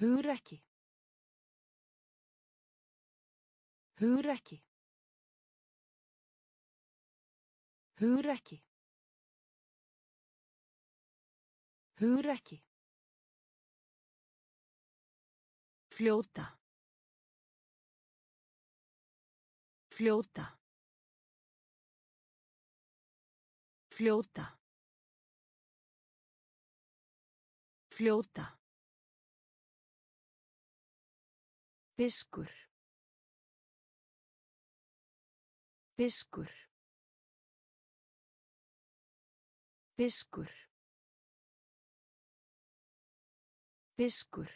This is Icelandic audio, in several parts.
Hugrekki. Hugrekki. Hugrekki. Hugrekki. Fljóta. Fljóta. Fljóta. Fljóta. Diskur. Diskur. Diskur. Diskur.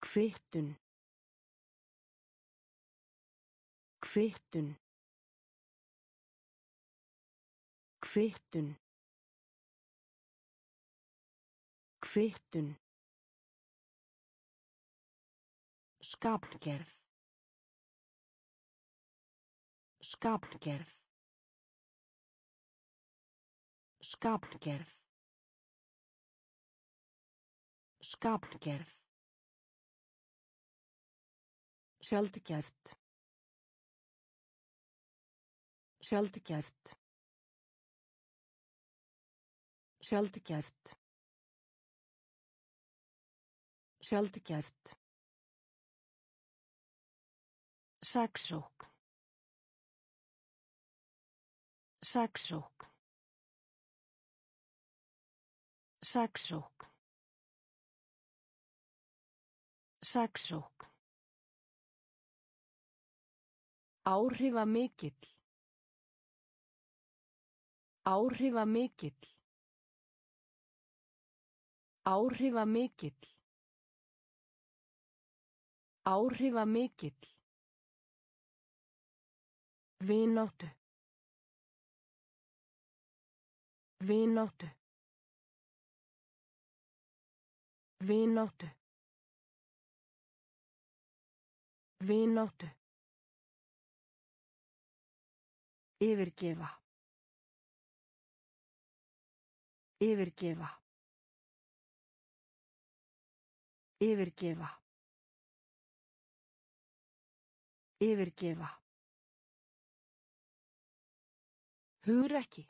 Kvittun. Kvittun. Kvittun. Kvittun. Skapgerð. Skapgerð. Skapgerð. Skapgerð. Sjaldgæft. Sjaldgæft. Sjaldgæft. Sjaldgæft. Saksók. Saksók. Saksók. Saksók. Áhrifa mikill. Áhrifa mikill. Áhrifa mikill. Áhrifa mikill. Vináttu. Vináttu. Vináttu. Vináttu. Yfirgefa. Yfirgefa. Yfirgefa. Yfirgefa. Hugrekki.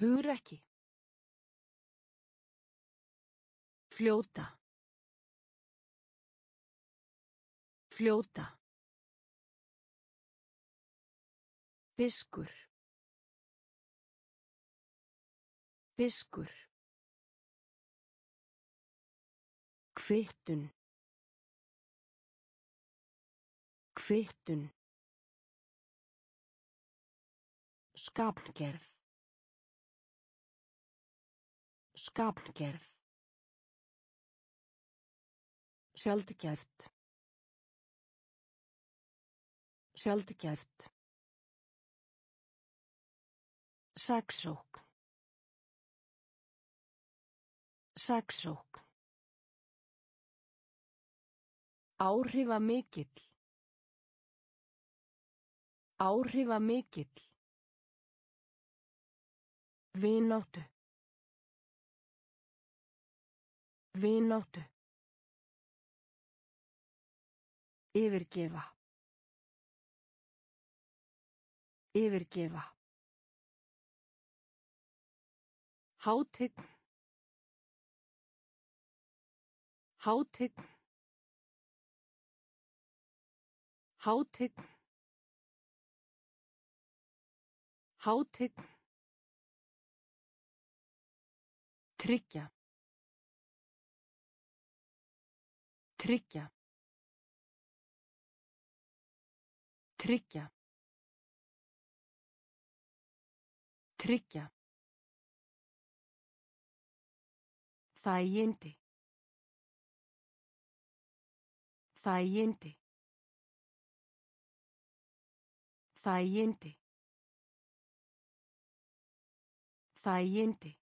Hugrekki. Fljóta. Fljóta. Diskur. Diskur. Kvittun. Kvittun. Skapgerð. Skapgerð. Sjaldgæft. Sjaldgæft. Saksók. Saksók. Áhrifa mikill. Áhrifa mikill. Vináttu. Vináttu. Yfirgefa. Yfirgefa. Hátign. Hátign. Hátign. Hátign. Tryggja. Tryggja. Tryggja. Tryggja. Þægindi. Þægindi. Þægindi. Þægindi.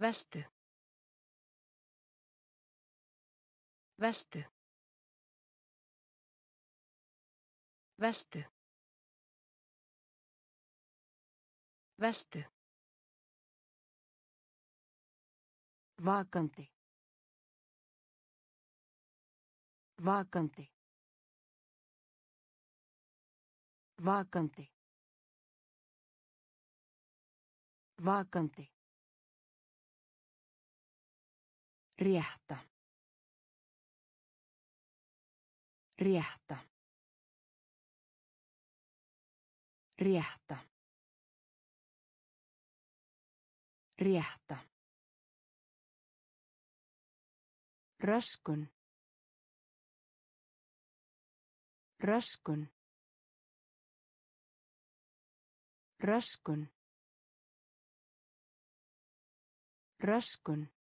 Veltu. Veltu. Veltu. Vestu. Vakandi. Vakandi. Vakandi. Vakandi. Rétta. Rétta. Rétta. Rétta. Röskun. Röskun. Röskun. Röskun.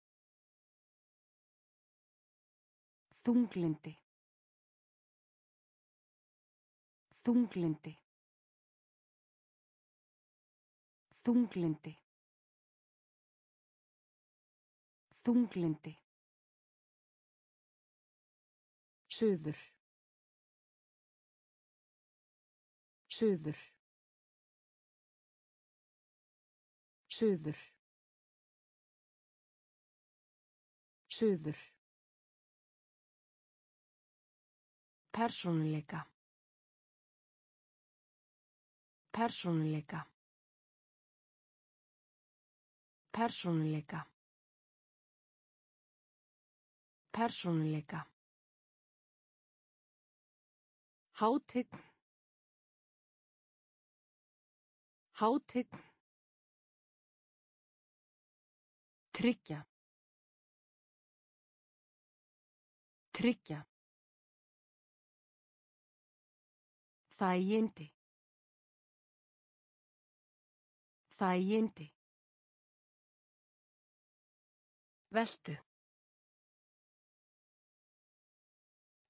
Þunglindi. Þunglindi. Þunglindi. Þunglindi. Suður. Suður. Suður. Suður. Persónuleika. Persónuleika. Persónuleika. Persónuleika. Hátign. Hátign. Tryggja. Tryggja. Þægindi. Þægindi. Vestu.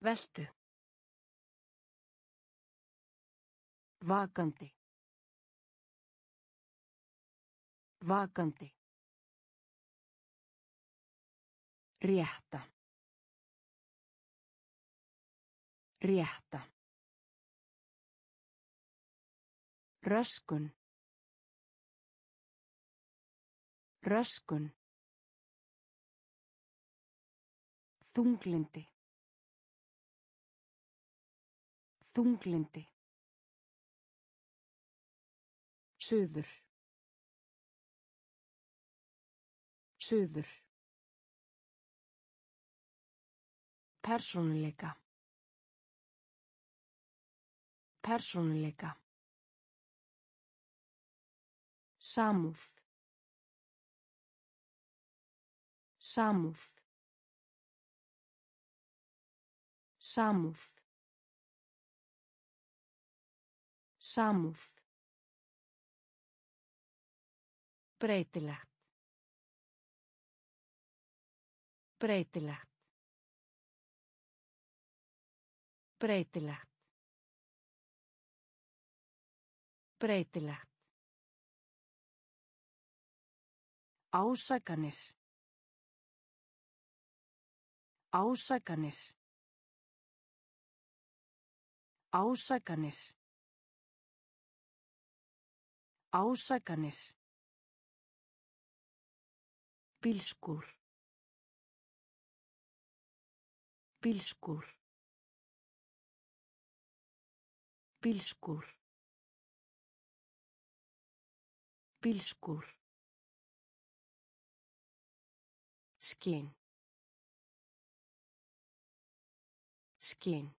Vestu. Vakandi. Vakandi. Rétta. Rétta. Röskun. Röskun. Þunglindi. Þunglindi. Suður. Suður. Persónuleika. Persónuleika. Samúð. Samúð. Samúð. Samúð. Breytilegt. Breytilegt. Breytilegt. Breytilegt. Ásakanir. Ásakanir. Ásakanir. Ásakanir. Bílskúr. Bílskúr. Bílskúr. Bílskúr. Skinn. Skinn.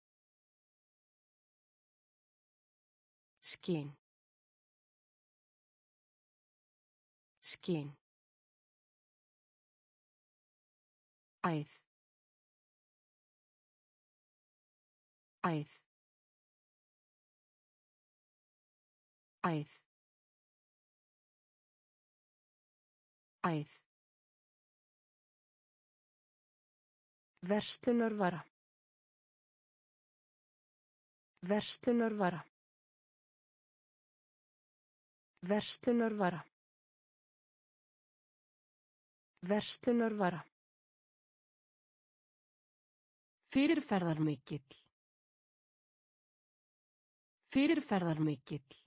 Skinn. Skinn. Æð. Æð. Æð. Æð. Verslunarvara. Verslunarvara. Verslunarvara. Verslunarvara. Fyrirferðarmikill. Fyrirferðarmikill.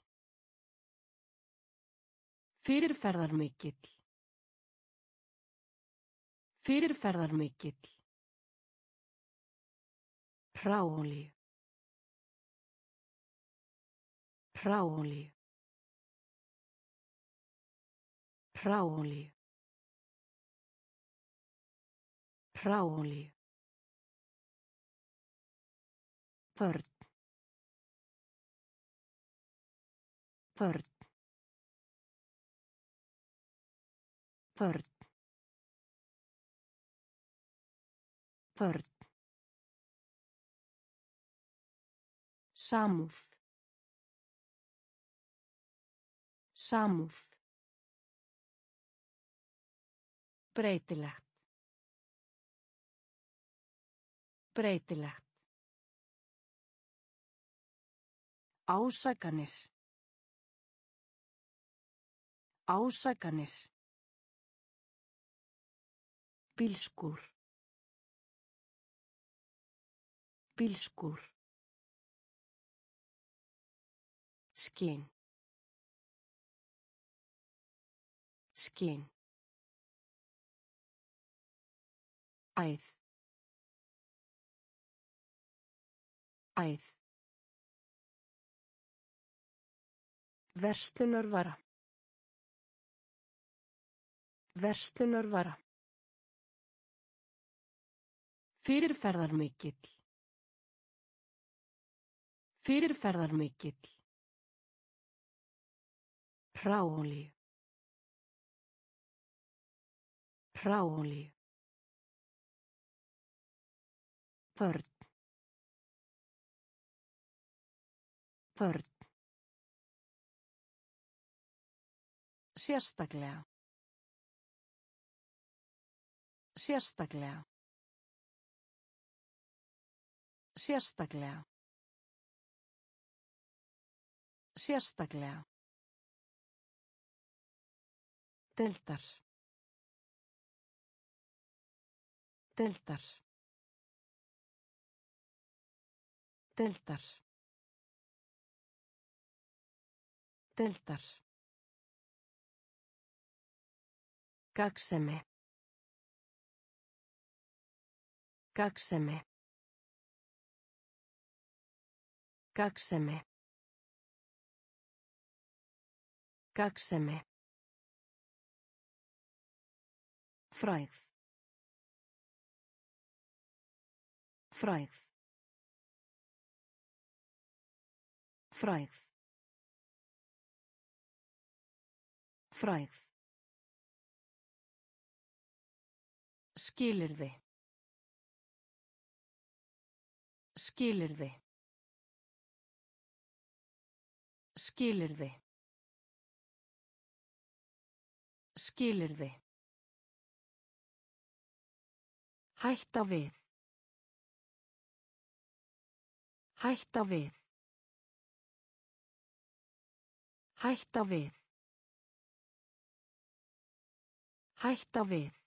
Fyrirferðarmikill. Fyrirferðarmikill. Hráolíu. Hráolíu. Hráolíu. Hráolíu. Börn. Börn. Börn. Börn. Samúð. Samúð. Breytilegt. Breytilegt. Ásakanir. Ásakanir. Bílskúr. Bílskúr. Skinn. Skinn. Æð. Æð. Verslunarvara. Verslunarvara. Fyrirferðarmikill. Fyrirferðarmikill. Hráolíu. Hráolíu. Börn. Börn. Sérstaklega. Sérstaklega. Sérstaklega. Sérstaklega. Deildar. Deildar. Deildar. Deildar. Gagsemi. Gagsemi. Gagsemi. Gagsemi. Frægð. Frægð. Frægð. Frægð. Skilirði. Skilirði. Skilirði. Skilirði. Hætta við. Hætta við. Hætta við. Hætta við.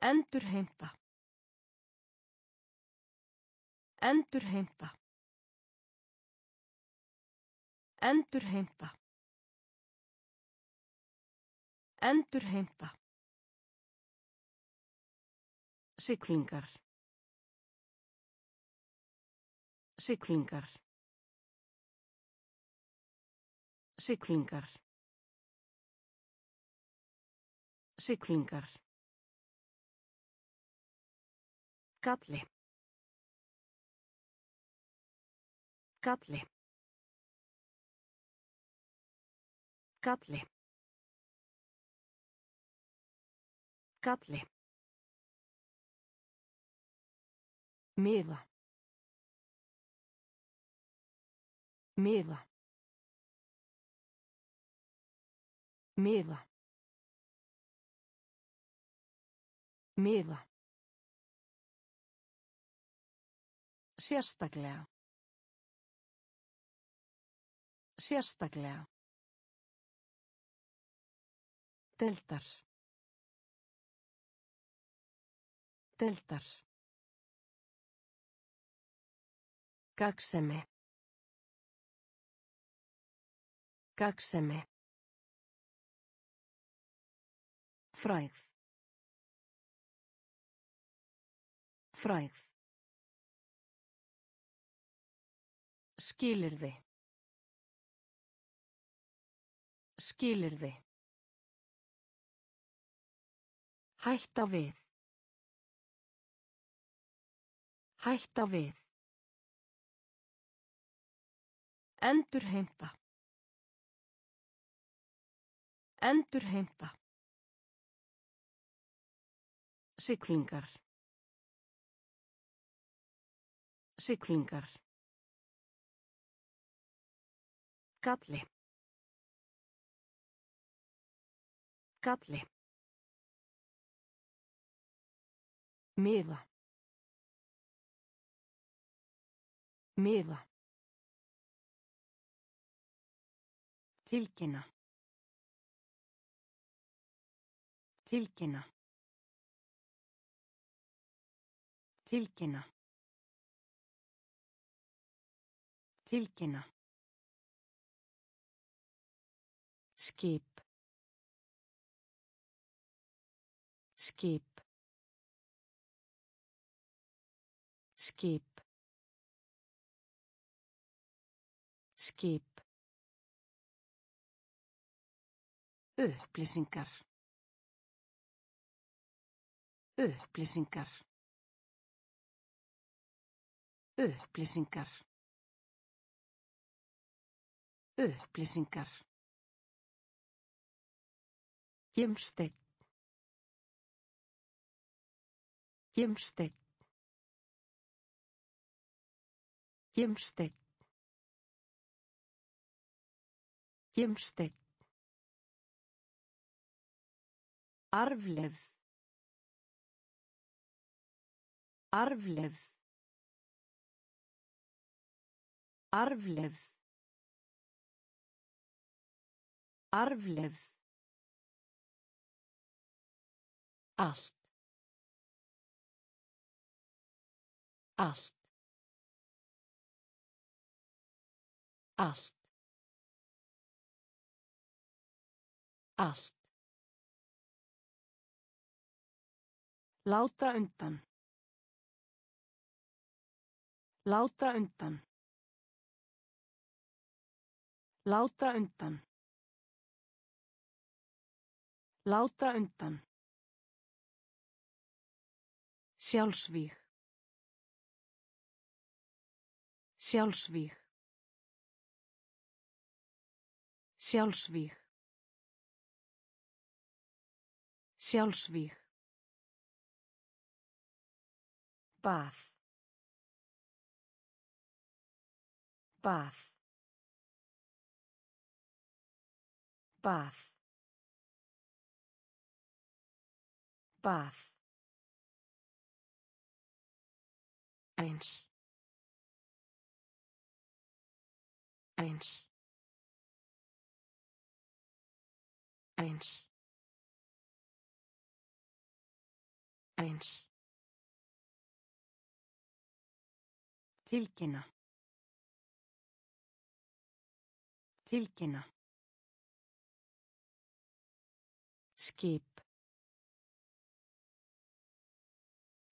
Endurheimta. Endurheimta. Endurheimta. Endurheimta. Siglingar. Siglingar. Siglingar. Siglingar. Galli. Galli. Galli. Galli. Miða. Miða. Miða. Miða. Sérstaklega. Sérstaklega. Deildar. Deildar. Gagsemi. Gagsemi. Frægð. Frægð. Skilirði. Skilirði. Hætta við. Hætta við. Endurheimta. Endurheimta. Siglingar. Siglingar. Galli. Galli. Miða. Miða. Tilkynna. Tilkynna. Tilkynna. Tilkynna. Skip. Skip. Skip. Skip. Upplýsingar. Upplýsingar. Upplýsingar. Upplýsingar. Gimsteinn. Gimsteinn. Gimsteinn. Gimsteinn. Arfleð. Arfleð. Arfleð. Arfleð. Allt. Allt. Allt. Allt. Láta undan. Láta undan. Láta undan. Láta undan. Sjálfsvíg. Sjálfsvíg. Sjálfsvíg. Sjálfsvíg. Bað. Bað. Bað. Bað. Eins. Eins. Eins. Eins. Tilkynna. Tilkynna. Skip.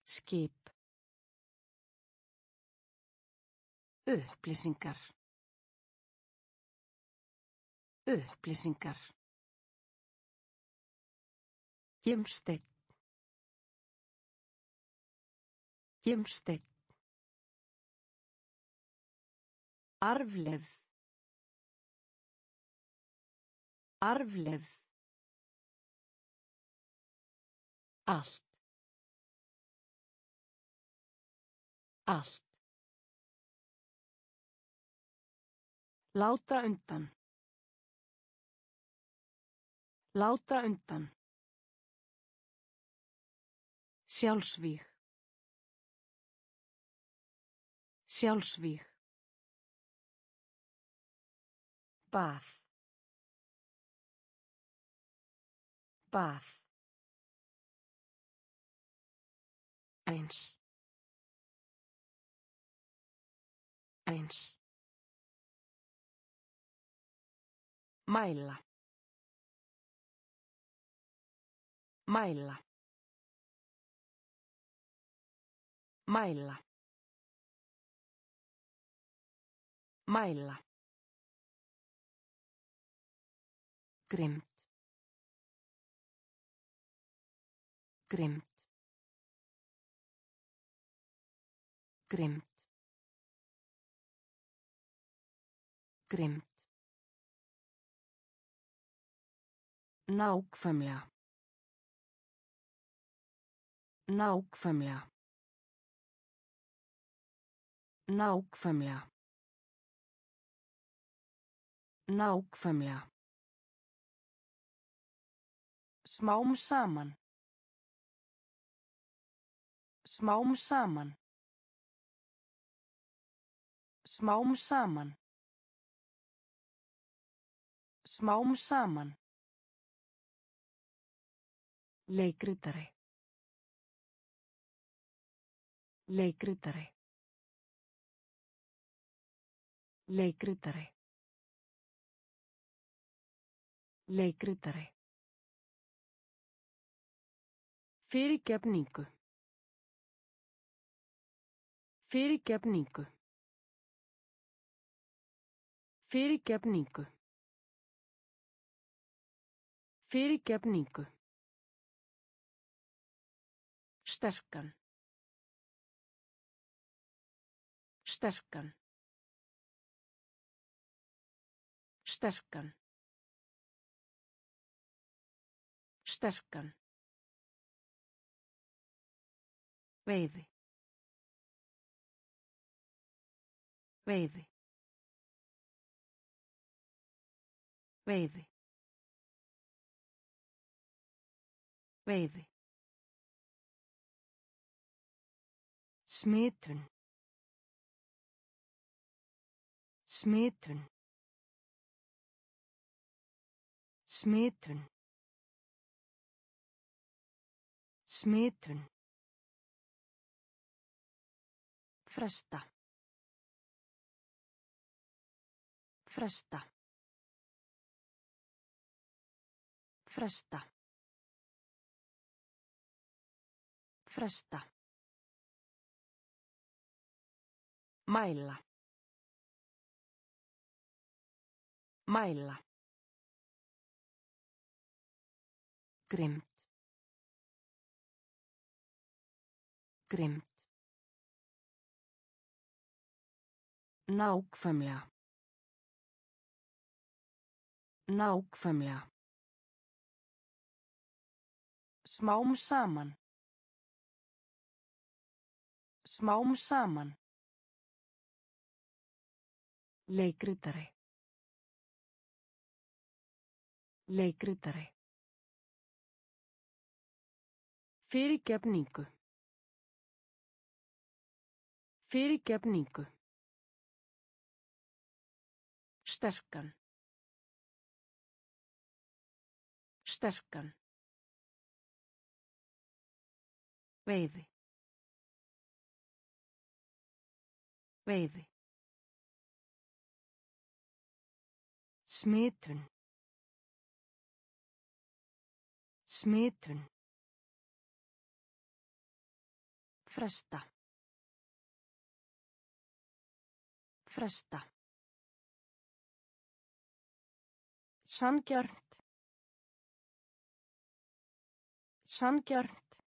Skip. Upplýsingar. Upplýsingar. Gimsteinn. Gimsteinn. Arfleð. Arfleð. Allt. Allt. Láta undan. Láta undan. Sjálfsvíg. Sjálfsvíg. Bað. Bað. Eins. Eins. Mæla. Mæla. Mæla. Mæla. Grimt. Grimt. Grimt. Grimt. Nákvæmlega. Nákvæmlega. Nákvæmlega. Nákvæmlega. Smám saman. Smám saman. Smám saman. Smám saman. Leikritari. Leikritari. Leikritari. Leikritari. Fyrirgefningu. Fyrirgefningu. Fyrirgefningu. Fyrirgefningu. Sterkan. Sterkan. Sterkan. Sterkan. Veiði. Veiði. Veiði. Veiði. Smitun. Smitun. Smitun. Smitun. Fresta. Fresta. Fresta. Fresta. Mæla. Mæla. Grimt. Grimt. Nákvæmlega. Nákvæmlega. Smám saman. Smám saman. Leikritari. Leikritari. Fyrirgefningu. Fyrirgefningu. Sterkan. Sterkan. Veiði. Veiði. Smitun. Smitun. Fresta. Fresta. Sangjart. Sangjart.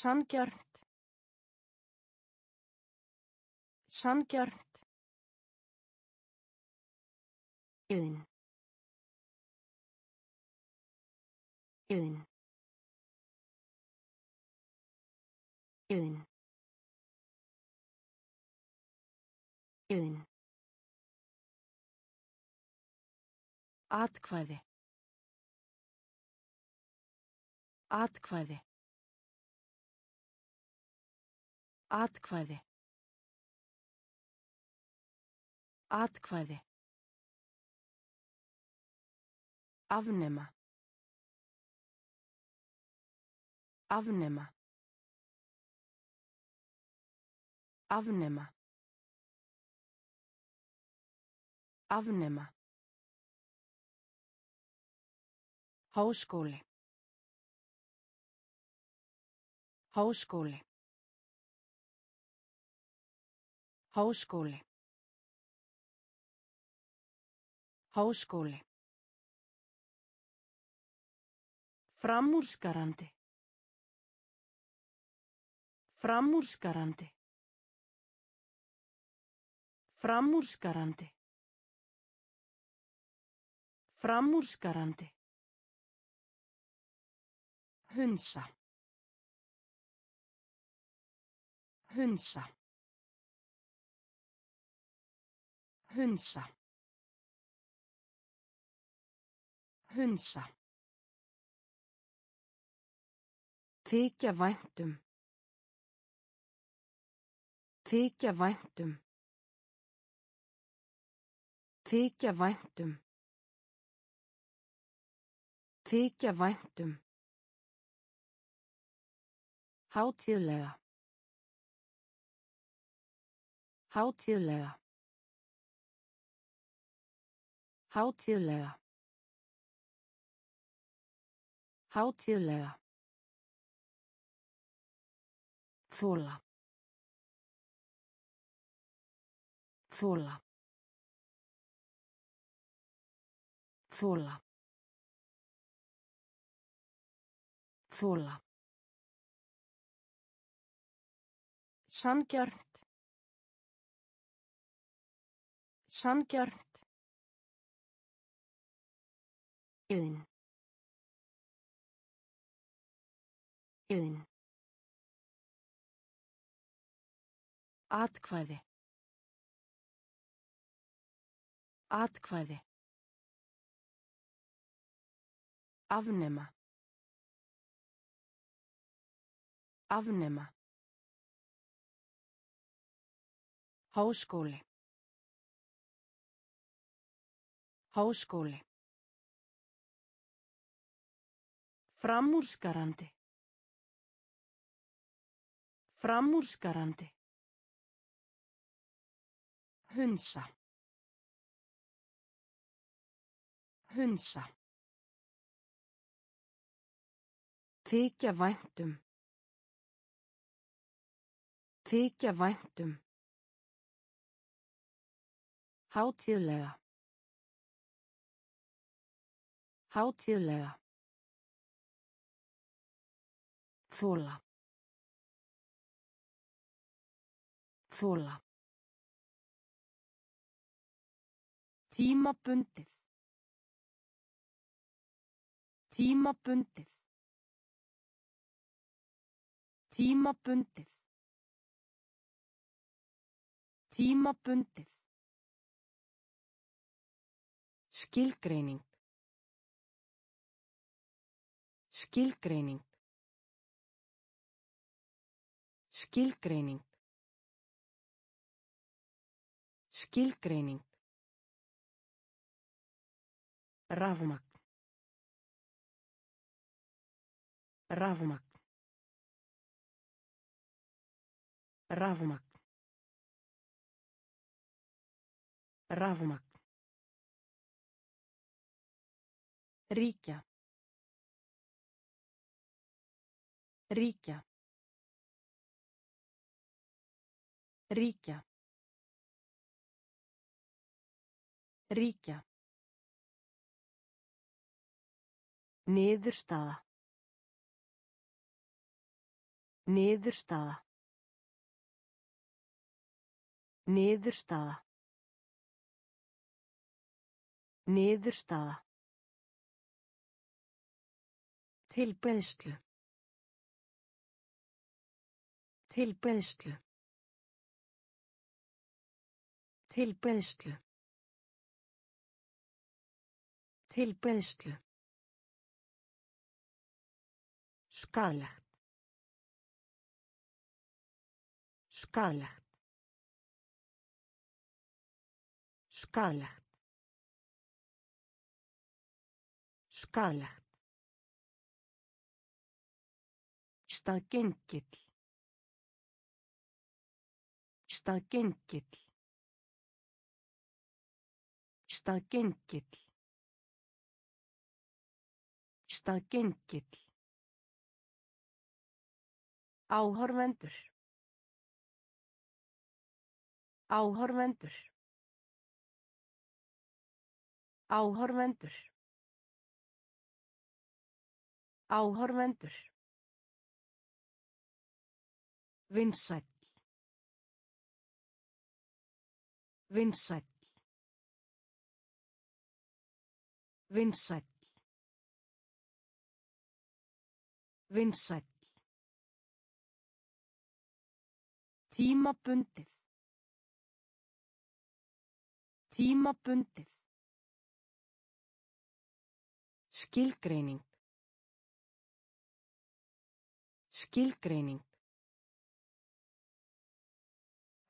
Sangjart. Sangjart. Iðn. Iðn. Iðn. Iðn. Atkvæði. Atkvæði. Atkvæði. Atkvæði. Afnema. Afnema. Afnema. Afnema. Háskóli. Háskóli. Háskóli. Háskóli. Framúrskarandi. Framúrskarandi. Framúrskarandi. Framúrskarandi. Hunsa. Hunsa. Hunsa. Hunsa. Þykja væntum. Þykja væntum. Þykja væntum. Þykja væntum. Hátíðlega. Hátíðlega. Hátíðlega. Hátíðlega. Þóla. Þóla. Þóla. Þóla. Sanngjarnt. Sanngjarnt. Iðn. Iðn. Atkvæði. Atkvæði. Afnema. Afnema. Háskóli. Háskóli. Framúrskarandi. Framúrskarandi. Hunsa. Hunsa. Þykja væntum. Þykja væntum. Hátíðlega. Hátíðlega. Þóla. Þóla. Tímabundið. Tímabundið. Tímabundið. Tímabundið. Skilgreining. Skilgreining. Skilgreining. Skilgreining. Rafmagn. Rafmagn. Rafmagn. Rafmagn. Ríkja. Ríkja. Ríkja. Ríkja. Niðurstaða. Niðurstaða. Niðurstaða. Niðurstaða. Tilbeðslu. Tilbeðslu. Tilbeðslu. Tilbeðslu. Skadlegt. Skadlegt. Skadlegt. Skadlegt. Staðgengill. Staðgengill. Staðgengill. Staðgengill. Áhorfendur. Áhorfendur. Áhorfendur. Áhorfendur. Vinsæll. Vinsæll. Vinsæll. Vinsæll. Tímabundið. Tímabundið. Skilgreining. Skilgreining.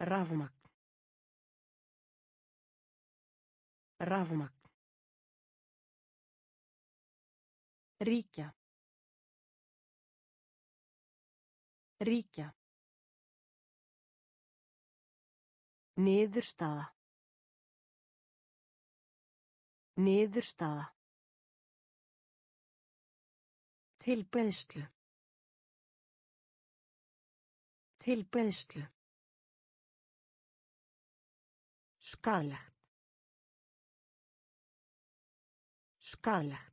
Rafmagn. Rafmagn. Ríkja. Ríkja. Niðurstaða. Niðurstaða. Tilbeðslu. Tilbeðslu. Skadlegt. Skadlegt.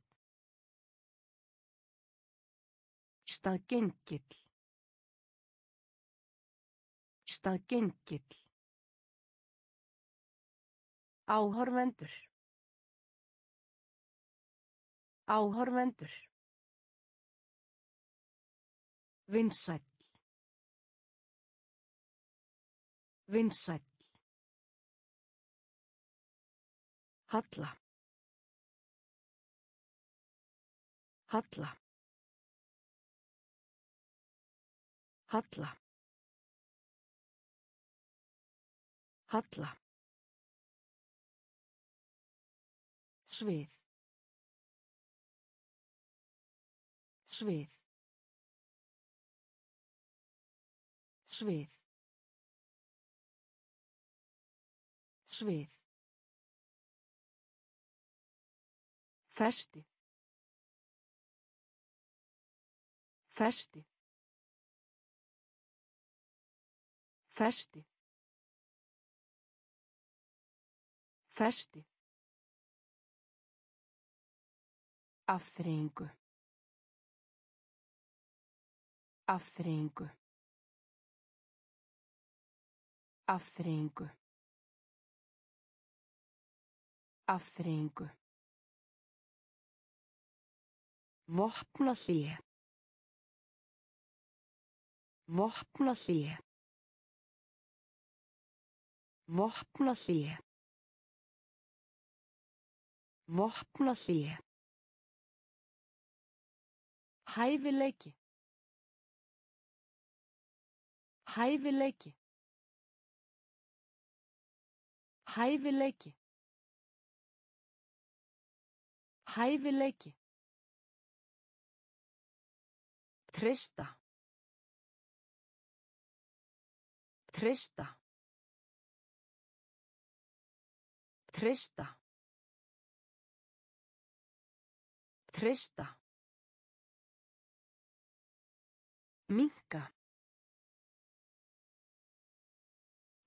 Staðgengill. Staðgengill. Áhorfendur. Áhorfendur. Vinsæll. Vinsæll. Halla. Halla. Halla. Halla. Svið. Svið. Svið. Svið. Festi. Festi. Festi. Festi. Afþreyingu. Afþreyingu. Afþreyingu. Afþreyingu. Vopna hlýja. Vopna hlýja. Vopna hlýja. Vopna hlýja. Hæfileiki. Hæfileiki. Hæfileiki. Hæfileiki. Trista. Trista. Trista. Trista. Minka.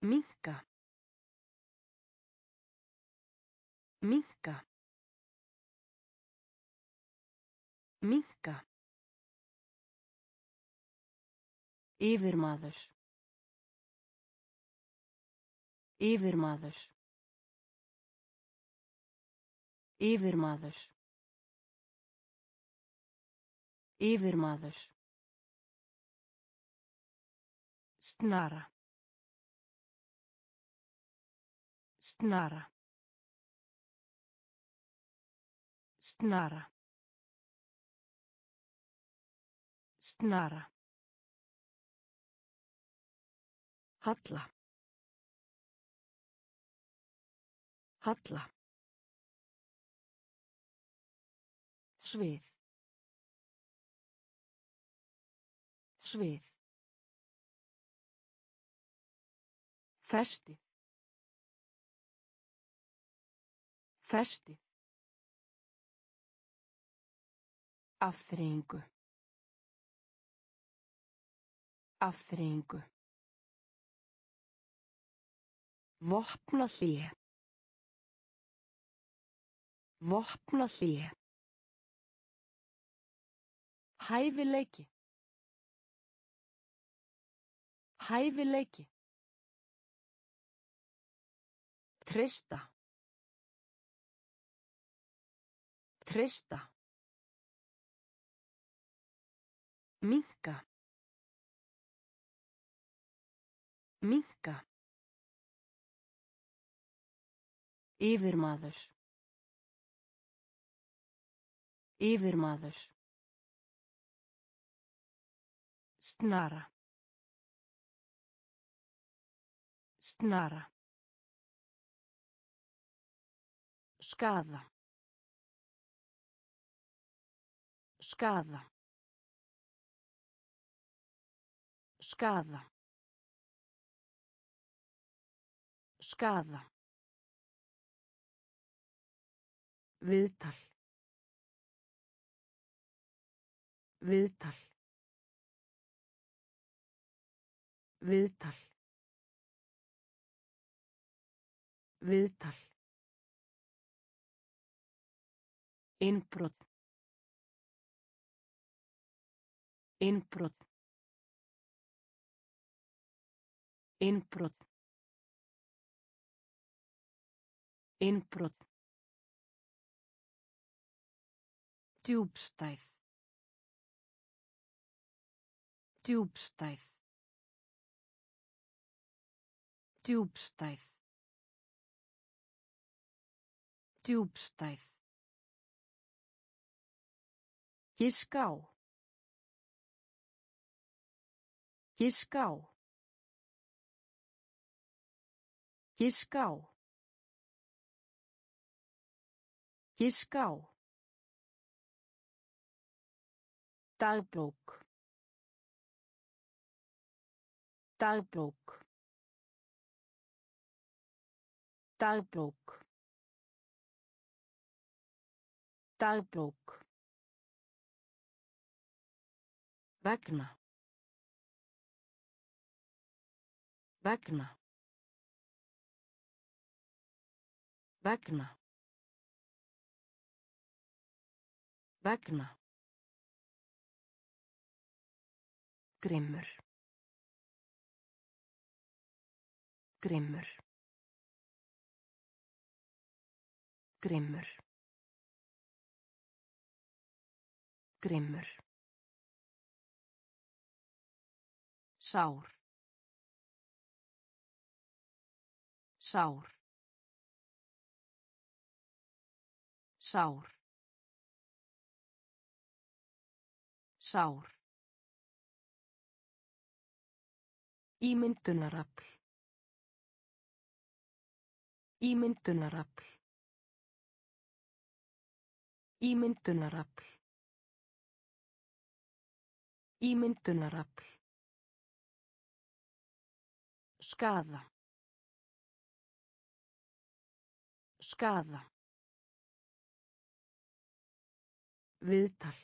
Minka. Minka. Minka. Yfirmaður. Yfirmaður. Yfirmaður. Yfirmaður. Snara. Snara. Snara. Snara. Halla. Halla. Svið. Svið. Festi. Festið. Afþreyingu. Afþreyingu. Vopna hlýje. Vopna hlýje. Hæfileiki. Hæfileiki. Trista. Trista. Minka. Minka. Yfirmaður. Yfirmaður. Snara. Snara. Skaða. Skaða. Skaða. Skaða. Viðtal. Viðtal. Viðtal. Viðtal. Innbrot. Innbrot. Innbrot. Innbrot. Djúbstæð. Djúbstæð. Djúbstæð. Djúbstæð. Giská. Giská. Giská. Giská. Dagbók. Dagbók. Dagbók. Dagbók. Vegna. Vegna. Vegna. Vegna. Grimmur. Grimmur. Grimmur. Grimmur. Sár. Sár. Sár. Sár. Ímyndunarafl. Ímyndunarafl. Ímyndunarafl. Ímyndunarafl. Skaða. Skaða. Viðtal.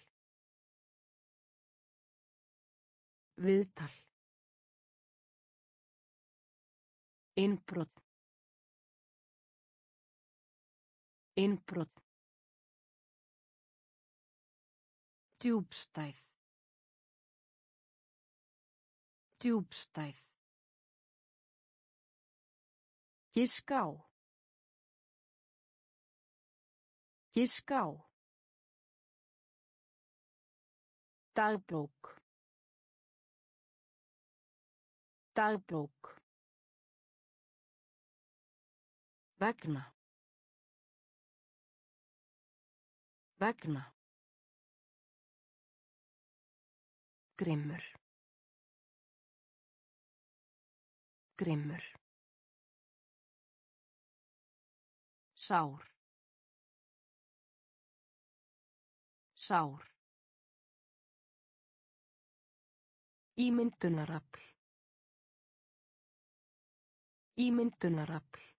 Viðtal. Innbrot. Innbrot. Djúbstæð. Djúbstæð. Giská. Giská. Dagbók. Dagbók. Vegna. Vegna. Grimmur. Grimmur. Sár. Sár. Ímyndunarafl. Ímyndunarafl.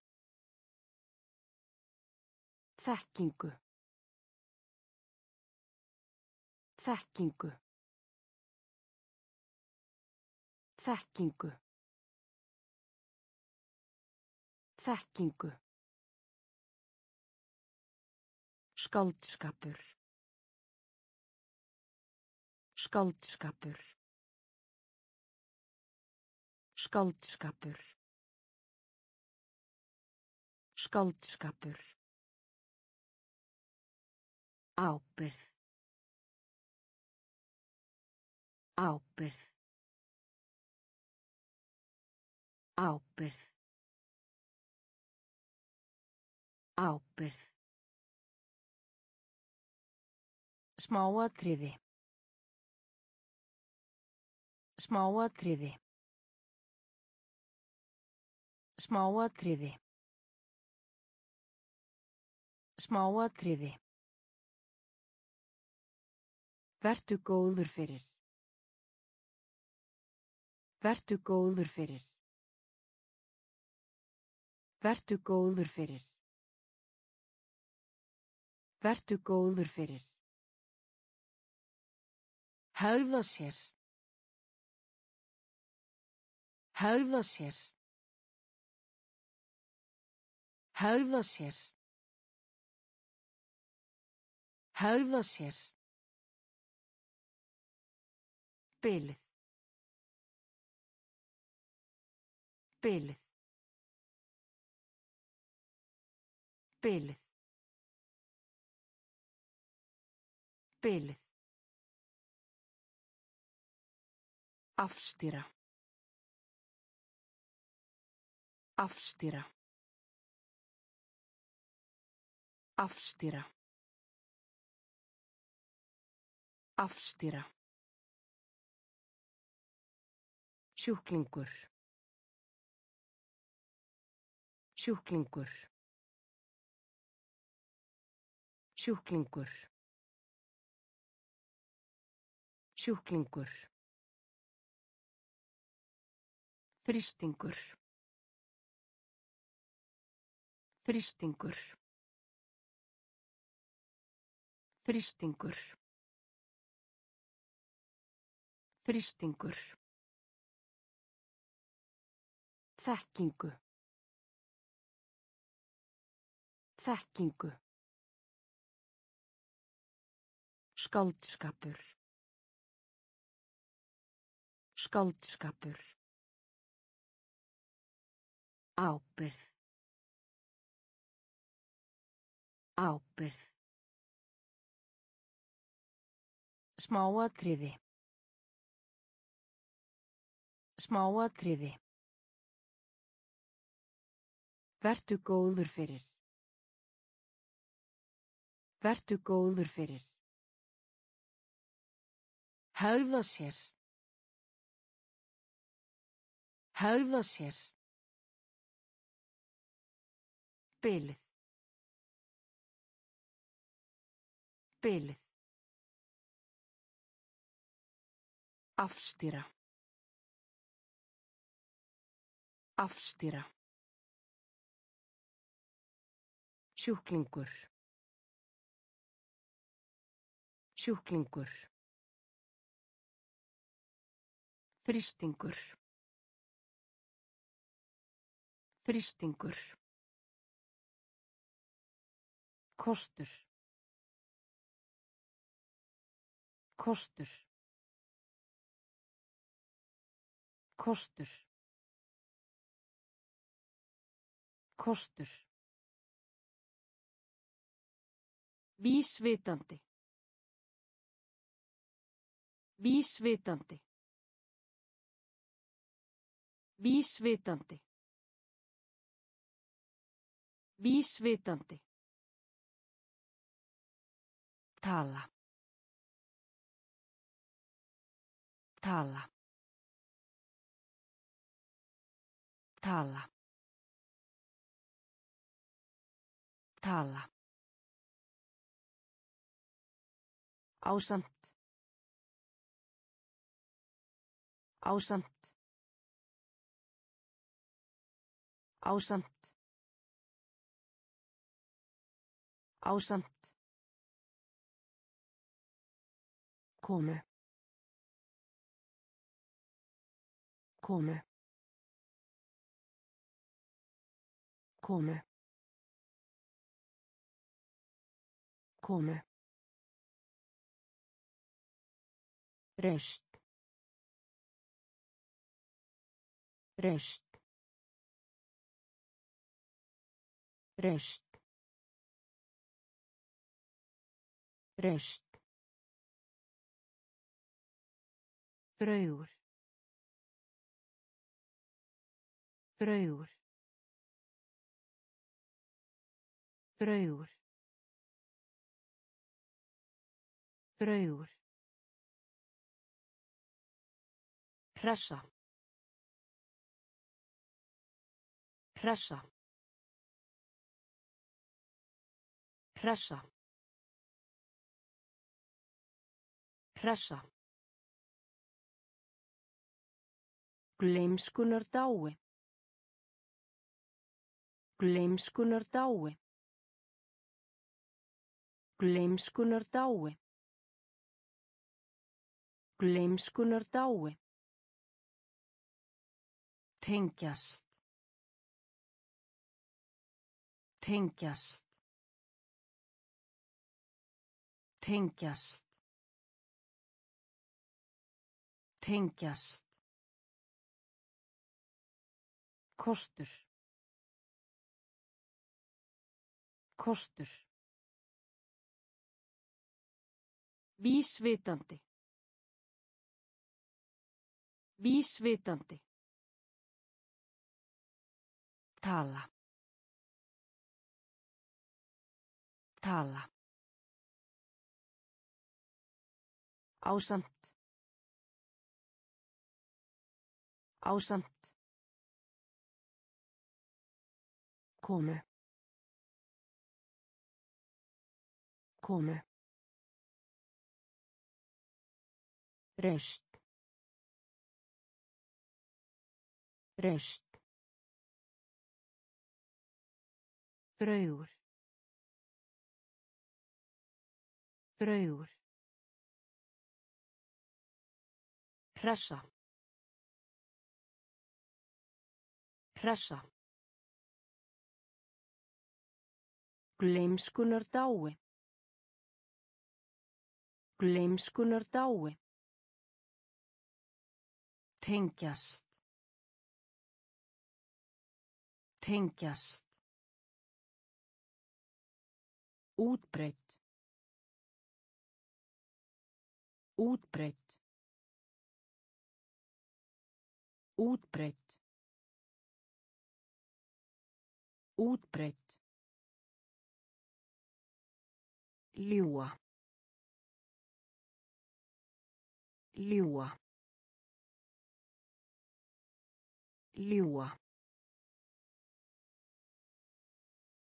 Þekkingu. Þekkingu. Þekkingu. Þekkingu. Skáldskapur. Skáldskapur. Skáldskapur. Skáldskapur. Ábyrð. Ábyrð. Ábyrð. Ábyrð. Smáatriði. Smáatriði. Smáatriði. Smáatriði. Vertu góður fyrir. Vertu góður fyrir. Vertu góður fyrir. Vertu góður fyrir. Haugða sér. Haugða sér. Haugða sér. Haugða sér. Bilið. Bilið. Bilið. Bilið. Afstýra. Afstýra. Afstýra. Afstýra. Sjúklingur. Sjúklingur. Sjúklingur. Sjúklingur. Þrýstingur. Þrýstingur. Þrýstingur. Þrýstingur. Þekkingu. Þekkingu. Skáldskapur. Skáldskapur. Ábyrð. Ábyrð. Smáatriði. Smáatriði. Vertu góður fyrir. Vertu góður fyrir. Haugða sér. Haugða sér. Bilið. Bilið. Afstýra. Afstýra. Sjúklingur. Sjúklingur. Þrýstingur. Þrýstingur. Kostur. Kostur. Kostur. Kostur. Vísvitandi. Vísvitandi. Vísvitandi. Vísvitandi. Tala. Tala. Tala. Tala. Ásamt. Ásamt. Ásamt. Ásamt. Komu. Komu. Komu. Komu. Reist. Reist. Reist. Reist. Draugur. Draugur. Draugur. Draugur. Hressa. Hressa. Hressa. Hressa. Gleimskunar dái. Gleimskunar dái. Gleimskunar dái. Gleimskunar dái. Tengjast. Tengjast. Tengjast. Tengjast. Kostur. Kostur. Vísvitandi. Vísvitandi. Tala. Tala. Ásamt. Ásamt. Komu. Komu. Reist. Reist. Draugur. Draugur. Hressa. Hressa. Gleimskunar dái. Gleimskunar dái. Tengjast. Tengjast. Útbreytt. Útbreytt. Útbreytt. Útbreytt. Ljúa. Ljúa. Ljúa.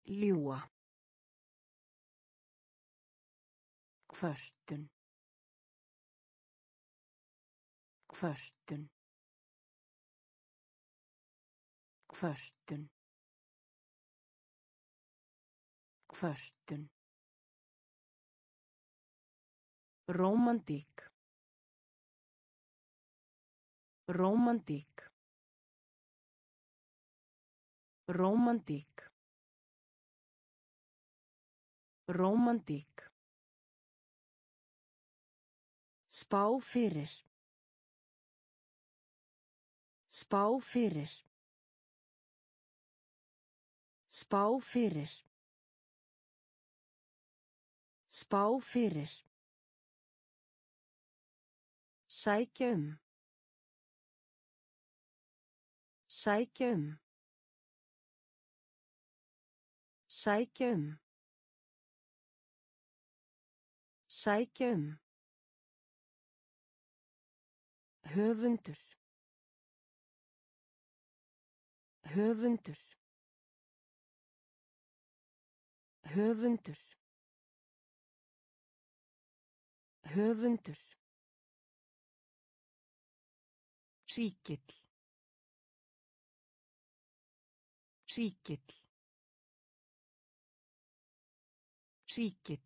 Ljúa. Kvörtun. Kvörtun. Kvörtun. Kvörtun. Rómantík. Rómantík. Rómantík. Rómantík. Spá fyrir. Spá fyrir. Spá fyrir. Spá fyrir. Sækja um. Sækja um. Sækja um. Sækja um. Höfundur. Höfundur. Höfundur. Höfundur. Síkill. Síkill. Síkill.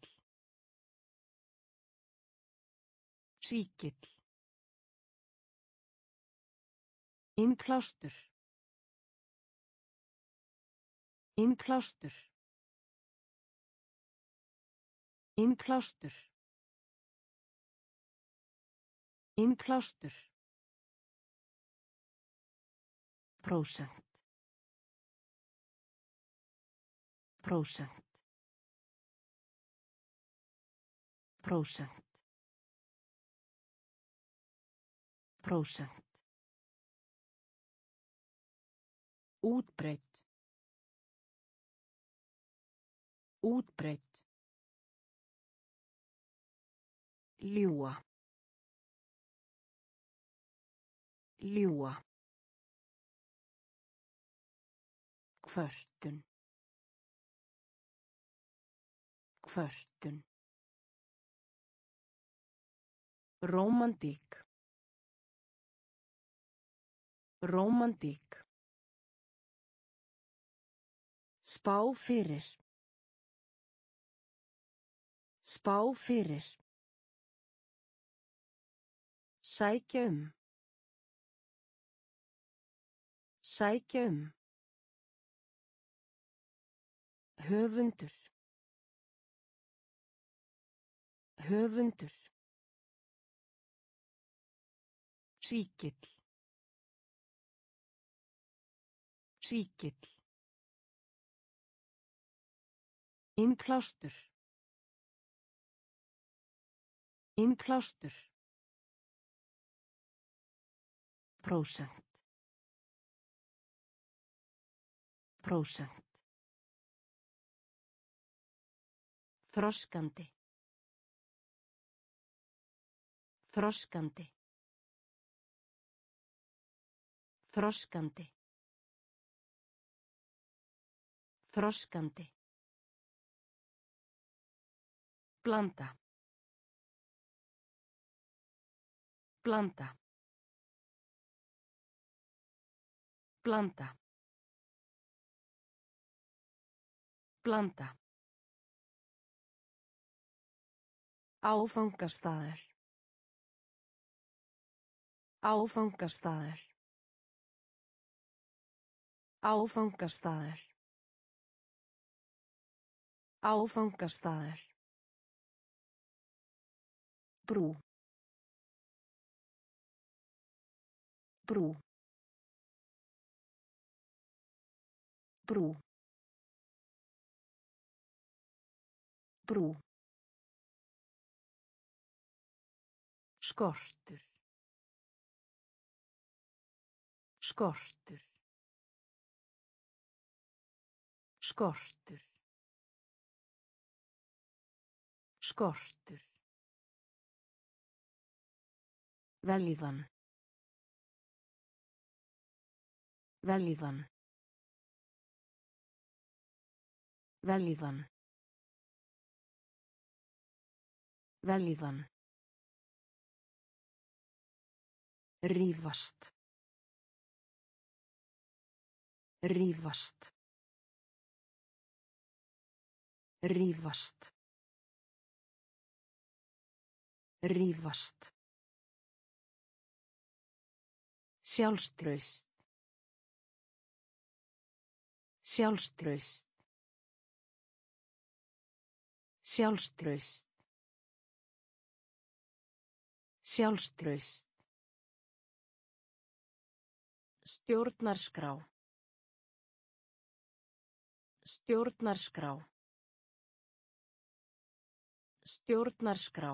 Síkill. Innplástur. Innplástur. Innplástur. Innplástur. Prósent. Prósent. Prósent. Prósent. Útbreytt. Útbreytt. Ljúa. Ljúa. Kvörtun. Kvörtun. Rómantík. Rómantík. Spá fyrir. Spá fyrir. Sækja um. Sækja um. Höfundur. Höfundur. Síkill. Síkill. Innplástur. Innplástur. Prósent. Prósent. Þroskandi. Þroskandi. Þroskandi. Þroskandi. Planta. Planta. Planta. Planta. Áfangastaður. Áfangastaður. Áfangastaður. Áfangastaður. Brú. Brú. Brú. Brú. Skortur. Skortur. Skortur. Skortur. Vellíðan. Vellíðan. Vellíðan. Vellíðan. Rífast. Rífast. Rífast. Rífast. Sjálfstraust. Sjálfstraust. Sjálfstraust. Sjálfstraust. Stjórnarskrá. Stjórnarskrá. Stjórnarskrá.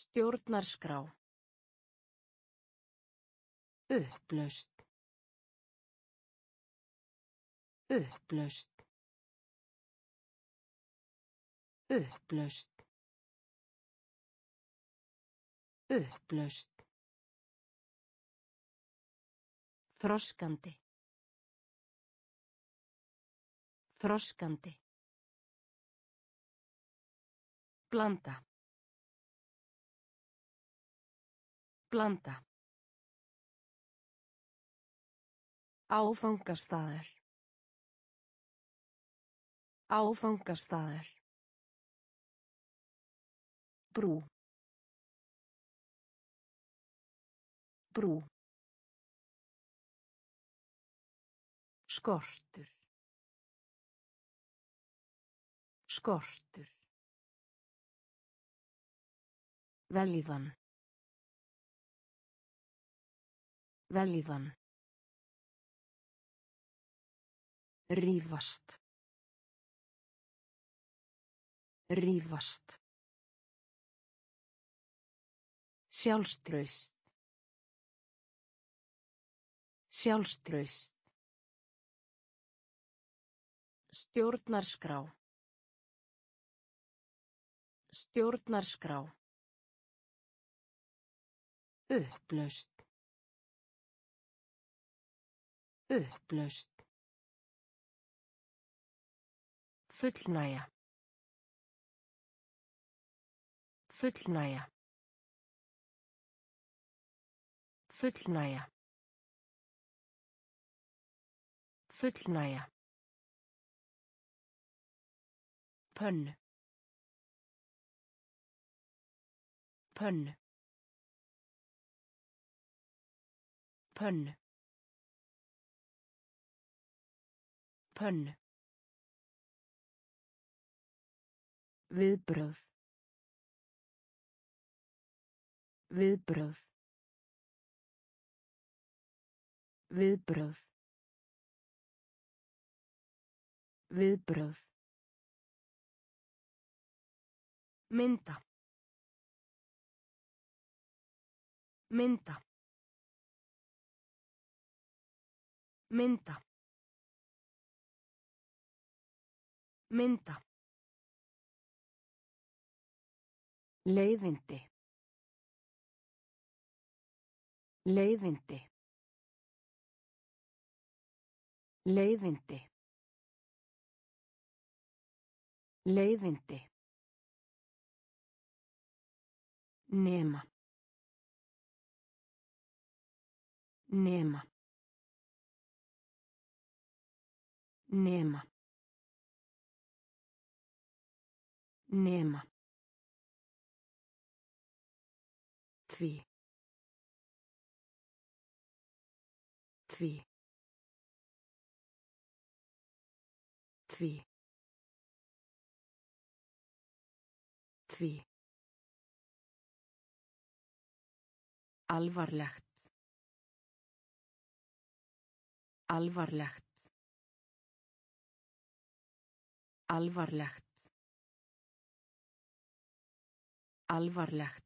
Stjórnarskrá. Upplaust. Upplaust. Upplaust. Upplaust. Þroskandi. Þroskandi. Planta. Planta. Áfangastaður. Áfangastaður. Brú. Brú. Skortur. Skortur. Velíðan. Velíðan. Rífast. Rífast. Sjálfströst. Sjálfströst. Stjórnarskrá. Stjórnarskrá. Upplaust. Upplaust. Fullnæja. Fullnæja. Fullnæja. Fullnæja. Pönnu. Pönnu. Pönnu. Pönnu. Viðbröð. Viðbröð. Viðbröð. Viðbröð. Mynda. Mynda. Mynda. Mynda. Leiðindi. Leiðindi. Leiðindi. Leiðindi. Nema. Nema. Nema. Nema. Því. Því. Því. Því. Alvarlegt. Alvarlegt. Alvarlegt. Alvarlegt.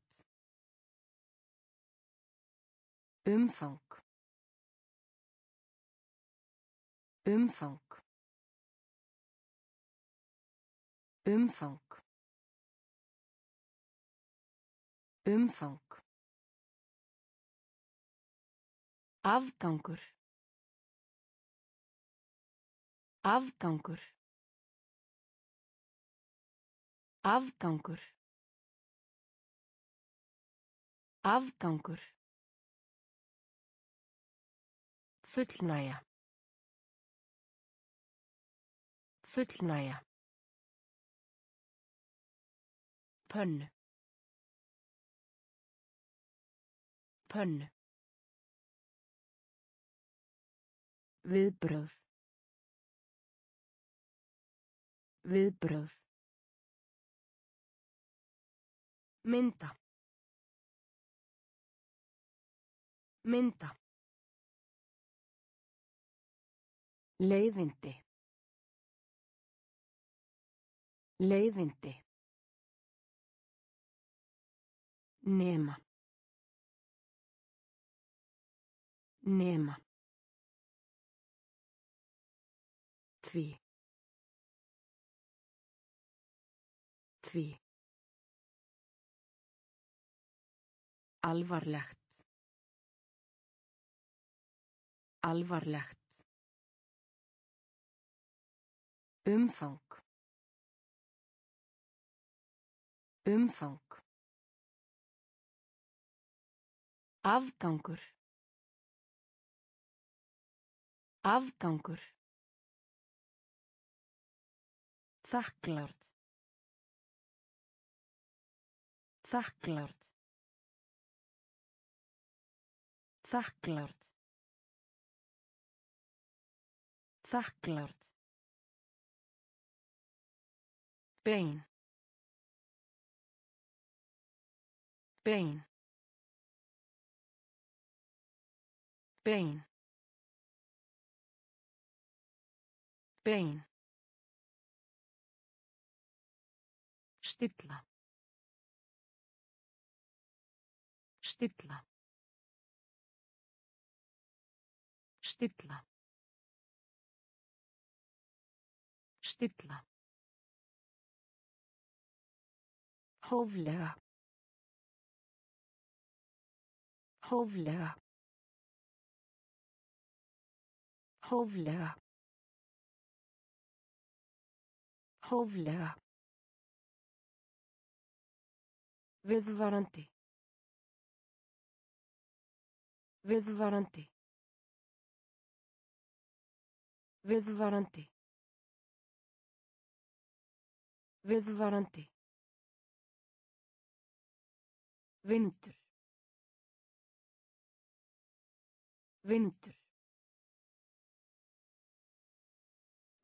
Umfang. Umfang. Umfang. Umfang. Afgangur. Afgangur. Afgangur. Afgangur. Fullnæja. Fullnæja. Pönnu. Pönnu. Viðbröð. Viðbröð. Mynda. Mynda. Leiðindi. Leiðindi. Nema. Nema. Því. Því. Alvarlegt. Alvarlegt. Umfang. Umfang. Afgangur. Afgangur. Þakklárt. Þakklárt. Þakklárt. Þakklárt. Bein. Bein. Bein. Bein. Stilla. Stilla. Stilla. Stilla. Hóflega. Hóflega. Hóflega. Hóflega. Viðvarandi. Viðvarandi. Viðvarandi. Viðvarandi. Vindur. Vindur.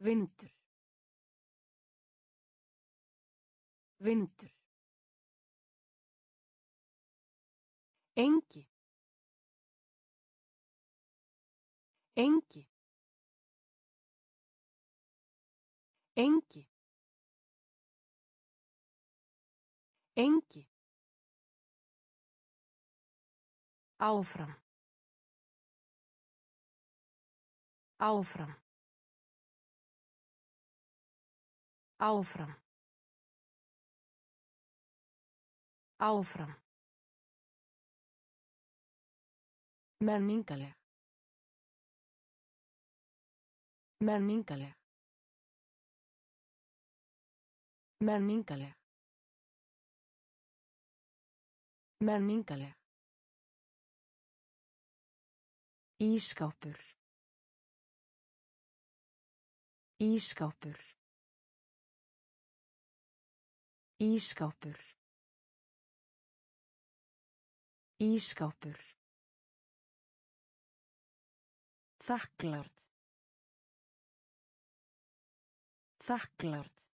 Vindur. Vindur. Engi. Engi. Engi. Engi. Áfram. Áfram. Áfram. Áfram. Menningaleg. Menningaleg. Menningaleg. Menningaleg. Ískápur. Ískápur. Ískápur. Ískápur. Þakklárt. Þakklárt.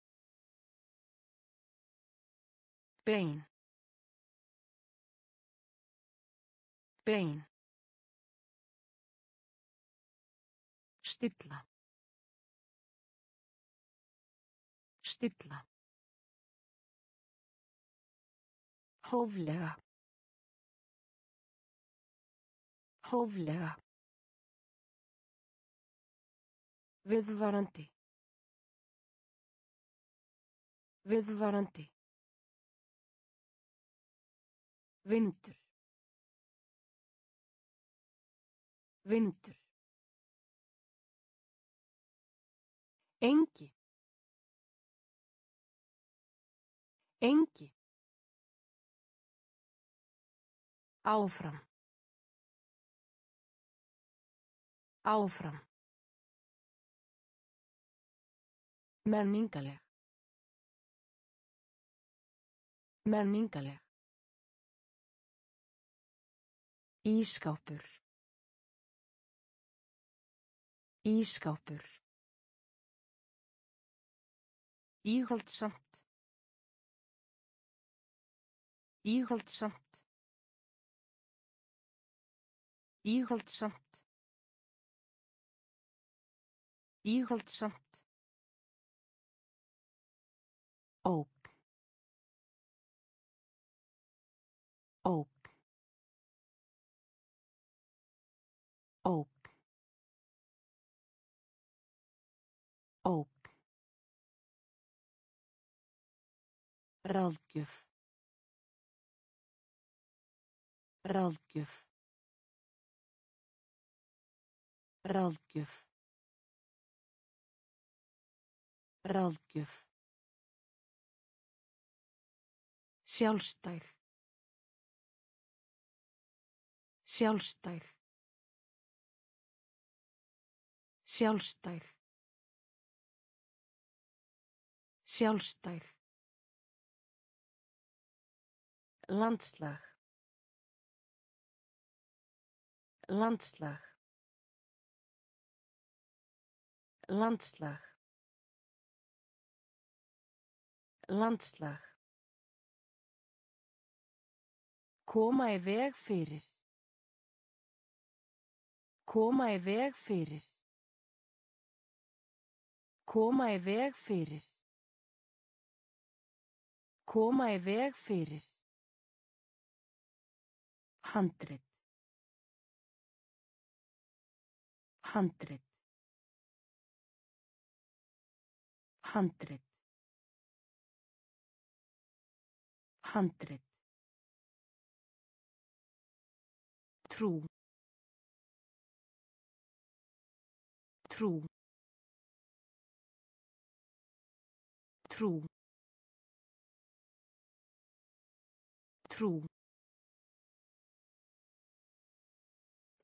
Bein. Bein. Stilla. Stilla. Hóflega. Hóflega. Viðvarandi. Viðvarandi. Vindur. Vindur. Engi. Engi. Áfram. Áfram. Menningaleg. Menningaleg. Ískápur. Ískápur. Íhaldsamt. Íhaldsamt. Íhaldsamt. Íhaldsamt. Óp. Óp. Óp. Ráðgjöf. Ráðgjöf. Ráðgjöf. Ráðgjöf. Sjálfstæð. Sjálfstæð. Sjálfstæð. Sjálfstæð. Landslag. Landslag. Landslag. Landslag. Koma í veg fyrir. Koma í veg fyrir. Koma í veg fyrir. Koma í veg fyrir. Handrit. Handrit. Handrit. Handrit. Trú. Trú. Trú. Trú.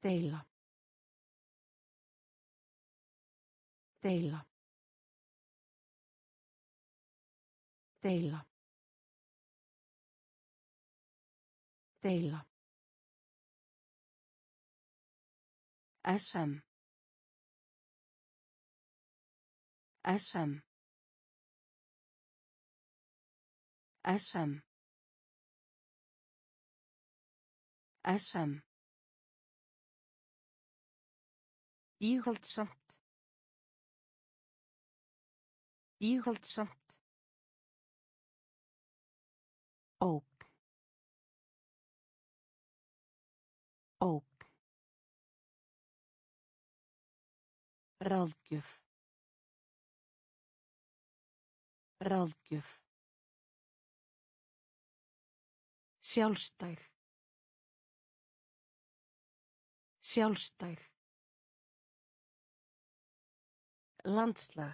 Deila. Deila. Deila. Deila. SM. SM. SM. SM. Íhaldsamt. Íhaldsamt. Ók. Ók. Ráðgjöf. Ráðgjöf. Sjálfstæð. Sjálfstæð. Landslag.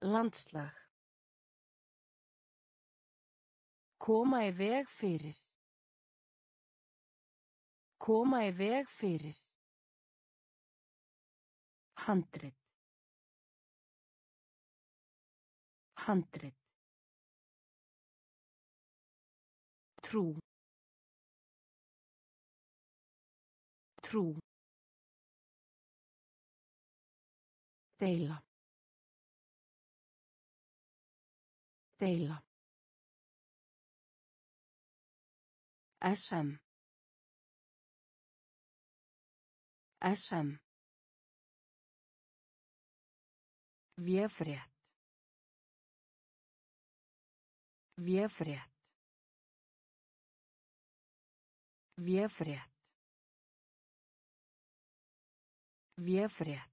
Landslag. Koma í veg fyrir. Koma í veg fyrir. Handrit. Handrit. Trú. Trú. Deila. Deila. SM. SM. Véfrétt. Véfrétt. Véfrétt. Véfrétt.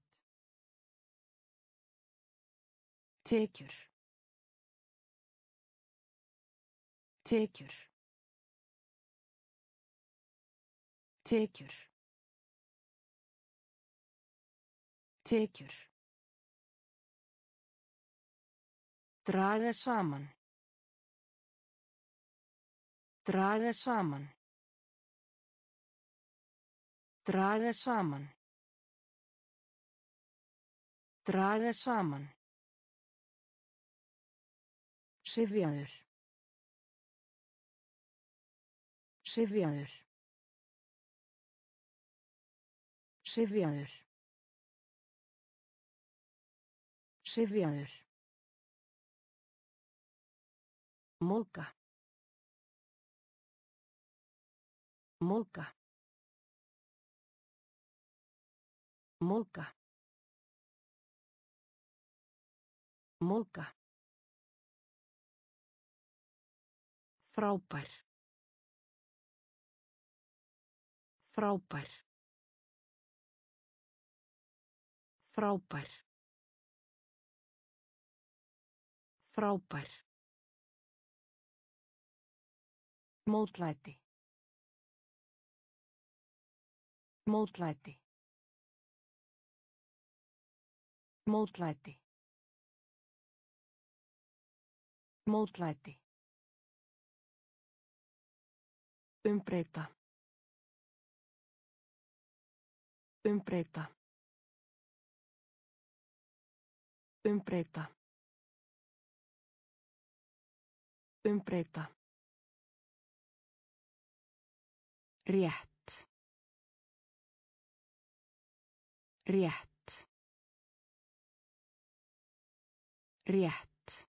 Tekjur. Tekjur. Tekjur. Tekjur. Draga saman. Draga saman. Draga saman. Draga saman. Sifjaður. Sifjaður. Sifjaður. Sifjaður. Móka. Móka. Móka. Móka. Frábær. Frábær. Frábær. Frábær. Mótlæti. Mótlæti. Mótlæti. Mótlæti. Umbreyta. Umbreyta. Umbreyta. Umbreyta. Rétt. Rétt. Rétt.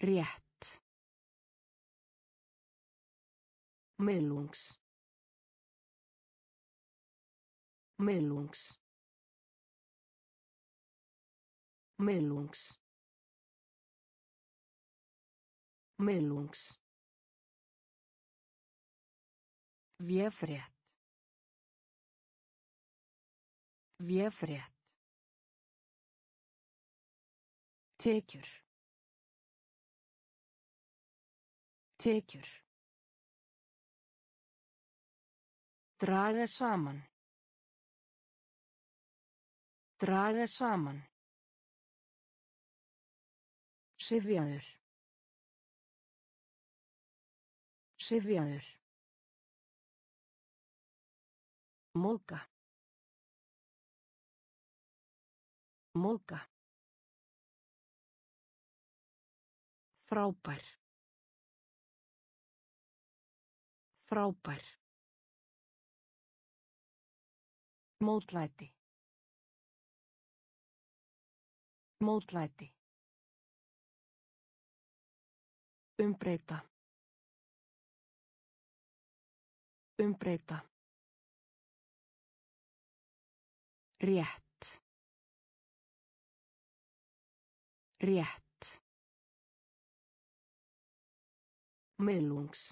Rétt. Miðlungs. Miðlungs. Miðlungs. Miðlungs. Véfrétt. Véfrétt. Tekjur. Tekjur. Draga saman. Draga saman. Sifjaður. Sifjaður. Móka. Móka. Frábær. Frábær. Mótlæti. Mótlæti. Umbreyta. Umbreyta. Rétt. Rétt. Miðlungs.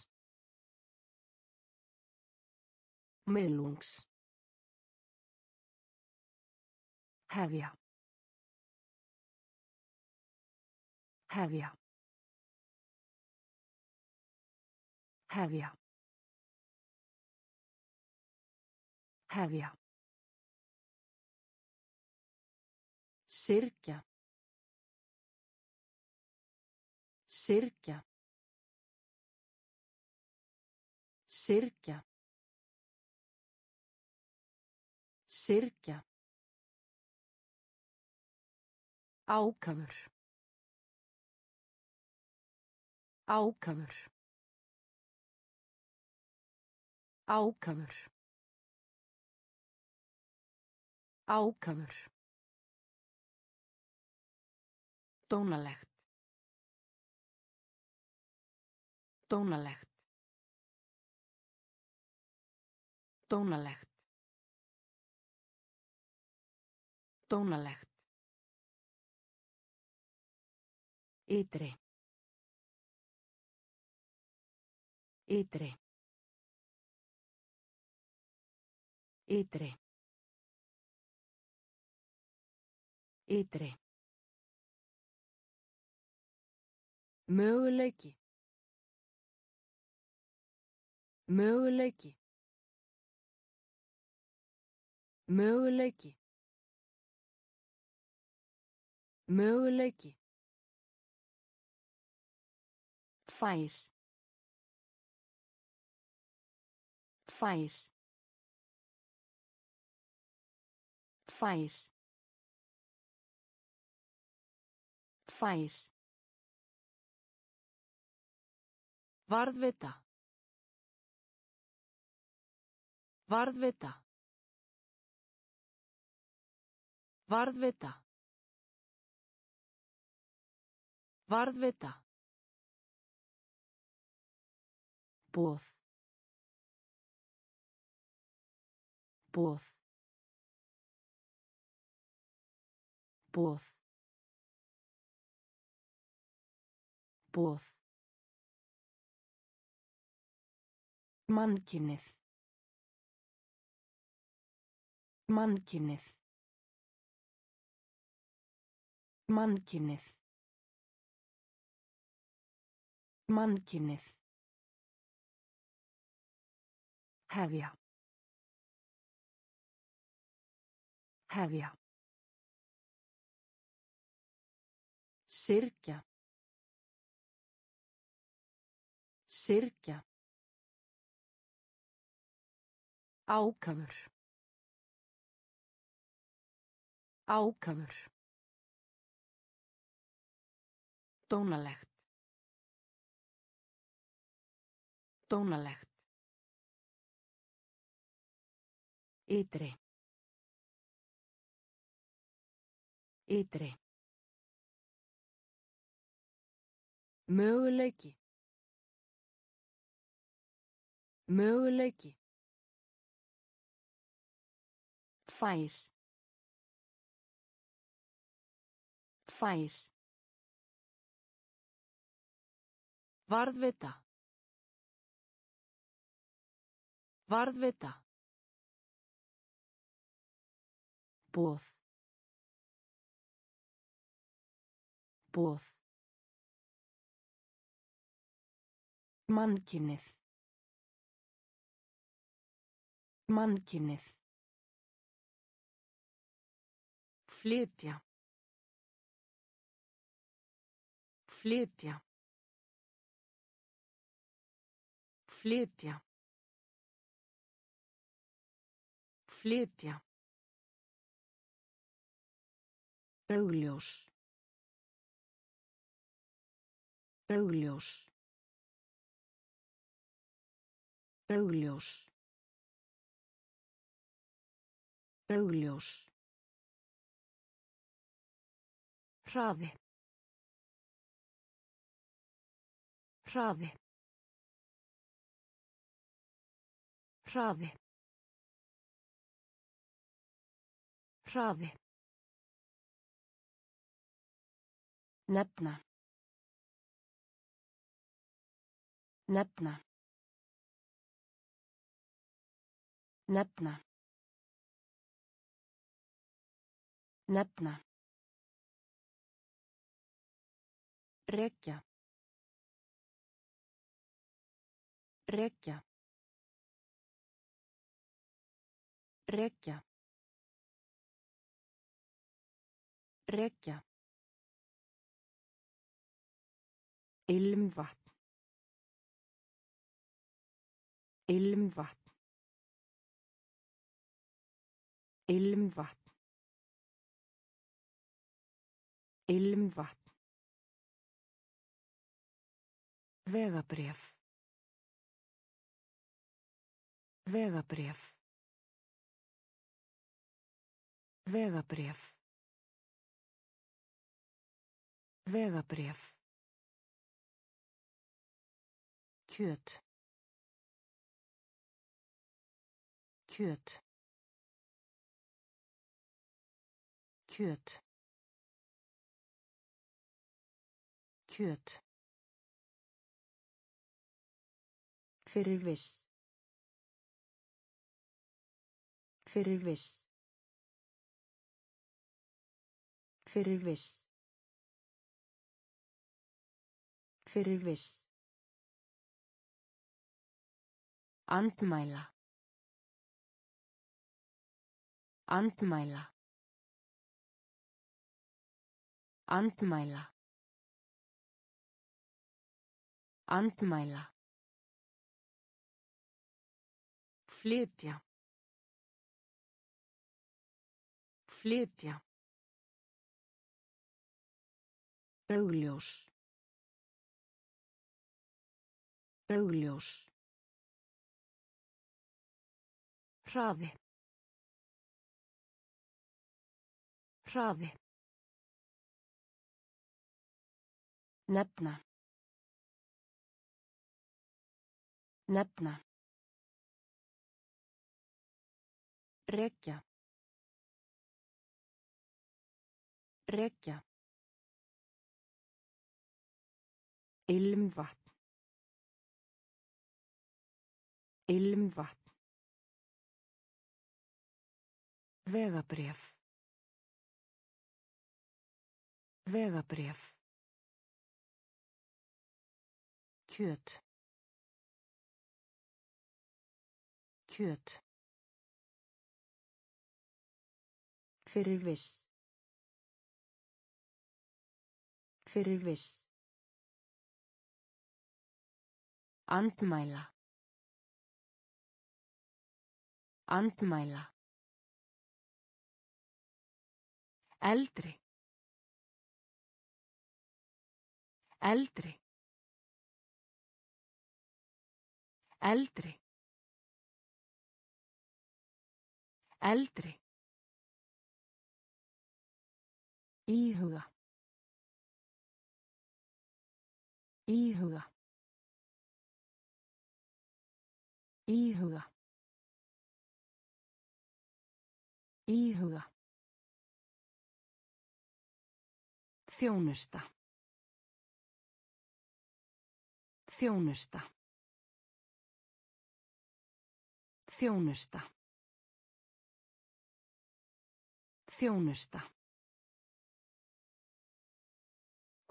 Miðlungs. Hefja. Hefja. Hefja. Hefja. Syrgja. Syrgja. Syrgja. Syrgja. Ákafur. Ákafur. Ákafur. Ákafur. Dónalegt. Dónalegt. Dónalegt. Dónalegt. Ytri. Ytri. Ytri. Ytri. Möguleiki. Möguleiki. Möguleiki. Möguleiki. Fær. Fær. Fær. Fær. Varðvita. Varðvita. Varðvita. Varðvita. Boð. Boð. Boð. Boð. Mannkinnið. Mannkinnið. Mannkinnið. Mannkinnið. Hefja. Hefja. Syrgja. Syrgja. Ákafur. Ákafur. Dónalegt. Dónalegt. Ytri. Ytri. Möguleiki. Möguleiki. Fær. Fær. Varðvita. Varðvita. Bóð. Bóð. Mannkinnið. Mannkinnið. Flytja. Flytja. Flytja. Flytja. Augljós. Augljós. Augljós. Augljós. Hraði. Hraði. Hraði. Hraði. Nefna. Nefna. Nefna. Nefna. Rekja. Rekja. Rekja. Rekja. Ilmvatn. Ilmvatn. Ilmvatn. Ilmvatn. Vegabref. Vegabref. Vegabref. Vegabref. Kjöt kjöt kjöt kjöt fyrir viss. Fyrir viss. Fyrir viss. Fyrir viss Andmæla. Andmæla. Andmæla. Andmæla. Flytja. Flytja. Augljós. Augljós. Hraði. Hraði. Nefna. Nefna. Rekja. Rekja. Ilmvatn. Ilmvatn. Vegabref. Vegabref. kjöt. Kjöt. Fyrir viss. Fyrir viss. Andmæla. Andmæla Eldri. Eldri. Eldri. Eldri. Íhuga. Íhuga. Íhuga. Íhuga. Þjónusta. Þjónusta. Þjónusta. Þjónusta.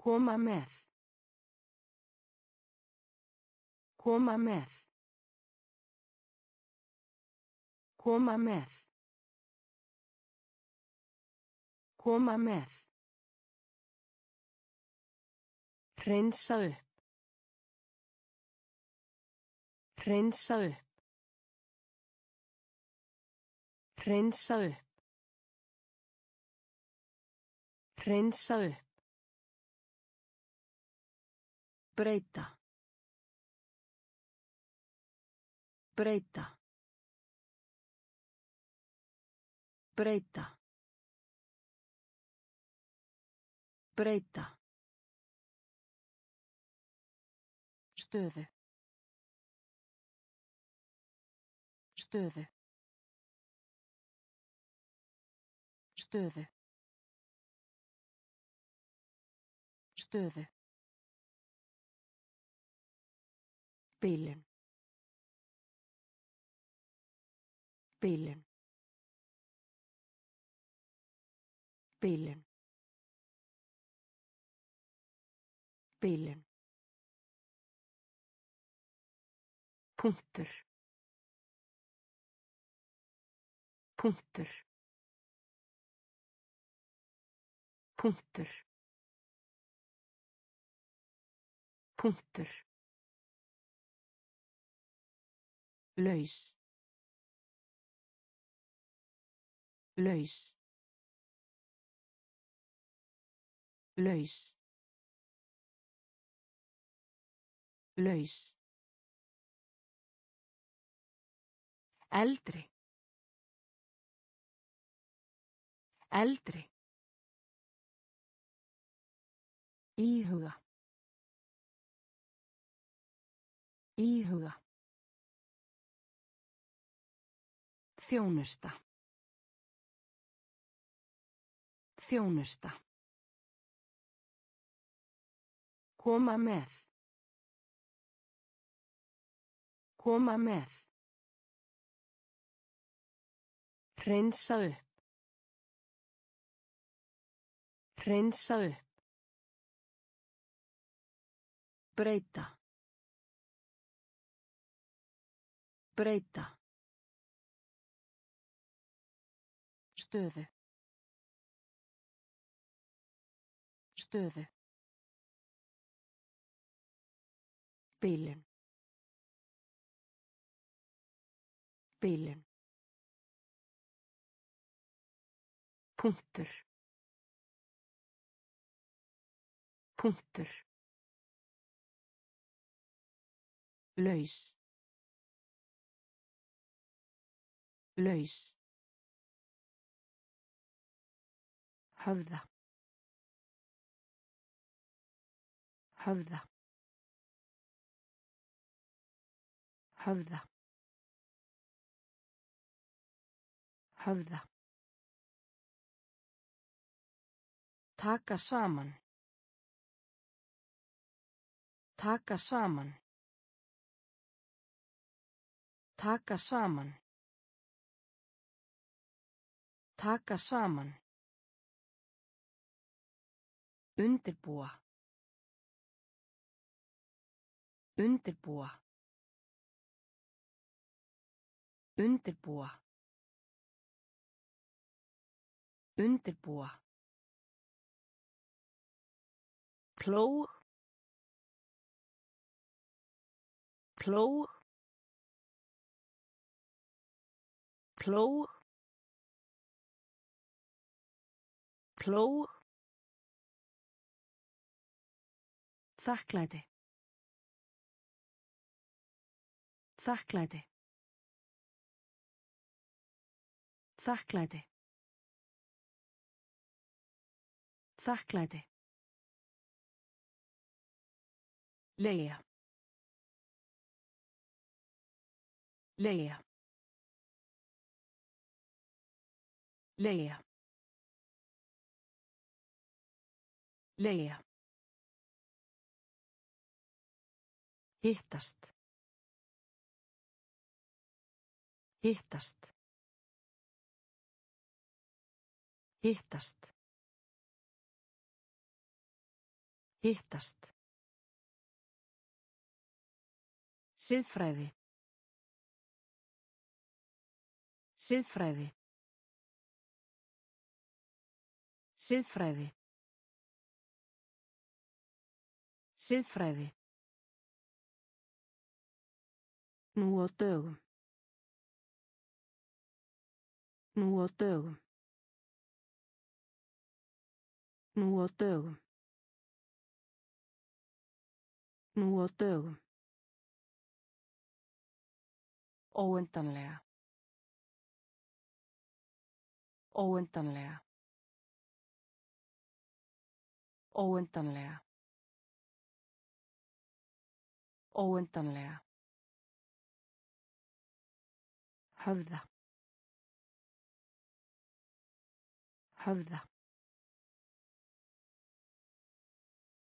Koma með. Koma með. Koma með. Koma með. Hreinsa upp. Hreinsa upp. Hreinsa upp. Hreinsa upp. Breyta. Breyta. Breyta. Breyta. Stöðu. Stöðu. Stöðu. Stöðu. Bilun. Bilun. Bilun. Bilun. Punktur. Punktur. Punktur. Punktur. Laus. Laus. Laus. Laus. Eldri. Eldri. Íhuga. Íhuga. Þjónusta. Þjónusta. Koma með. Koma með. Hreinsa upp. Hreinsa upp. Breyta. Breyta. Stöðu. Stöðu. Bilun. Bilun. Punktur. Punktur. Laus. Laus. Höfða. Höfða. Höfða. Höfða. Taka saman. Taka saman. Taka saman. Taka saman. Undirbúa. Undirbúa. Undirbúa. Undirbúa. Plóg. Plóg. Plóg. Plóg. Þakklæti. Þakklæti. Þakklæti. Þakklæti. Leia. Leia. Leia. Leia. Hittast. Hittast. Hittast. Hittast. Siðfræði. Siðfræði. Siðfræði. Siðfræði. Nú á dögum. Nú á dögum. Nú á dögum. Nú á dögum. Óendanlega. Óendanlega. Óendanlega. Óendanlega. Höfða. Höfða.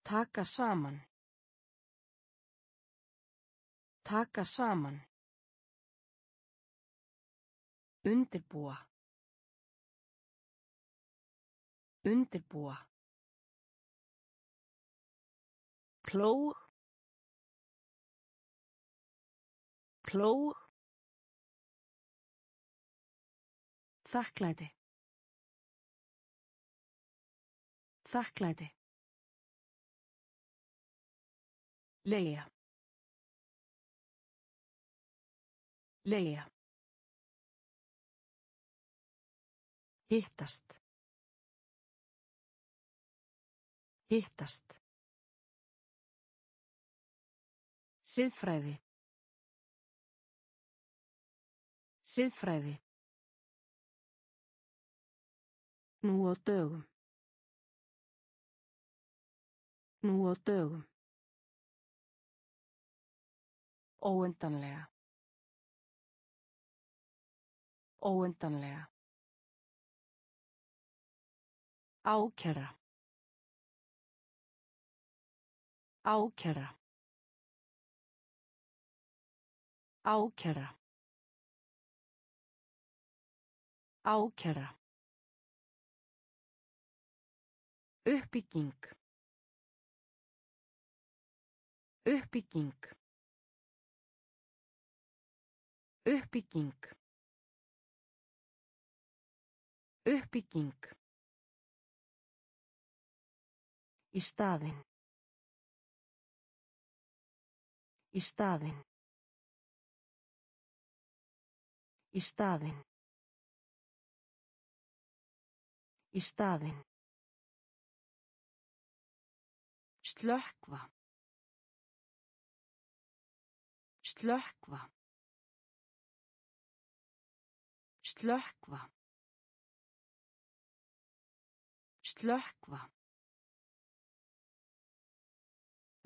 Taka saman. Taka saman. Undirbúa. Undirbúa. Plóg. Plóg. Þakklæti. Þakklæti. Leia. Leia. Hittast. Hittast. Siðfræði. Siðfræði. Nú á dögum. Nú á dögum. Óendanlega. Óendanlega. Ákæra. Ákæra. Ákæra. Ákæra. Uppbygging. Uppbygging. Uppbygging. Uppbygging. Í staðinn. Í staðinn. Í staðinn. Í staðinn. Slökkva. Slökkva. Slökkva. Slökkva.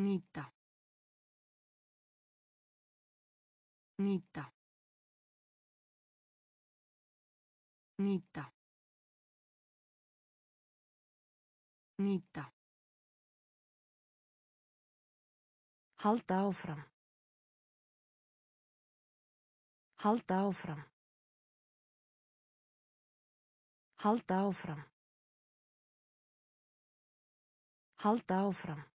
Nýta. Nýta. Nýta. Nýta. Halda áfram. Halda áfram. Halda áfram. Halda áfram.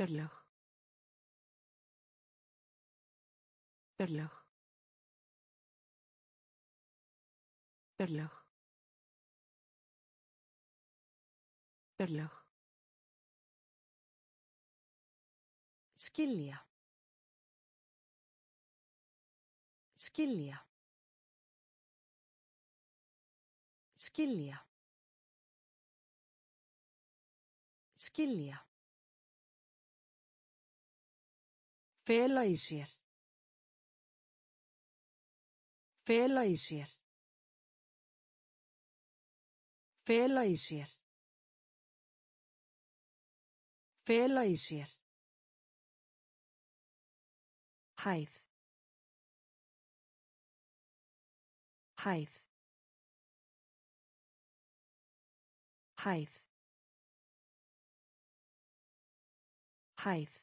Örlög. Örlög. Örlög. Örlög. Skilja. Skilja. Skilja. Skilja. Fela í sér. Fela í sér. Fela í sér. Fela í sér. Hæð. Hæð. Hæð. Hæð.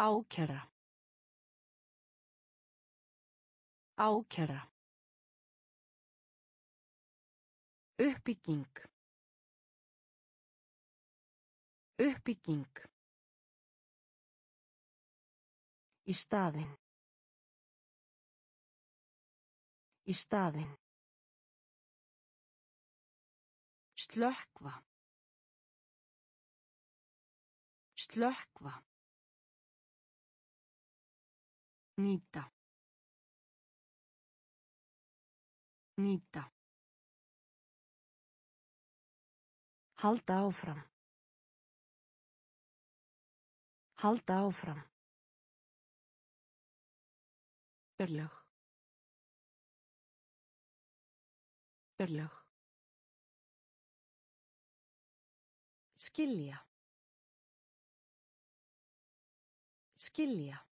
Ákæra. Ákæra. Uppbygging. Uppbygging. Í staðinn. Í staðinn. Slökkva. Slökkva. Nýta. Nýta. Halda áfram. Halda áfram. Örlög. Örlög. Skilja. Skilja.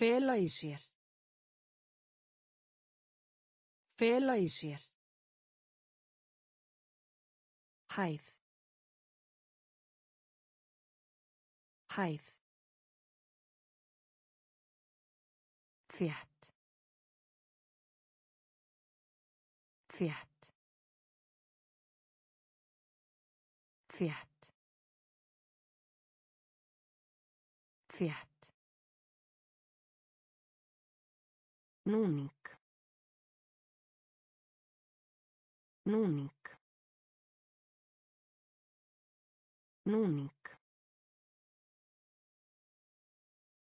Fela í sér. Fela í sér. Hæð. Hæð. Þétt. Þétt. Þétt. Þétt. Núning. Núning. Núning.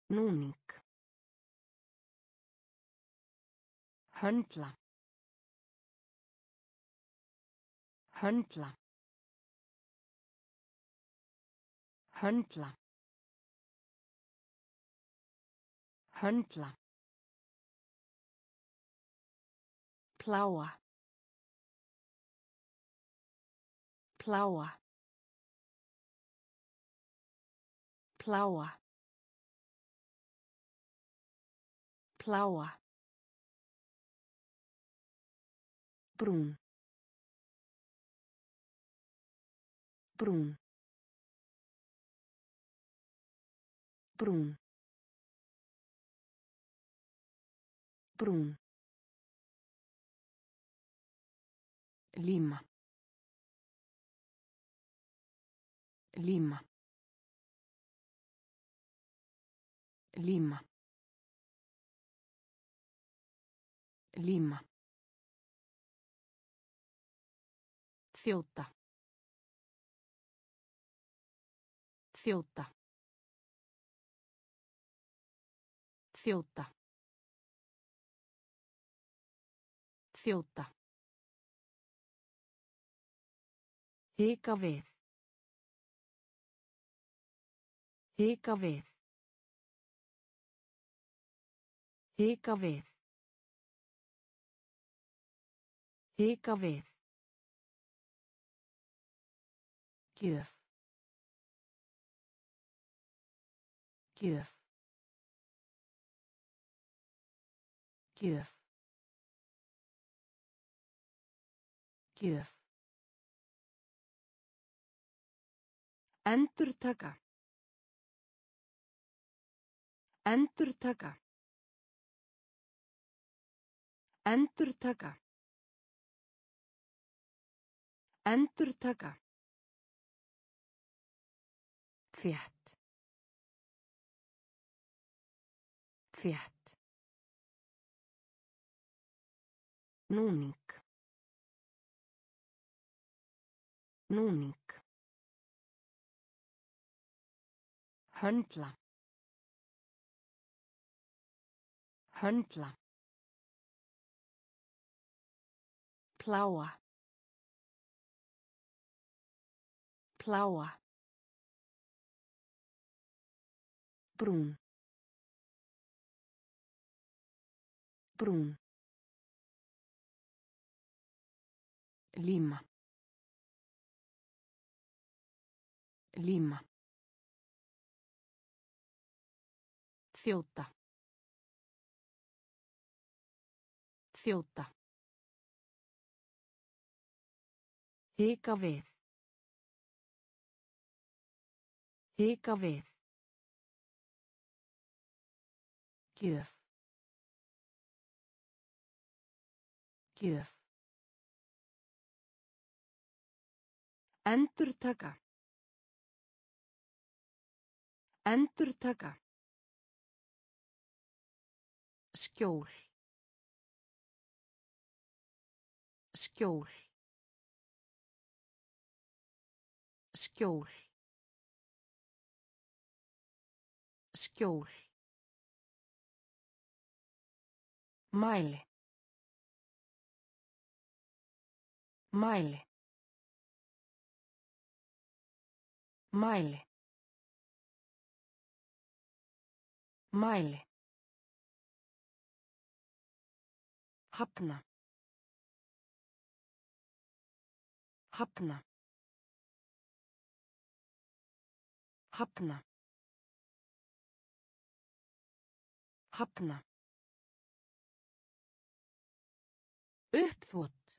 Núning. Höndla. Höndla. Höndla. Höndla. Pláa. Pláa. Pláa. Pláa. Brún. Brún. Brún. Brún. Lima. Lima. Lima. Lima. Þjóta. Þjóta. Þjóta. Þjóta. Hika við. Hika við. Hika við. Hika við. gjöf gjöf gjöf gjöf endurtaka endurtaka endurtaka endurtaka Þétt. Þétt. Núning. Núning. Höndla. Höndla. Pláa. Pláa. Brún. Brún. Líma. Líma. Þjóta. Þjóta. Hika við. Hika við. Gjöf. Gjöf. Endurtaka. Endurtaka. Skjól. Skjól. Skjól. Skjól. Mæli. Mæli. Mæli. Mæli. Hafna. Hafna. Hafna. Hafna. Uppþvott.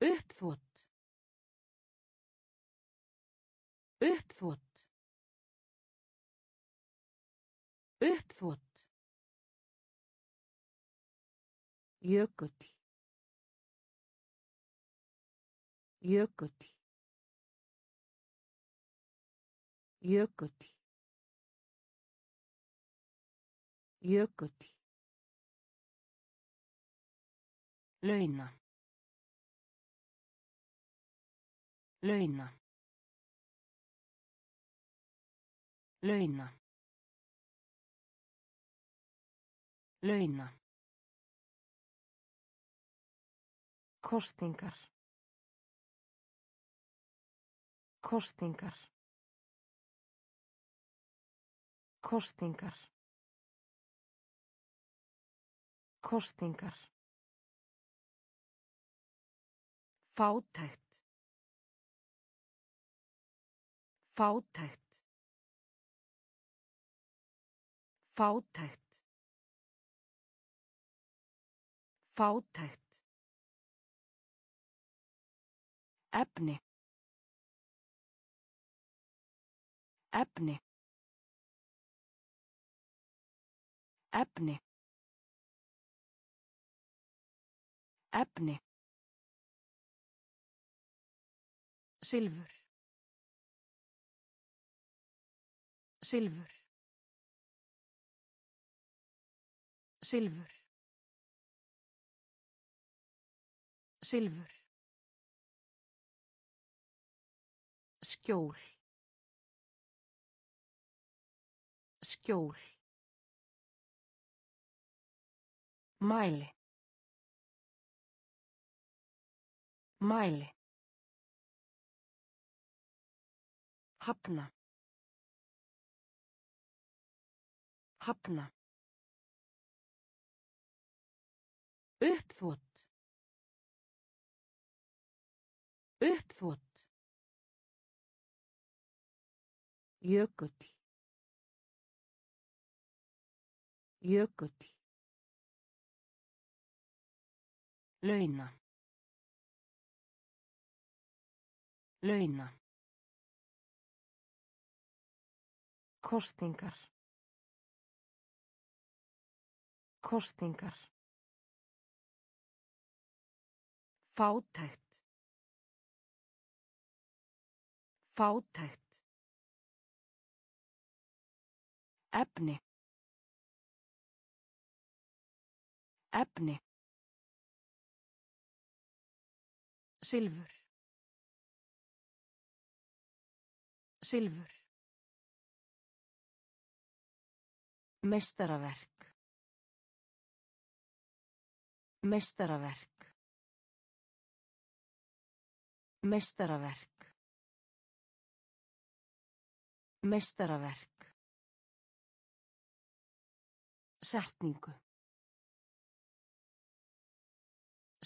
Uppþvott. Uppþvott. Uppþvott. Jökull. Jökull. Jökull. Jökull. Launa. Launa. Launa. Launa. Kostingar. Kostingar. Kostingar. Kostingar. Fátækt. Fátækt. Fátækt. Fátækt. Efni. Efni. Efni. Efni. Silfur. Silfur. Silfur. Silfur. Skjól. Skjól. Mæli. Mæli. Hafna. Hafna. Uppþvott. Uppþvott. Jökull. Jökull. Launa. Launa. Kostingar. Kostingar. Fátækt. Fátækt. Efni. Efni. Silfur. Silfur. Meistaraverk. Meistaraverk. Meistaraverk. Meistaraverk. Setningu.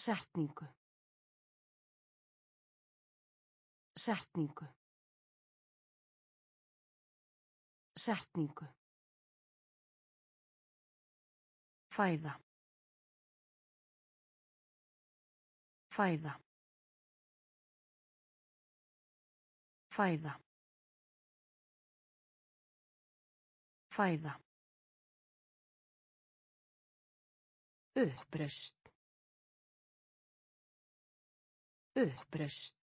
Setningu. Setningu. Setningu. Fæða. Fæða. Fæða. Fæða. Uppreist. Uppreist.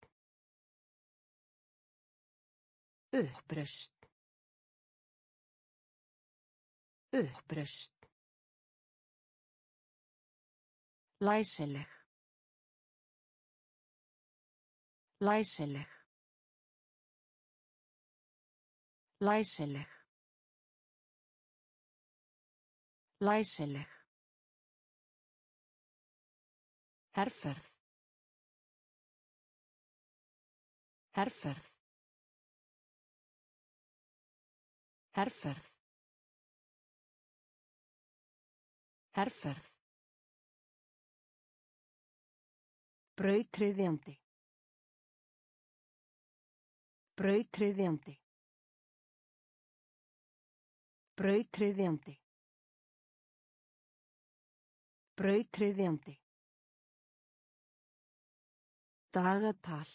Uppreist. Uppreist. Læsileg. Læsileg. Læsileg. Læsileg. Herferð. Herferð. Herferð. Herferð. Brautriðjandi. Brautriðjandi. Brautriðjandi. Brautriðjandi. Dagatal.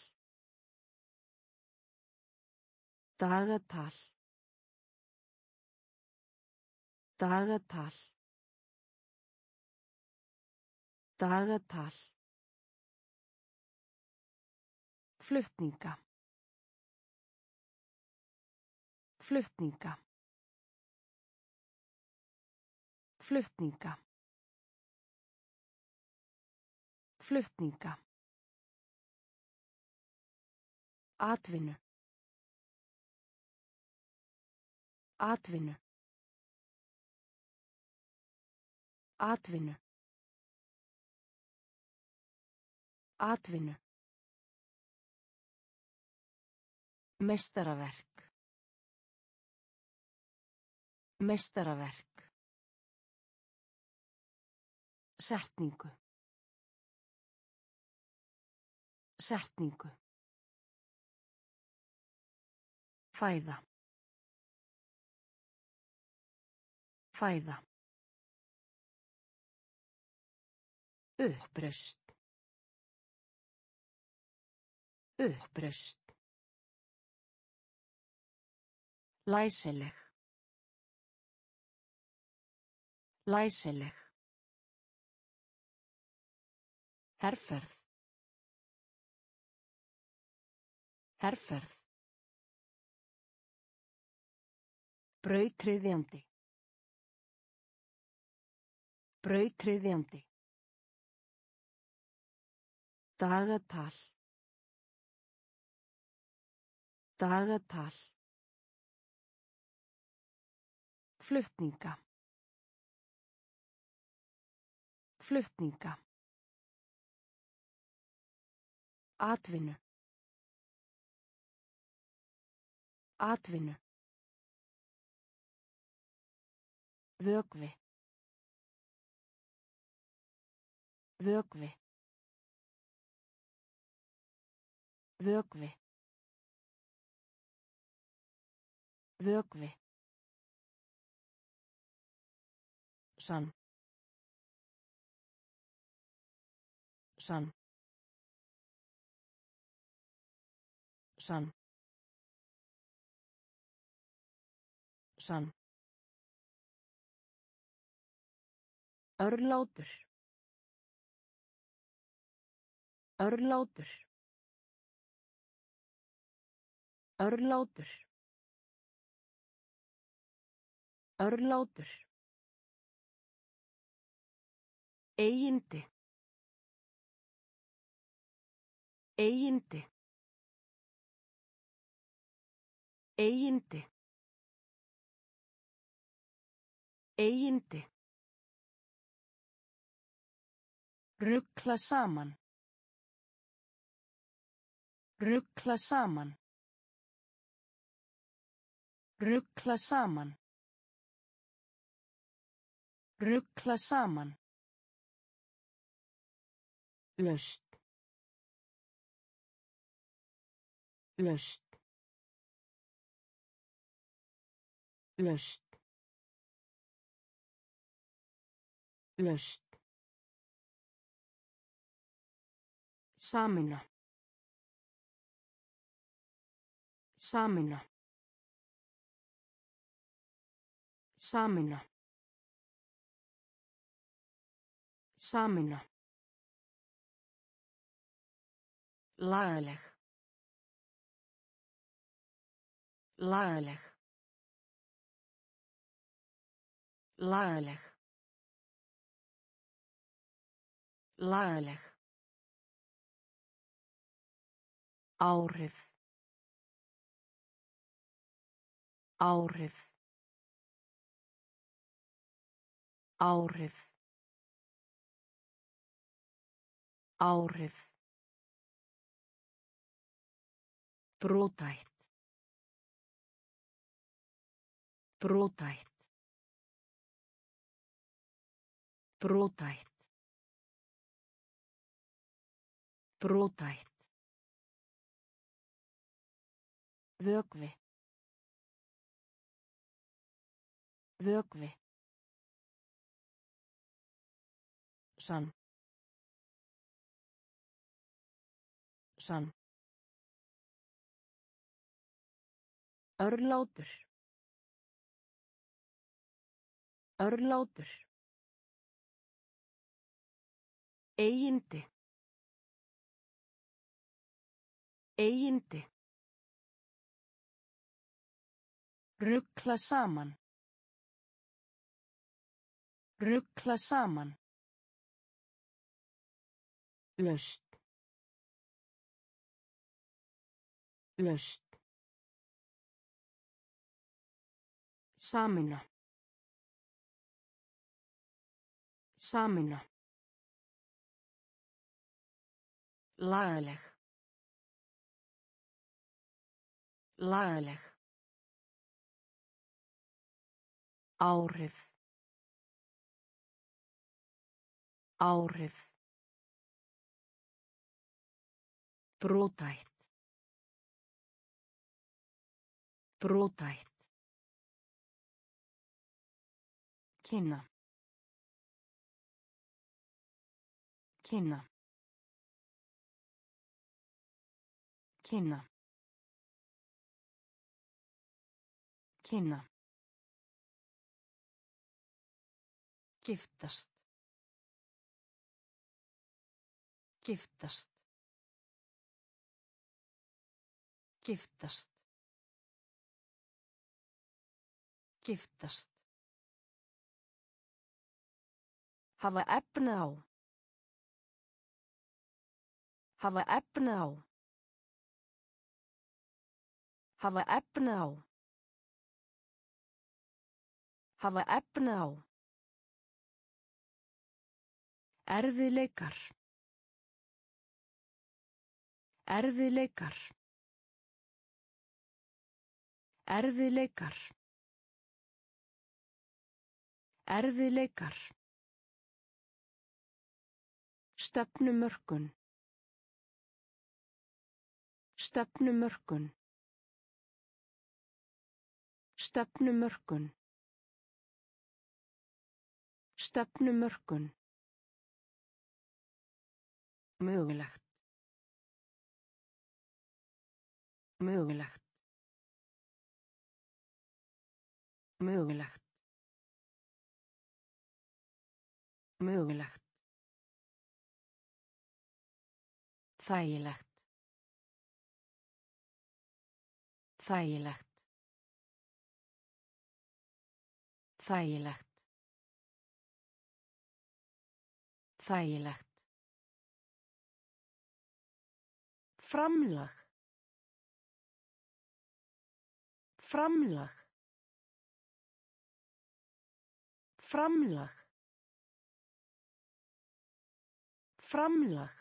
Dagatal. Dagatal. Dagatal. Flutninga. Flutninga. Flutninga. Flutninga. Atvinnu. Atvinnu. Atvinnu. Atvinnu. Meistaraverk. Meistaraverk. Setningu. Setningu. Fæða. Fæða. Uppreist. Uppreist. Læsileg. Læsileg. Herferð. Herferð. Brautriðjandi. Brautriðjandi. Dagatal. Dagatal. Flutninga. Flutninga. Atvinnu. Atvinnu. Vögvi. Vögvi. Vögvi. Vögvi. Sann. Sann. Sann. Sann. Örlátur. Örlátur. Örlátur. Örlátur. Eyindi. Eyindi. Eyindi. Eyindi. Ruggla saman. Ruggla saman. Ruggla saman. Ruggla saman. Löst. Löst. Löst. Löst. Samina. Samina. Samina. Samina. Lagaleg. Lagaleg. Lagaleg. Lagaleg. Áhrif. Áhrif. Áhrif. Áhrif. Brótætt. Brótætt. Brótætt. Brótætt. Vökvi. Vökvi. Sann. Sann. Örlátur. Örlátur. Eyindi. Eyindi. Ruggla saman. Ruggla saman. Löst. Löst. Samina. Samina. Lagaleg. Lagaleg. Áhrif. Áhrif. Brótætt. Brótætt. Kynna. Kynna. Kynna. Kynna. Giftast. Giftast. Giftast. Giftast. Hafa efni á. Hafa efni á. Hafa efni á. Hafa efni á. Erfiðleikar. Erfiðleikar. Erfiðleikar. Erfiðleikar. Stefnumörkun. Stefnumörkun. Stefnumörkun. Stefnumörkun. Mögulegt. Mögulegt. Mögulegt. Mögulegt. Þægilegt. Þægilegt. Þægilegt. Þægilegt. Framlag. Framlag. Framlag. Framlag.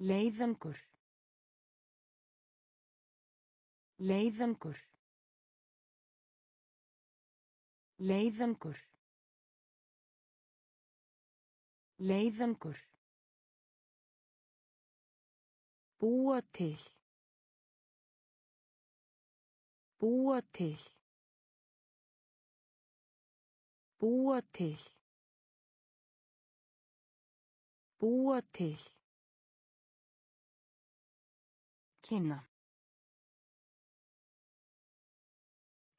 Leiðangur. Leiðangur. Leiðangur. Leiðangur. Búa til. Búa til. Búa til. Búa til. Kynna.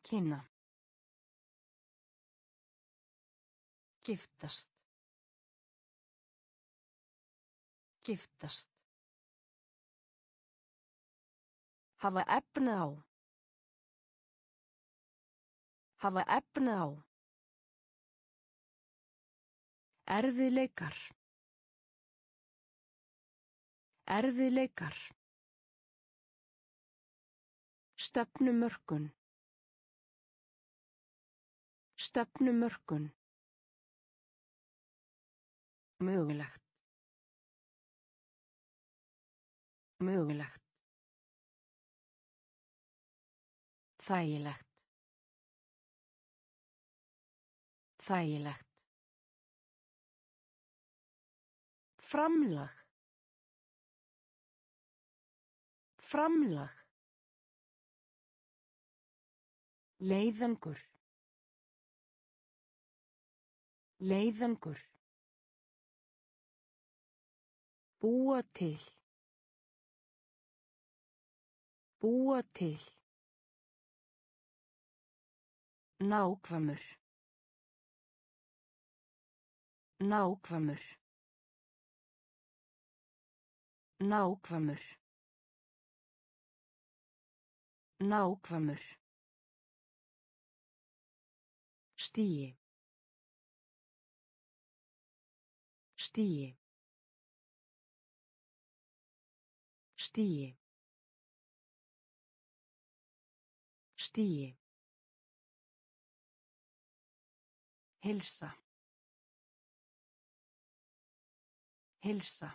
Kynna. Giftast. Giftast. Hafa efni á. Hafa efni á. Erfiðleikar. Erfiðleikar. Stefnumörkun. Stefnumörkun. Mögulegt. Mögulegt. Þægilegt. Þægilegt. Framlag. Framlag. Leiðangur. Leiðangur. Búa til. Búa til. Nákvæmur. Nákvæmur. Nákvæmur. Nákvæmur. Stíi. Stíi. Stíi. Stíi. Hilsa. Hilsa.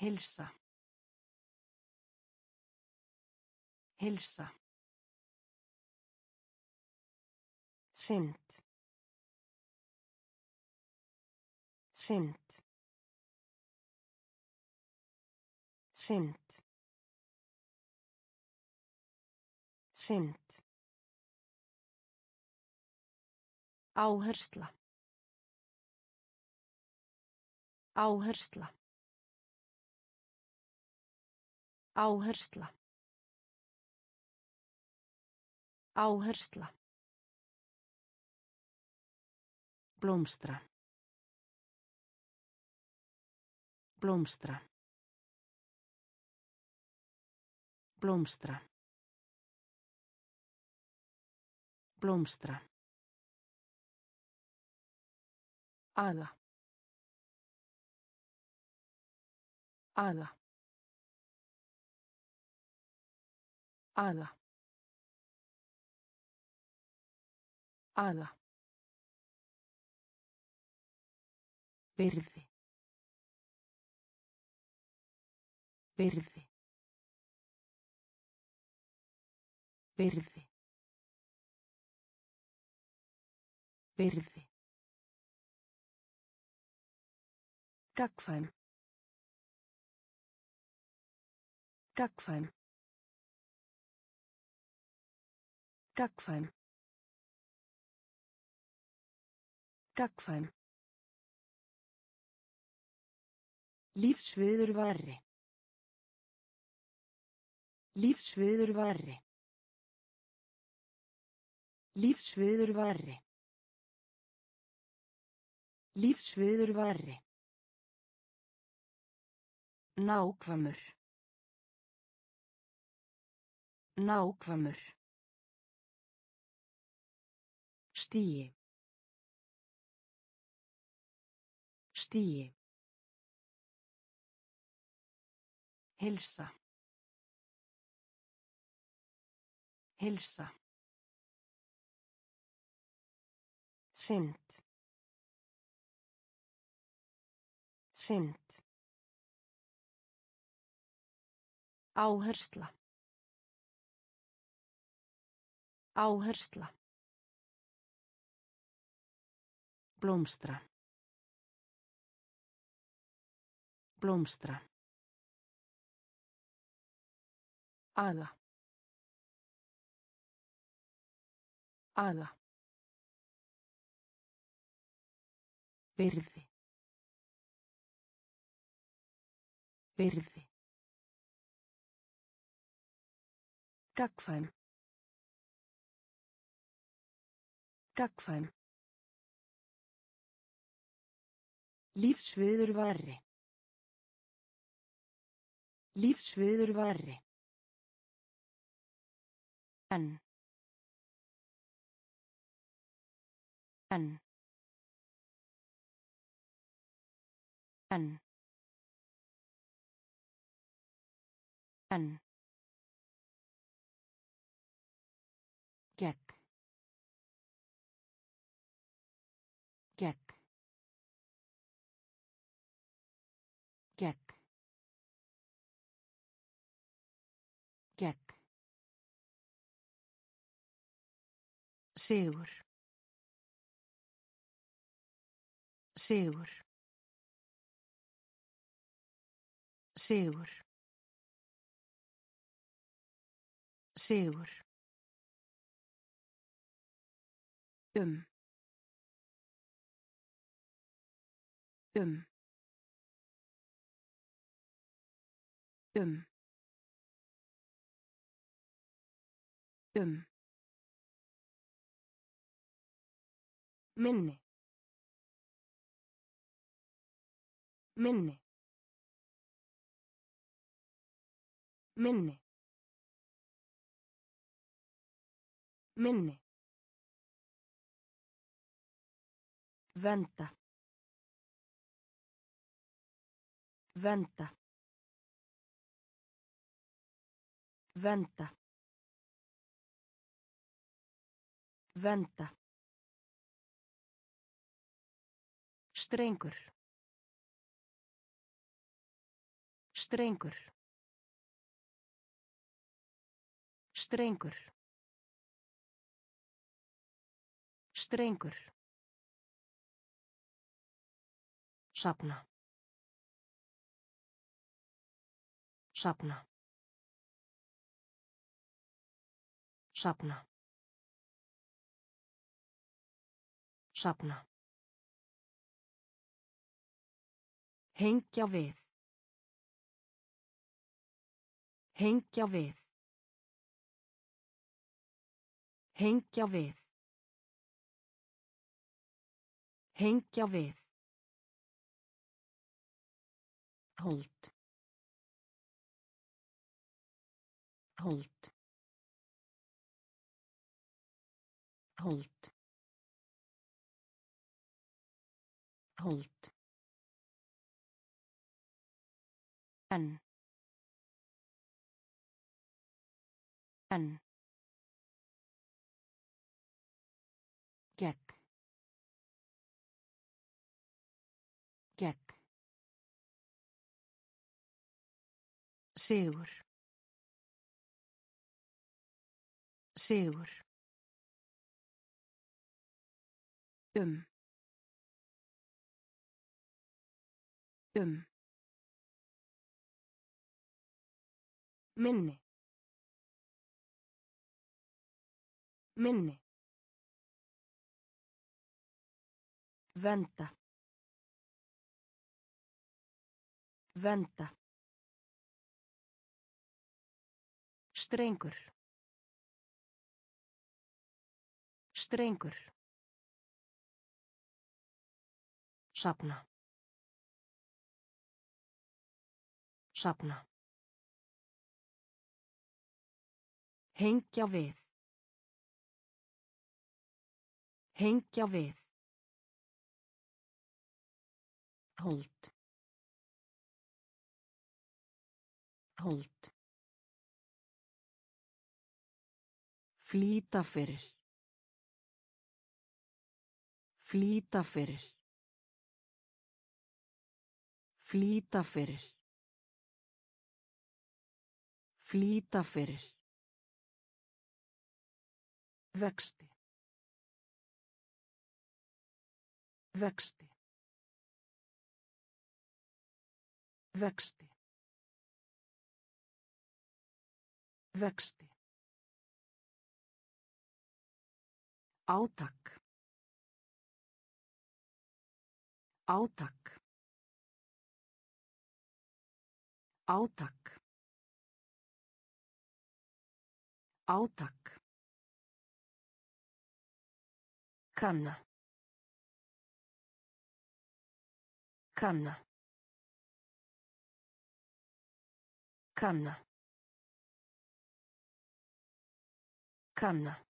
Hilsa. Hilsa. Synd. Synd. Synd. Synd. Áhersla. Áhersla. Áhersla. Áhersla. Blómstra. Blómstra. Blómstra. Blómstra. Aga. Aga. Aga. Aga. Byrði. Byrði. Byrði. Byrði. Gagkvæm. Gagkvæm. Gagkvæm. Gagkvæm. Lífsviður væri. Lífsviður væri. Lífsviður væri. Lífsviður væri. Nákvæmur. Nákvæmur. Stíi. Stíi. Hilsa. Hilsa. Synd. Synd. Áhersla. Áhersla. Blómstra. Blómstra. Aga. Aga. Byrði. Byrði. Gagfæm. Gagfæm. Lífsviður væri. Lífsviður væri. En. En. En. En. Sigur. Sigur. Sigur. Sigur. Um. Um. Um. Um. Minni. Minni. Minni. Minni. Venta. Venta. Venta. Venta. Strengur. Strengur. Strengur. Strengur. Sapna. Sapna. Sapna. Sapna. Hengja við. Hengja við. Hengja við. Hengja við. Hold. Hold. Hold. Hold. En. En. Gekk. Gekk. Sigur. Sigur. Um. Um. Minni. Minni. Venta. Venta. Strengur. Strengur. Sapna. Sapna. Hengja við. Hengja við. Hold. Hold. Flýta fyrir. Flýta fyrir. Flýta fyrir. Flýta fyrir. Vexti. Vexti. Vexti. Vexti. Átak. Átak. Átak. Átak. Kanna. Kanna. Kanna. Kanna.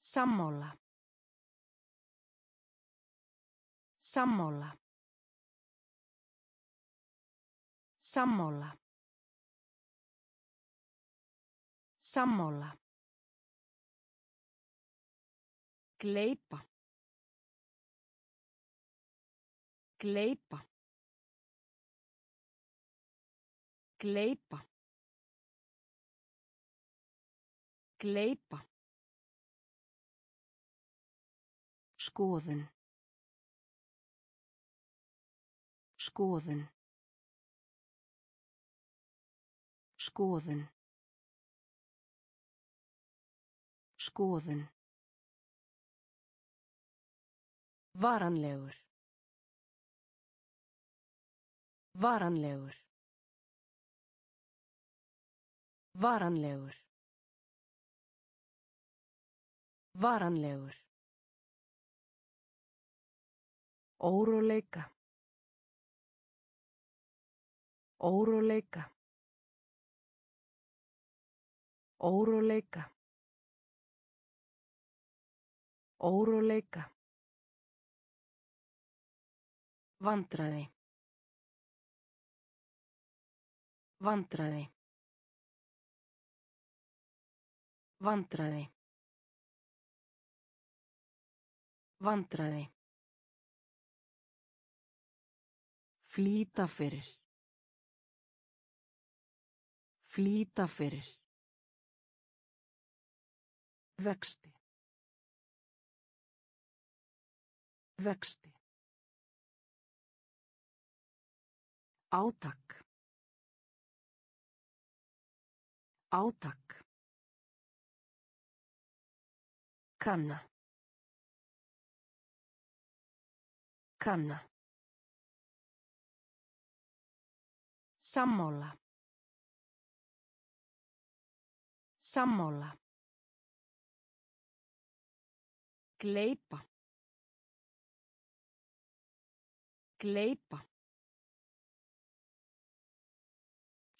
Sammála. Sammála. Sammála. Sammála. Gleypa. Gleypa. Gleypa. Gleypa. Skoðun. Skoðun. Skoðun. Skoðun. Varanlegur. Varanlegur. Varanlegur. Varanlegur. Óróleika. Óróleika. Óróleika. Óróleika. Vandræði. Vandræði. Vandræði. Vandræði. Flýta fyrir. Flýta fyrir. Vexti. Vexti. Átak. Átak. Kanna. Kanna. Sammála. Sammála. Gleypa. Gleypa.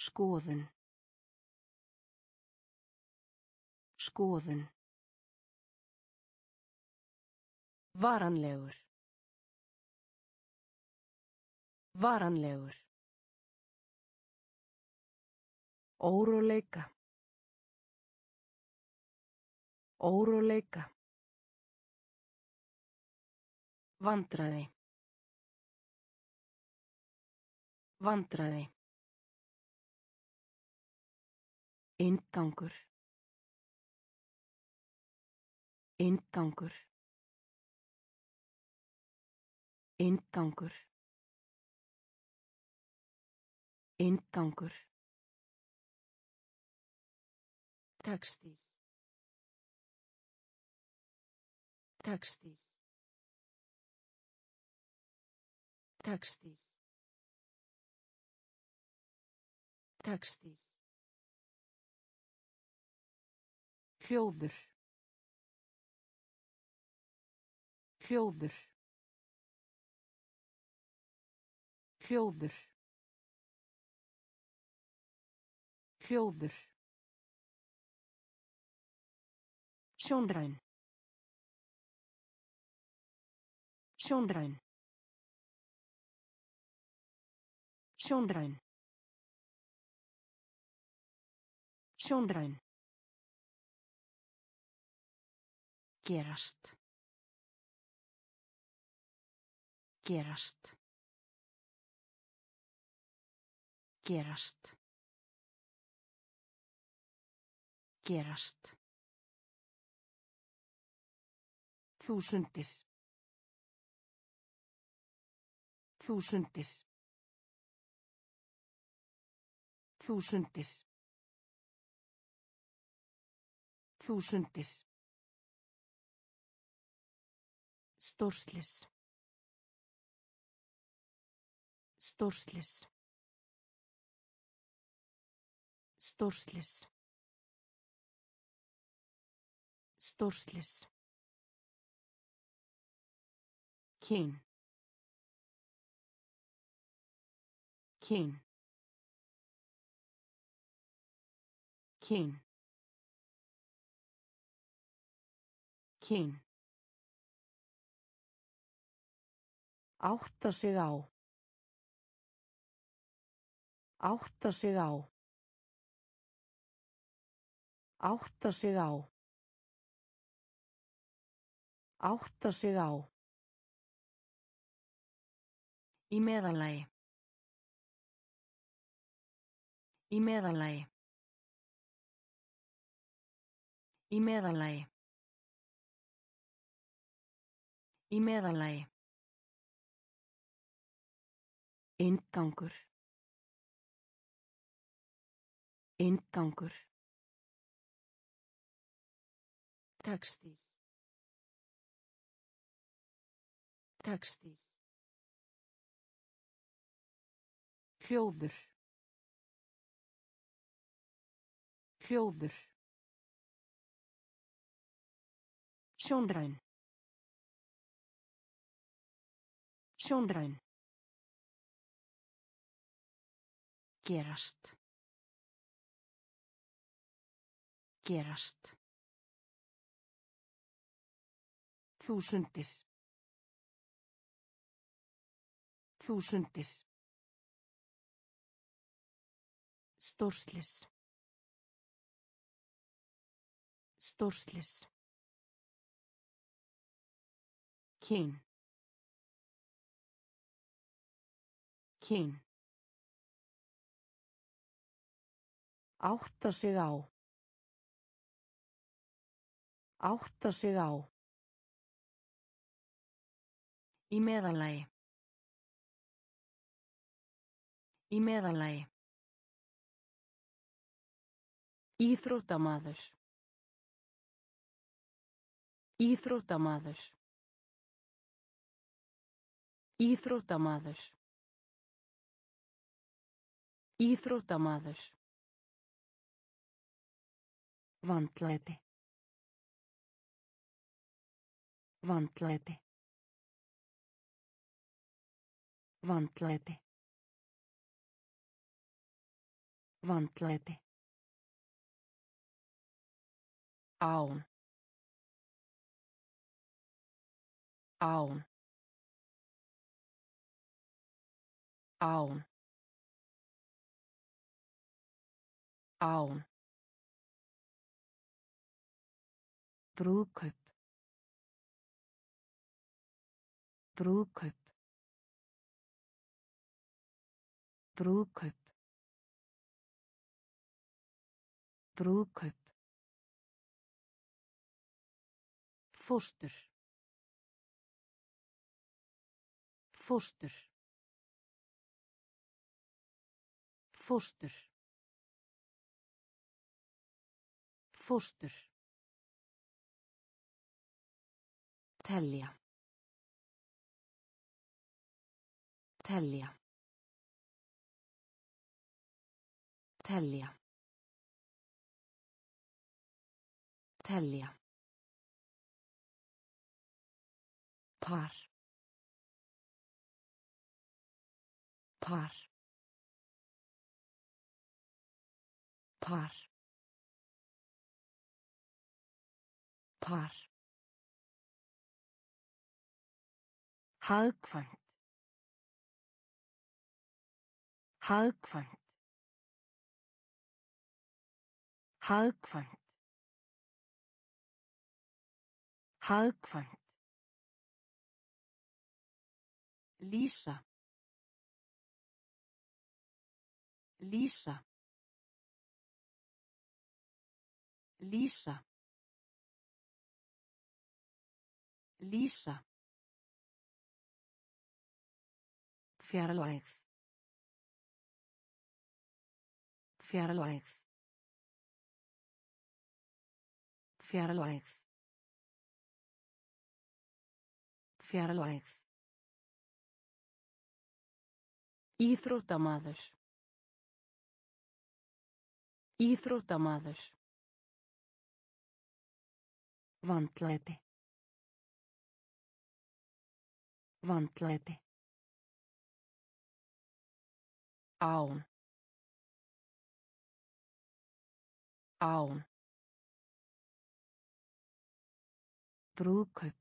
Skoðun. Skoðun. Varanlegur. Varanlegur. Óróleika. Óróleika. in kanker. In kanker. In kanker. In kanker. Textiel textiel textiel textiel Hljóður. Hljóður. Hljóður. Hljóður. Sjónræn. Sjónræn. Sjónræn. Sjónræn. Gerast. Gerast. Gerast. Gerast. Þúsundir. Þúsundir. Þúsundir. Þúsundir. Stórslis. Stórslis. Stórslis. Stórslis. Kyn. Kyn. Kyn. Kyn. Átta sig á. Átta sig á. Átta sig á. Átta sig á. Í meðalagi. Í meðalagi. Í meðalagi. Í meðalagi. Inngangur. Inngangur. Textíl. Textíl. Hljóður. Hljóður. Sjónræn. Sjónræn. Gerast. Gerast. Þúsundir. Þúsundir. Stórslis. Stórslis. Kyn. Kyn. Átta sig á. Átta sig á. Í meðalagi. Í meðalagi. Íþróttamaður. Íþróttamaður. Íþróttamaður. Íþróttamaður. Vandlæti. Vandlæti. Vandlæti. Vandlæti. Án. Án. Án. Án. Brúðkaup. Brúðkaup. Brúðkaup. Brúðkaup. Fóstur. Fóstur. Fóstur. Fóstur. Telja. Telja. Telja. Telja. Par. Par. Par. Par. Hagkvæmt. Hagkvæmt. Hagkvæmt. Hagkvæmt. Lýsa. Lýsa. Lýsa. Lýsa. Fjarlægð. Fjarlægð. Fjarlægð. Fjarlægð. Íþróttamaður. Íþróttamaður. Vandlæti. Vandlæti. Án. Án. Brúðkaup.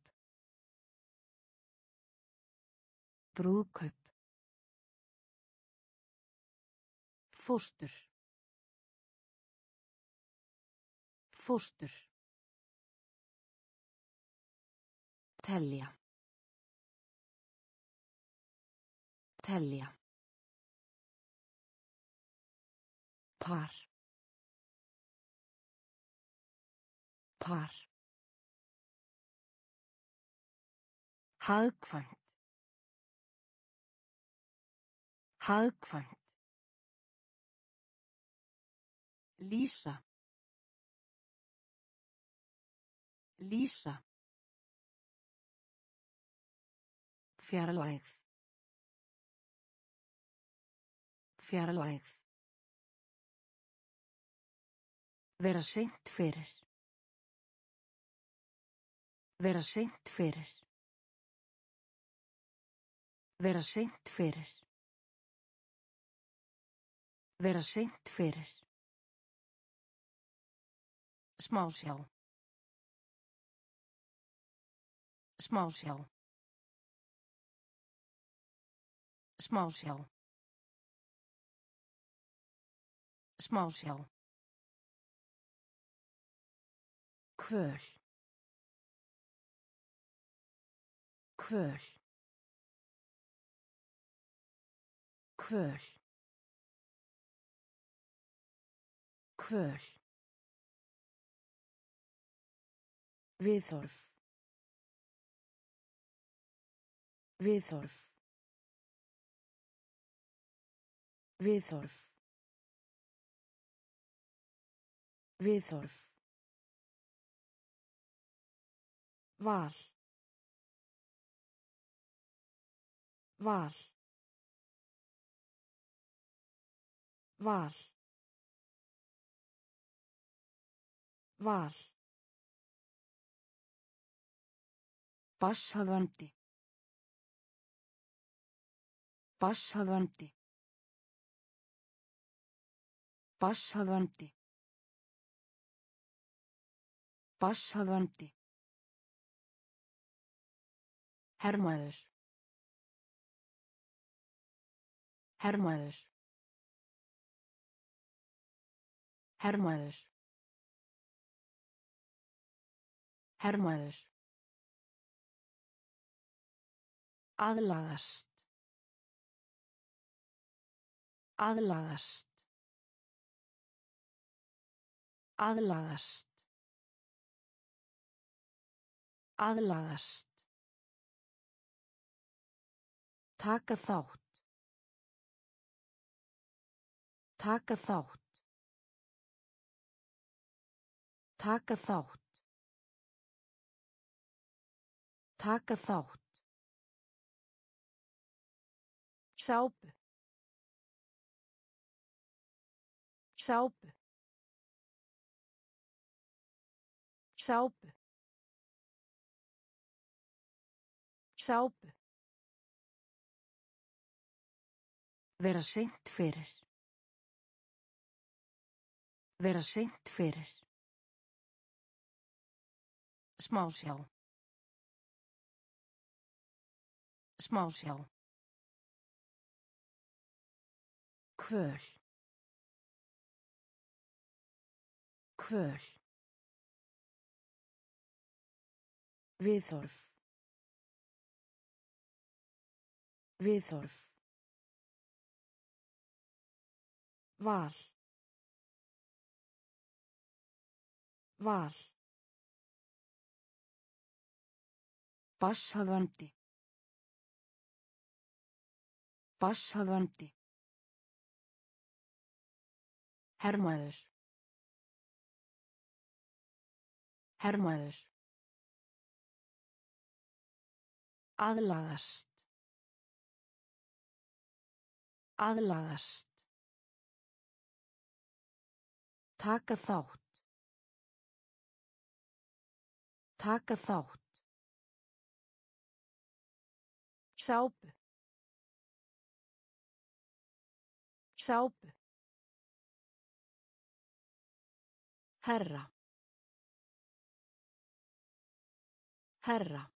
Brúðkaup. Fóstur. Fóstur. Telja. Telja. Par. Par. Hagkvæmt. Hagkvæmt. Lýsa. Lýsa. Fjarlægð. Fjarlægð. Vera seint fyrir. Vera seint fyrir. Vera seint fyrir. Vera seint fyrir. Smásjá. Smásjá. Smásjá. Smásjá. Kvöl. Kvöl. Kvöl. Kvöl. Viðhorf. Viðhorf. Viðhorf. Viðhorf. Val. Val. Val. Val. Passaðandi. Passaðandi. Passaðandi. Passaðandi. Hermaður. Hermaður. Hermaður. Hermaður. Aðlagast. Aðlagast. Aðlagast. Aðlagast. Taka þátt. Taka þátt. Taka þátt. Taka þátt. Sápu. Sápu. Sápu. Sápu. Vera seint fyrir. Vera seint fyrir. Smásjá. Smásjá. Kvöl. Kvöl. Viðhorf. Viðhorf. Val. Val. Basshafandi. Basshafandi. Hermaður. Hermaður. Aðlagast. Aðlagast. Taka þátt. Taka þátt. Sápu. Sápu. Herra. Herra.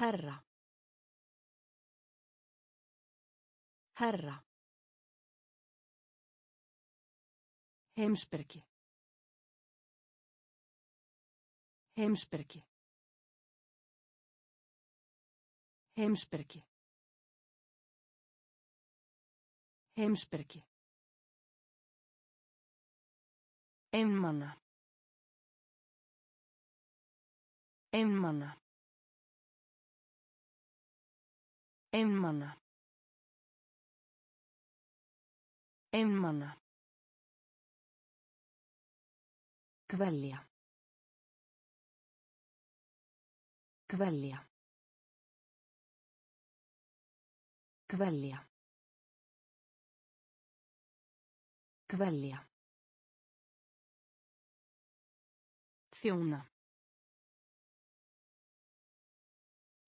Herra. Herra. Heimsbyrgi. Heimsbyrgi. Heimsbyrgi. Heimsbyrgi. Einmana. Einmana. Einmana. Einmana. Dvelja. Dvelja. Dvelja. Dvelja. Þjóna.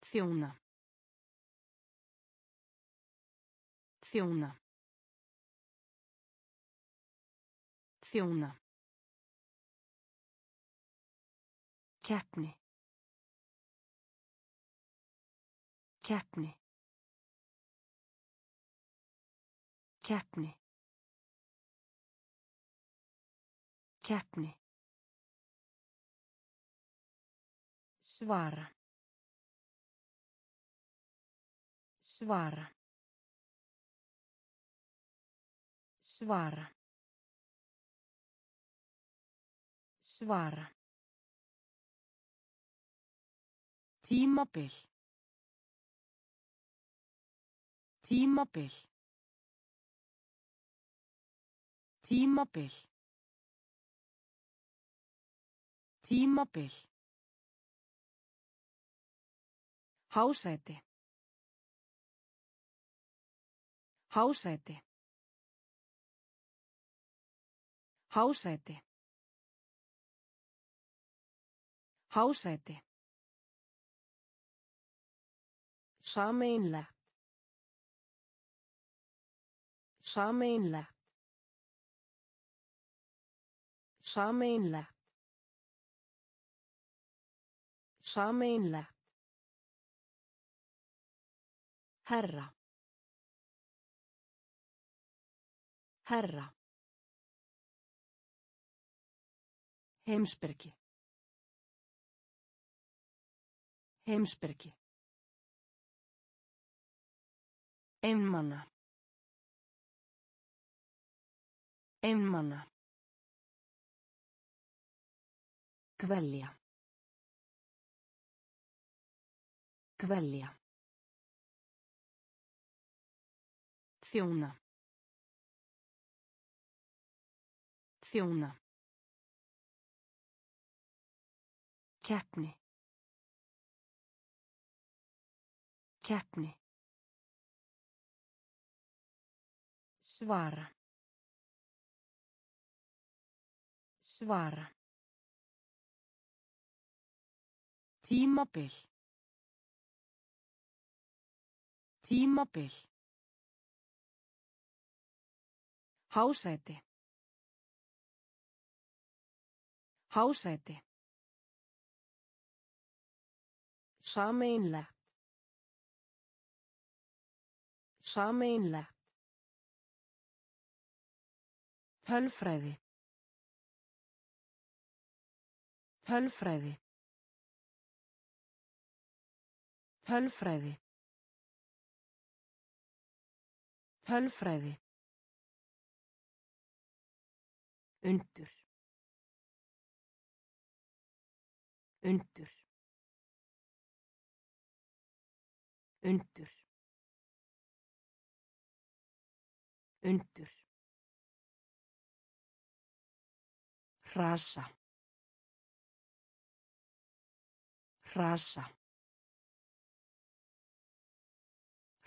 Þjóna. Þjóna. Þjóna. Keppni. Keppni. Keppni. Keppni. Svara. Svara. Svara. Svara. Tímabil. Tímabil. Tímabil. Tímabil. Hásæti. Hásæti. Hásæti. Hásæti. Sameinlegt. Sameinlegt. Sameinlegt. Sameinlegt. Herra. Herra. Heimsbyrgi. Heimsbyrgi. Einmana. Einmana. Dvelja. Dvelja. Þjóna. Þjóna. Keppni. Keppni. Svara. Svara. Tímabil. Tímabil. Hásæti. Hásæti. Sameinlegt. Sameinlegt. Tölfræði. Tölfræði. Tölfræði. Tölfræði. Undur. Undur. Undur. Undur. Hrasa. Hrasa.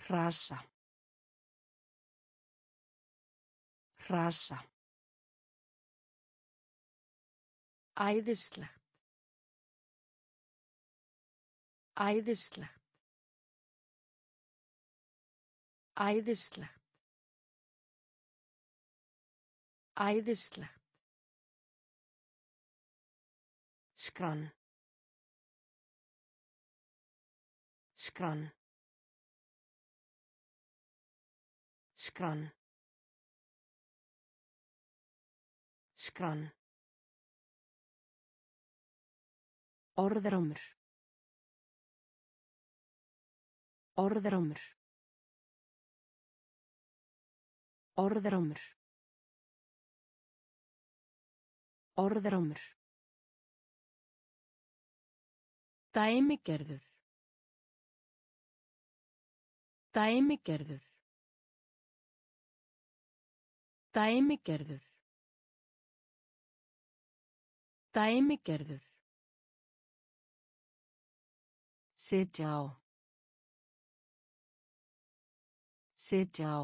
Hrasa. Hrasa. Æðislegt. Æðislegt. Æðislegt. Æðislegt. Skrann. Skrann. Skrann. Skrann. Orðrómur. Orðrómur. Orðrómur. Orðrómur. Dæmigerður. Dæmigerður. Dæmigerður. Dæmigerður. Sitja á. Sitja á.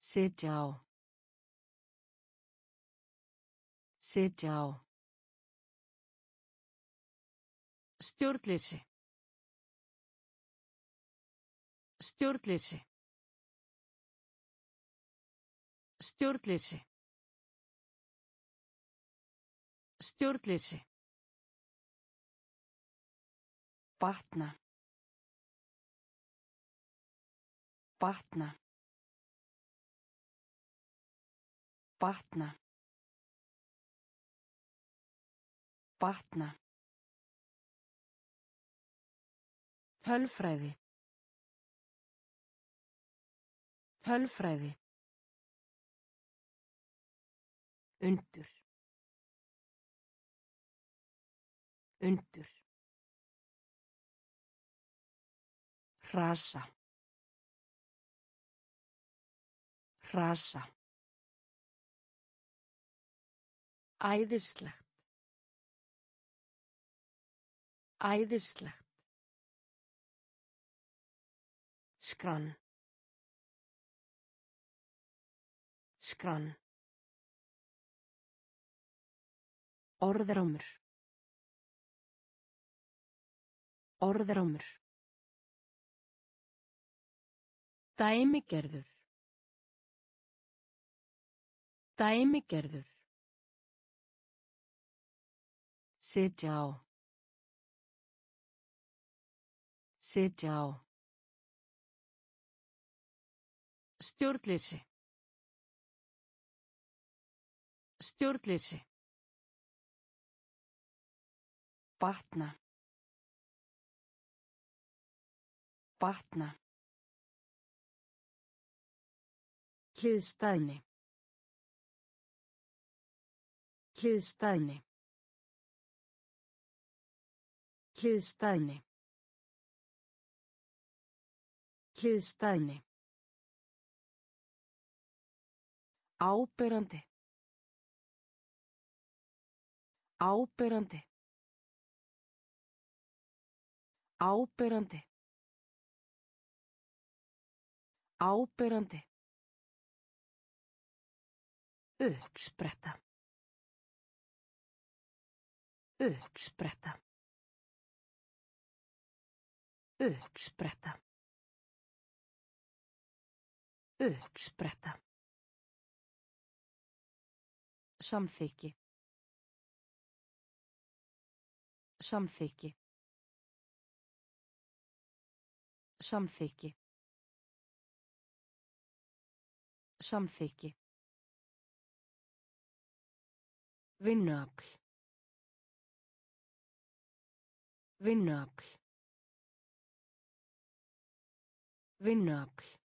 Sitja á. Sitja á. Stjórnleysi. Stjórnleysi. Stjórnleysi. Stjórnleysi. Batna. Batna. Batna. Batna. Tölfræði. Tölfræði. Undur. Undur. Hrasa. Hrasa. Æðislegt. Æðislegt. Skrann. Skrann. Orðrómur. Orðrómur. Dæmigerður. Dæmigerður. Sitja á. Sitja á. Stjórnleysi. Stjórnleysi. Batna. Batna. Hliðstæðni. Hliðstæðni. Hliðstæðni. Hliðstæðni. Áberandi. Áberandi. Áberandi. Áberandi. Uppspretta. Uppspretta. Uppspretta. Uppspretta. Samþykki. Samþykki. Samþykki. Samþykki. Vinnuafl. Vinnuafl. Vinnuafl.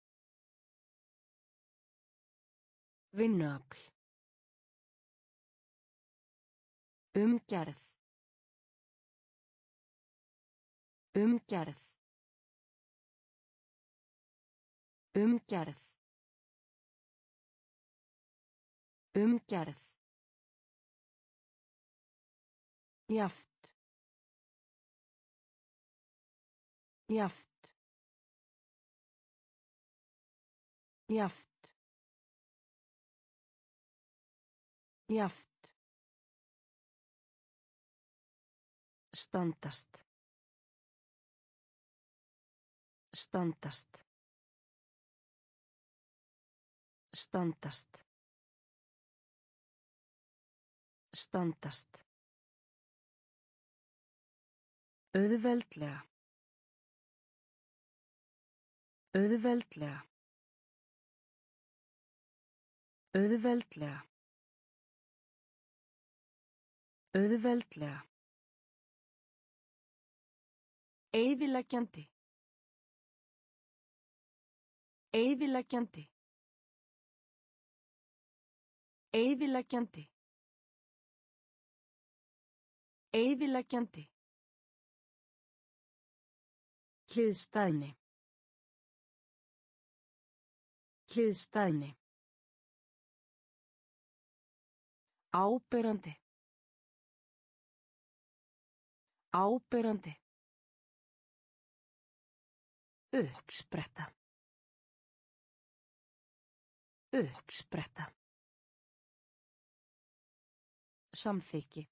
Vinnuafl. Umgerð. Umgerð. Umgerð. Umgerð. Jaft. Jaft. Jaft. Jaft. Standast. Standast. Standast. Standast. Auðveldlega. Auðveldlega. Auðveldlega. Auðveldlega. Eyðileggjandi. Eyðileggjandi. Eyðileggjandi. Eyðileggjandi. Hliðstæðni. Hliðstæðni. Áberandi. Áberandi. Uppspretta. Uppspretta. Samþykki.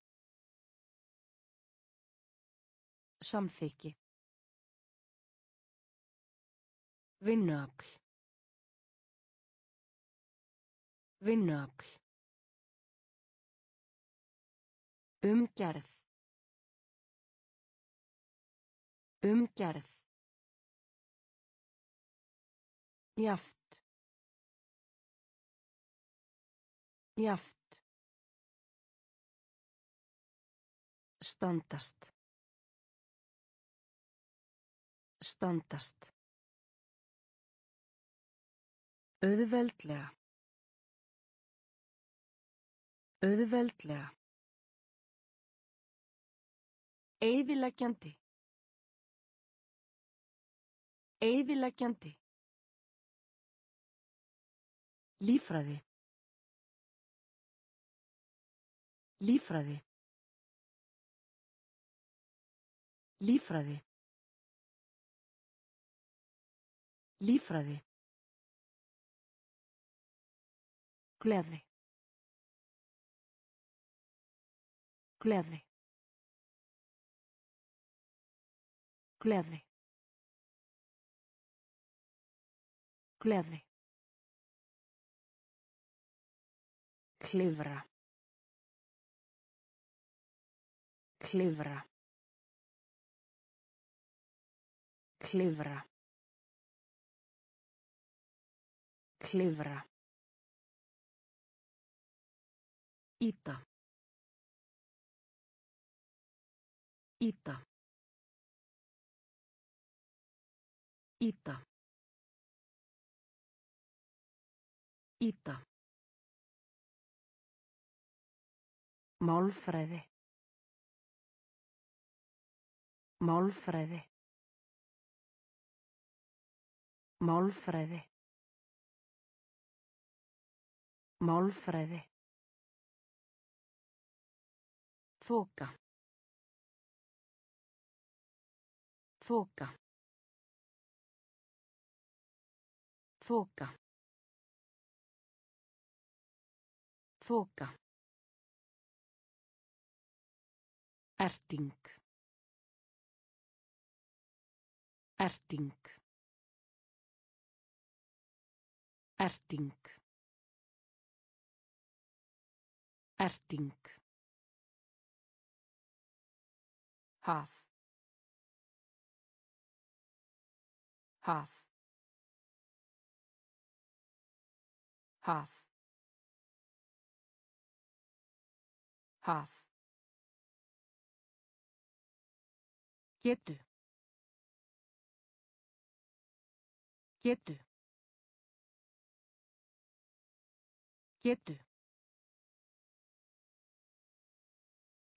Samþykki. Vinnuafl. Vinnuafl. Umgerð. Umgerð. Jaft. Jaft. Standast. Standast. Auðveldlega. Auðveldlega. Eyðileggjandi. Eyðileggjandi. Lífræði. Lífræði. Lífræði. Lífræði. Gleði. Gleði. Gleði. Gleði. Klifra. Klifra. Klifra. Klifra. Íta. Íta. Íta. Íta. Málfræði. Málfræði. Málfræði. Málfræði. Þoka. Þoka. Þoka. Þoka. Erting. Erting. Erting. Erting. Haf. Haf. Haf. Haf. Getu. Getu. Getu.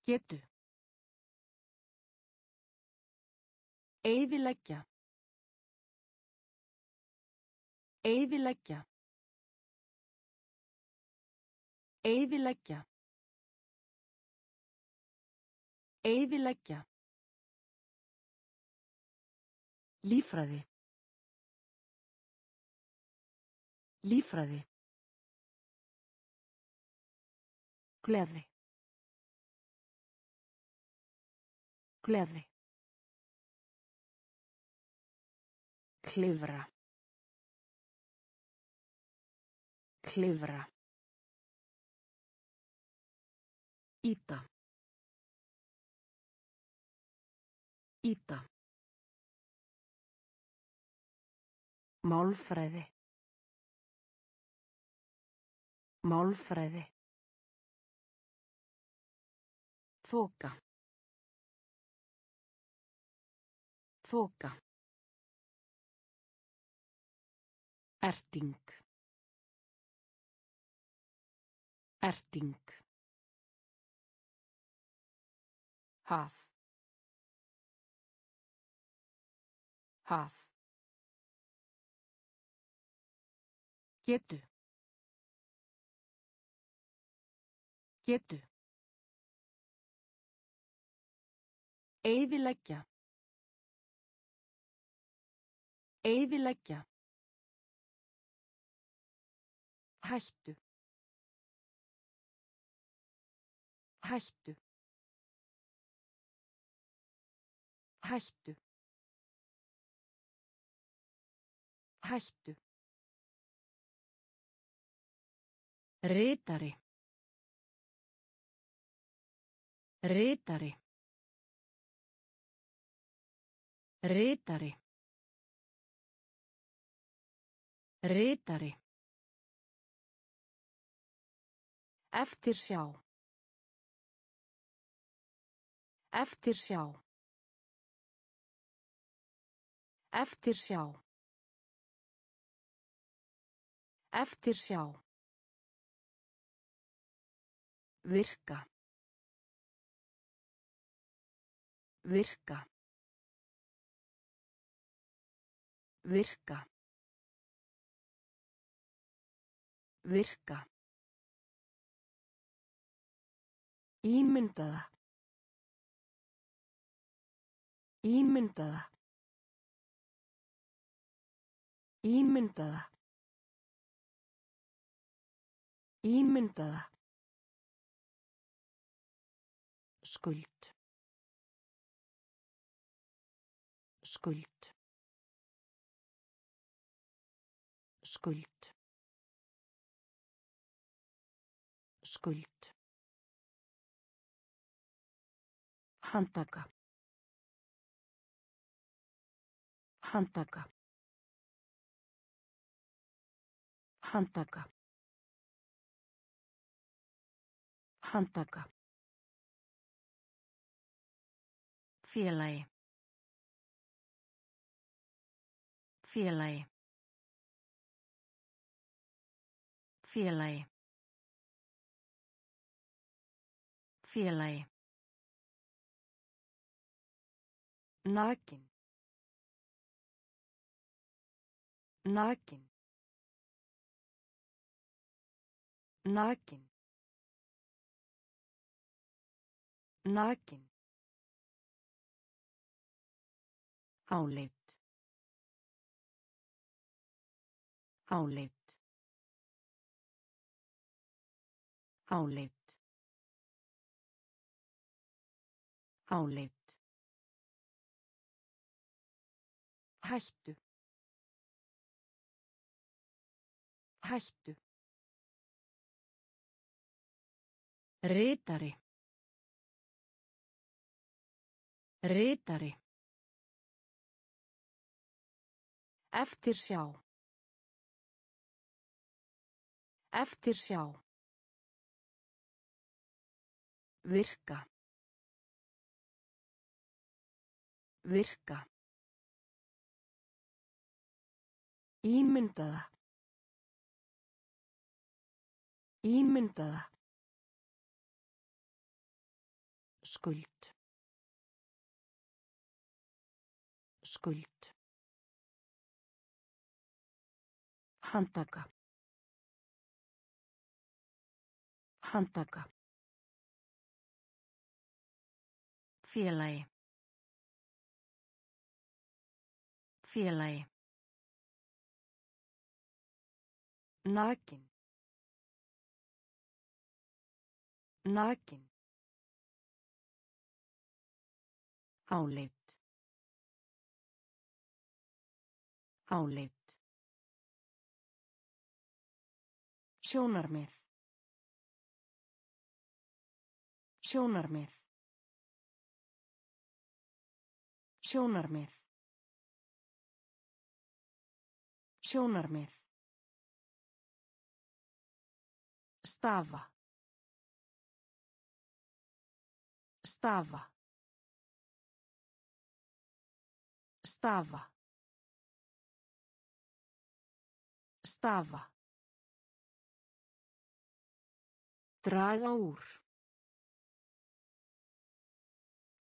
Getu. Eyðileggja. Eyðileggja. Eyðileggja. Eyðileggja. Lífræði. Lífræði. Gleði. Gleði. Klifra. Klifra. Íta. Íta. Málfræði. Málfræði. Þoka. Þoka. Erting. Erting. Haf. Haf. Getu. Getu. Eyðileggja. Eyðileggja. Hættu. Hættu. Hættu. Hættu. Ritari. Ritari. Ritari. Ritari. Eftirsjá. Eftirsjá. Eftirsjá. Eftirsjá. Virka. Virka. Virka. Virka. Ímyndaða. Ímyndaða. Ímyndaða. Ímyndaða. Skuld. Skuld. Skuld. Skuld. Handtaka. Handtaka. Handtaka. Handtaka. Félagi. Félagi. Félagi. Félagi. Nakin. Nakin. Nakin. Nakin. Háleit. Háleit. Háleit. Háleit. Hættu. Hættu. Ritari. Ritari. Eftirsjá. Eftir sjá. Virka. Virka. Ímyndaða. Ímyndaða. Skuld. Skuld. Handtaka. Handtaka. Félagi. Félagi. Nakin. Nakin. Áleit. Áleit. Sjónarmið. Sjónarmið. Sjónarmið. Sjónarmið. Stafa. Stafa. Stafa. Stafa. Draga úr.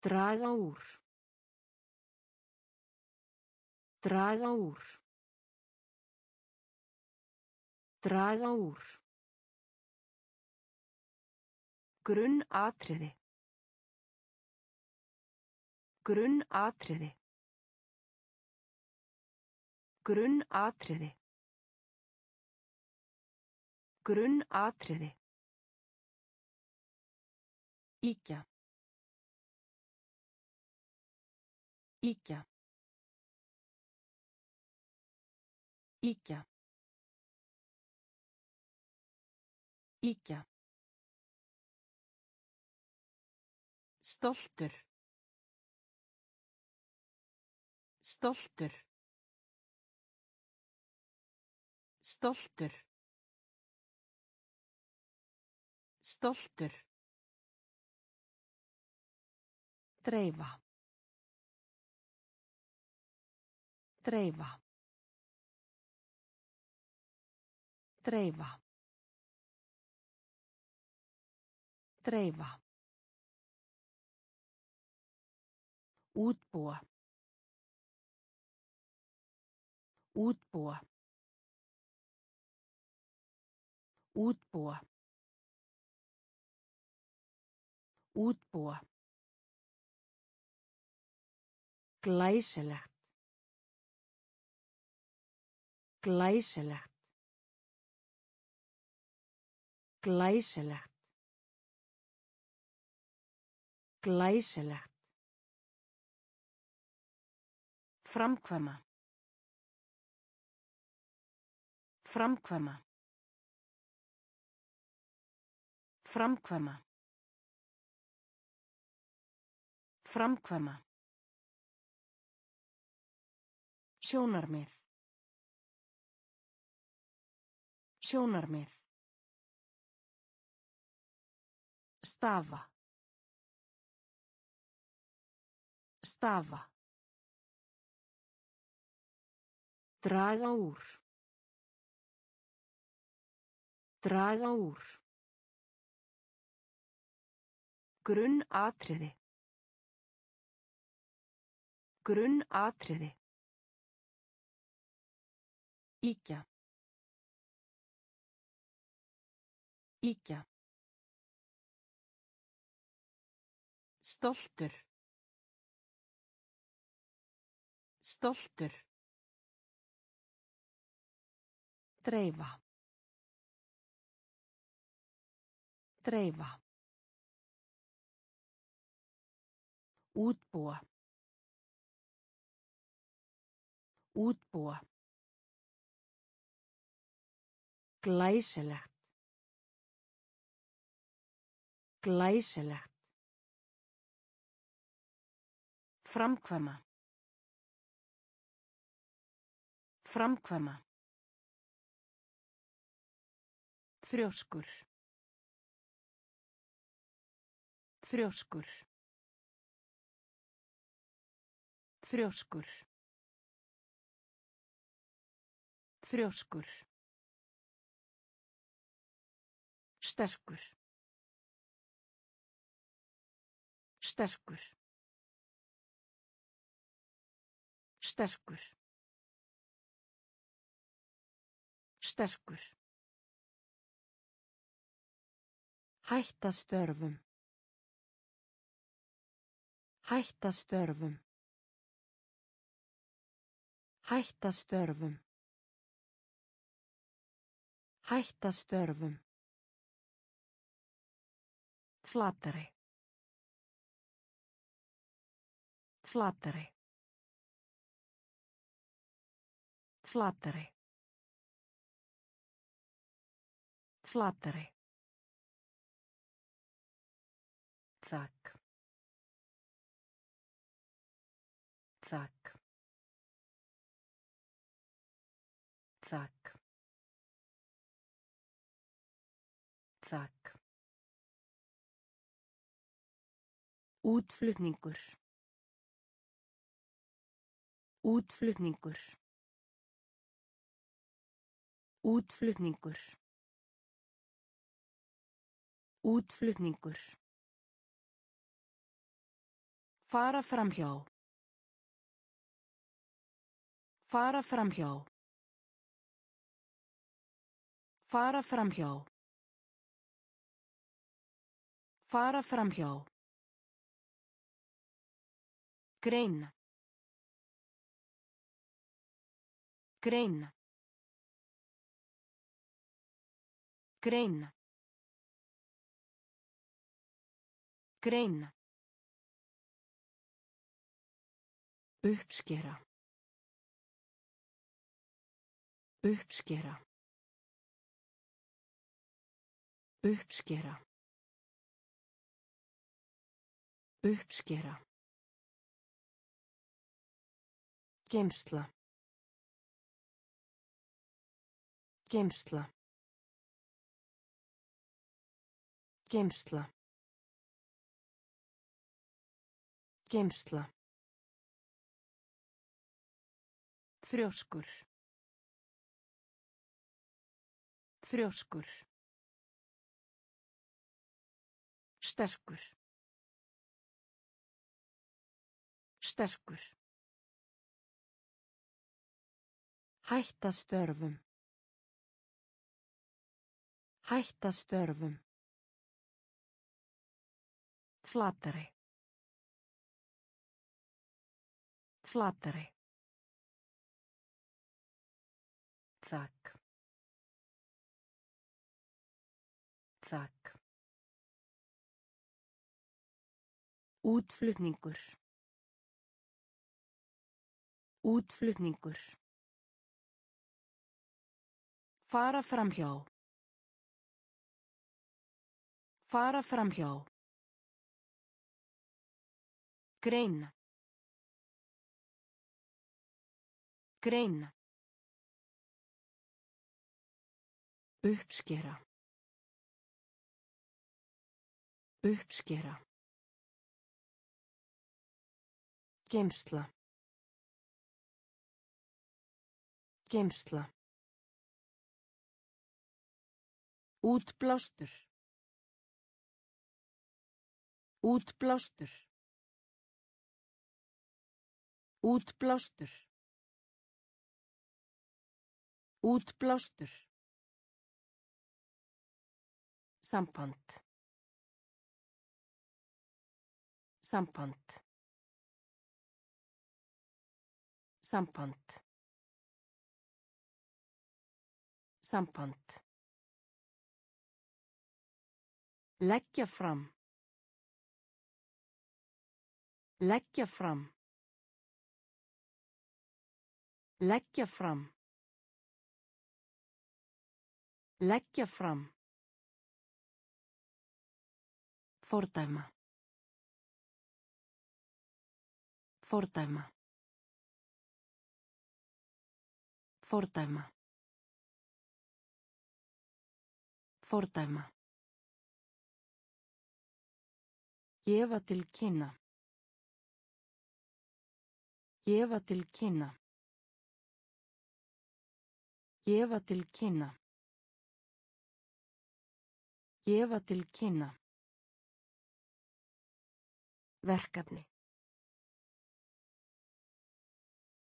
Draga úr. Draga úr. Draga úr. Grunn atriði. Grunn atriði. Grunn atriði. Grunn atriði. Íkja. Íkja. Íkja. Íkja. Stoltur. Stoltur. Stoltur. Stoltur. Dreifa. Dreifa. Dreifa. Dreifa. Útbúa. Útbúa. Útbúa. Útbúa. Glæsilegt. Glæsilegt. Glæsilegt. Glæsilegt. Framkvæma. Framkvæma. Framkvæma. Framkvæma. Sjónarmið. Sjónarmið. Stafa. Stafa. Draga úr. Draga úr. Grunn atriði. Grunn atriði. Íkja. Íkja. Stoltur. Stoltur. Dreifa. Dreifa. Útbúa. Útbúa. Glæsilegt. Glæsilegt. Framkvæma. Framkvæma. Þrjóskur. Þrjóskur. Þrjóskur. Þrjóskur. Sterkur. Sterkur. Sterkur. Sterkur. Hætta störfum. Hætta störfum. Hætta störfum. Hætta störfum. Flatari. Flatari. Flatari. Flatari. Útflutningur. Útflutningur. Útflutningur. Útflutningur. Fara framhjá. Fara framhjá. Fara framhjá. Fara framhjá. Greina. Greina. Greina. Greina. Uppskera. Uppskera. Uppskera. Uppskera. Geimsla. Geimsla. Geimsla. Geimsla. Þrjóskur. Þrjóskur. Sterkur. Sterkur. Hætta störfum. Hætta störfum. Flatari. Flatari. Þakk. Þakk. Útflutningur. Útflutningur. Fara framhjá. Fara framhjá. Greina. Greina. Uppskera. Uppskera. Geimsla. Geimsla. Útblástur. Útblástur. Útblástur. Útblástur. Samband. Samband. Samband. Samband. Leggja fram. Leggja fram. Leggja fram. Leggja fram. Fordæma. Fordæma. Fordæma. Fordæma. Gefa til kynna. Gefa til kynna. Gefa til kynna. Gefa til kynna. Verkefni.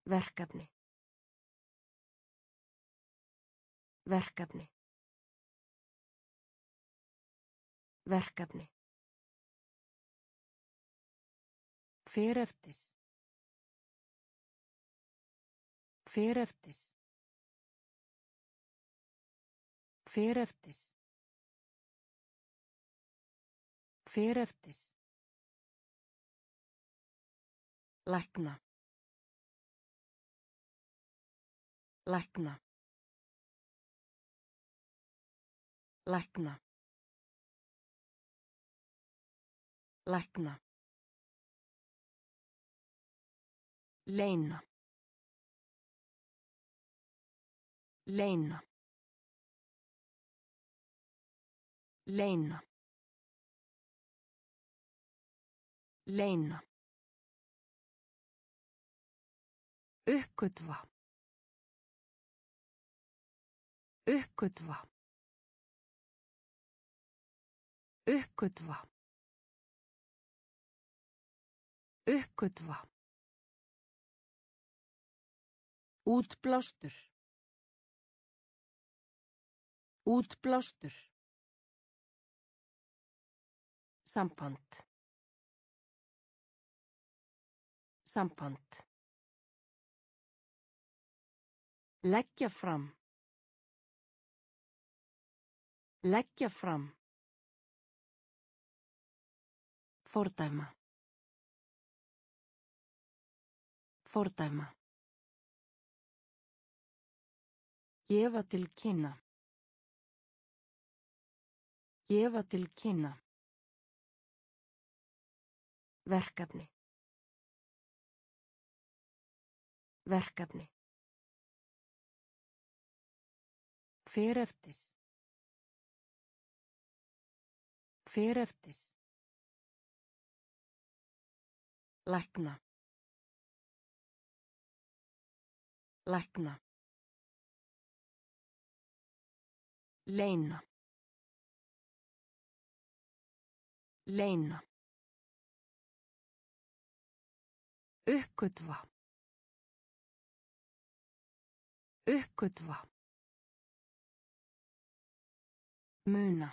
Verkefni. Verkefni. Verkefni. Hver eftir. Hver eftir. Hver eftir. Hver eftir. Lækna. Lækna. Lækna. Lækna. Leina. Leina. Leina. Leina. Uppgötva. Uppgötva. Uppgötva. Uppgötva. Útblástur. Útblástur. Samband. Samband. Leggja fram. Leggja fram. Fordæma. Fordæma. Gefa til kynna. Gefa til kynna. Verkefni. Verkefni. Hver eftir. Hver eftir. Lækna. Lækna. Leina. Leina. Uppgötva. Uppgötva. Muna.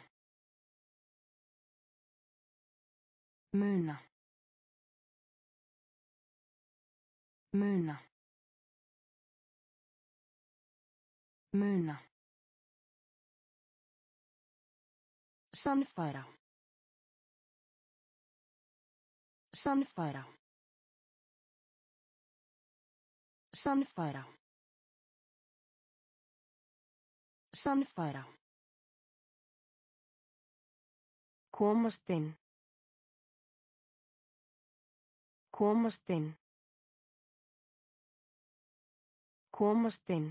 Muna. Muna. Muna. Sannfæra. Sannfæra. Sannfæra. Sannfæra. Komast inn. Komast inn. Komast inn.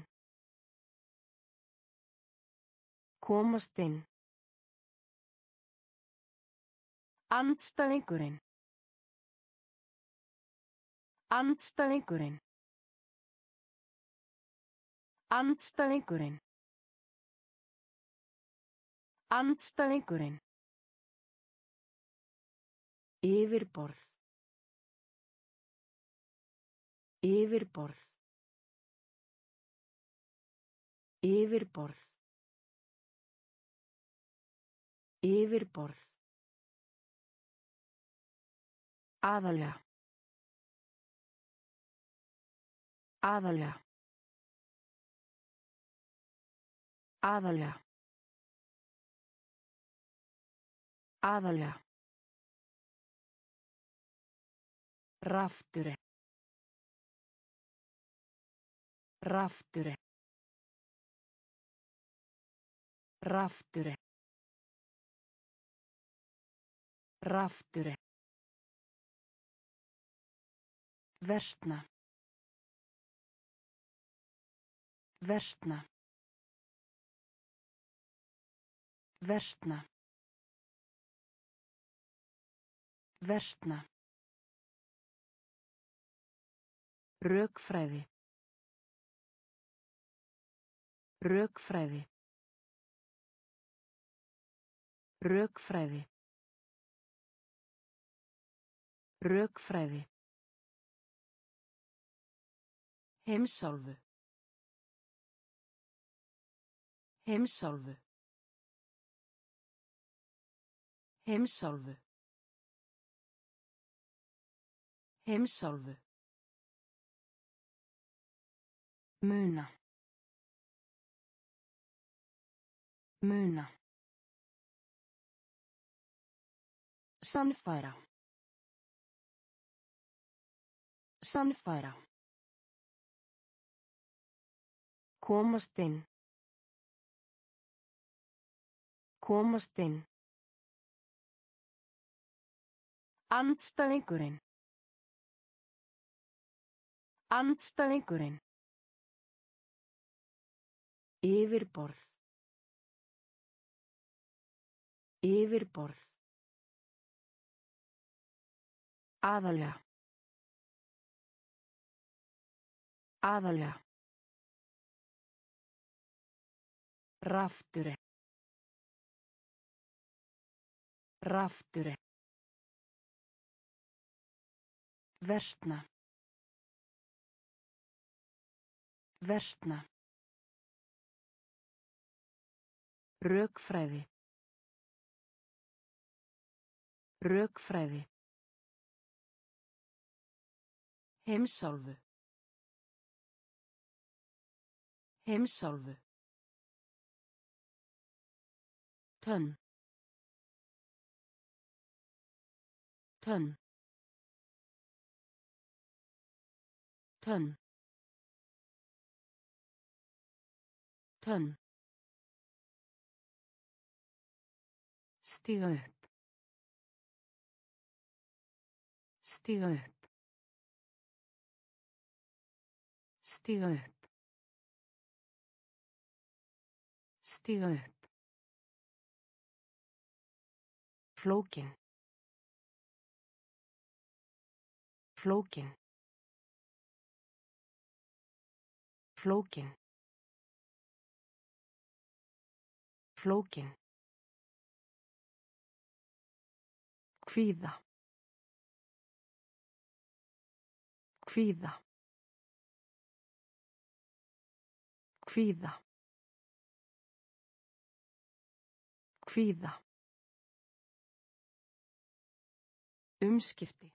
Komast inn. Andstæðingurinn. Andstæðingurinn. Andstæðingurinn. Andstæðingurinn. Yfirborð. Yfirborð. Yfirborð. Yfirborð. Aðalega. Aðalega. Aðalega. Aðalega. Rafture. Rafture. Rafture. Rafture. Versna. Versna. Versna. Versna. Rökfræði. Rökfræði. Rökfræði. Rökfræði. Heimsálfu. Heimsálfu. Heimsálfu. Heimsálfu. Muna. Muna. Sannfæra. Sannfæra. Komast inn. Komast inn. Andstæðingurinn. Andstæðingurinn. Yfirborð. Yfirborð. Aðalega. Aðalega. Rafture. Rafture. Versna. Versna. Rökfræði. Rökfræði. Heimsálfu. Heimsálfu. Tönn. Tönn. Tönn. Tönn. Stíga upp. Stíga upp. Stíga upp. Stíga upp. Flókin. Flókin. Flókin. Flókin. Kvíða. Kvíða. Kvíða. Kvíða. Umskipti.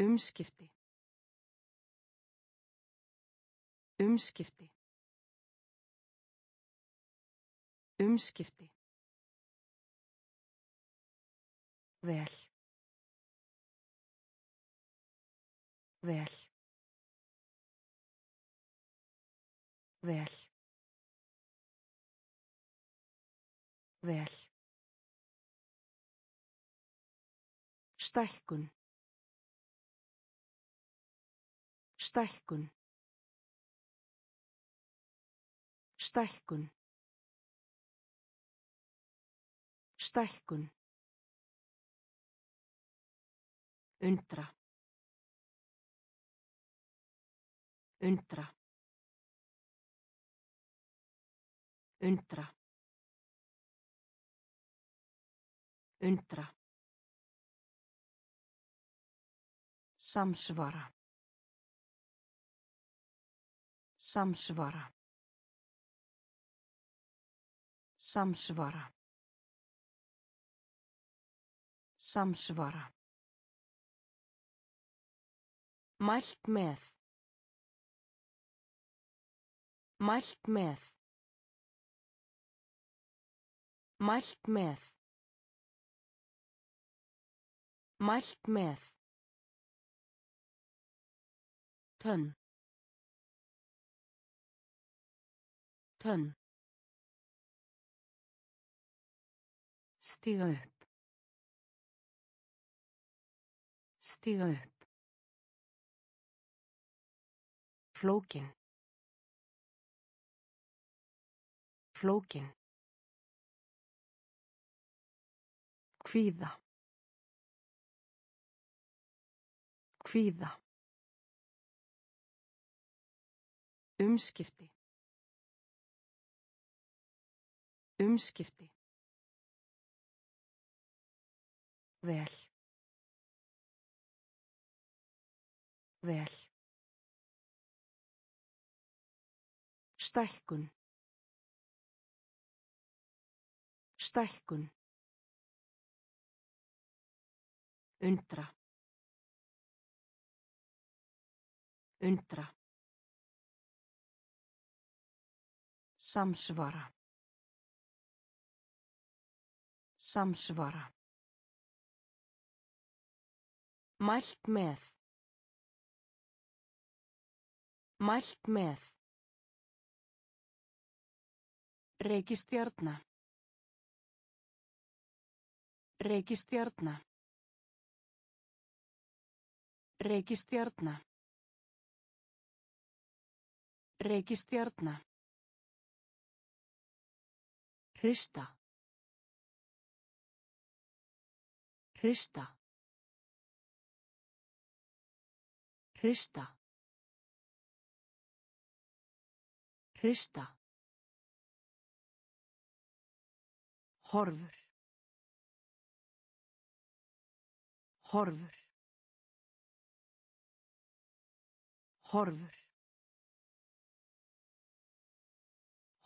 Umskipti. Umskipti. Umskipti. Vel. Vel. Vel. Vel. Stækkun. Stækkun. Stækkun. Stækkun. Undra. Undra. Undra. Undra. Samsvara. Samsvara. Samsvara. Samsvara. Mælt með. Mælt með. Mælt með. Mælt með. Tönn. Tönn. Stíga upp. Stíga upp. Flókin. Flókin. Kvíða. Kvíða. Umskipti. Umskipti. Vel. Vel. Stækkun. Stækkun. Undra. Undra. Samsvara. Samsvara. Mælt með. Mælt með. Reykistjarna. Reykistjarna. Reykistjarna. Reykistjarna. Hrista. Hrista. Hrista. Hrista. Horfur. Horfur. Horfur.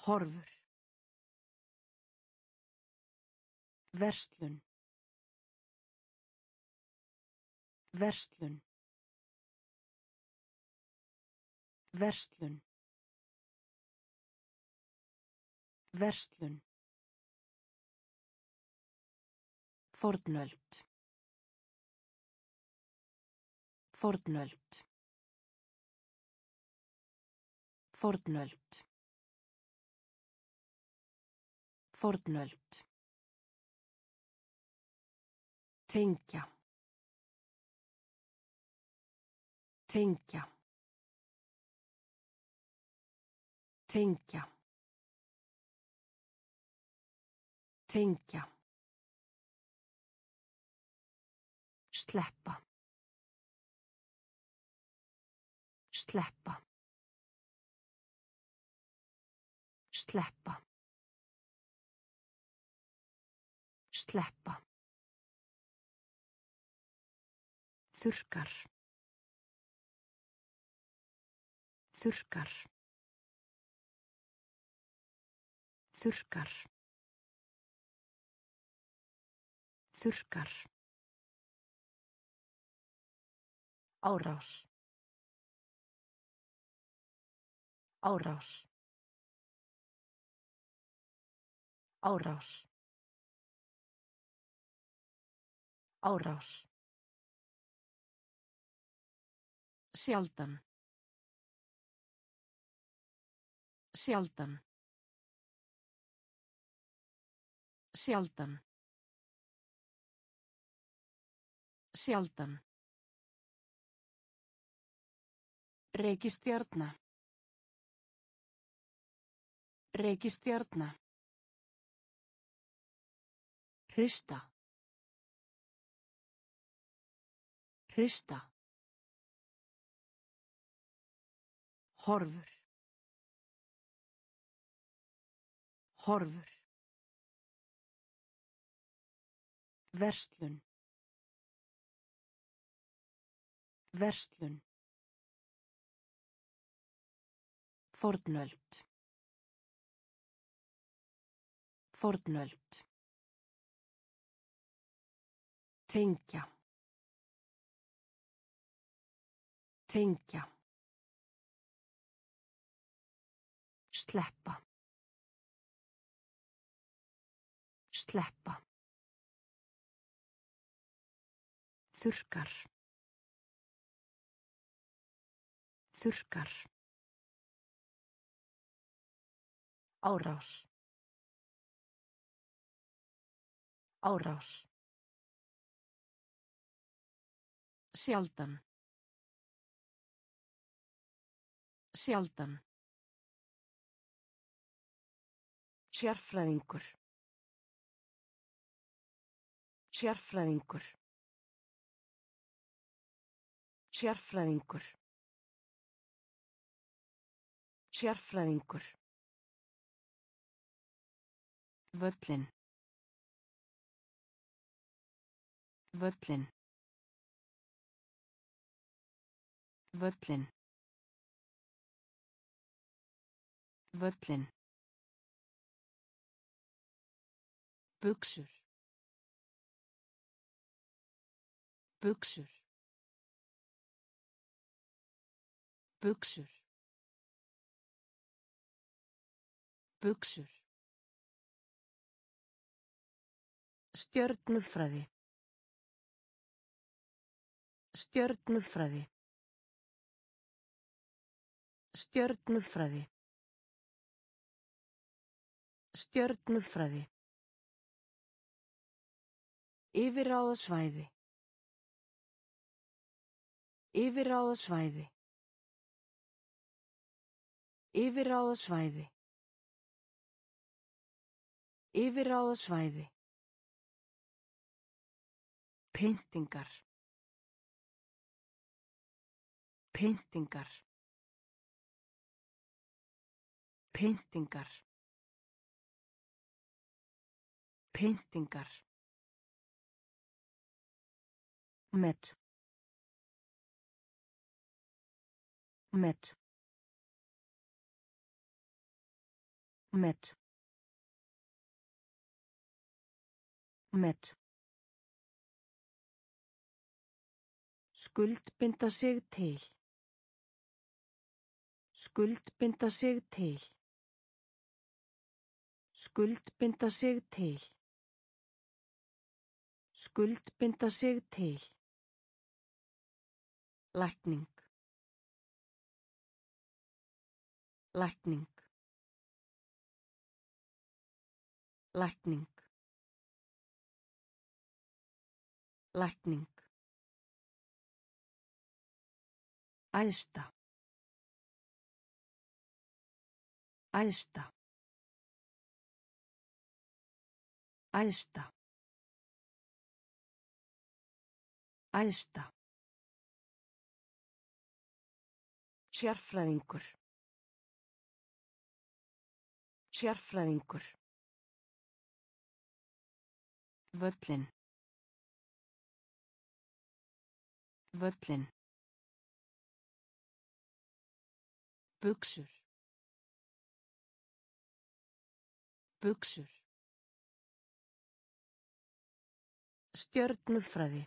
Horfur. Verslun. Verslun. Verslun. Verslun. Fornöld. Fornöld. Fornöld. Fornöld. Tengja. Tengja. Tengja. Tengja. Sleppa. Sleppa. Sleppa. Sleppa. Þurkar. Þurkar. Þurkar. Þurkar. Árás. Árás. Árás. Árás. Sjaldan. Sjaldan. Sjaldan. Sjaldan. Reykistjarna. Reykistjarna. Hrista. Hrista. Horfur. Horfur. Verslun. Verslun. Fornöld. Fornöld. Tengja. Tengja. Sleppa. Sleppa. Þurkar. Þurkar. Árás. Árás. Sjaldan. Sjaldan. Sérfræðingur. Sérfræðingur. Sérfræðingur. Sérfræðingur. Völlin. Völlin. Völlin. Völlin. Buxur. Buxur. Buxur. Buxur. Stjörnufræði. Stjörnufræði. Stjörnufræði. Stjörnufræði. Yfirráðasvæði. Yfirráðasvæði. Yfirráðasvæði. Yfirráðasvæði. Pyntingar. Pyntingar. Pyntingar. Pyntingar. Met. Met. Met. Met. Skuldbinda sig til. Skuldbinda sig til. Skuldbinda sig til. Skuldbinda sig til. Lækning. Lækning. Lækning. Lækning. Æðsta. Æðsta. Æðsta. Æðsta. Sérfræðingur. Sérfræðingur. Völlin. Völlin. Buxur. Buxur. Stjörnufræði.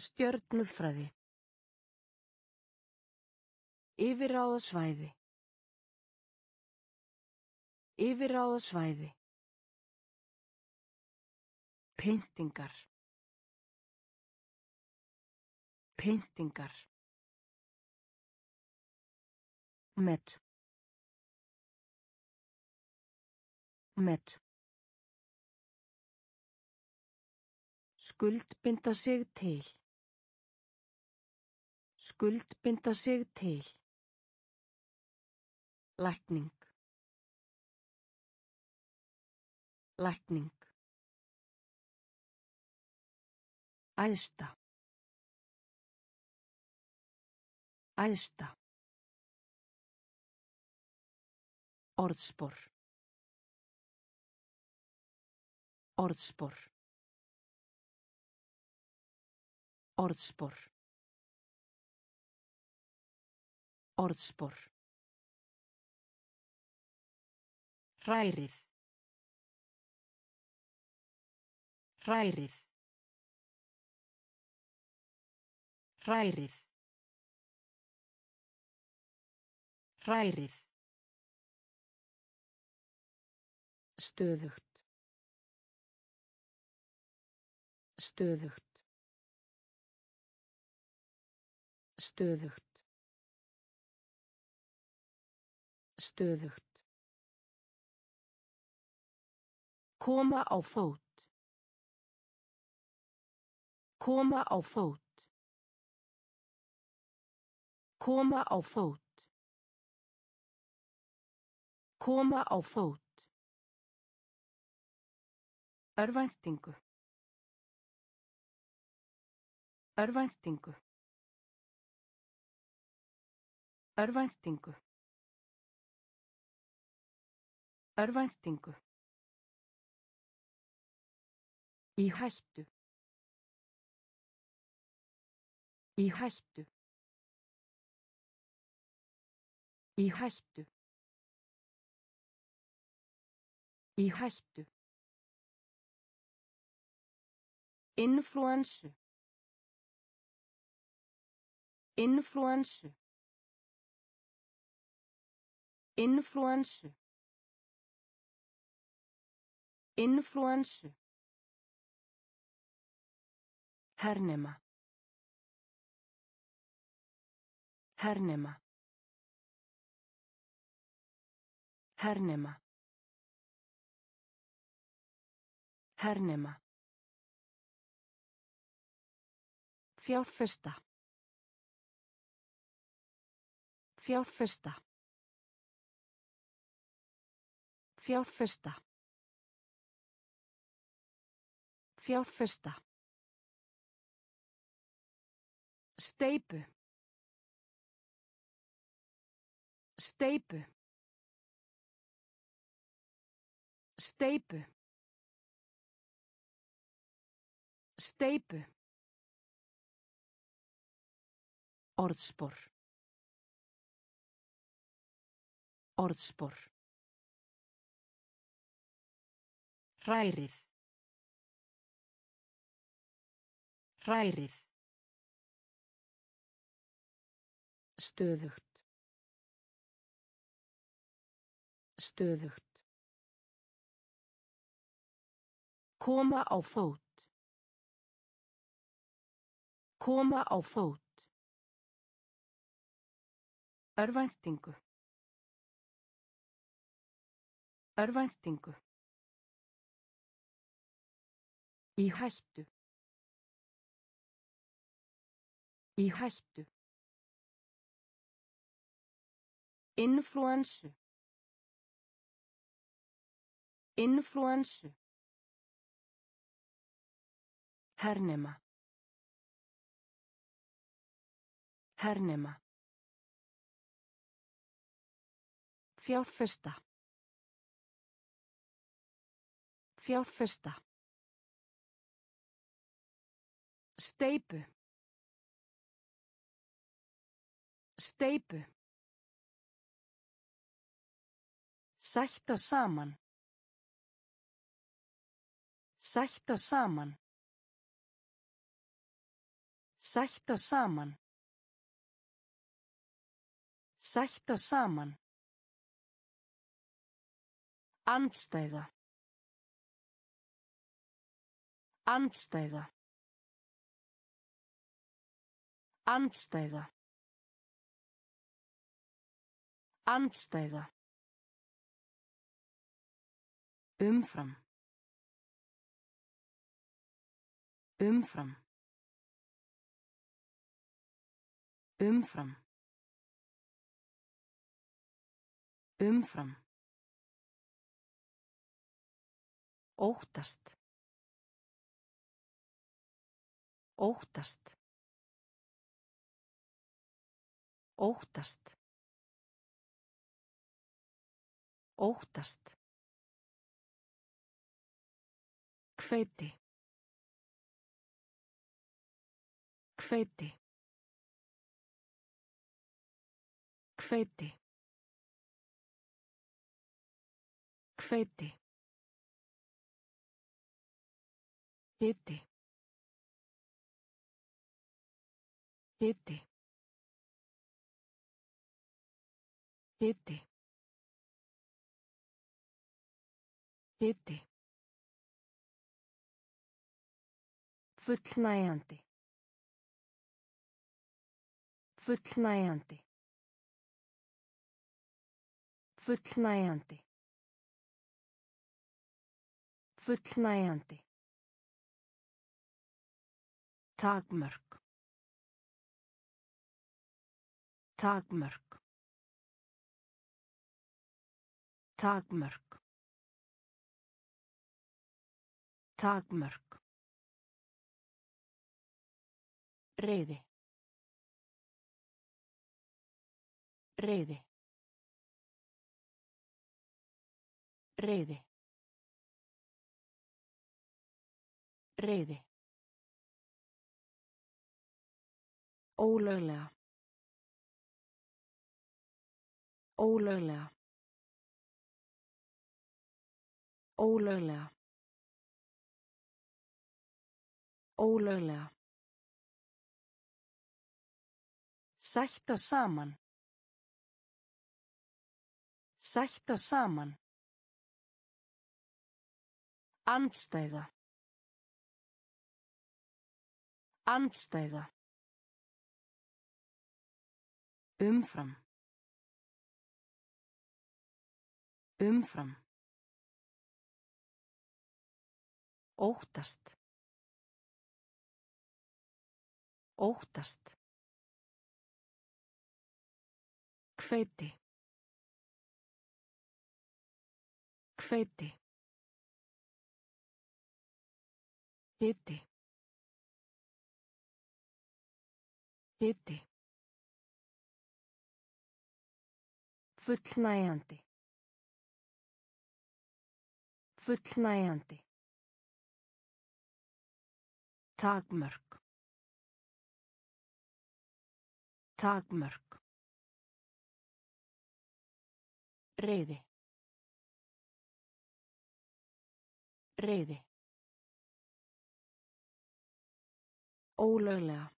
Stjörnufræði. Yfirráðasvæði. Yfirráðasvæði. Pyntingar. Pyntingar. Met. Met. Skuldbinda sig til. Skuldbinda sig til. Lækning. Lækning. Æðsta. Æðsta. Orðspor. Orðspor. Orðspor. Orðspor. Hrærið. Hrærið. Hrærið. Hrærið. Stöðugt. Stöðugt. Stöðugt. Stöðugt. Koma á fót. Koma á fót. Koma á fót. Koma á fót. Örvæntingu. Örvæntingu. Örvæntingu. Örvæntingu. Í hættu. Í hættu. Í hættu. Í hættu. Influensu. Influensu. Influensu. Influensu. Hernema. Hernema. Hernema. Hernema. Fjárfesta. Fjárfesta. Fjárfesta. Fjárfesta. Steipu. Steipu. Steipu. Steipu. Orðspor. Orðspor. Hrærið. Hrærið. Stöðugt. Stöðugt. Koma á fót. Koma á fót. Örvæntingu. Örvæntingu. Í hættu. Í hættu. Influensu. Influensu. Hernema. Hernema. Fjárfesta. Fjárfesta. Steipu. Steipu. Sætta saman. Sætta saman. Sætta saman. Sætta saman. Andstæða. Andstæða. Andstæða. Andstæða. Umfram. Umfram. Umfram. Umfram. Óttast. Óttast. Óttast. Óttast. Hveiti. Hveiti. Hveiti. Hveiti. Hiti. Hiti. Hiti. Hiti. Fullnægjandi. Fullnægjandi. Fullnægjandi. Fullnægjandi. Takmörk. Takmörk. Takmörk. Takmörk. Reyði. Reyði. Reyði. Reyði. Ólöglega. Ólöglega. Ólöglega. Ólöglega. Sætta saman. Sætta saman. Andstæða. Andstæða. Umfram. Umfram. Óttast. Óttast. Hveiti. Hveiti. Hiti. Hiti. Fullnægjandi. Fullnægjandi. Takmörk. Takmörk. Reyði. Reyði. Ólöglega.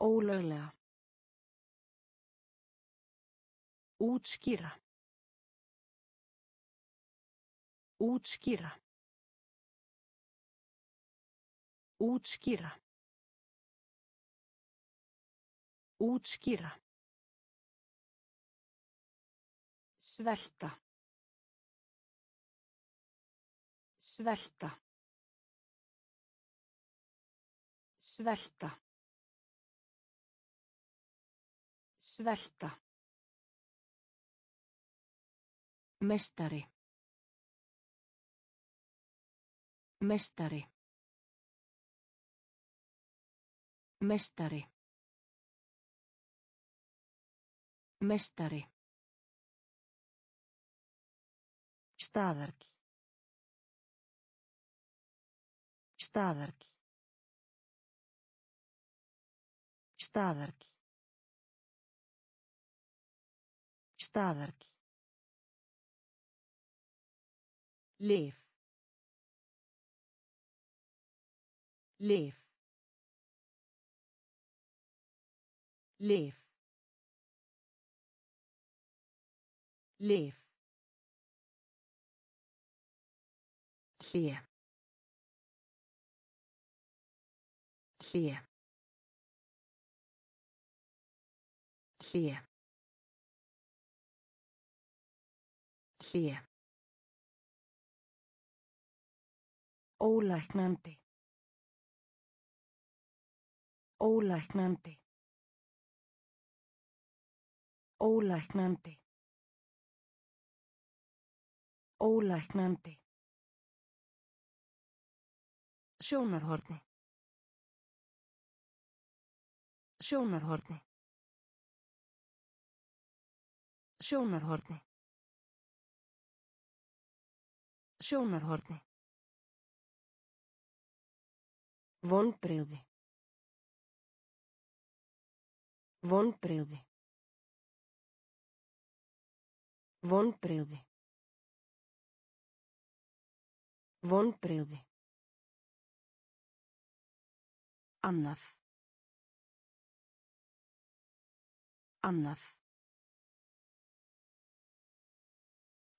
Ólöglega. Útskýra. Útskýra. Útskýra. Útskýra. Svelta. Svelta. Svelta. Svelta. Mestari. Mestari. Mestari. Mestari. Staðarl. Staðarl. Staðarl. Staðarl. Lif. Lif. Lif. Lif. Hlé. Hlé. Hlé. Hlé. Ólæknandi. Ólæknandi. Ólæknandi. Ólæknandi. Sjónarhorni. Sjónarhorni. Sjónarhorni. Sjónarhorni. Vonbrigði. Vonbrigði. Vonbrigði. Vonbrigði. Annað. Annað.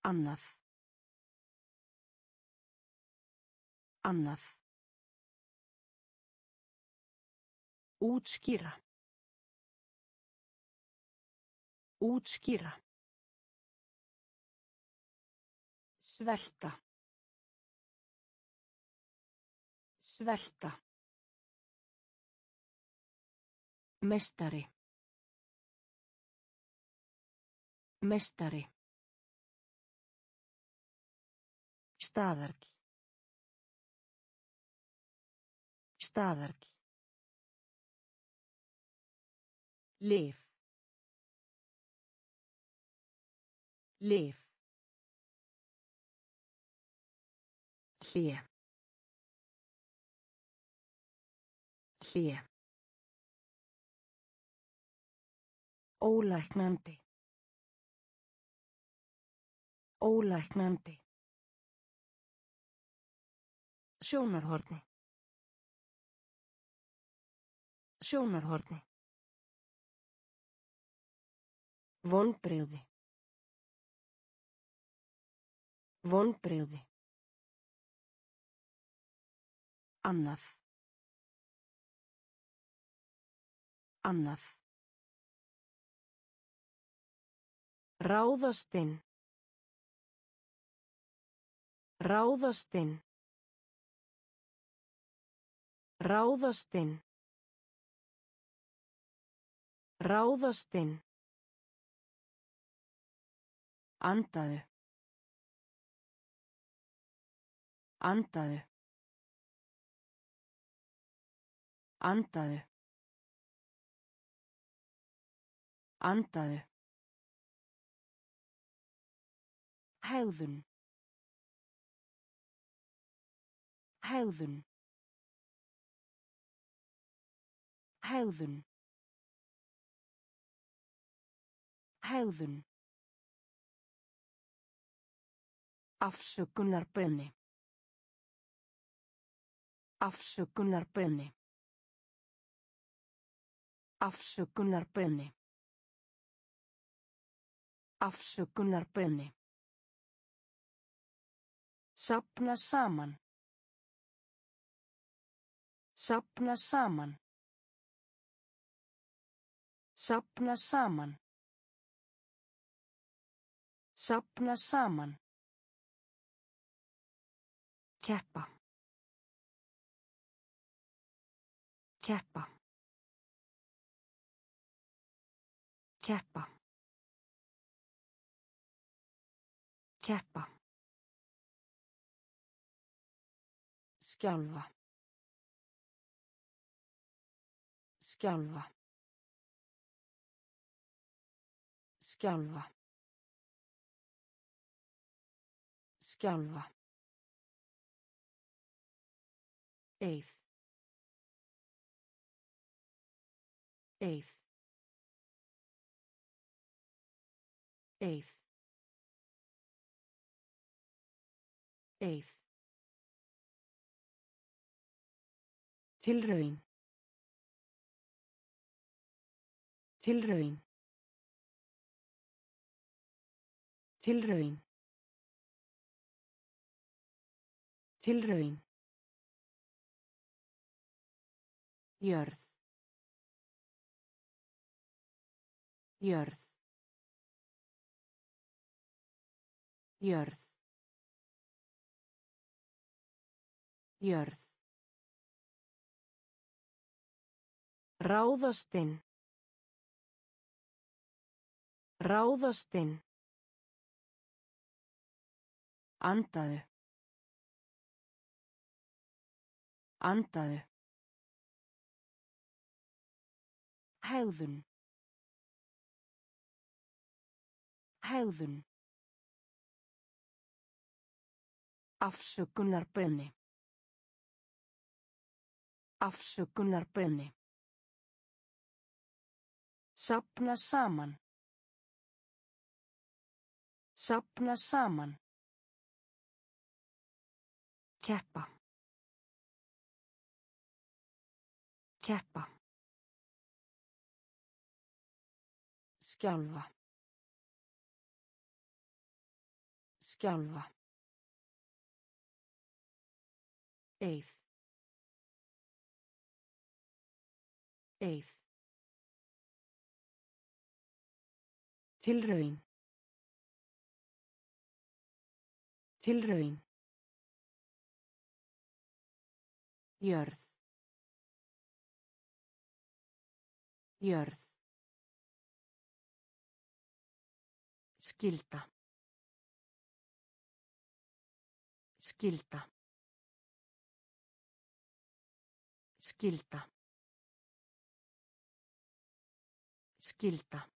Annað. Annað. Útskýra. Útskýra. Svelta. Svelta. Meistari. Meistari. Staðarl. Staðarl. Lif. Lif. Hlje. Hlje. Ólæknandi. Ólæknandi. Sjónarhorni. Sjónarhorni. Vonbrigði. Vonbrigði. Annað. Annað. Ráðastinn. Ráðastinn. Ráðastinn. Ráðastinn. Andaðu. Andaðu. Andaðu. Andaðu. Hegðun. Hegðun. Hegðun. Hegðun. Afsökunarbeiðni. Afsökunarbeiðni. Afsökunarbeiðni. Afsökunarbeiðni. Sapna saman. Sapna saman. Sapna saman. Sapna saman. Keppa. Keppa. Keppa. Keppa. Skjálfa. Skjálfa. Skjálfa. Skjálfa. Eið. Eið. Eið. Eið. Tilraun. Tilraun. Tilraun. Tilraun. Jörð. Jörð. Jörð. Jörð. Ráðastinn. Ráðastinn. Andaðu. Andaðu. Hegðun. Hegðun. Afsökunarbeiðni. Afsökunarbeiðni. Sapna saman. Sapna saman. Keppa. Keppa. Skjálfa. Skjálfa. Eið. Eið. Tilraun. Tilraun. Jörð. Jörð. Skylda. Skylda. Skylda. Skylda.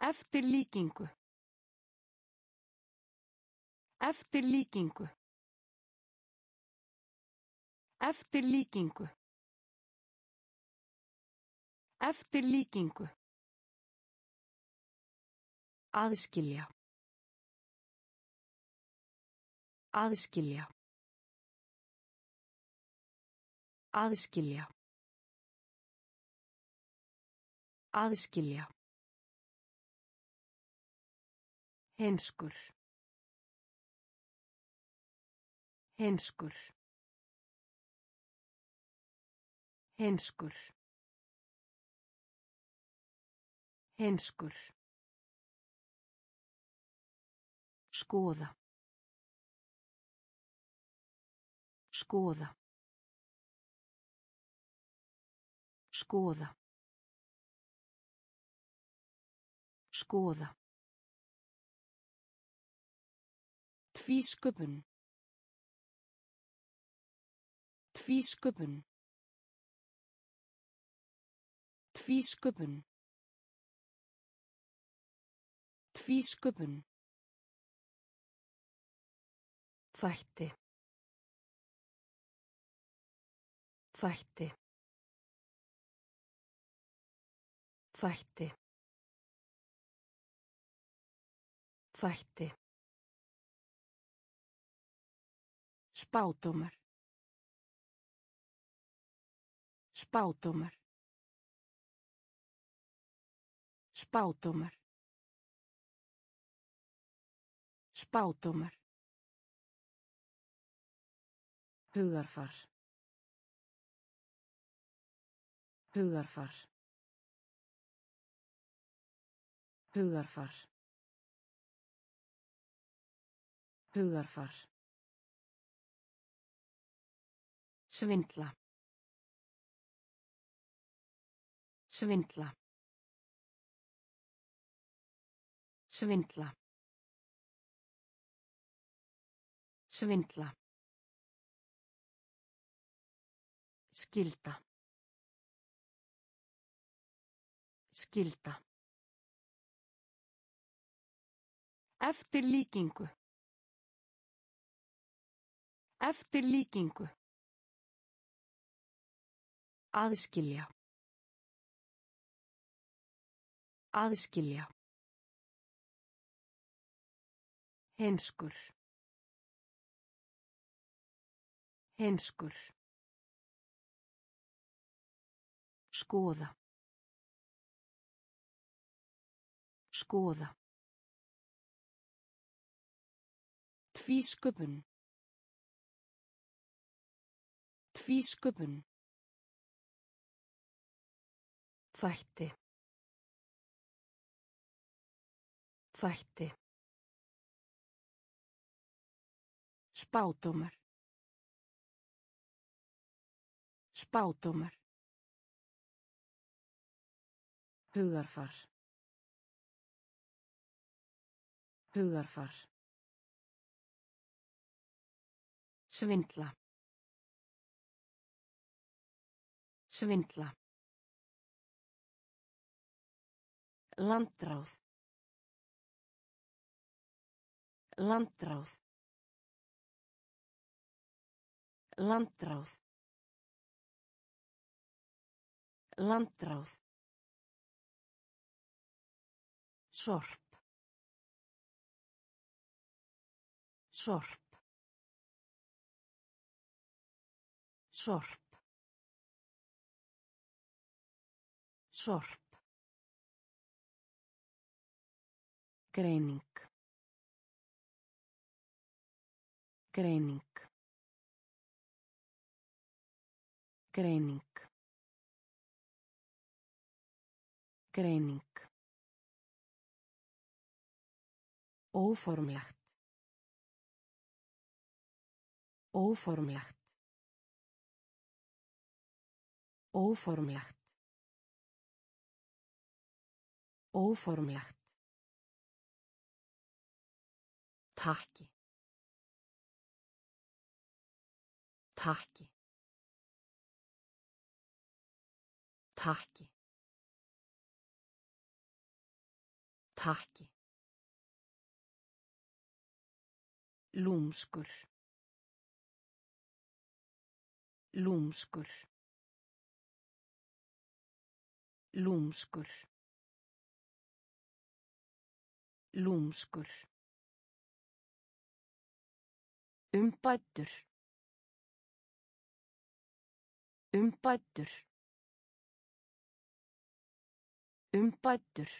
Eftir líkingu. Eftir líkingu. Eftir líkingu. Eftir líkingu. Aðskilja. Aðskilja. Aðskilja. Aðskilja. Heimskur. Heimskur. Heimskur. Heimskur. Skoða. Skoða. Skoða. Skoða. Tvísköpun. Tvísköpun. Tvísköpun. Tvísköpun. Þætti. Þætti. Þætti. Þætti. Spádómar. Spádómar. Spádómar. Spádómar. Hugarfar. Hugarfar. Hugarfar. Hugarfar. Svindla. Svindla. Svindla. Svindla. Skylda. Skylda. Eftir líkingu. Eftir líkingu. Aðskilja. Aðskilja. Heimskur. Heimskur. Skoða. Skoða. Tvísköpun. Tvísköpun. Þætti. Þætti. Spádómar. Spádómar. Hugarfar. Hugarfar. Svindla. Svindla. Landráð. Landráð. Landráð. Landráð. Sorp. Sorp. Sorp. Sorp. Greining. Greining. Greining. Greining. Óformlegt. Óformlegt. Óformlegt. Óformlegt. Takki. Takki. Takki. Takki. Lúmskur. Lúmskur. Lúmskur. Lúmskur. Umbættur. Umbættur. Umbættur.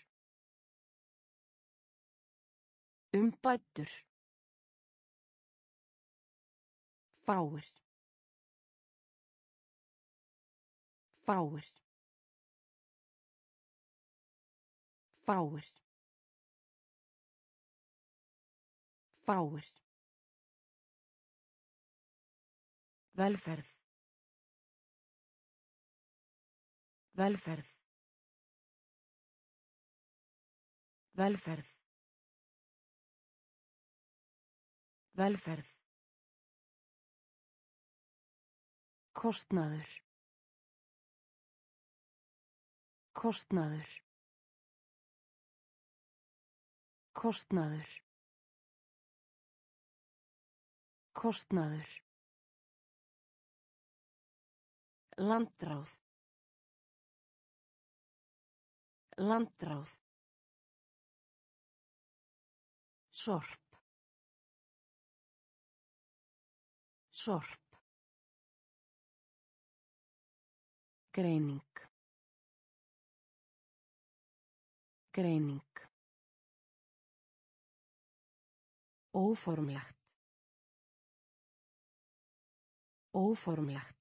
Umbættur. Fáir. Fáir. Fáir. Fáir. Velferð. Velferð. Velferð. Velferð. Kostnaður. Kostnaður. Kostnaður. Kostnaður. Landráð. Landráð. Sorp. Sorp. Greining. Greining. Óformlegt. Óformlegt.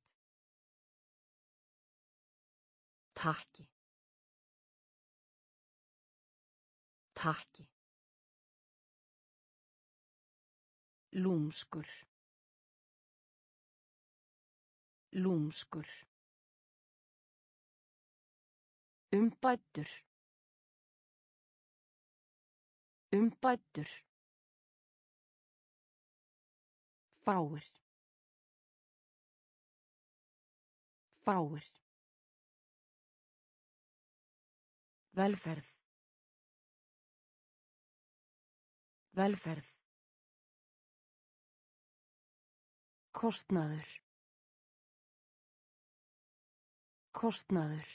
Takki. Takki. Lúmskur. Lúmskur. Umbættur. Umbættur. Fáir. Fáir. Velferð. Velferð. Kostnaður. Kostnaður.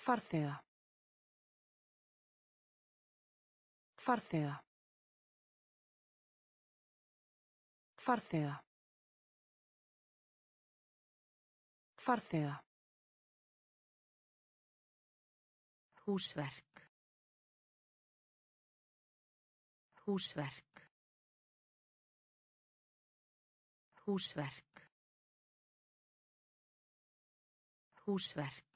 Farþega. Farþega. Farþega. Farþega. Húsverk. Húsverk. Húsverk. Húsverk.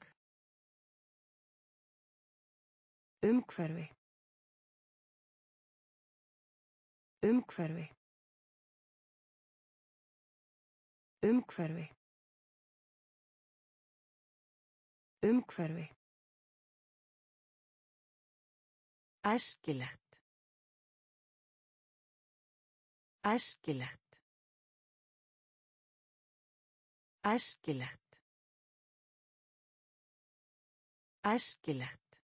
Umhverfi. Umhverfi. Umhverfi. Umhverfi. Æskilegt. Æskilegt. Æskilegt. Æskilegt.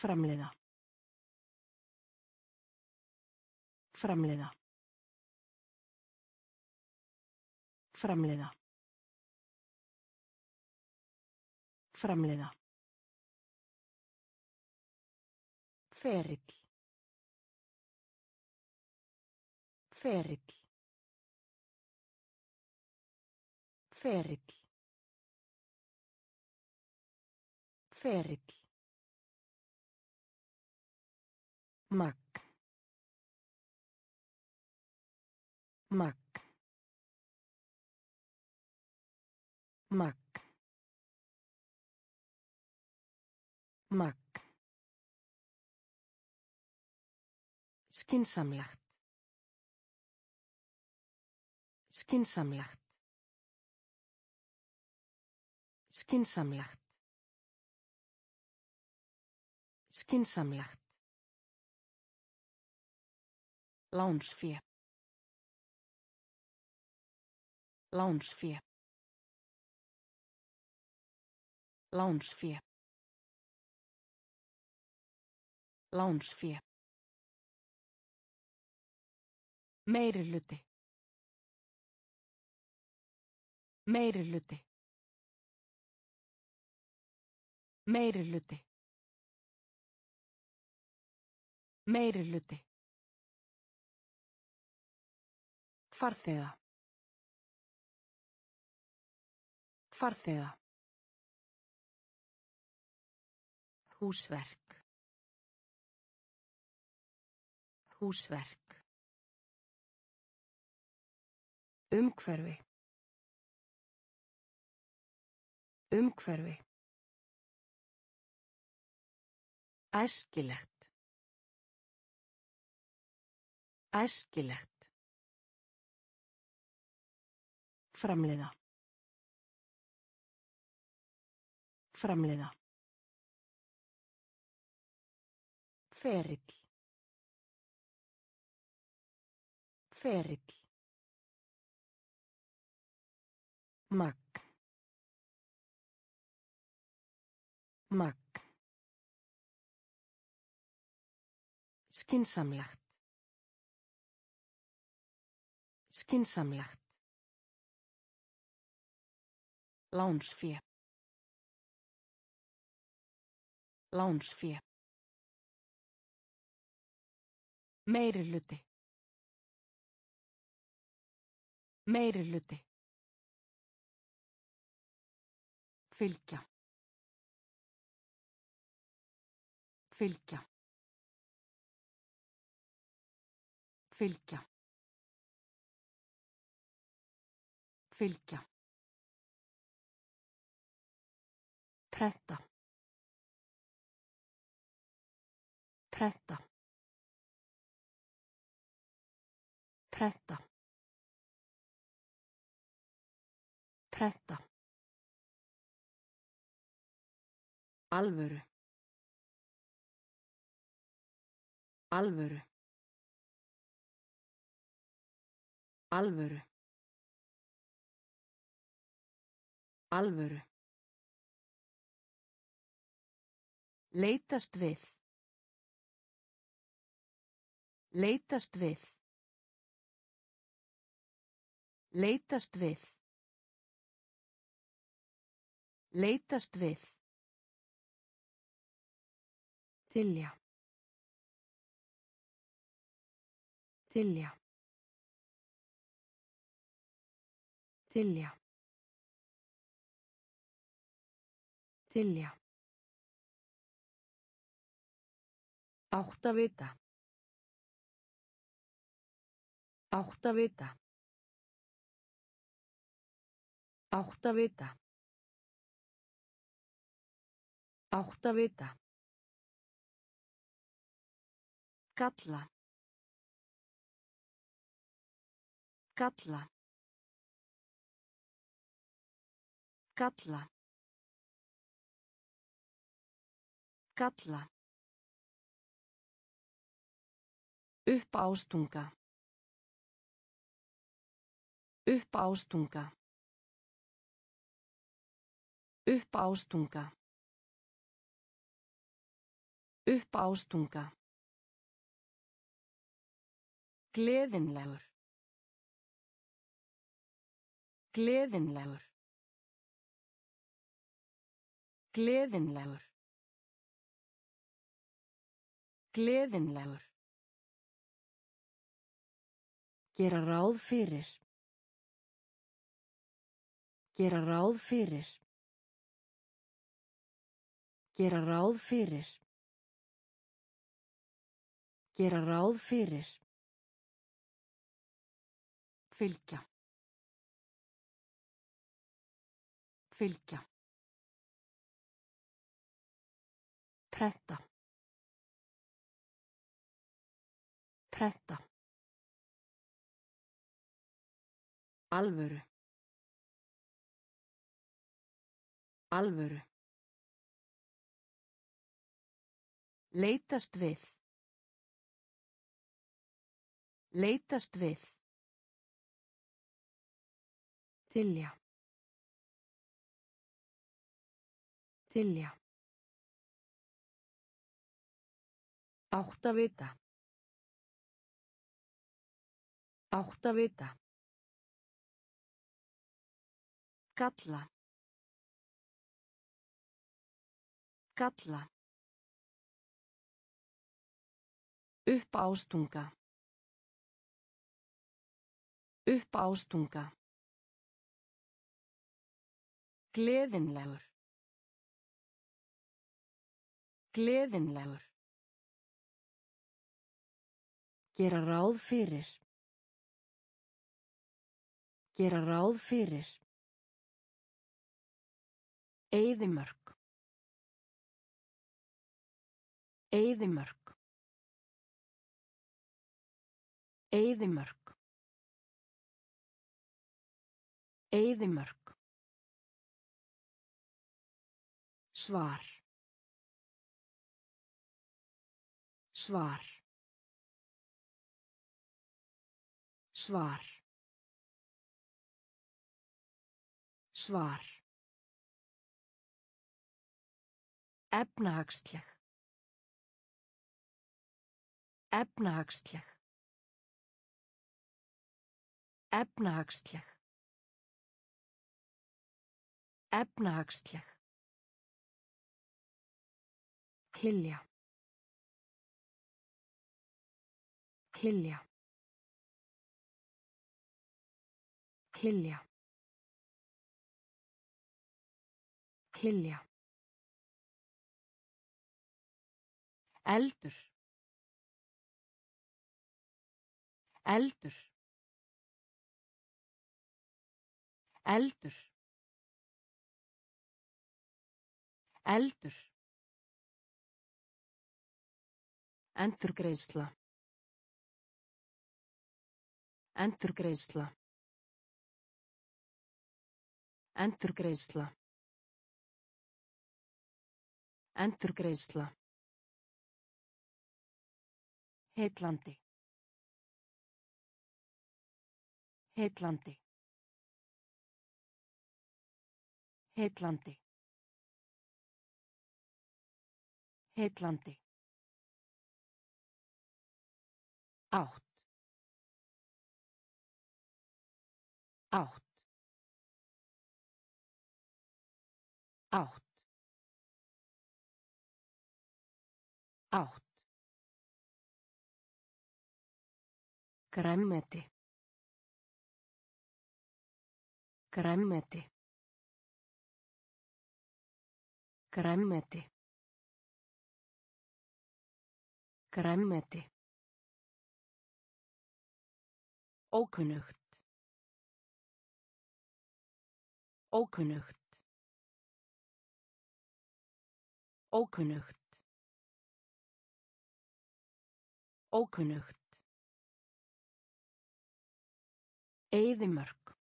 Framleiða. Framleiða. Framleiða. Framleiða. Ferill. Ferill. Ferill. Ferill. Magg. Magg. Magg. Magg. Skinsamlegt. Skinsamlegt. Skinsamlegt. Skinsamlegt. Lánsfé. Lánsfé. Lánsfé. Lánsfé. Meiri hluti. Meiri hluti. Meiri hluti. Meiri hluti. Farþega. Farþega. Húsverk. Húsverk. Umhverfi. Umhverfi. Æskilegt. Æskilegt. Framleiða. Framleiða. Ferill. Ferill. Magn. Magn. Skinsamlegt. Skinsamlegt. Lánsfé. Lánsfé. Meiri hluti. Meiri hluti. Fylgja. Fylgja. Fylgja. Fylgja. Prenta. Prenta. Prenta. Prenta. Alvöru. Alvöru. Alvöru. Alvöru. Leitast við. Leitast við. Leitast við. Leitast við. Tilja. Tilja. Tilja. Tilja. Átt að vita. Átt Kalla. Kalla. Kalla. Kalla. Upp ástunga. Upp ástunga. Gleðinlegur. Gleðinlegur. Gleðinlegur. Gleðinlegur. Gera ráð fyrir. Gera ráð fyrir. Gera ráð fyrir. Gera ráð fyrir. Fylgja. Fylgja. Prenta. Prenta. Alvöru. Alvöru. Leitast við. Leitast við. Tilja. Tilja. Átt að vita. Átt að vita. Kalla. Kalla. Upp ástunga. Upp ástunga. Gleðinlegur. Gleðinlegur. Gera ráð fyrir. Gera ráð fyrir. Eyðimörk. Eyðimörk. Eyðimörk. Eyðimörk. Svar. Svar. Svar. Svar. Efnahagsleg. Efnahagsleg. Efnahagsleg. Efnahagsleg. Hylja. Hylja. Hylja. Hylja. Eldur. Eldur. Eldur. Eldur. Endurgreiðsla. Endurgreiðsla. Endurgreiðsla. Endurgreiðsla. Heitlandi. Heitlandi. Heitlandi. Heitlandi. Átt. Átt. Átt. Átt. Grænmeti. Grænmeti. Grænmeti. Grænmeti. Ókunnugt. Ókunnugt. Ókunnugt. Ókunnugt. Eyðimörk.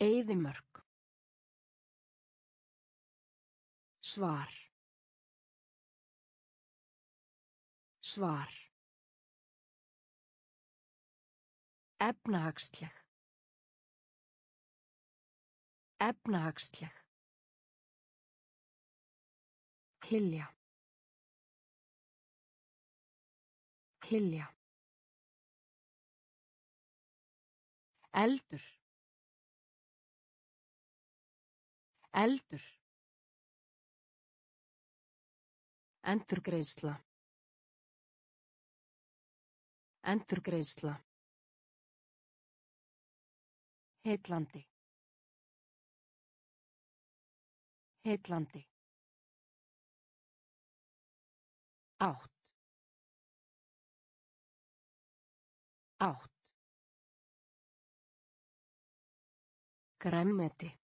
Eyðimörk. Svar. Svar. Efnahagsleg. Efnahagsleg. Hylja. Hylja. Eldur. Eldur. Endurgreiðsla. Endurgreiðsla. Heitlandi. Heitlandi. Átt. Átt. Grænmeti.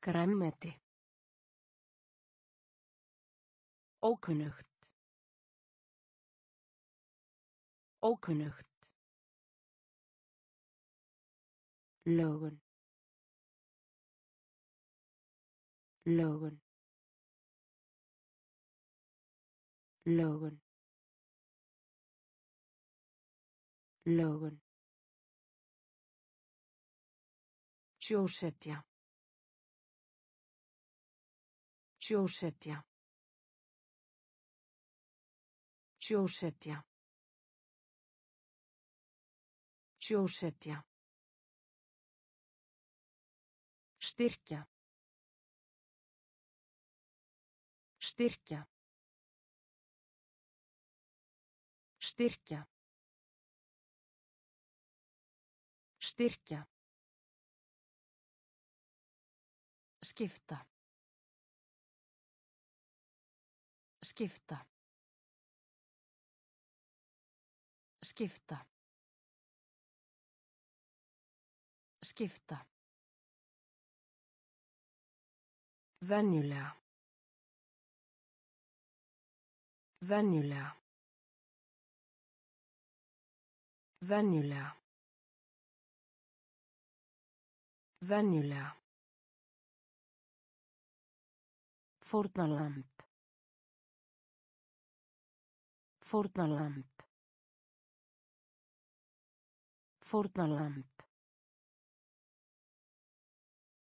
Grænmeti. Ókunnugt. Ókunnugt. Lögun lögun lögun lögun sjósetja sjósetja sjósetja sjósetja styrkja. Styrkja. Styrkja. Styrkja. Skipta. Skipta. Skipta. Skipta venjulega venjulega venjulega venjulega Fórnalamb. Fórnalamb. Fórnalamb.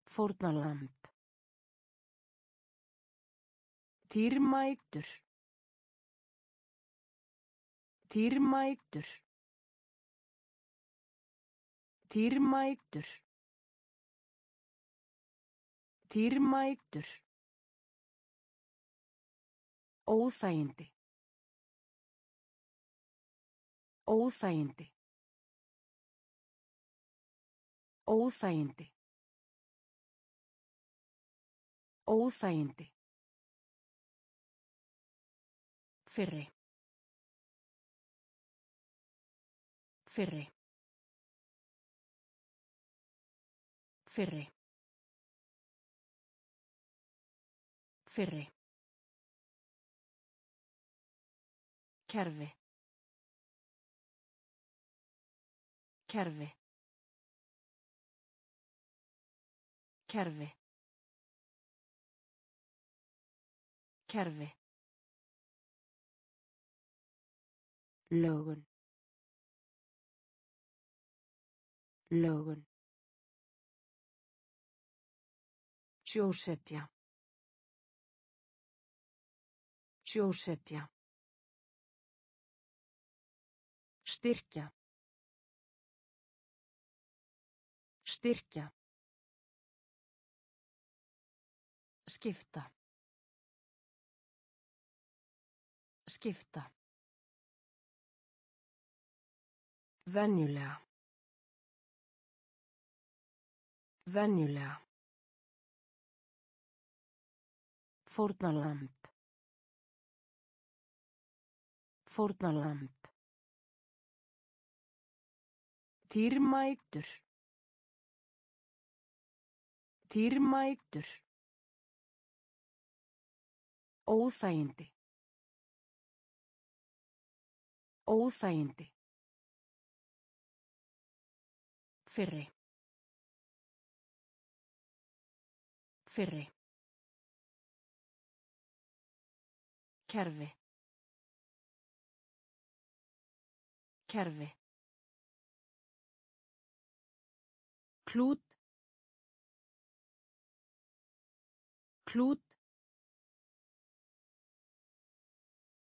Fórnalamb. Dýrmætur. Dýrmætur. Dýrmætur. Dýrmætur. Óþægindi. Óþægindi. Óþægindi. Óþægindi. Fyrri. Fyrri. Fyrri. Fyrri. Kerfi. Kerfi. Kerfi. Kerfi. Lögun. Lögun. Sjósetja. Sjósetja. Styrkja. Styrkja. Skipta. Skipta. Venjulega. Venjulega. Fórnalamb. Fórnalamb. Dýrmætur. Dýrmætur. Óþægindi. Óþægindi. Fyrri. Fyrri. Kerfi. Kerfi. Klút. Klút.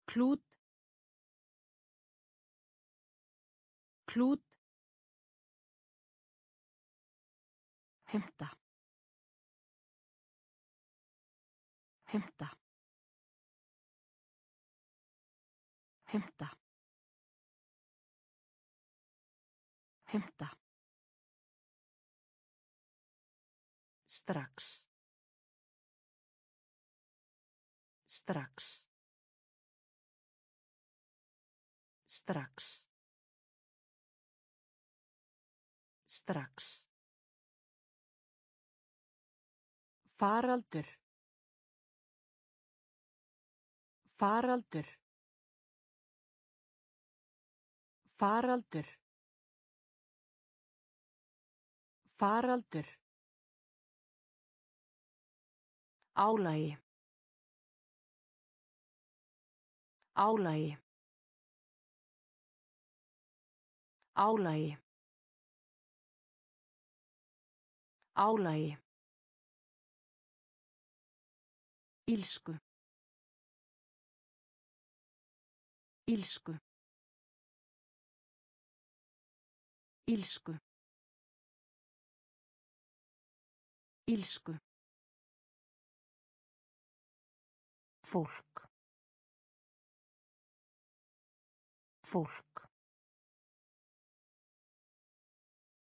Klút. Klút. Hemta. Hemta. Hemta. Hemta. Strax. Strax. Strax. Strax. Faraldur. Faraldur. Faraldur. Faraldur. Álagi. Álagi. Álagi. Álagi. Ílsku. Ílsku. Ílsku. Ílsku. Fólk. Fólk.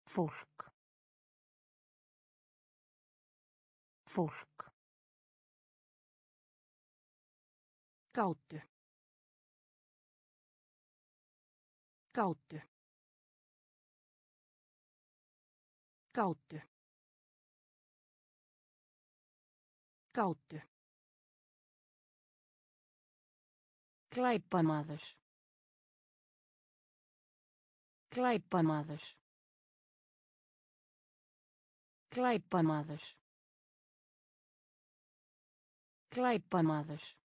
Fólk. Fólk. Gátu. Gátu. Gátu. Gátu. Glæpamaður. Glæpamaður. Glæpamaður. Glæpamaður.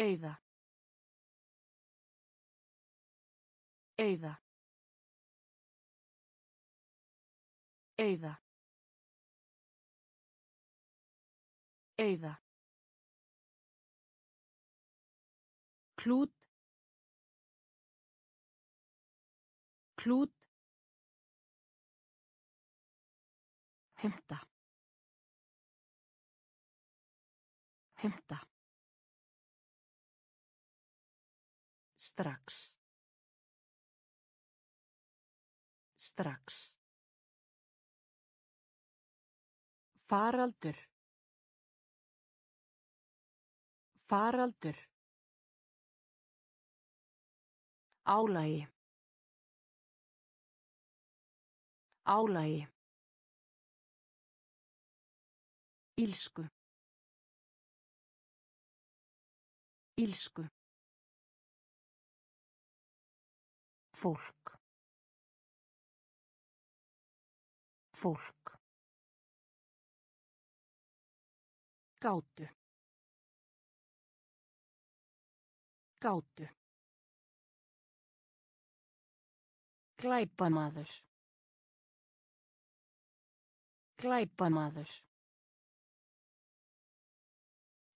Eyða. Eyða. Eyða. Eyða. Klút. Klút. Hemta. Hemta. Strax. Strax. Faraldur. Faraldur. Álagi. Álagi. Ílsku. Ílsku. Fólk. Fólk. Gátu. Gátu. Glæpamaður. Glæpamaður.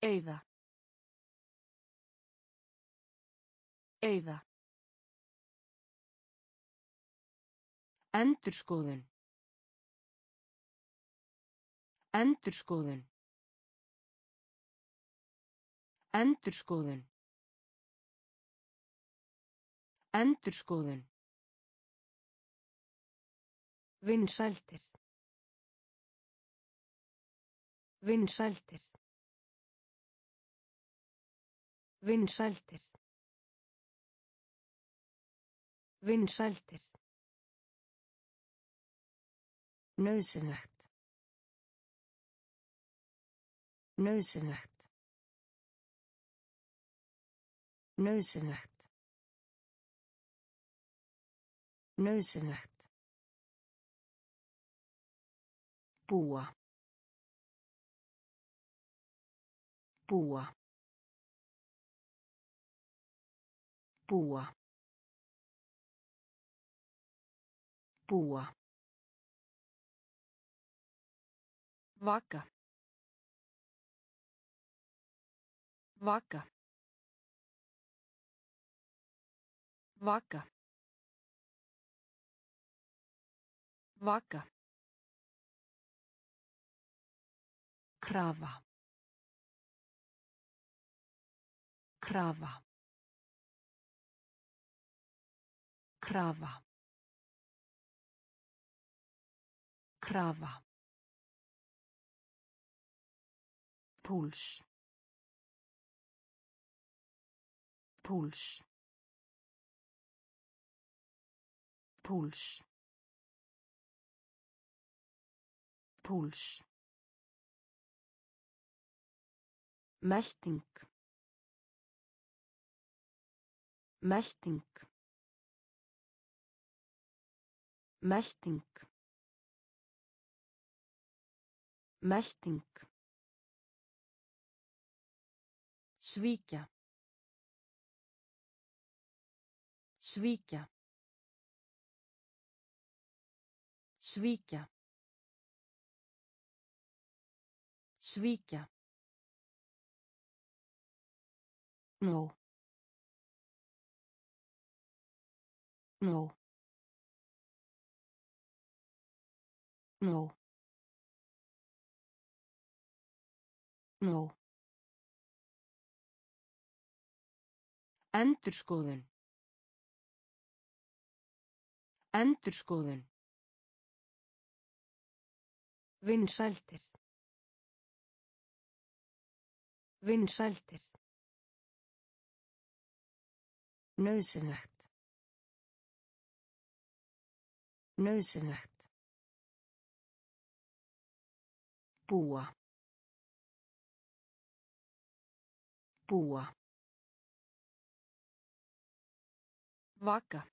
Eyða. Eyða. Endurskoðun. Endurskoðun. Endurskoðun. Endurskoðun. Vinsældir. Vinsældir. Vinsældir. Vinsældir. Nauðsynlegt. Nauðsynlegt. Nauðsynlegt. Nauðsynlegt. Búa. Búa. Búa. Búa. Vaka. Vaka. Vaka. Vaka. Krafa. Krafa. Krafa. Krafa. Púls. Púls. Púls. Púls. Melting. Melting. Melting. Melting. Svíkja. Svíkja. Svíkja. Svíkja. Nó. Nó. Nó. Nó. Endurskoðun. Endurskoðun. Vinsæltir. Vinsæltir. Nauðsynlegt. Nauðsynlegt. Búa. Búa. Vaka.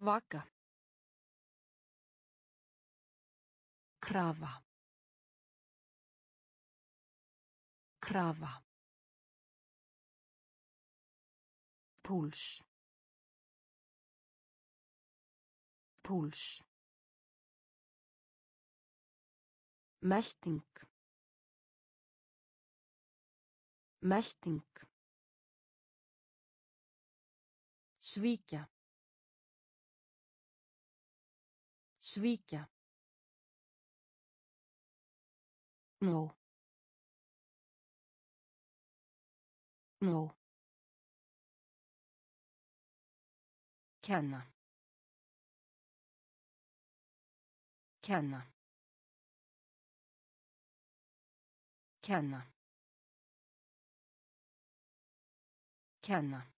Vaka. Krafa. Krafa. Púls. Púls. Melting. Melting. Svíkja. Svíkja. Nó. Nó. Kenna. Kenna. Kenna. Kenna.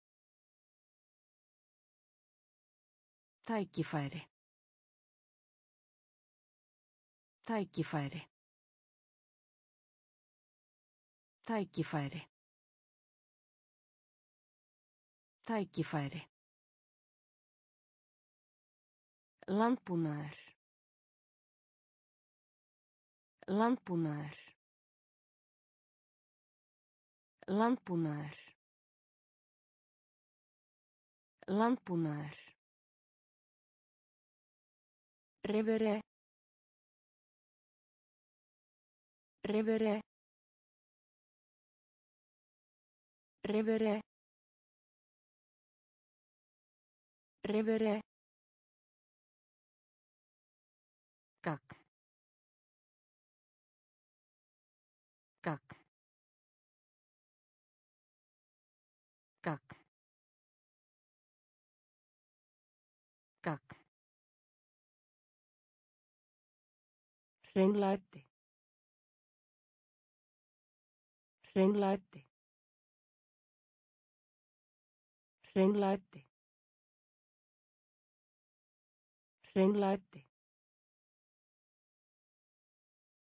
Tækifæri. Tækifæri. Tækifæri. Tækifæri. Landbúnaður. Landbúnaður. Landbúnaður. Landbúnaður. Revere. Revere. Revere. Revere. Hreinlæti. Hreinlæti. Hreinlæti. Hreinlæti.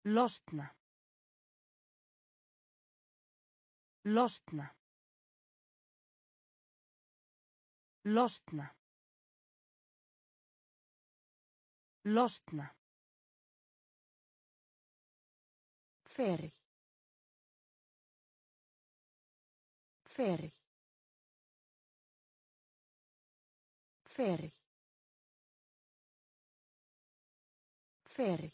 Losna. Losna. Losna. Losna. Feril. Feril. Feril. Feril.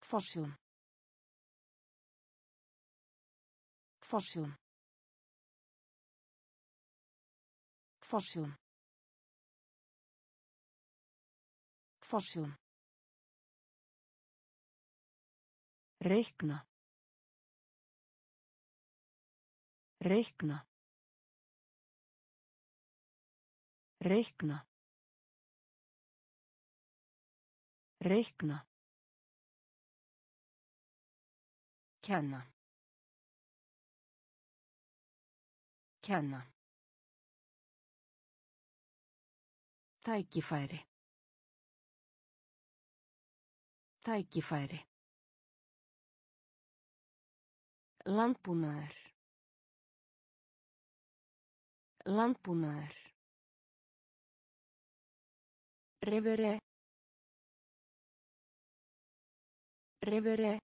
Forsjón. Forsjón. Forsjón. Forsjón. Reikna. Reikna. Reikna. Reikna. Kenna. Kenna. Tækifæri. Tækifæri. Landbúnaður. Landbúnaður. Revere. Revere.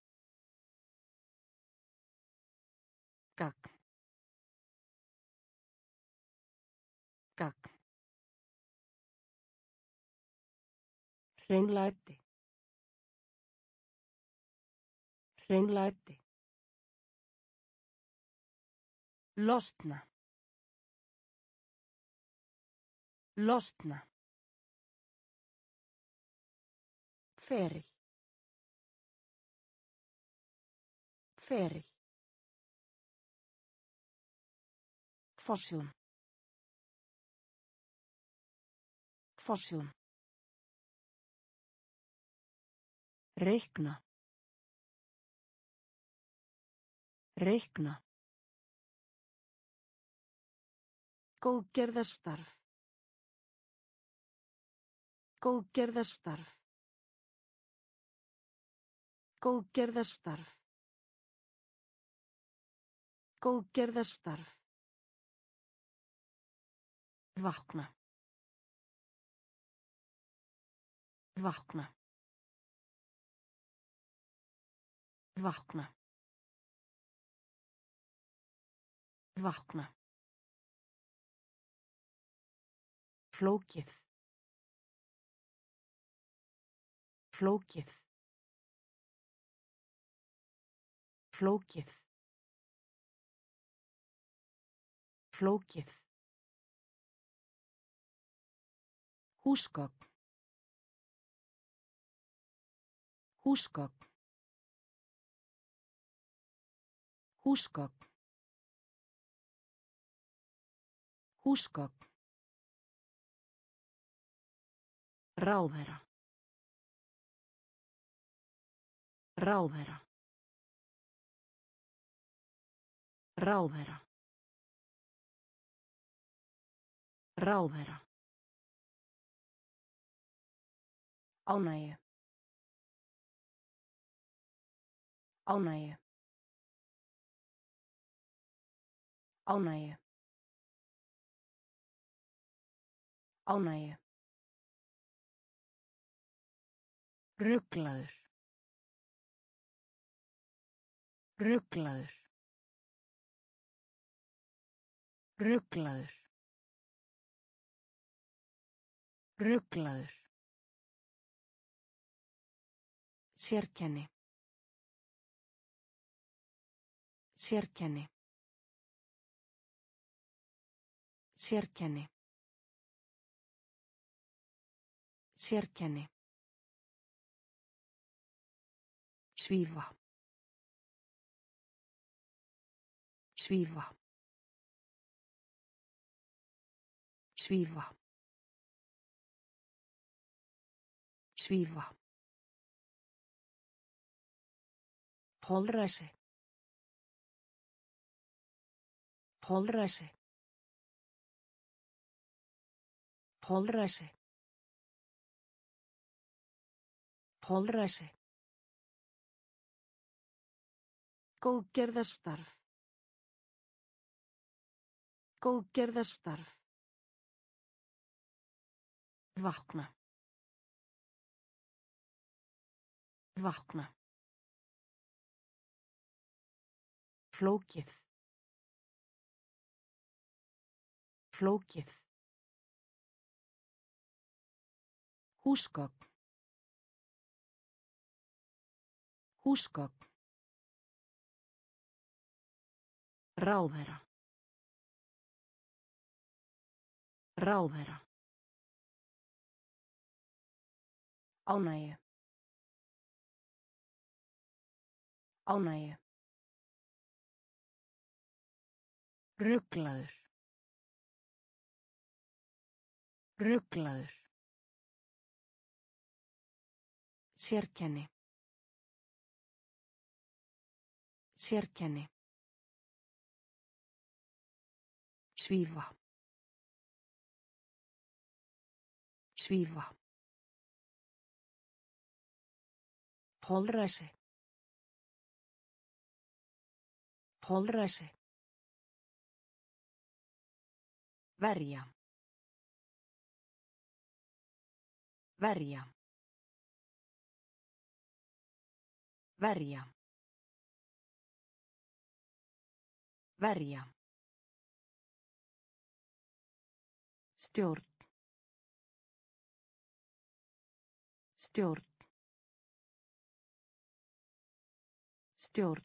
Gagn. Gagn. Hreinlæti. Hreinlæti. Losna. Losna. Feril. Feril. Fossjón. Fossjón. Reikna. Reikna. Góðgerðarstarf. Góðgerðarstarf. Góðgerðarstarf. Góðgerðarstarf. Vakna. Vakna. Vakna. Vakna. Flókið. Flókið. Flókið. Flókið. Húsgögn. Húsgögn. Húsgögn. Húsgögn. Ráðherra. Ráðherra. Ráðherra. Ráðherra. Ánægju. Ánægju. Ánægju. Ánægju. Rugglaður. Rugglaður. Rugglaður. Rugglaður. Sérkenni. Sérkenni. Sérkenni. Sérkenni. Svífa. Svífa. Svífa. Svífa. Holræsi. Holræsi. Holræsi. Holræsi. Góðgerðarstarf. Góðgerðarstarf. Vakna. Vakna. Flókið. Flókið. Húsgögn. Húsgögn. Ráðherra. Ráðherra. Ánægju. Ánægju. Rugglaður. Rugglaður. Sérkenni. Sérkenni. Svífa. Svífa. Holræsi. Holræsi. Verja. Verja. Verja. Verja. Stjórn. Stjórn. Stjórn.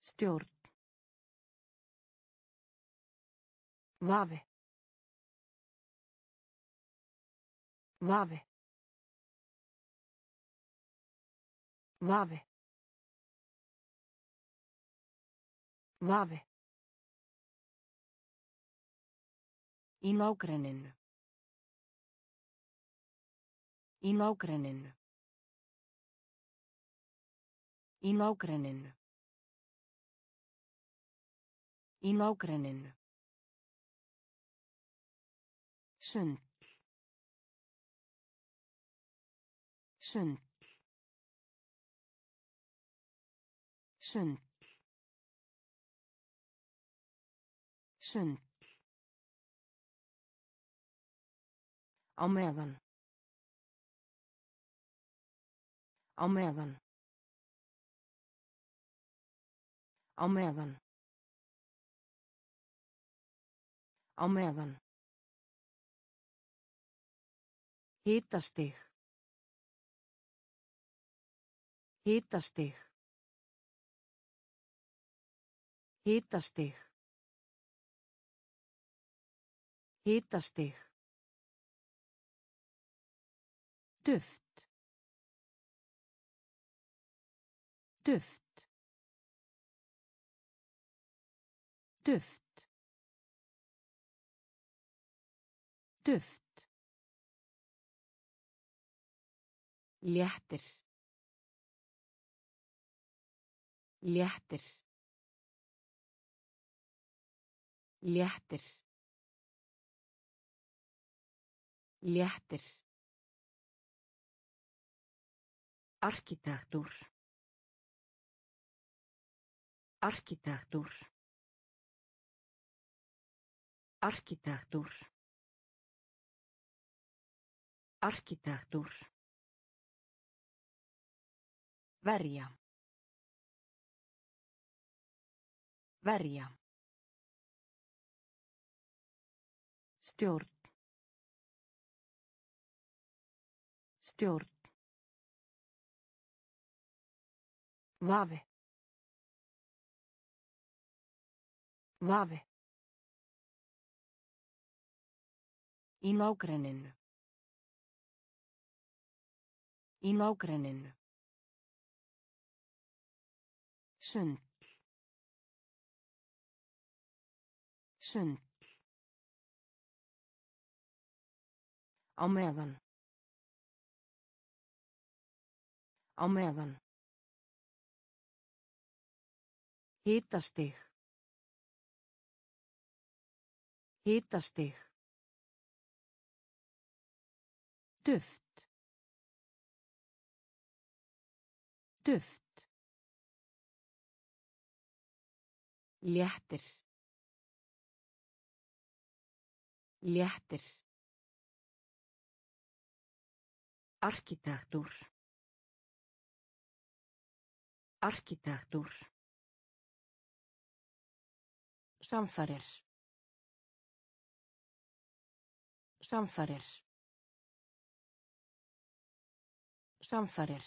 Stjórn. Vafi. Vafi. Vafi. Vafi. Í nágrenninu. Í nágrenninu. Í nágrenninu. Í nágrenninu. Sund. Sund. Sund. Sund. Á meðan. Á meðan. Á meðan. Á meðan. Hitastig. Hitastig. Hitastig. Hitastig. Duft. Duft. Duft. Duft. Léttir. Léttir. Léttir. Léttir. Arkitektúr. Arkitektúr. Arkitektúr. Arkitektúr. Verja. Verja. Stjórn. Stjórn. Vafi. Vafi. Í nágrenninu. Í nágrenninu. Sund. Sund. Á meðan. Á meðan. Hitastig. Hitastig. Duft. Duft. Léttir. Léttir. Arkitektúr. Arkitektúr. Samfarir. Samfarir. Samfarir.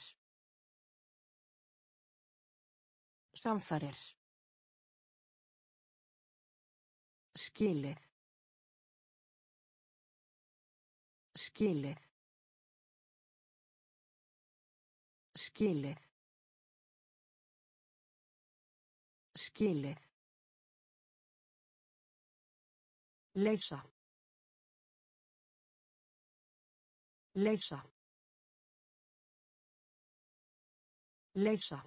Samfarir. Skilið. Skilið. Skilið. Skilið. Leysa. Leysa. Leysa.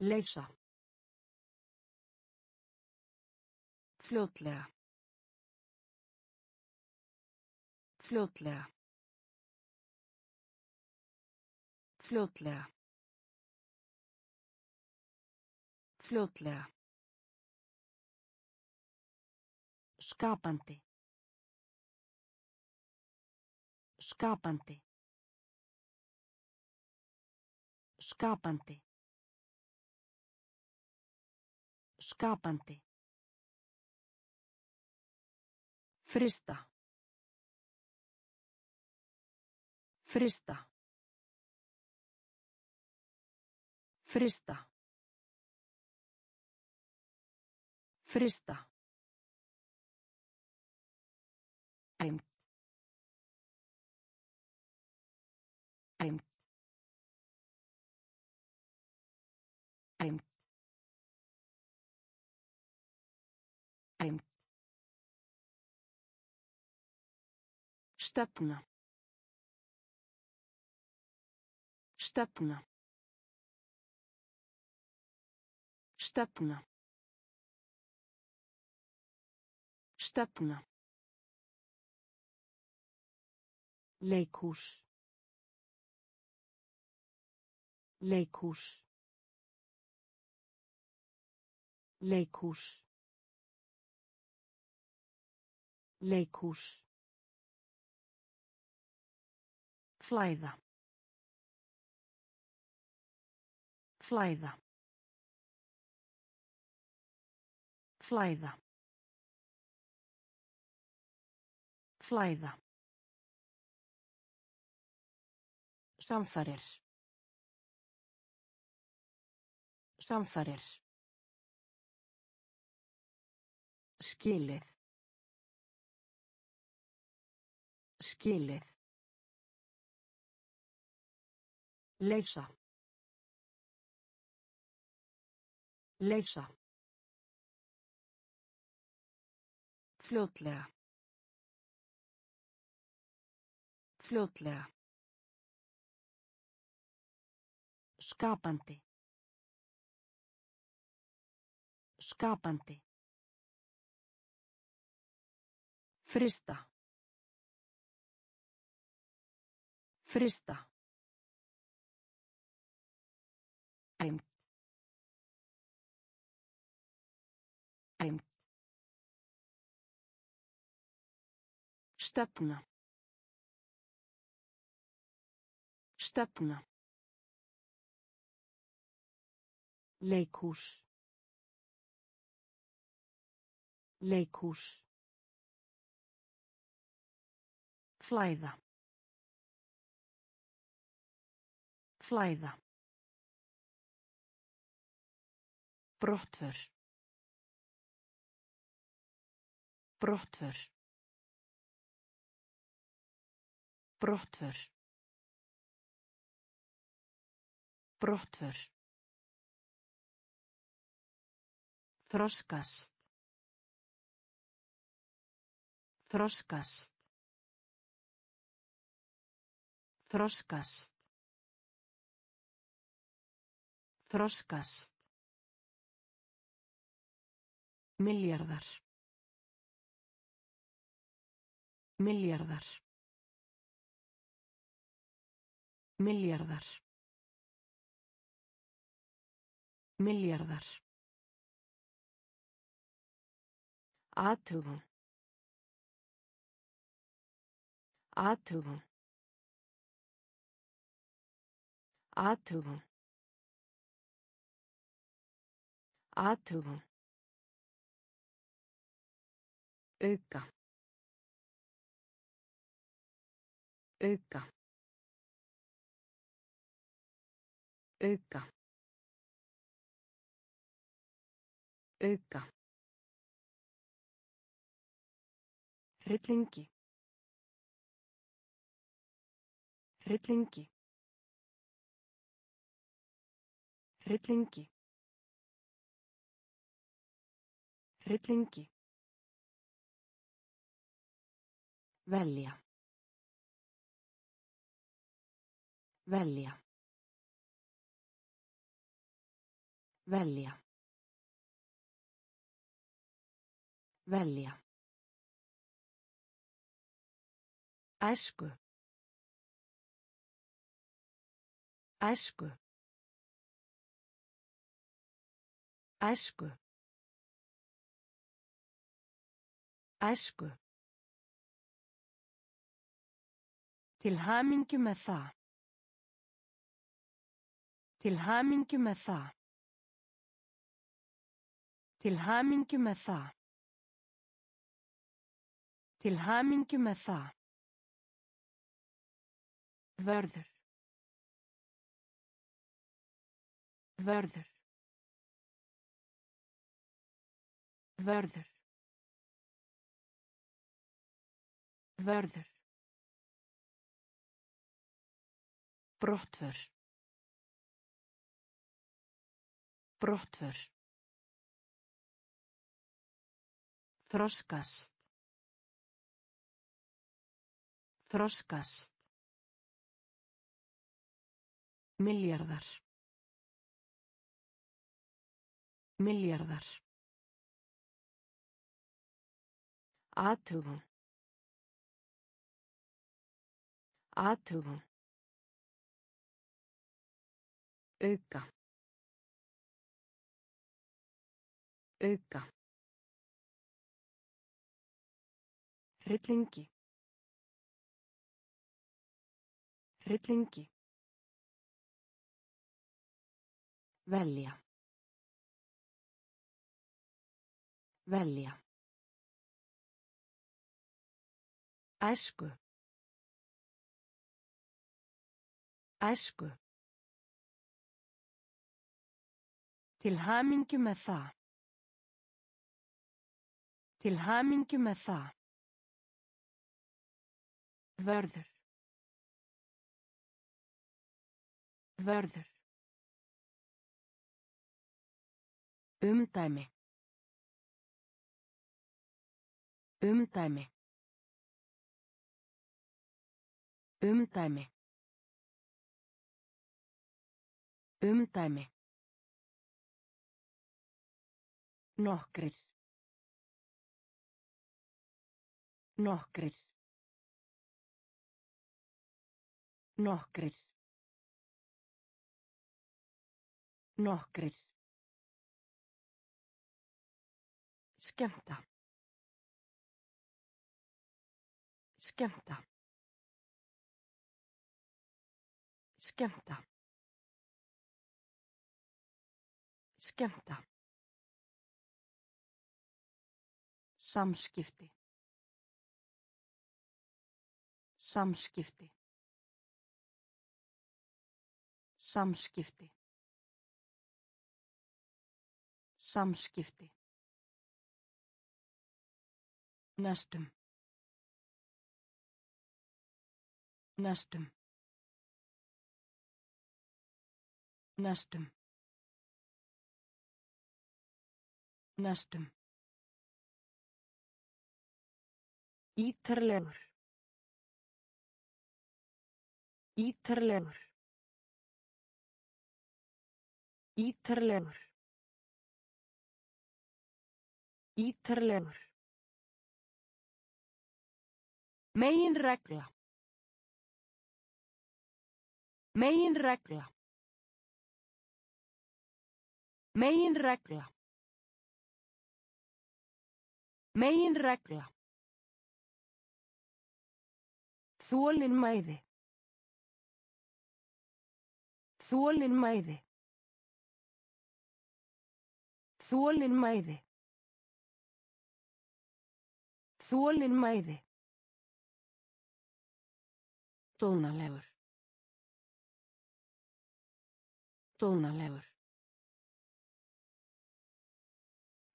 Leysa. Fljótlega. Fljótlega. Fljótlega. Fljótlega. Skapandi. Skapandi. Skapandi. Skapandi. Frista. Frista. Frista. Frista. Æmt. Æmt. Æmt. Æmt. Stefna. Stefna. Stefna. Stefna. Leikhús. Leikhús. Leikhús. Leikhús. Flæða. Flæða. Flæða. Flæða. Samfarir. Samfarir. Skilið. Skilið. Leysa. Leysa. Fljótlega. Fljótlega. Skapandi. Skapandi. Frista. Frista. Æmt. Æmt. Stefna. Stefna. Leikhús. Leikhús. Flæða. Flæða. Brottför. Brottför. Brottför. Brottför. Þroskast. Þroskast. Þroskast. Þroskast. Milljarðar. Milljarðar. Milljarðar. Milljarðar. Athugun. Athugun. Athugun. Athugun. Auka. Auka. Auka. Auka. Hryllingi. Hryllingi. Hryllingi. Hryllingi. Velja. Velja. Velja. Velja. Æsku. Æsku. Æsku. Æsku. Til hamingju með það. Til hamingju með það. Til hamingju með það. Til hamingju með það. Vörður. Vörður. Vörður. Vörður. Brottför. Brottför. Þroskast. Þroskast. Miljardar. Miljardar. Aðtugun. Aðtugun. auka auka hryllingi hryllingi velja velja æsku æsku Til hamingju með það. Til hamingju með það. Vörður. Vörður. Umdæmi. Umdæmi. Umdæmi. Umdæmi. Nokkrir. Nokkrir. Nokkrir. Nokkrir. Skemmta. Skemmta. Skemmta. Skemmta. Samskipti. Samskipti. Samskipti. Samskipti. Næstum. Næstum. Næstum. Næstum. Ítarlegur. Ítarlegur. Ítarlegur. Ítarlegur. Megin regla. Megin regla. Megin regla. Megin regla. Þólinn mæði. Þólinn mæði. Þólinn mæði. Þólinn mæði. Dónalegur. Dónalegur.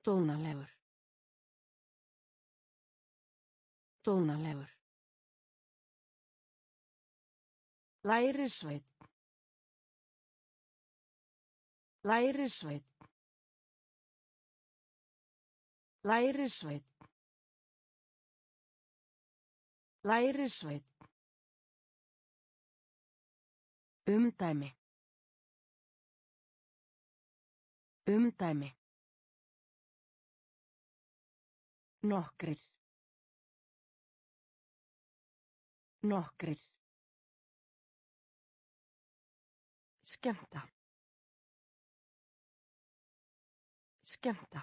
Dónalegur. Dónalegur. Lærisveit. Lærisveit. Lærisveit. Lærisveit. Umdæmi. Umdæmi. Nokkrir. Nokkrir. Skemmta. Skemmta.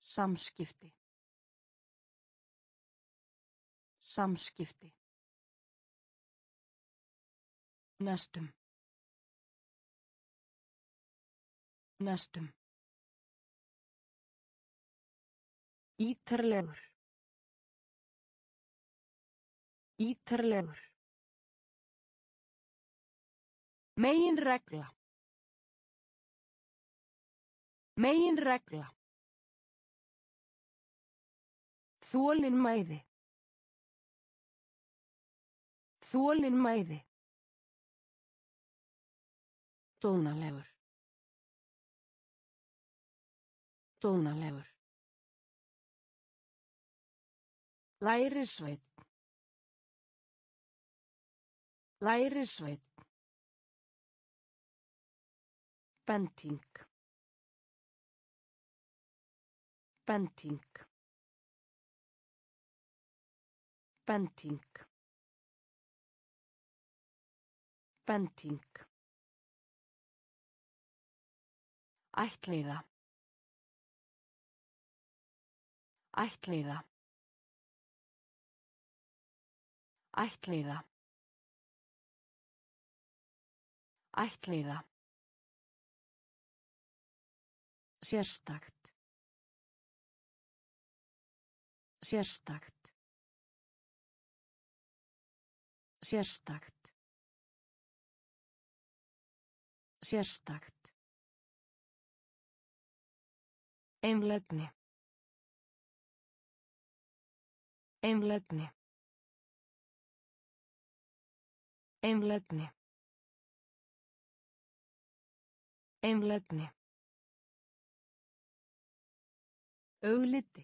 Samskipti. Samskipti. Næstum. Næstum. Ítarlegur. Ítarlegur. Megin regla. Megin regla. Þólin mæði. Þólin mæði. Dónalegur. Dónalegur. Lærisveit. Lærisveit. Benting. Benting. Benting. Benting. Ættleiða. Ættleiða. Ættleiða. Ættleiða. Sérstakt. Sérstakt. Sérstakt. Sérstakt. Einlægni. Einlægni. Einlægni. Einlægni. Augliti.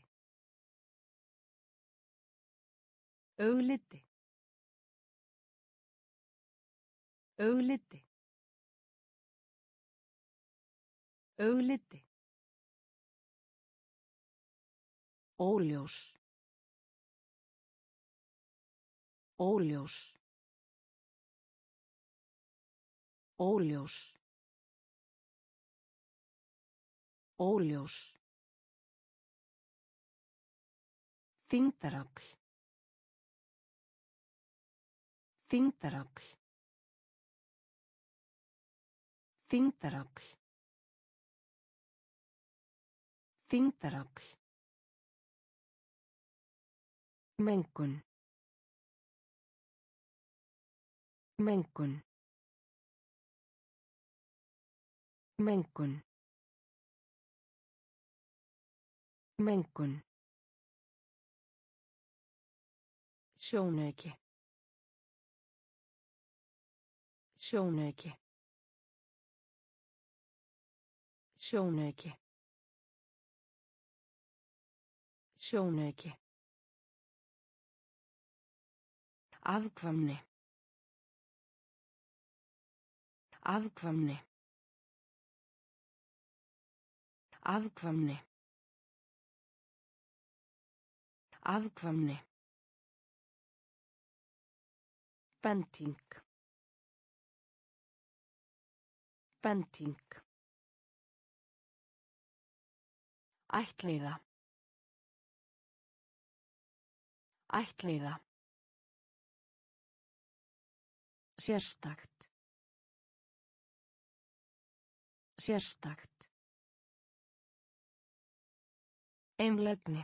Augliti. Augliti. Augliti. Óljós. Óljós. Óljós. Óljós. Þingdarafl. Þingdarafl. Þingdarafl. Þingdarafl. Mengun. Mengun. Mengun. Mengun. Sjónauki. Sjónauki. Sjónauki. Sjónauki. Afkvæmni. Afkvæmni. Afkvæmni. Afkvæmni. Benting. Benting. Ættleiða. Ættleiða. Sérstakt. Sérstakt. Einlægni.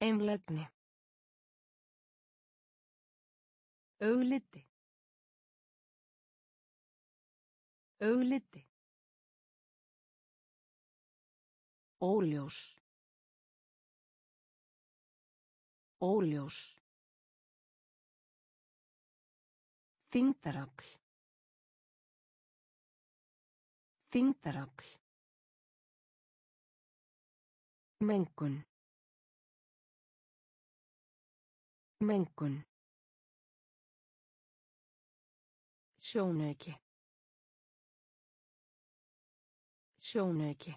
Einlægni. Augliti. Augliti. Óljós. Óljós. Þingdarafl. Þingdarafl. Mengun. Mengun. Sjónauki. Sjónauki.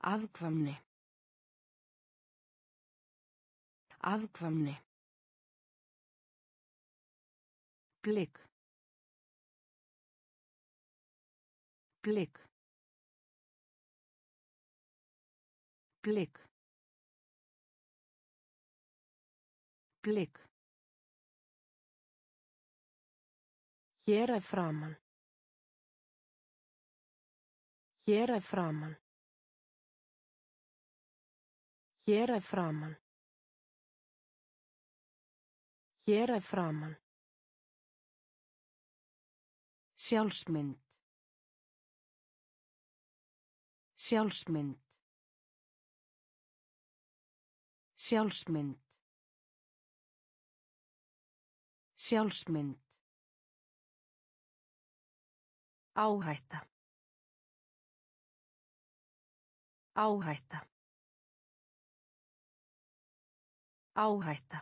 Afkvæmni. Afkvæmni. Blik blik blik blik Hér er framann. Hér er framann. Hér er framann. Hér er framann. Sjálfsmynd. Sjálfsmynd. Sjálfsmynd. Sjálfsmynd. Áhætta. Áhætta. Áhætta.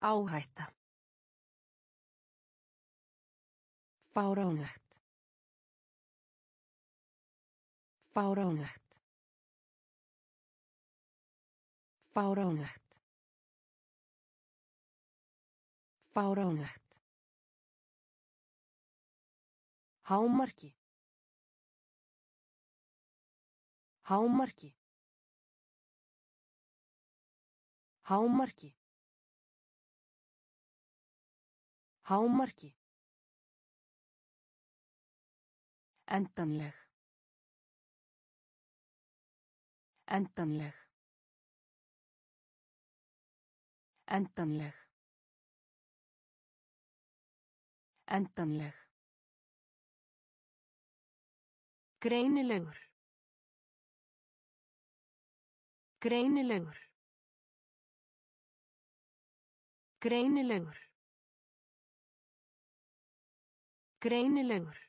Áhætta. Fáránlegt. Fáránlegt. Fáránlegt. Fáránlegt. Hámarki. Hámarki. Hámarki. Hámarki. Endanleg. Endanleg. Endanleg. Endanleg. Greinilegur. Greinilegur. Greinilegur. Greinilegur.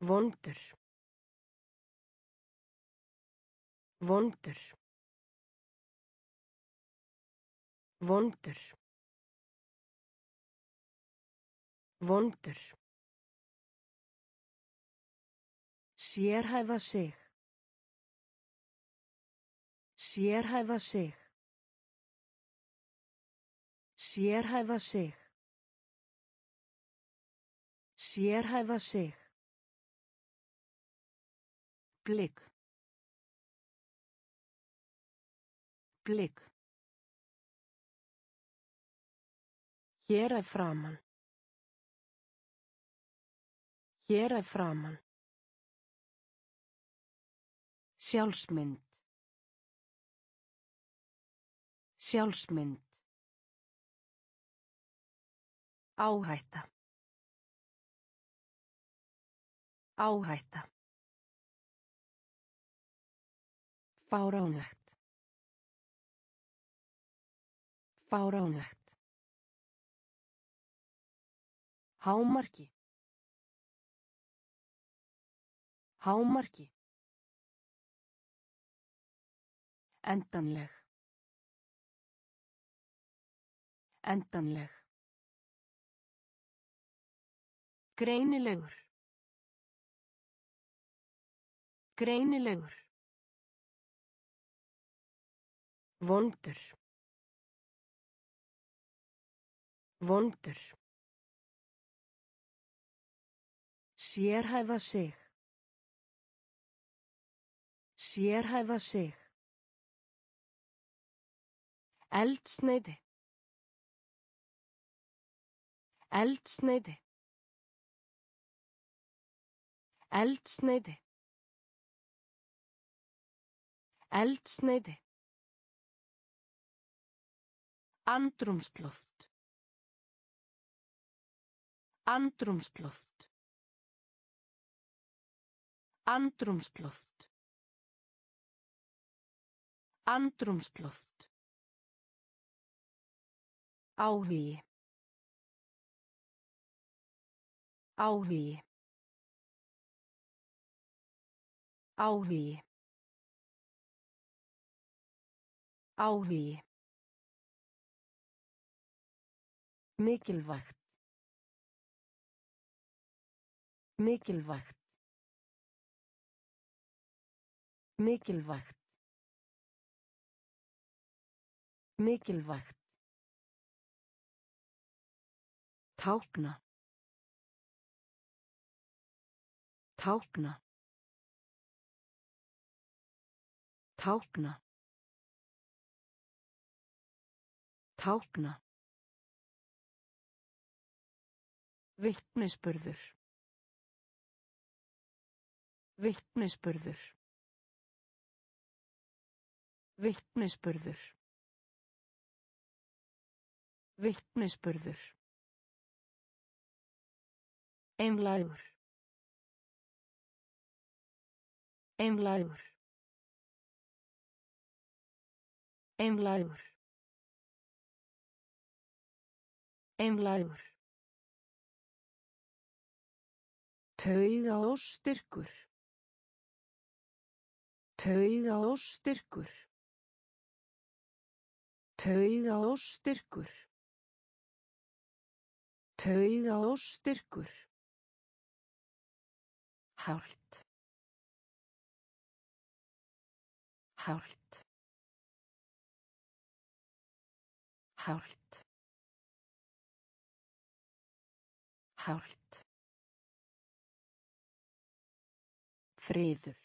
Vondur. Vondur. Vondur. Vondur. Sérhæfa sig. Sérhæfa sig. Sérhæfa sig. Sérhæfa sig. Blik. Blik. Hér er framann. Hér er framann. Sjálfsmynd. Sjálfsmynd. Áhætta. Áhætta. Fáránlegt. Fáránlegt. Hámarki. Hámarki. Endanleg. Endanleg. Greinilegur. Greinilegur. Vondur. Vondur. Sérhæfa sig. Sérhæfa sig. Eldsneiti. Eldsneiti. Eldsneiti. Eldsneiti. Andrumsloft. Andrumsloft. Andrumsloft. Andrumsloft. Áhugi. Áhugi. Áhugi. Áhugi. Mikilvægt. Mikilvægt. Mikilvægt. Mikilvægt. Tákna. Tákna. Tákna. Tákna. Vittnesburður. Vittnesburður. Vittnesburður. Vittnesburður. Einlægur. Einlægur. Einlægur. Einlægur. Tauga og styrkur. Tauga og styrkur. Tauga og styrkur. Tauga og styrkur. Hált. Hált. Hált. Hált. Friður.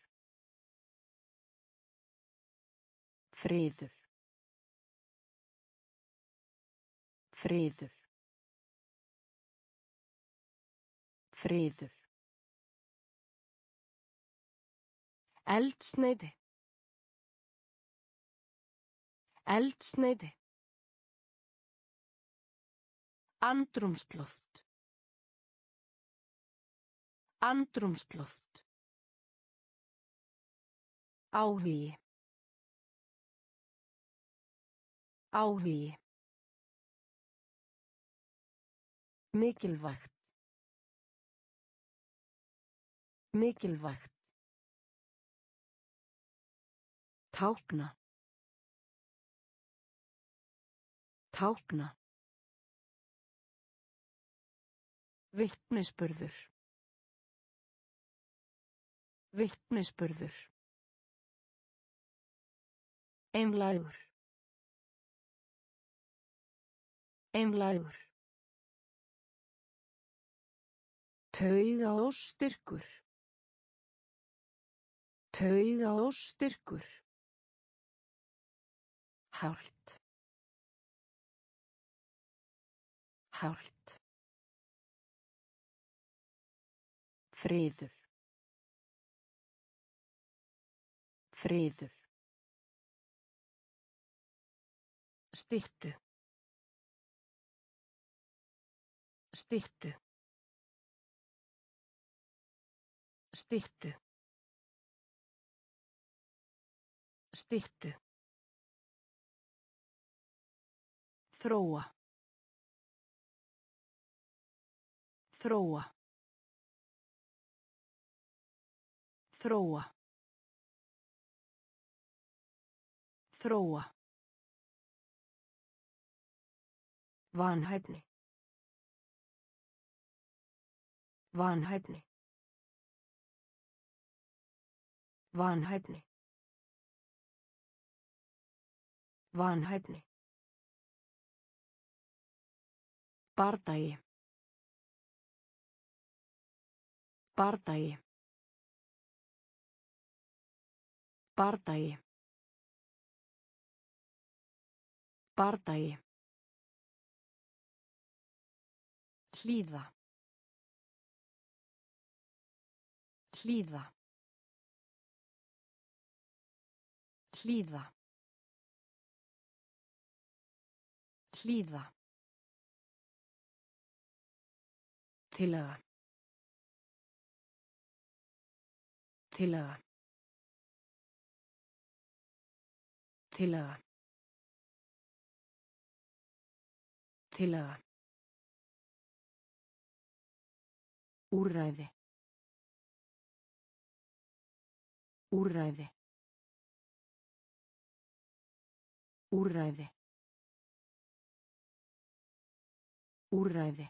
Friður. Friður. Friður. Eldsneiti. Eldsneiti. Andrumsloft. Andrumsloft. Áhugi. Áhugi. Mikilvægt. Mikilvægt. Tákna. Tákna. Vittnesburður. Vittnesburður. Einlægur. Einlægur. Tauga og styrkur. Tauga og styrkur. Hált. Hált. Friður. Friður. Styrtu. Styrtu. Styrtu. Styrtu. Þróa. Þróa. Þróa. Þróa. Vanhæfni. Vanhæfni. Vanhæfni. Vanhæfni. Bardagi. Bardagi. Bardagi. Bardagi. Hlýða. Hlýða. Hlýða. Hlýða. Tillaga. Tillaga. Tillaga. Tillaga. Úrræði. Úrræði. Úrræði. Úrræði.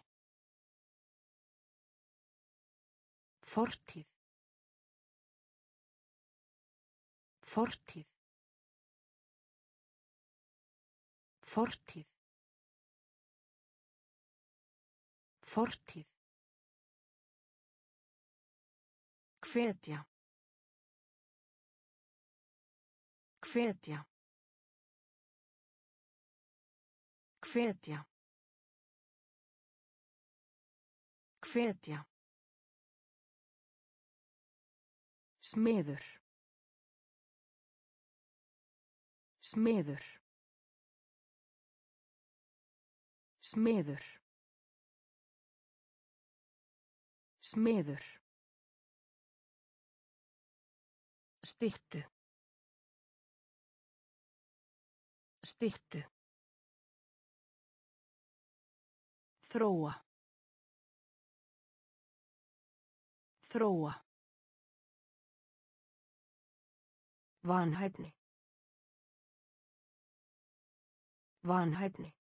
Fortíð. Fortíð. Fortíð. Fortíð. Hvetja. Hvetja. Hvetja. Hvetja. Smiður. Smiður. Smiður. Smiður. Styttu. Styttu. Þróa. Þróa. Vanhæfni. Vanhæfni.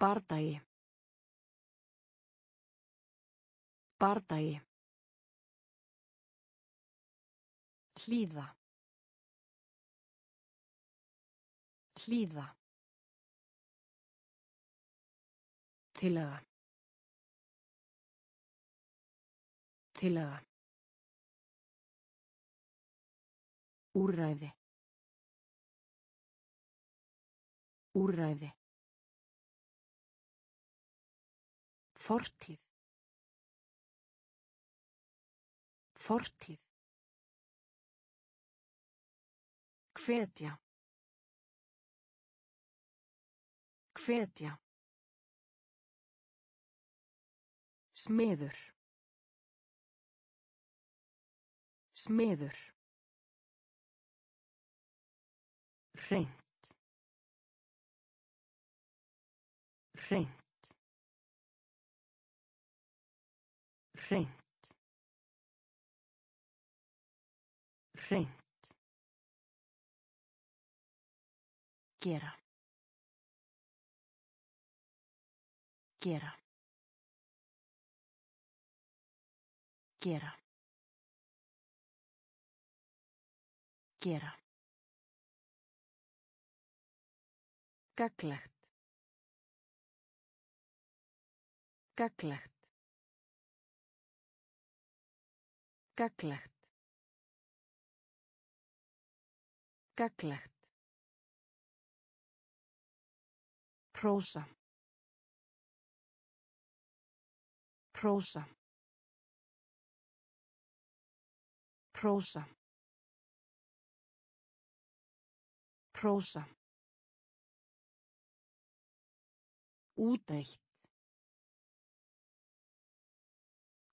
Bardagi. Bardagi. Hlýða. Hlýða. Tillaga. Tillaga. Úrræði. Úrræði. Fortíð. Fortíð. Hvetja. Hvetja. Smiður. Smiður. Hreint. Hreint. Hreint. Hreint. Gera. Gera. Gera. Gera. Gaglegt. Gaglegt. Gaglegt. Gaglegt. Prósa. Prósa. Prósa. Prósa. Úteitt.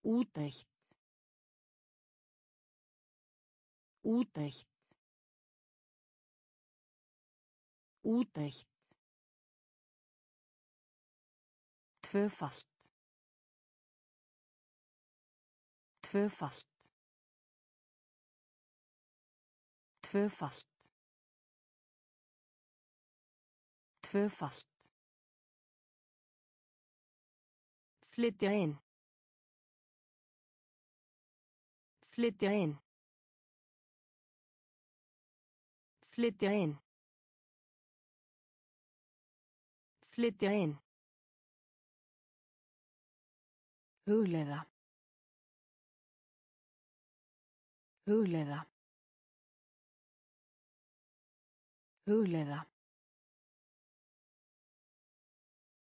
Úteitt. Úteitt. Úteitt. Tvöfalt. Tvöfalt. Tvöfalt. Tvöfalt. Flytja inn. Flytja inn. Flytja inn. Flytja inn. Hugleiða. Hugleiða. Hugleiða.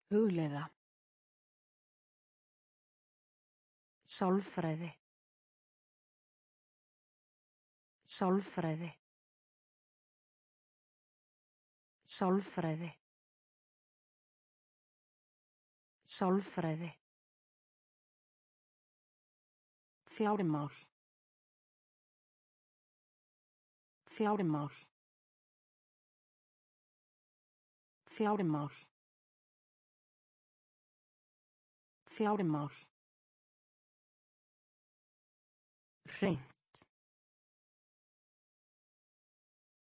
Hugleiða. Sálfræði. Sálfræði. Sálfræði. Sálfræði. Fjármál. Fjármál. Fjármál. Fjármál. Hreint.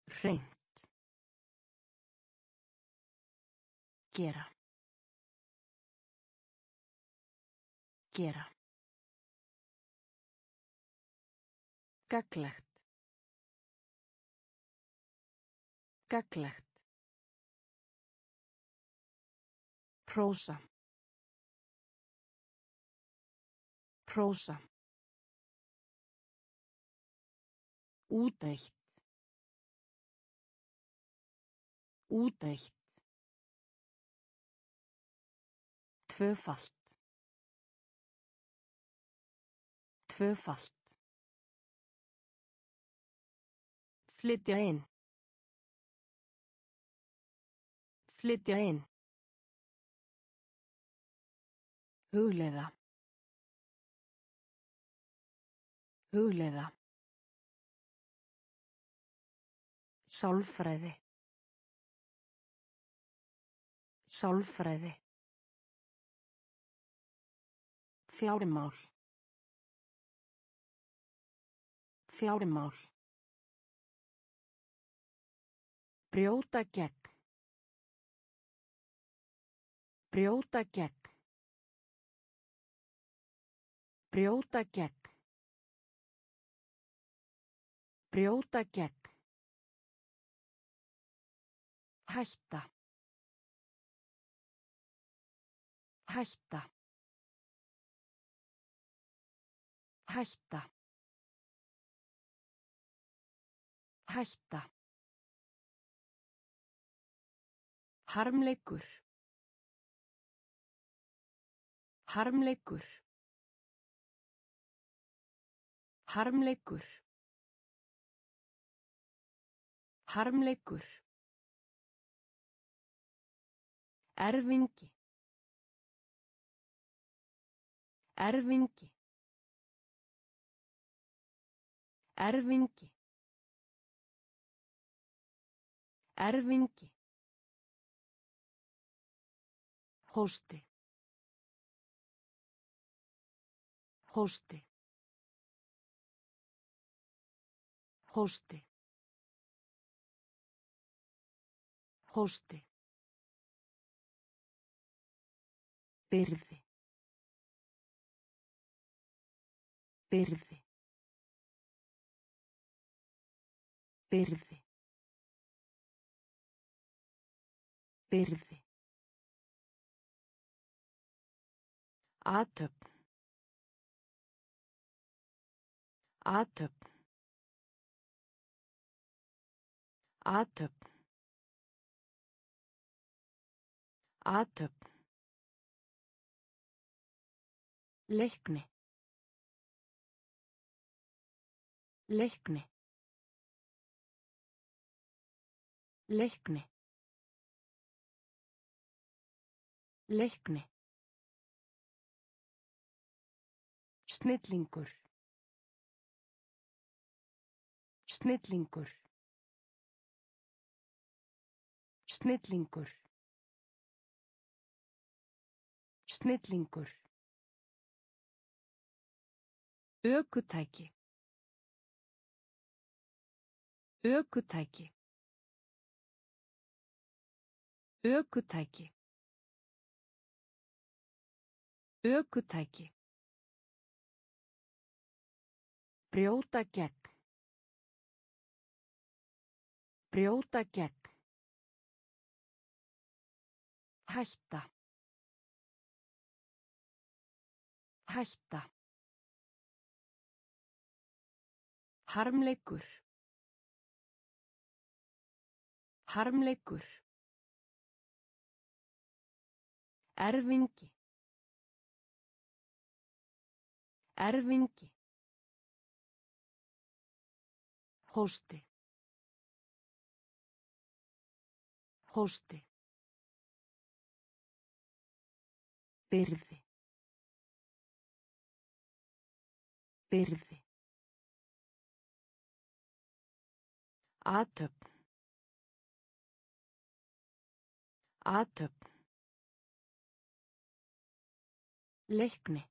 Hreint. Gera. Gera. Gaglegt. Gaglegt. Prósa. Prósa. Úteitt. Úteitt. Tvöfalt. Tvöfalt. Flytja inn. Flytja inn. Hugleiða. Hugleiða. Sálfræði. Sálfræði. Fjármál. Fjármál. Brjóta gegn. Brjóta gegn. Brjóta gegn. Brjóta gegn. Hætta. Hætta. Hætta. Hætta. Harmleikur. Harmleikur. Harmleikur. Harmleikur. Erfingi. Erfingi. Erfingi. Erfingi. Hósti. Hósti. Hósti. Hósti. Byrði. Byrði. Byrði. Byrði. Atöp. Atöp. Atöp. Atöp. Leikni. Leikni. Leikni. Leikni. Snillingur. Snillingur. Snillingur. Snillingur. Ökutæki. Ökutæki. Ökutæki. Ökutæki. Brjóta gegn. Brjóta gegn. Hætta. Hætta. Harmleikur. Harmleikur. Erfingi. Erfingi. Hósti. Hósti. Byrði. Byrði. Atöp. Atöp. Leikni.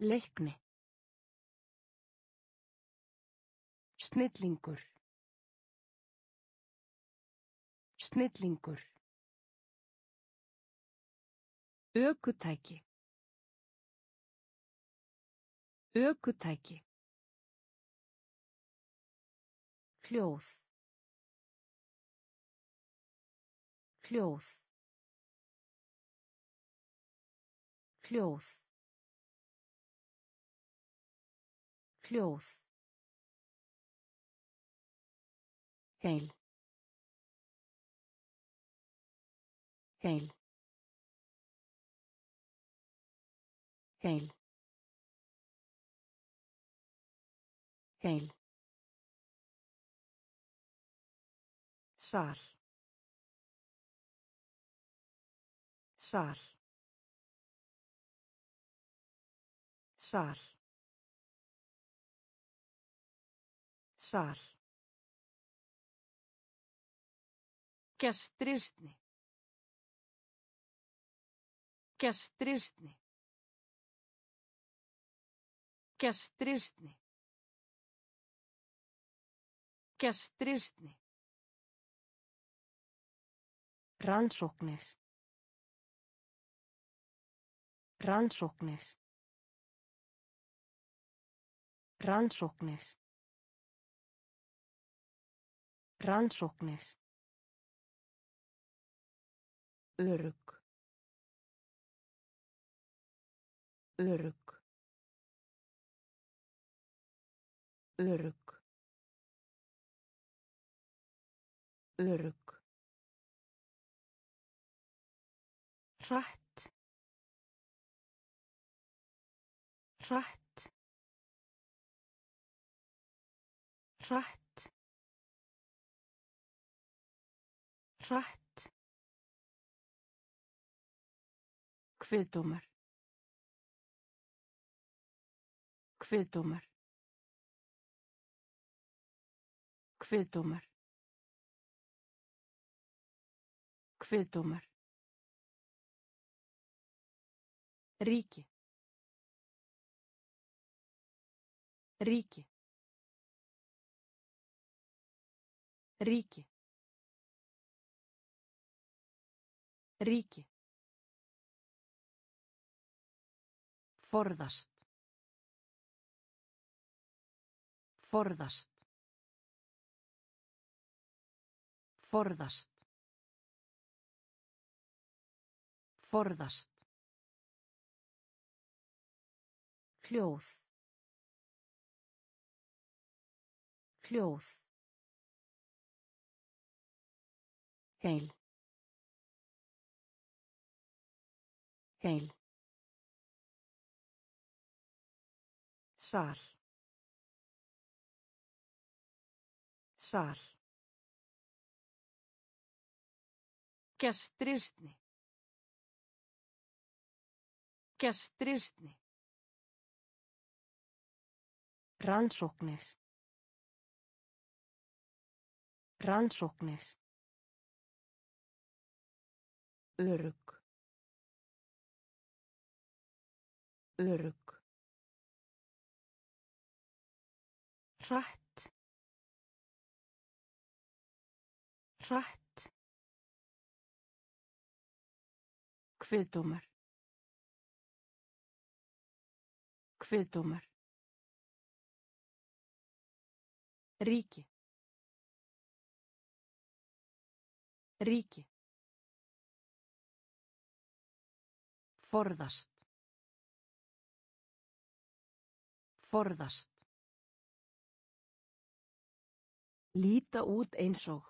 Leikni. Snillingur. Snillingur. Ökutæki. Ökutæki. hljóð hljóð hljóð hljóð heil heil heil heil sal. Sal. Sal. Sal Gestrisni. Gestrisni. Gestrisni. Gestrisni. Rannsóknir. Rannsóknir. Rannsóknir. Rannsóknir. Örugg. Örugg. Örugg. Örugg. Hratt. Hratt. Hratt. Hratt. Kviðdómar. Kviðdómar. Kviðdómar. Kviðdómar. Ríki. Ríki. Ríki. Ríki. Forðast. Forðast. Forðast. Forðast. Hljóð. Hljóð. Heil. Heil. Sal. Sal. Gestrisni. Gestrisni. Rannsóknir. Rannsóknir. Örugg. Örugg. Hratt. Hratt. Kviðdómar. Kviðdómar. Ríki. Ríki. Forðast. Forðast. Líta út eins og.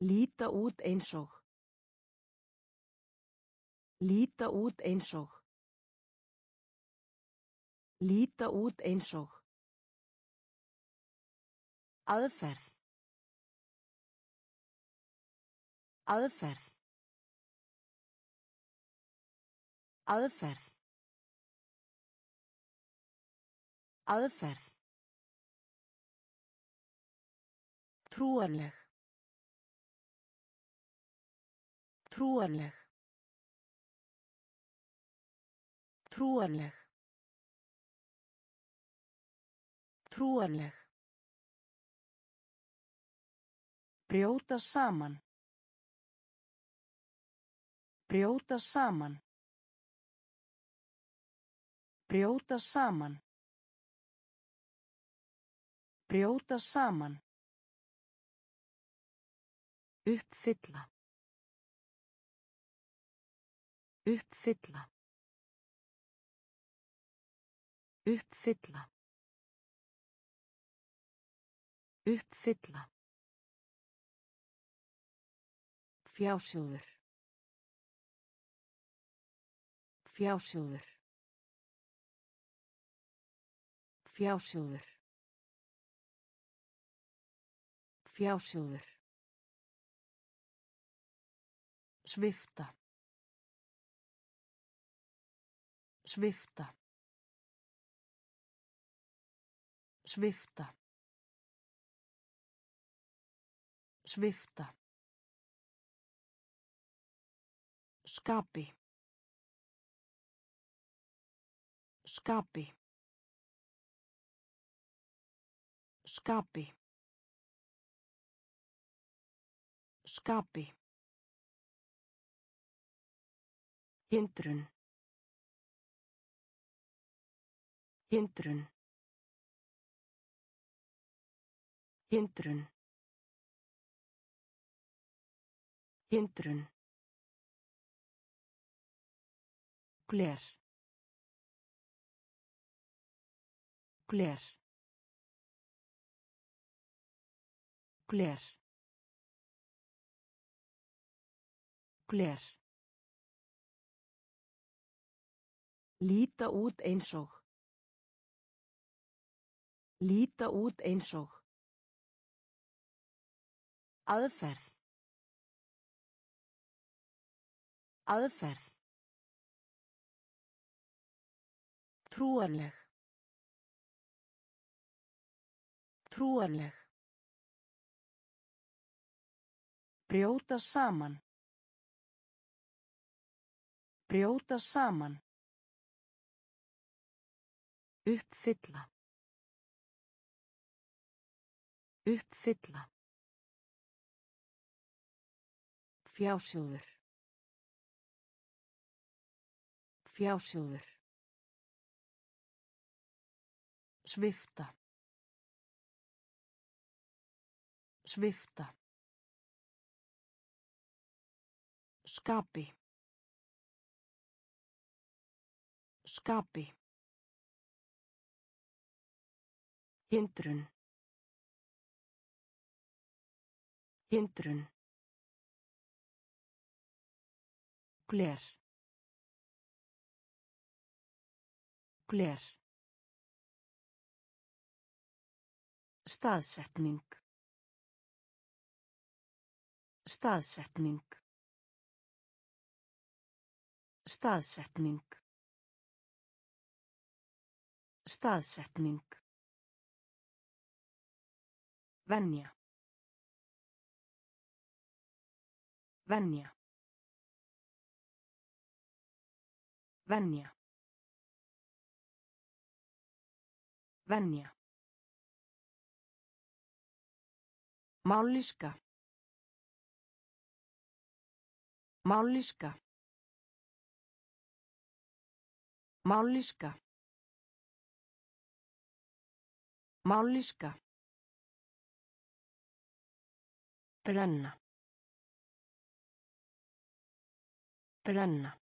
Líta út eins og. Líta út eins og. Líta út eins og. Aðferð. Aðferð. Aðferð. Aðferð. Trúarleg. Trúarleg. Trúarleg. Trúarleg. Brjóta saman. Brjóta saman. Brjóta saman. Brjóta saman. Uppfylla. Uppfylla. Uppfylla. Uppfylla. Fjásjóður. Fjásjóður. Fjásjóður. Fjásjóður. Svifta. Svifta. Svifta. Svifta. Skapi. Skapi. Skapi. Skapi. Hindrun. Hindrun. Hindrun. Hindrun. Gler. Gler. Gler. Gler. Líta út eins og. Líta út eins og. Aðferð. Aðferð. Trúarleg. Trúarleg. Brjóta saman. Brjóta saman. Uppfylla. Uppfylla. Fjásjóður. Fjásjóður. Svifta. Svifta. Skapi. Skapi. Hindrun. Hindrun. Gler. Gler. Staðsetning. Staðsetning. Staðsetning. Staðsetning. Venja. Venja. Venja. Venja. Mállíska. Mállíska. Mállíska. Mállíska. Brenna. Brenna.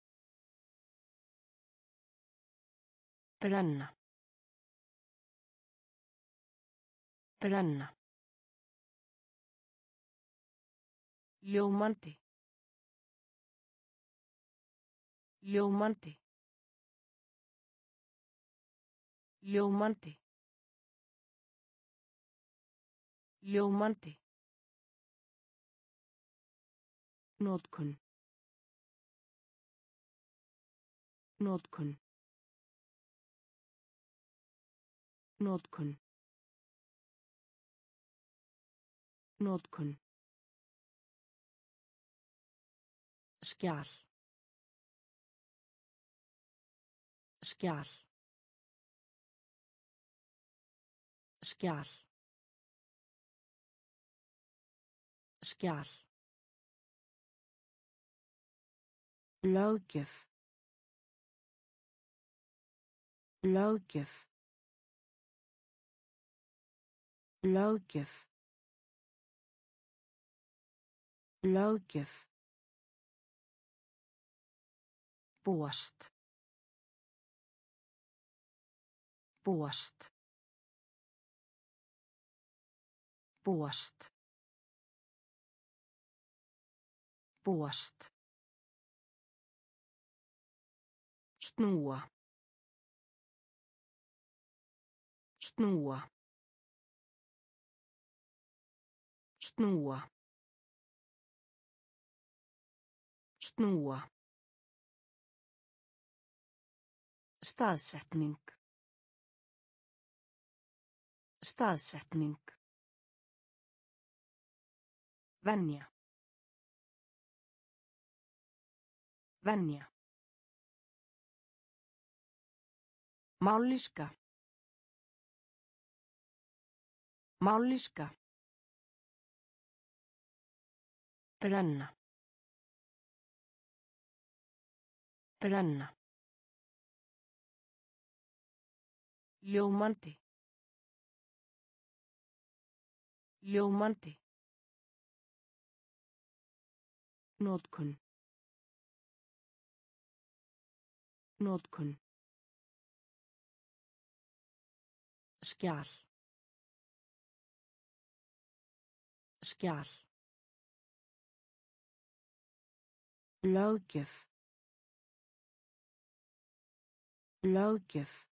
Brenna. Brenna. Ljómandi. Ljómandi. Ljómandi. Ljómandi. Nótkun. Nótkun. Nótkun. Nótkun. Skjál. Skjál. Skjál. Skjál. Löggjöf. Löggjöf. löggjöf. Löggjöf. Búast. Búast. Búast. Búast snúa. Snúa. Snúa. Snúa. Staðsetning. Staðsetning. Venja. Venja Mállíska. Mállíska. Brenna. Brenna. Ljómandi. Ljómandi. Nótkun. Nótkun. Skjál skjál löggjöf. Löggjöf.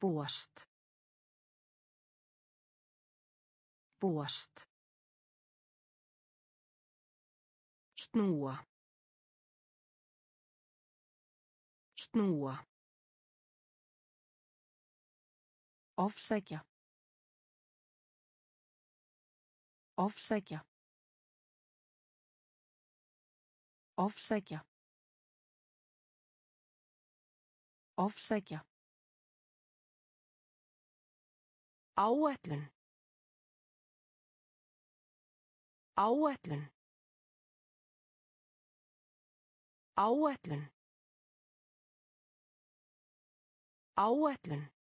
Búast. Búast. Snúa. Snúa Ofsækja. Ofsækja. Ofsækja. Ofsækja. Áætlun. Áætlun. Áætlun. Áætlun.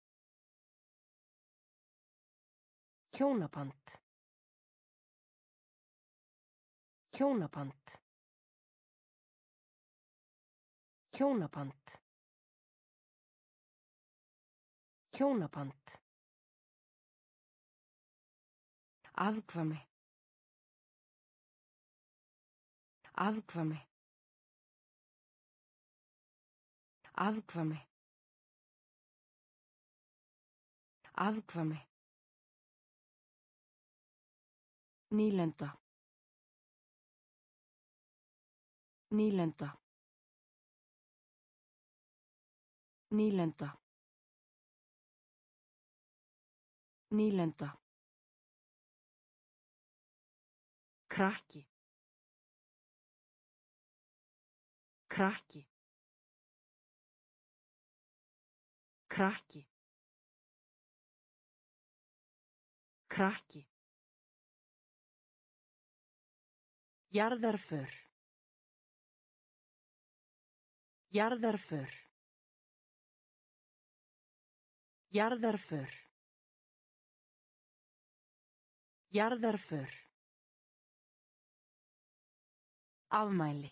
Hjónaband. Hjónaband. Hjónaband. Hjónaband. Afkvæmi. Afkvæmi. Afkvæmi. Afkvæmi. Nýlenda. Nýlenda. Nýlenda. Nýlenda. Krakki. Krakki. Krakki. Krakki. Jarðarför. Jarðarför. Jarðarför. Jarðarför. Afmæli.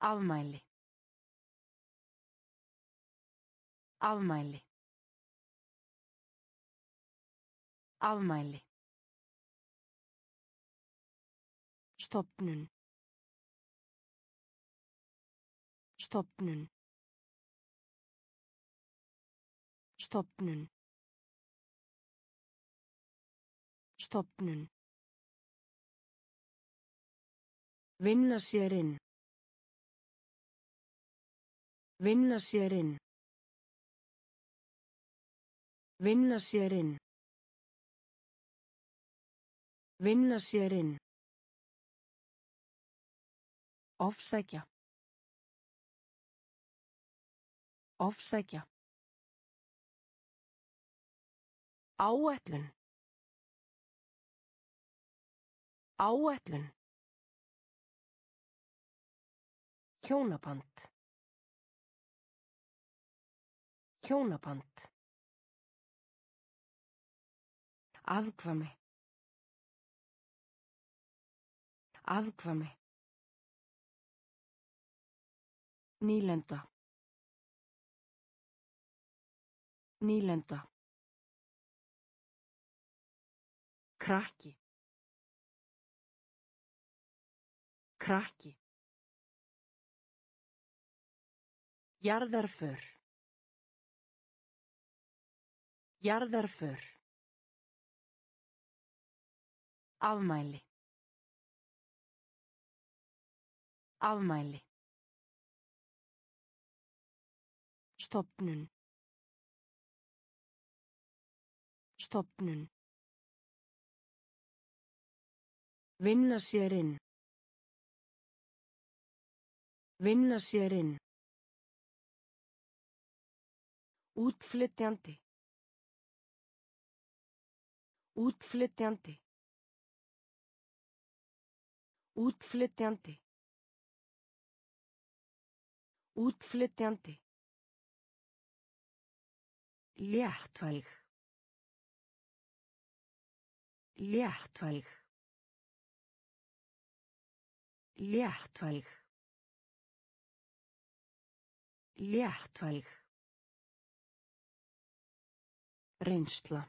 Afmæli. Afmæli. Afmæli. Stopnun. Stopnun. Stopnun. Stopnun. Vinna sér inn. Vinna sér inn. Vinna sér inn. Vinna sér inn. Ofsækja. Ofsækja. Áætlun. Áætlun. Hjónaband. Hjónaband. Afkvami. Afkvami. Nýlenda. Nýlenda. Krakki. Krakki. Jarðarför. Jarðarför. Afmæli. Afmæli. Stopnun. Stopnun. Vinna sér inn. Vinna sér inn. Útflytjandi. Útflytjandi. Útflytjandi. Útflytjandi. Léttvæg. Léttvæg. Léttvæg. Léttvæg. Reynsla.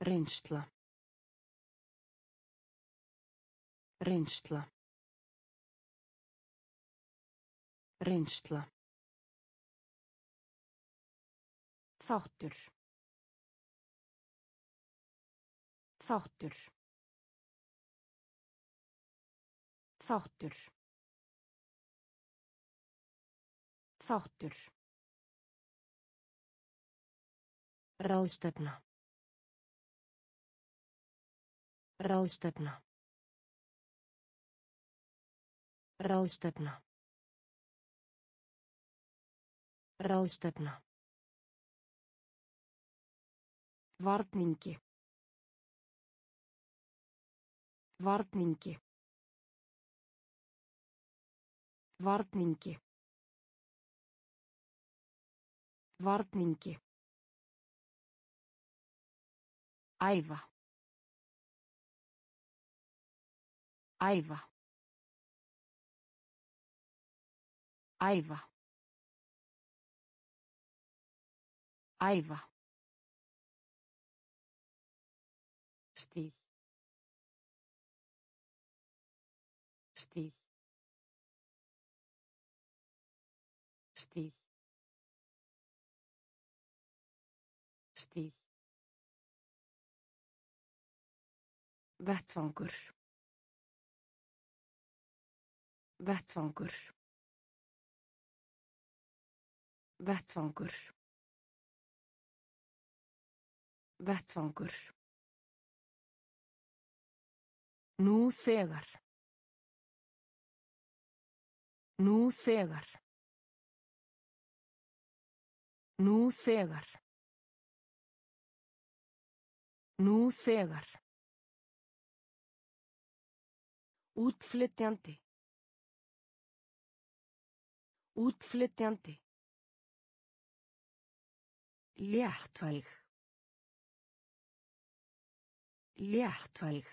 Reynsla. Reynsla. Reynsla. Þáttur. Þáttur. Þáttur. Þáttur. Ráðstefna. Ráðstefna. Ráðstefna. Ráðstefna. Varningi. Varningi. Varningi. Varningi. Æfa. Æfa. Æfa. Æfa. Vettvangur. Vettvangur. Vettvangur. Vettvangur. Nú þegar. Nú þegar. Nú þegar. Nú þegar. Útflytjandi. Útflytjandi. Léttvæg. Léttvæg.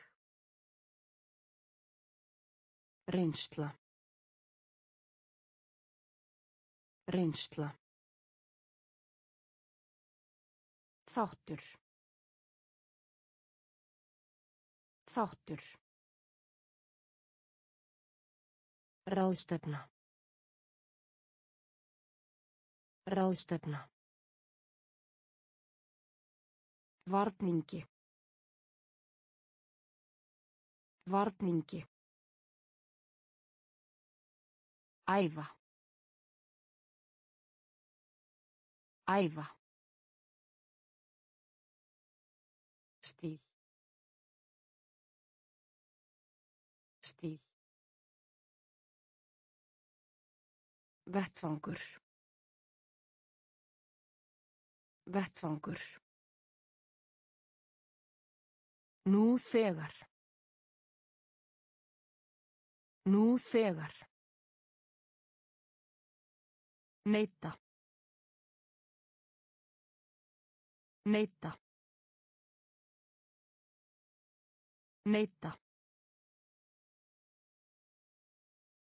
Reynsla. Reynsla. Þáttur. Þáttur. Ráðstefna. Ráðstefna. Varningi. Varningi. Æfa. Æfa. Vettvangur. Vettvangur. Nú þegar. Nú þegar. Neita. Neita. Neita.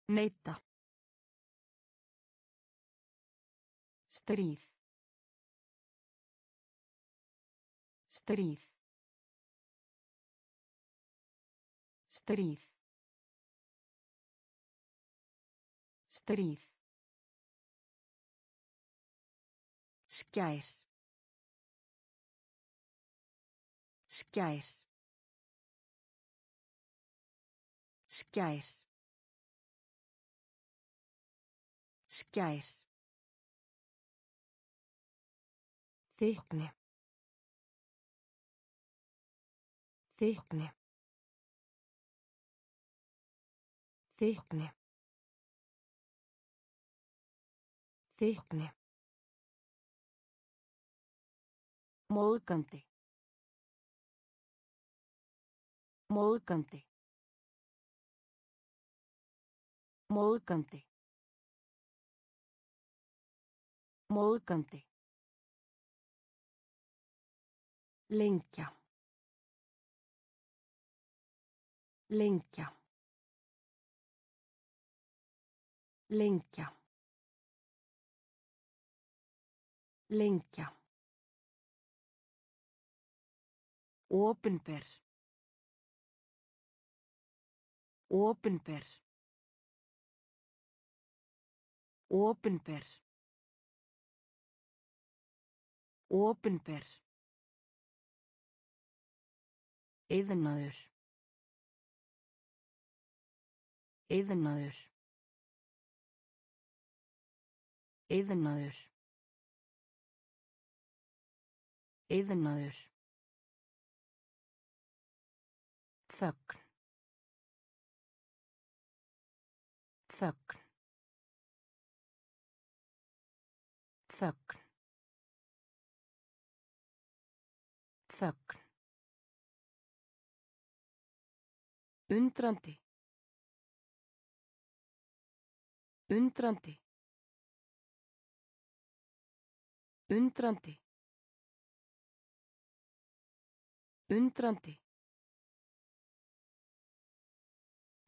Neita. Stríð. Stríð. Stríð. Stríð. Skær. Skær. Skær. Skær. Þykni. Þykni. Þykni. Þykni. Móðgandi. Móðgandi. Móðgandi. Móðgandi. Lengja. Lengja. Lengja. Lengja. Opinber. Opinber. Opinber. Opinber. Iðnaður. Iðnaður. Iðnaður. Iðnaður. Þögn. Þögn. Þögn. Þögn. Undrandi. Undrandi. Undrandi. Undrandi.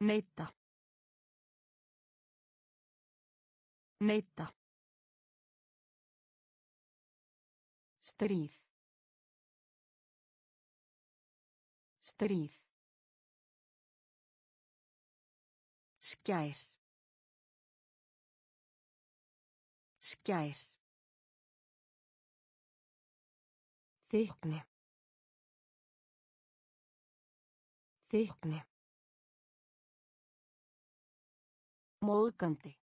Neita. Neita. Stríð. Stríð. Skær. Skær. Þykni. Þykni. Móðgandi.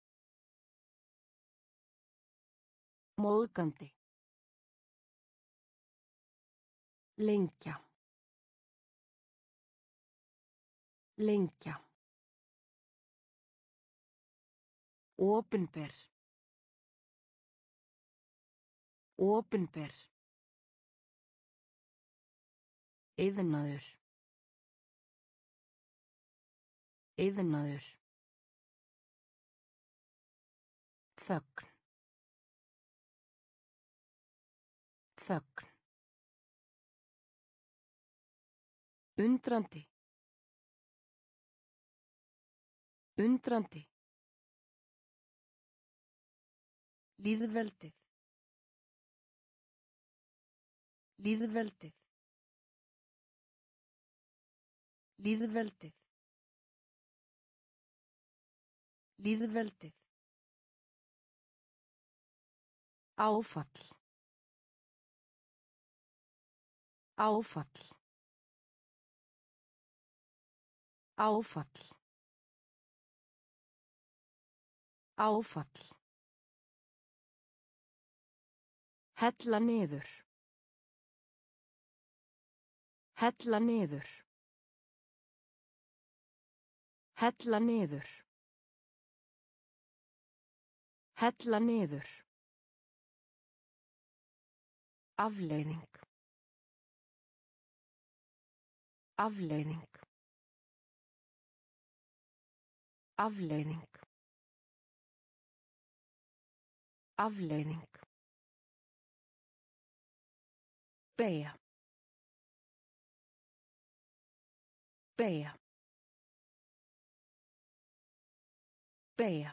Móðgandi. Lengja. Lengja. Opinber. Opinber. Iðnaður. Iðnaður. Þögn. Þögn. Undrandi. Undrandi. Lýðveldið. Lýðveldið. Lýðveldið. Lýðveldið. Áfall. Áfall. Áfall. Áfall. Hella niður. Hella niður. Hella niður. Hella niður. Afleiðing. Afleiðing. Afleiðing. Afleiðing. Beja. Beja. Beja.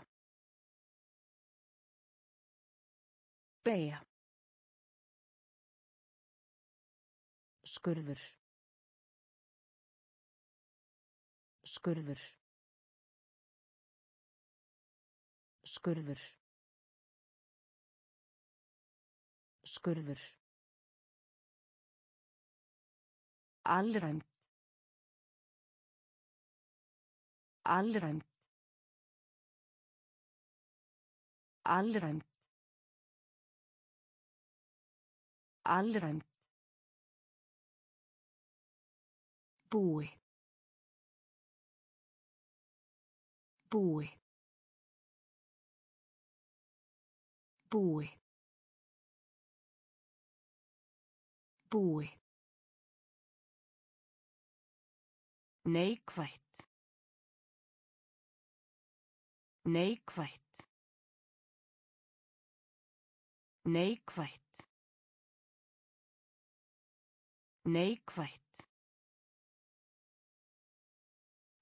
Beja. Skurður. Skurður. Skurður. Skurður. Alræmt. Alræmt. Alræmt. Alræmt. Búi. Búi. Búi. Búi. Neikvætt. Neikvætt. Neikvætt. Neikvætt.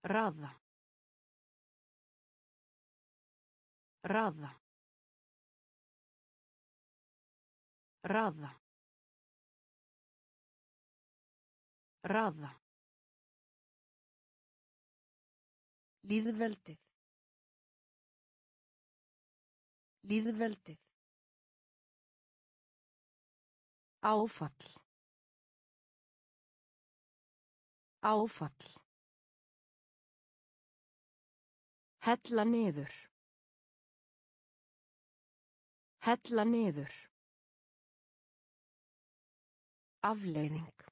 Raða. Raða. Raða. Raða. Lýðveldið. Lýðveldið. Áfall. Áfall. Hella niður. Hella niður. Afleiðing.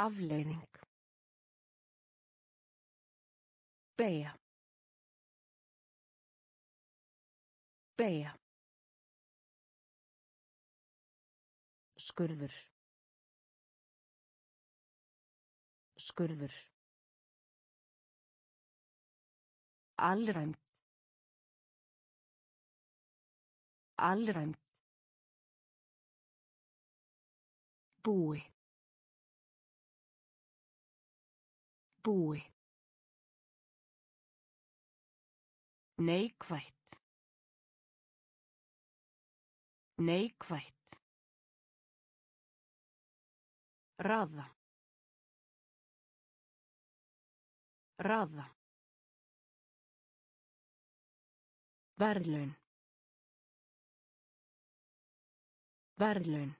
Afleiðing. Beja. Beja. Skurður. Skurður. Alræmt. Alræmt. Búi. Búi. Neikvætt. Neikvætt. Raða. Raða. Verðlaun. Verðlaun.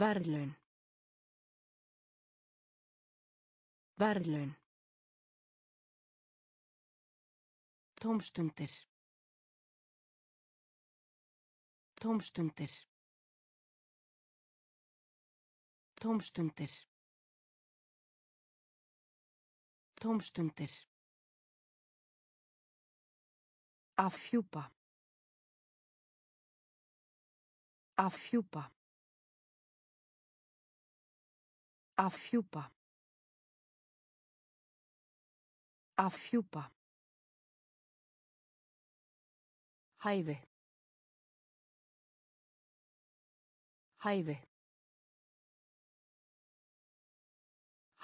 Verðlaun. Verðlaun. Tómstundir. Tómstundir. Tómstundir. Tómstundir. Afhjúpa. Afhjúpa. Afhjúpa. Afhjúpa. Hæfi. Hæfi.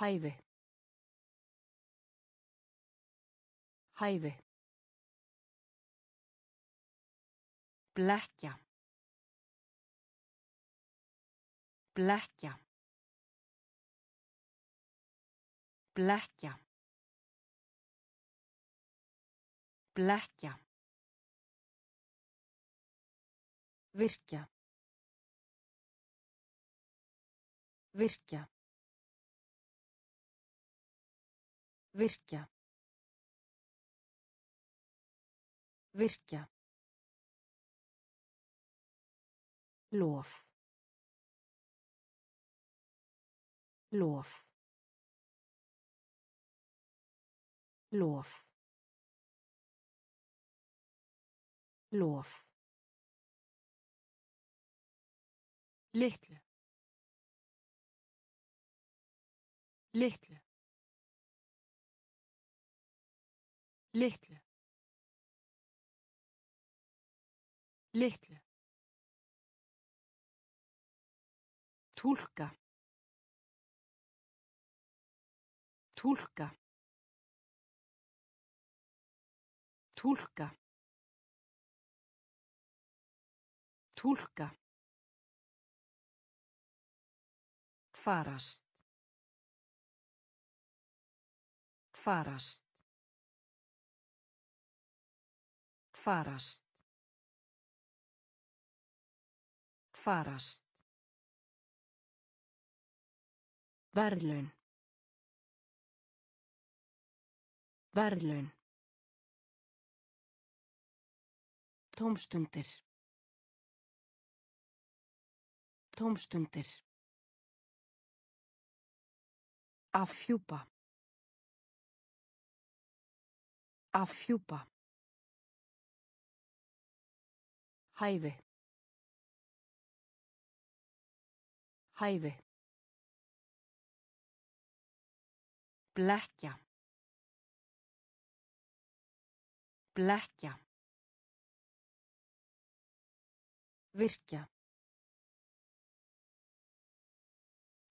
Hæfi. Hæfi. Blekkja. Blekkja. Blekkja. Blekkja. Virkja. Virkja. Virkja. Virkja. Lof. Lof. Lof. Lof. Litlu. Litlu. Litlu. Litlu. Túlka. Túlka. Túlka. Túlka. Farast. Farast. Farast. Farast. Verðlaun. Verðlaun. Tómstundir. Tómstundir. Afhjúpa. Afhjúpa. Hæfi. Hæfi. Blekkja. Blekkja. Virkja.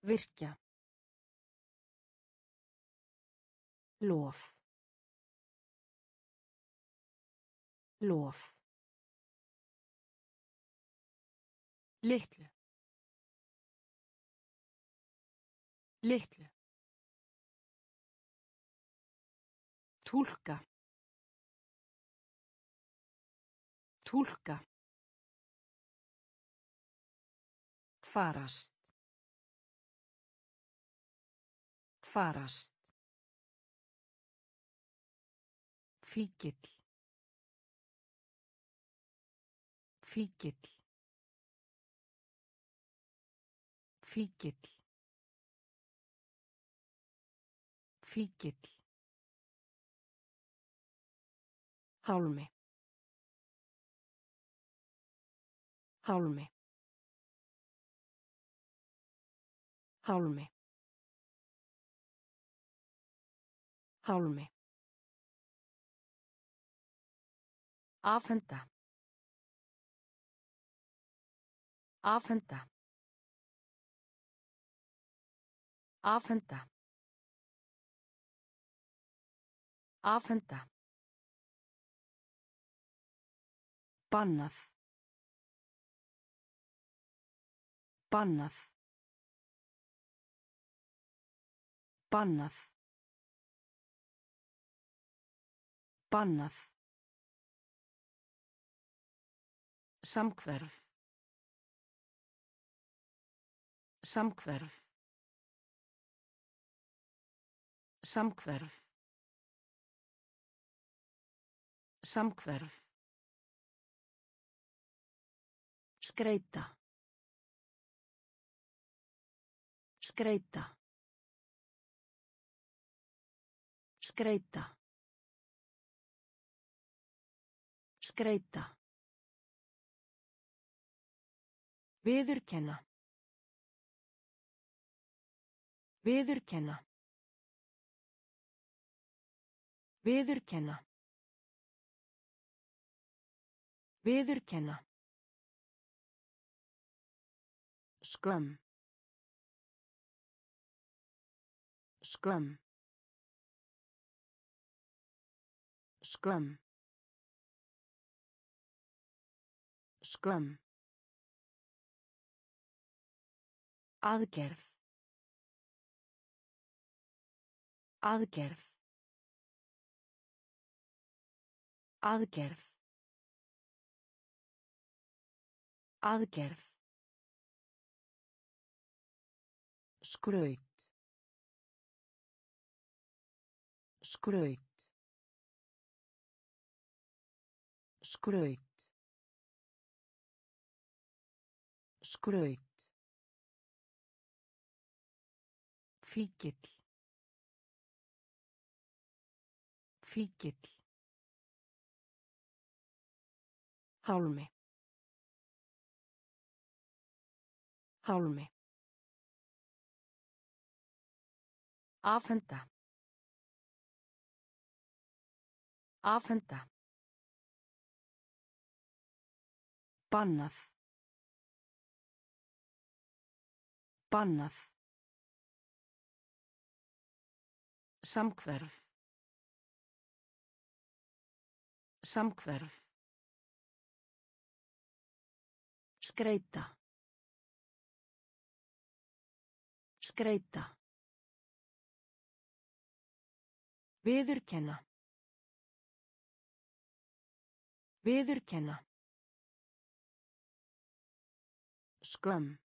Virkja. Lof. Lof. Litlu. Litlu. Túlka. Túlka. Farast. Farast. Fíkill. Fíkill. Fíkill. Fíkill. Hálmi. Hálmi. Hálmi. Hálmi. Afhenda. Afhenda. Afhenda. Afhenda. Bannað. Bannað. Bannað. Bannað. Samhverf. Samhverf. Samhverf. Samhverf. Skreita. Skreita. Skreita. Skreita. Viðurkenna. Viðurkenna. Viðurkenna. Viðurkenna. Skömm. Skömm. Skömm. Skömm. Aðgerð. Aðgerð. Aðgerð. Aðgerð. Skraut. Skraut. Skraut. Skraut. Fíkill. Fíkill. Hálmi. Hálmi. Afhenda. Afhenda. Bannað. Bannað. Samhverf. Samhverf. Skreita. Skreita. Viðurkenna. Viðurkenna. Skömm.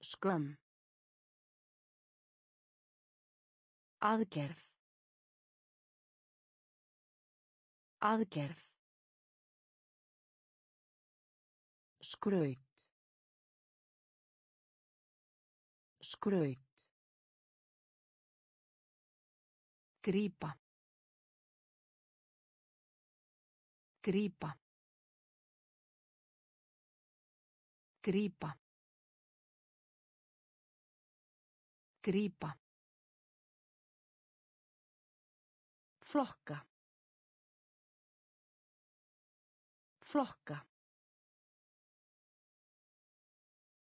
Skömm. Aðgerð. Aðgerð. Skraut. Skraut. Grípa. Grípa. Grípa. Grípa. Flokka. Flokka.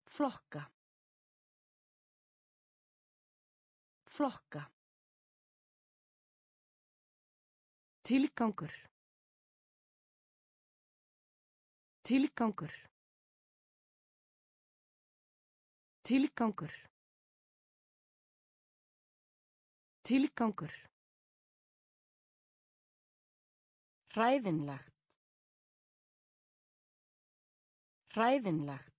Flokka. Flokka. Tilgangur. Tilgangur. Tilgangur. Tilgangur. Hræðinlegt. Hræðinlegt.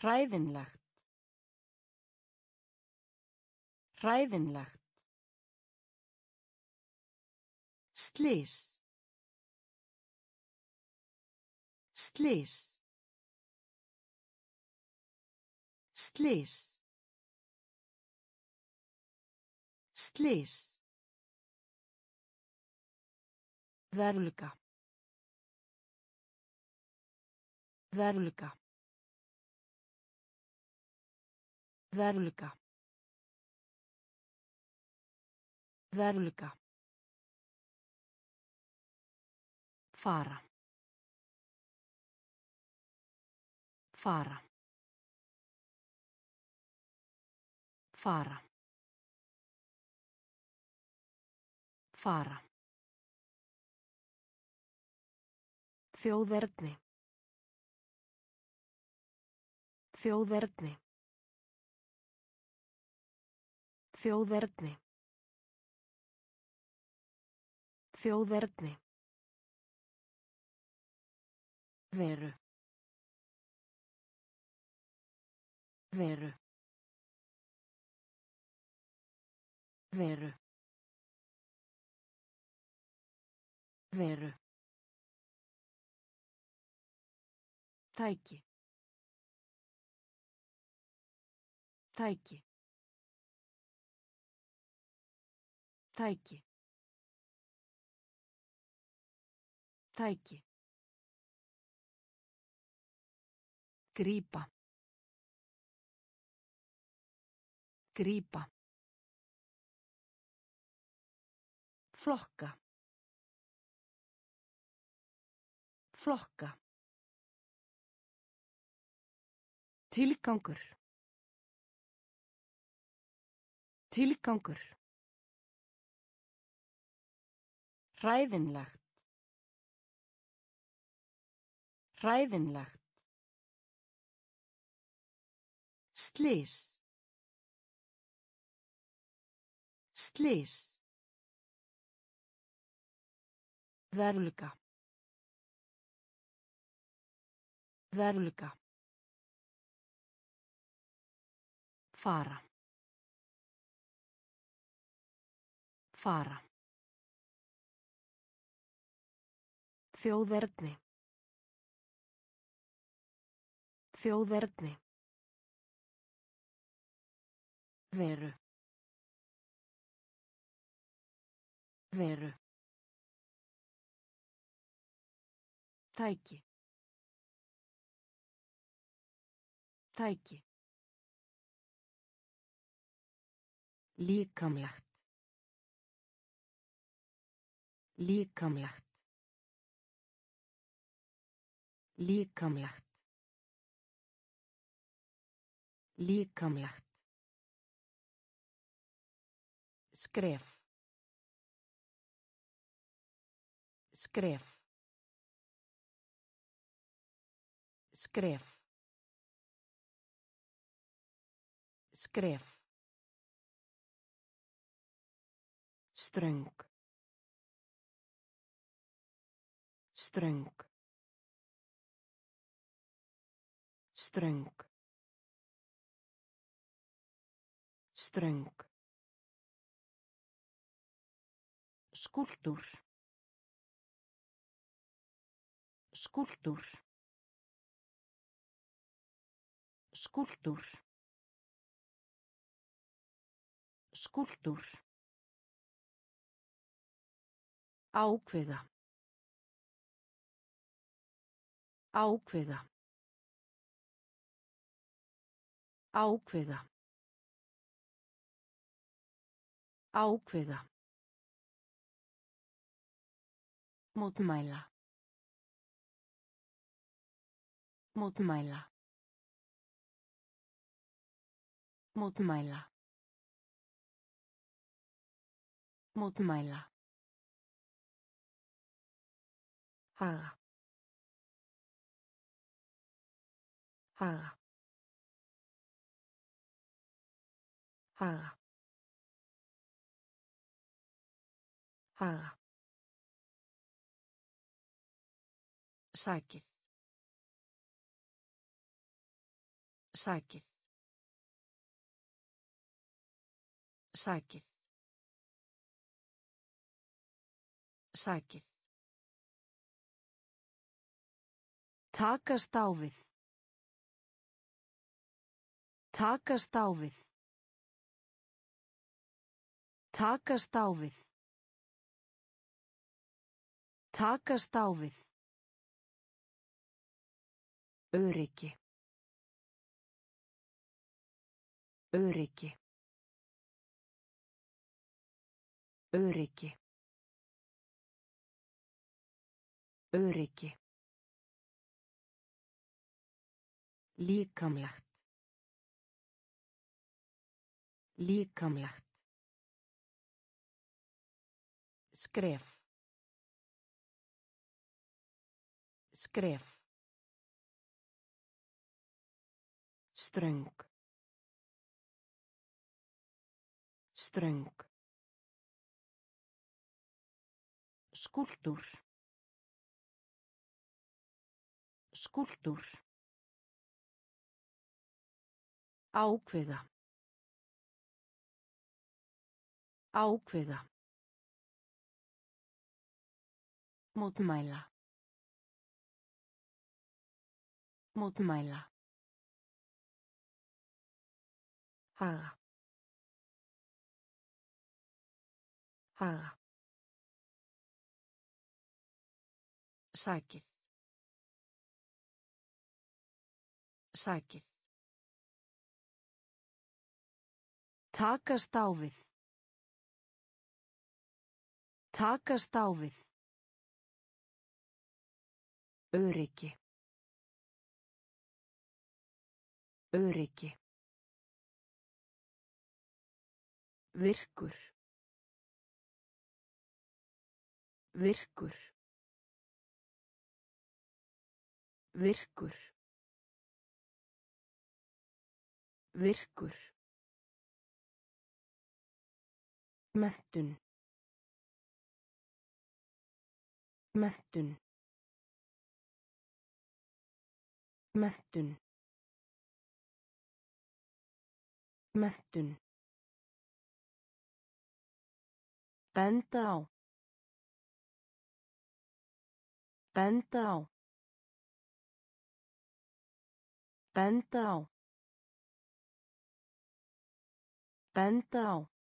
Hræðinlegt. Hræðinlegt. Slís. Slís. Slís. Slís. Veruleika. Veruleika. Veruleika. Veruleika. Fara. Fara. Fara. Fara. Þjóðerni. Þjóðerni. Þjóðerni. Þjóðerni. Veru. Veru. Veru. Veru. Tæki. Tæki. Tæki. Tæki. Grípa. Grípa. Flokka. Flokka. Tilgangur. Tilgangur. Hræðinlegt. Hræðinlegt. Slís. Slís. Veruleika. Veruleika. Fara. Fara. Þjóðerni. Þjóðerni. Veru. Veru. Tæki. Tæki. Líkamlegt. Líkamlegt. Líkamlegt. Líkamlegt. Skref. Skref. Skref. Skref. Ströng. Ströng. Ströng. Ströng. Skúltúr. Skúltúr. Skúltúr. Skúltúr. Ákveða. Ákveða. Ákveða. Ákveða. Mótmæla. Mótmæla. Mótmæla. Mótmæla. Haga. Haga. Haga. Haga. Sækir. Sækir. Sækir. Sækir. Takast á við. Takast á við. Takast á við. Takast á við. Öryggi. Öryggi. Öryggi. Öryggi. Líkamlegt. Líkamlegt. Skref. Skref. Ströng. Ströng. Skúltúr. Skúltúr. Ákveða. Ákveða. Mótmæla. Mótmæla. Haga. Haga. Sækir. Sækir. Takast á við. Takast á við. Öryggi. Öryggi. Virkur. Virkur. Virkur. Virkur. Menntun. Menntun. Menntun. Menntun. Benda á. Benda á. Benda á. Benda á.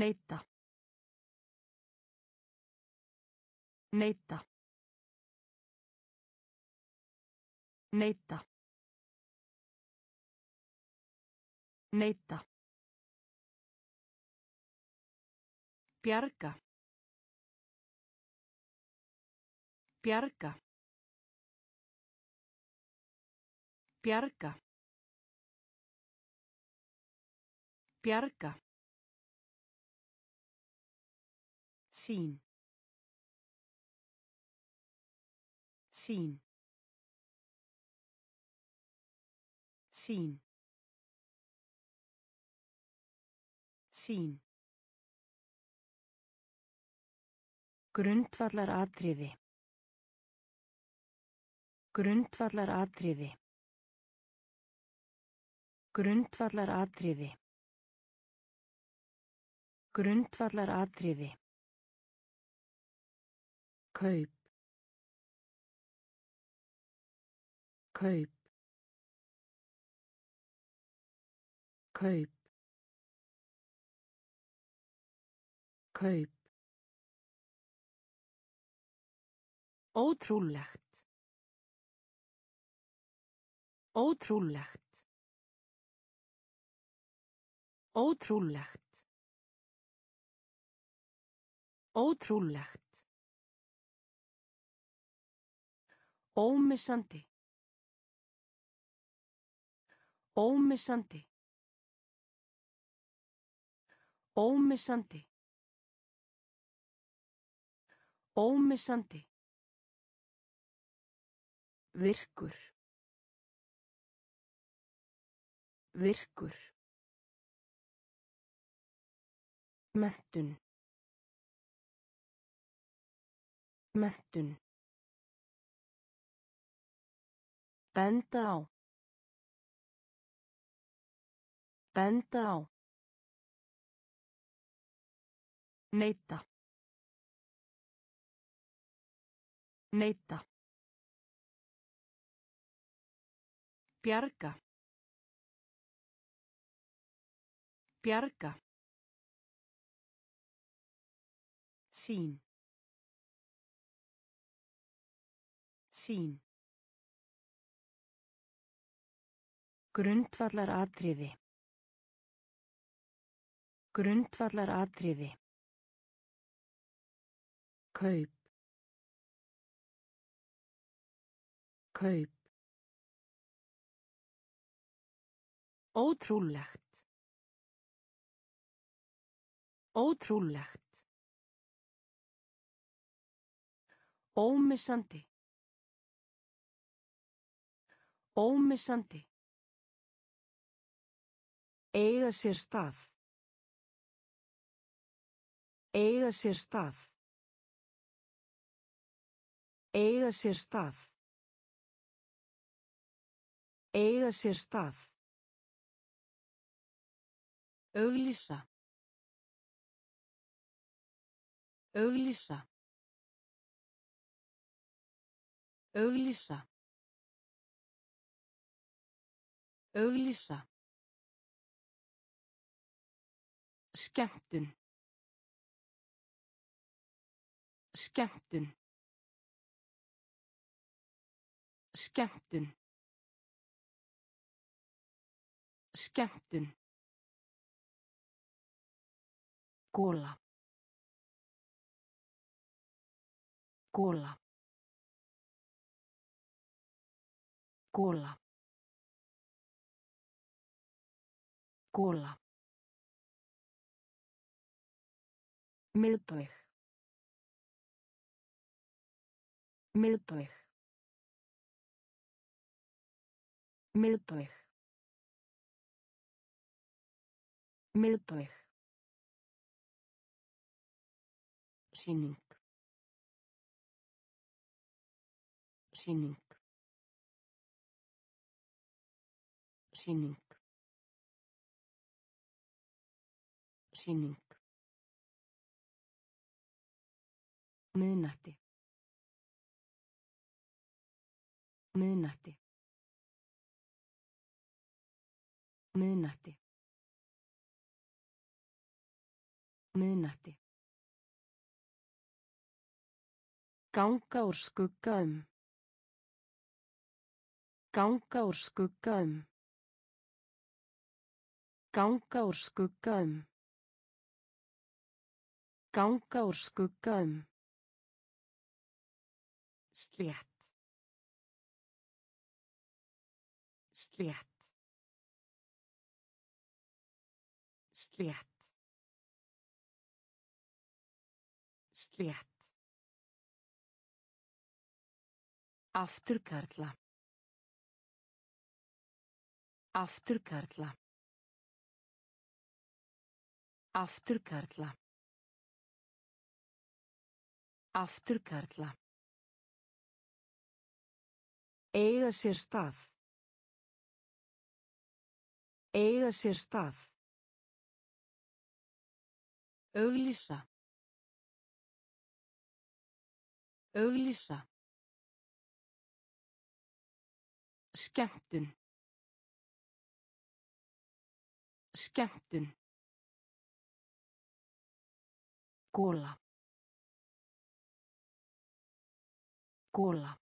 Neita. Neita. Neita. Neita. Bjarga. Bjarga. Bjarga. Bjarga. Sín. Sín. Sín. Sín. Grundvallar atriði. Grundvallar atriði. Grundvallar atriði. Grundvallar atriði. Kaup. Kaup. Kaup. Kaup. Ótrúlegt. Ótrúlegt. Ótrúlegt. Ótrúlegt. Ómissandi. Ómissandi. Ómissandi. Ómissandi. Virkur. Virkur. Mentun. Mentun. Benda á. Benda á. Neita. Neita. Bjarga. Bjarga. Sín. Sín. Grundvallar atriði. Grundvallar atriði. Kaup. Kaup. Ótrúlegt. Ótrúlegt. Ómissandi. Ómissandi. Eiga sér stað. Eiga sér stað. Eiga sér stað. Eiga sér stað. Auglýsa. Auglýsa. Auglýsa. Auglýsa. Skemmtun. Skemmtun. Skemmtun. Skemmtun. Góla. Góla. Góla. Góla. Miðbæk. Miðbæk. Miðbæk. Miðbæk. Sýning. Sýning. Sýning. Sýning. Miðnætti. Miðnætti. Miðnætti. Miðnætti. Ganga úr skugga um. Ganga úr skugga um. Ganga úr skugga um. Ganga úr skugga um. Slétt. Slétt. Slétt. Slétt. Afturkarla. Afturkarla. Afturkarla. Afturkarla. Eiga sér stað. Eiga sér stað. Auglýsa. Auglýsa. Skemmtun. Skemmtun. Góla. Góla.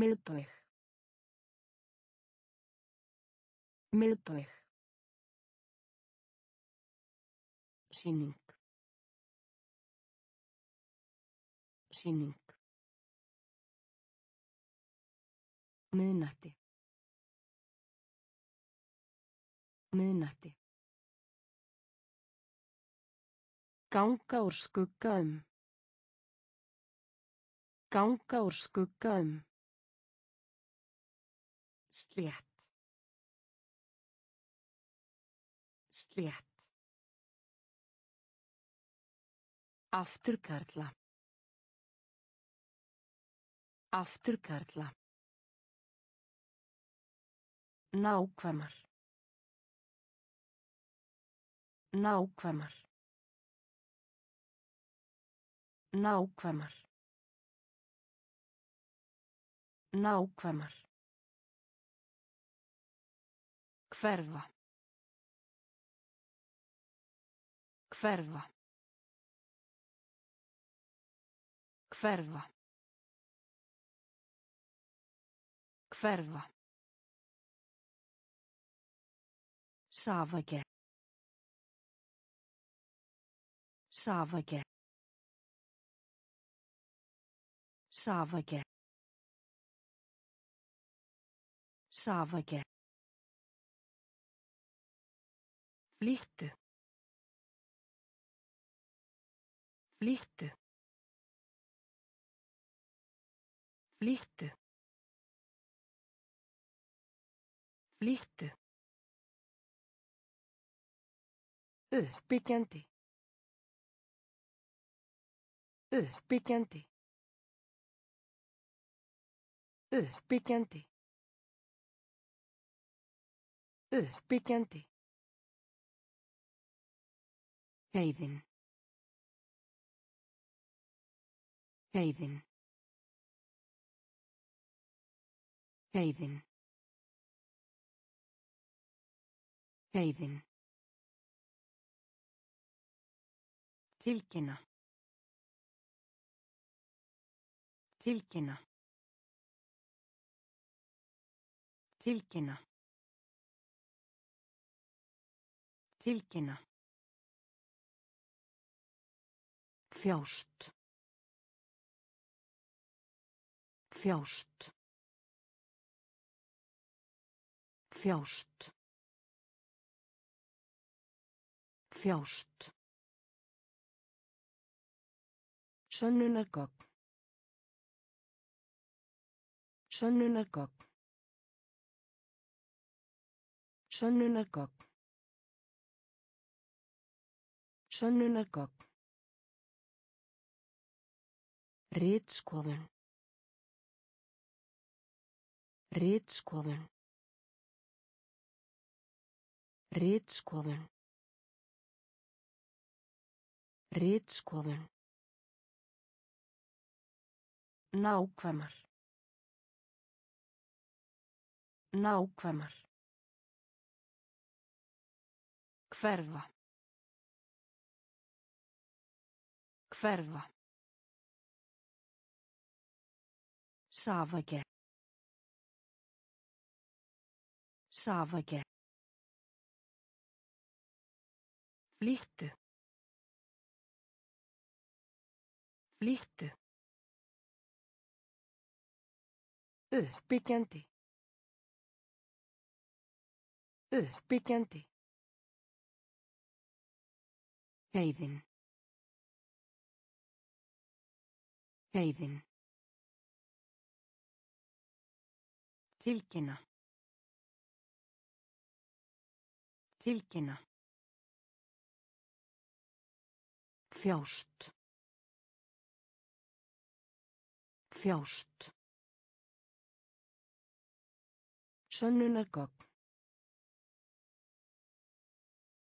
Miðbæk. Miðbæk. Sýning. Sýning. Miðnætti. Miðnætti. Ganga úr skugga um. Ganga úr skugga um. Slétt. Slétt. Afturkarla. Afturkarla. Nákvæmar. Nákvæmar. Nákvæmar. Nákvæmar. Hverfa. Hverfa. Hverfa. Hverfa. Safage. Safage. Safage. Safage. Flýttu. Flýttu. Flýttu. Flýttu. Uppbyggjandi. Uppbyggjandi. Uppbyggjandi. Uppbyggjandi. Heiðin. Heiðin. Heiðin. Heiðin. Tilkynna. Tilkynna. Tilkynna. Tilkynna. Þjást. Þjást. Þjást. Þjást. Sönnunargögn. Sönnunargögn. Sönnunargögn. Sönnunargögn. Ritskoðun. Ritskoðun. Ritskoðun. Ritskoðun. Nákvæmar. Nákvæmar. Hverfa. Hverfa. Safage. Safage. Flýttu. Flýttu. Uppbyggjandi. Uppbyggjandi. Heiðin. Heiðin. Tilkynna. Tilkynna. Þjást. Þjást. Sönnunargögn.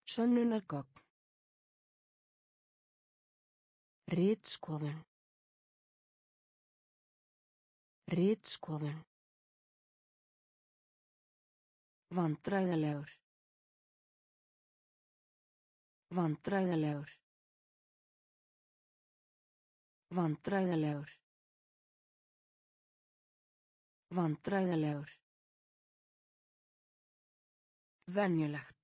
Sönnunargögn. Ritskoðun. Ritskoðun. Vandræðalegur. Vandræðalegur. Vandræðalegur. Vandræðalegur. Venjulegt.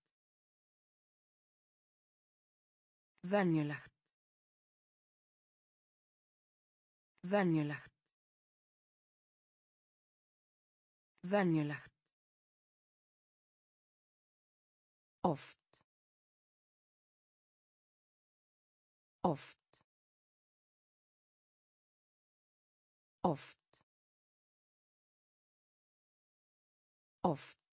Venjulegt. Venjulegt. Venjulegt. Oft. Oft. Oft. Oft.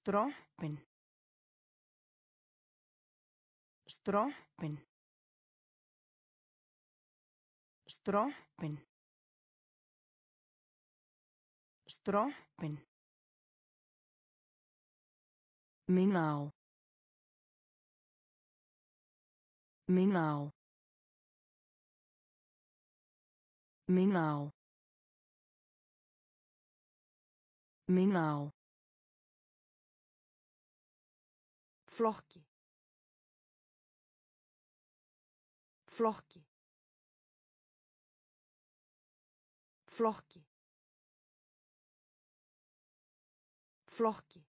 Strompin. Strompin. Strompin. Strompin. Minna á. Minna á. Flokki. Flokki. Flokki. Flokki.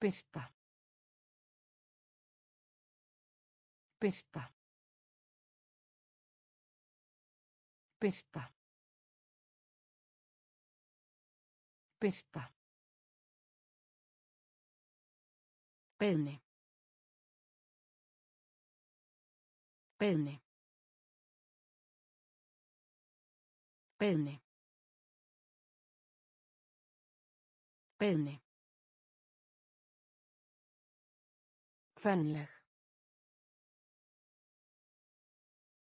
Birta. Birta. Birta. Birta. Beðni. Beðni. Beðni. Beðni. Kvenleg.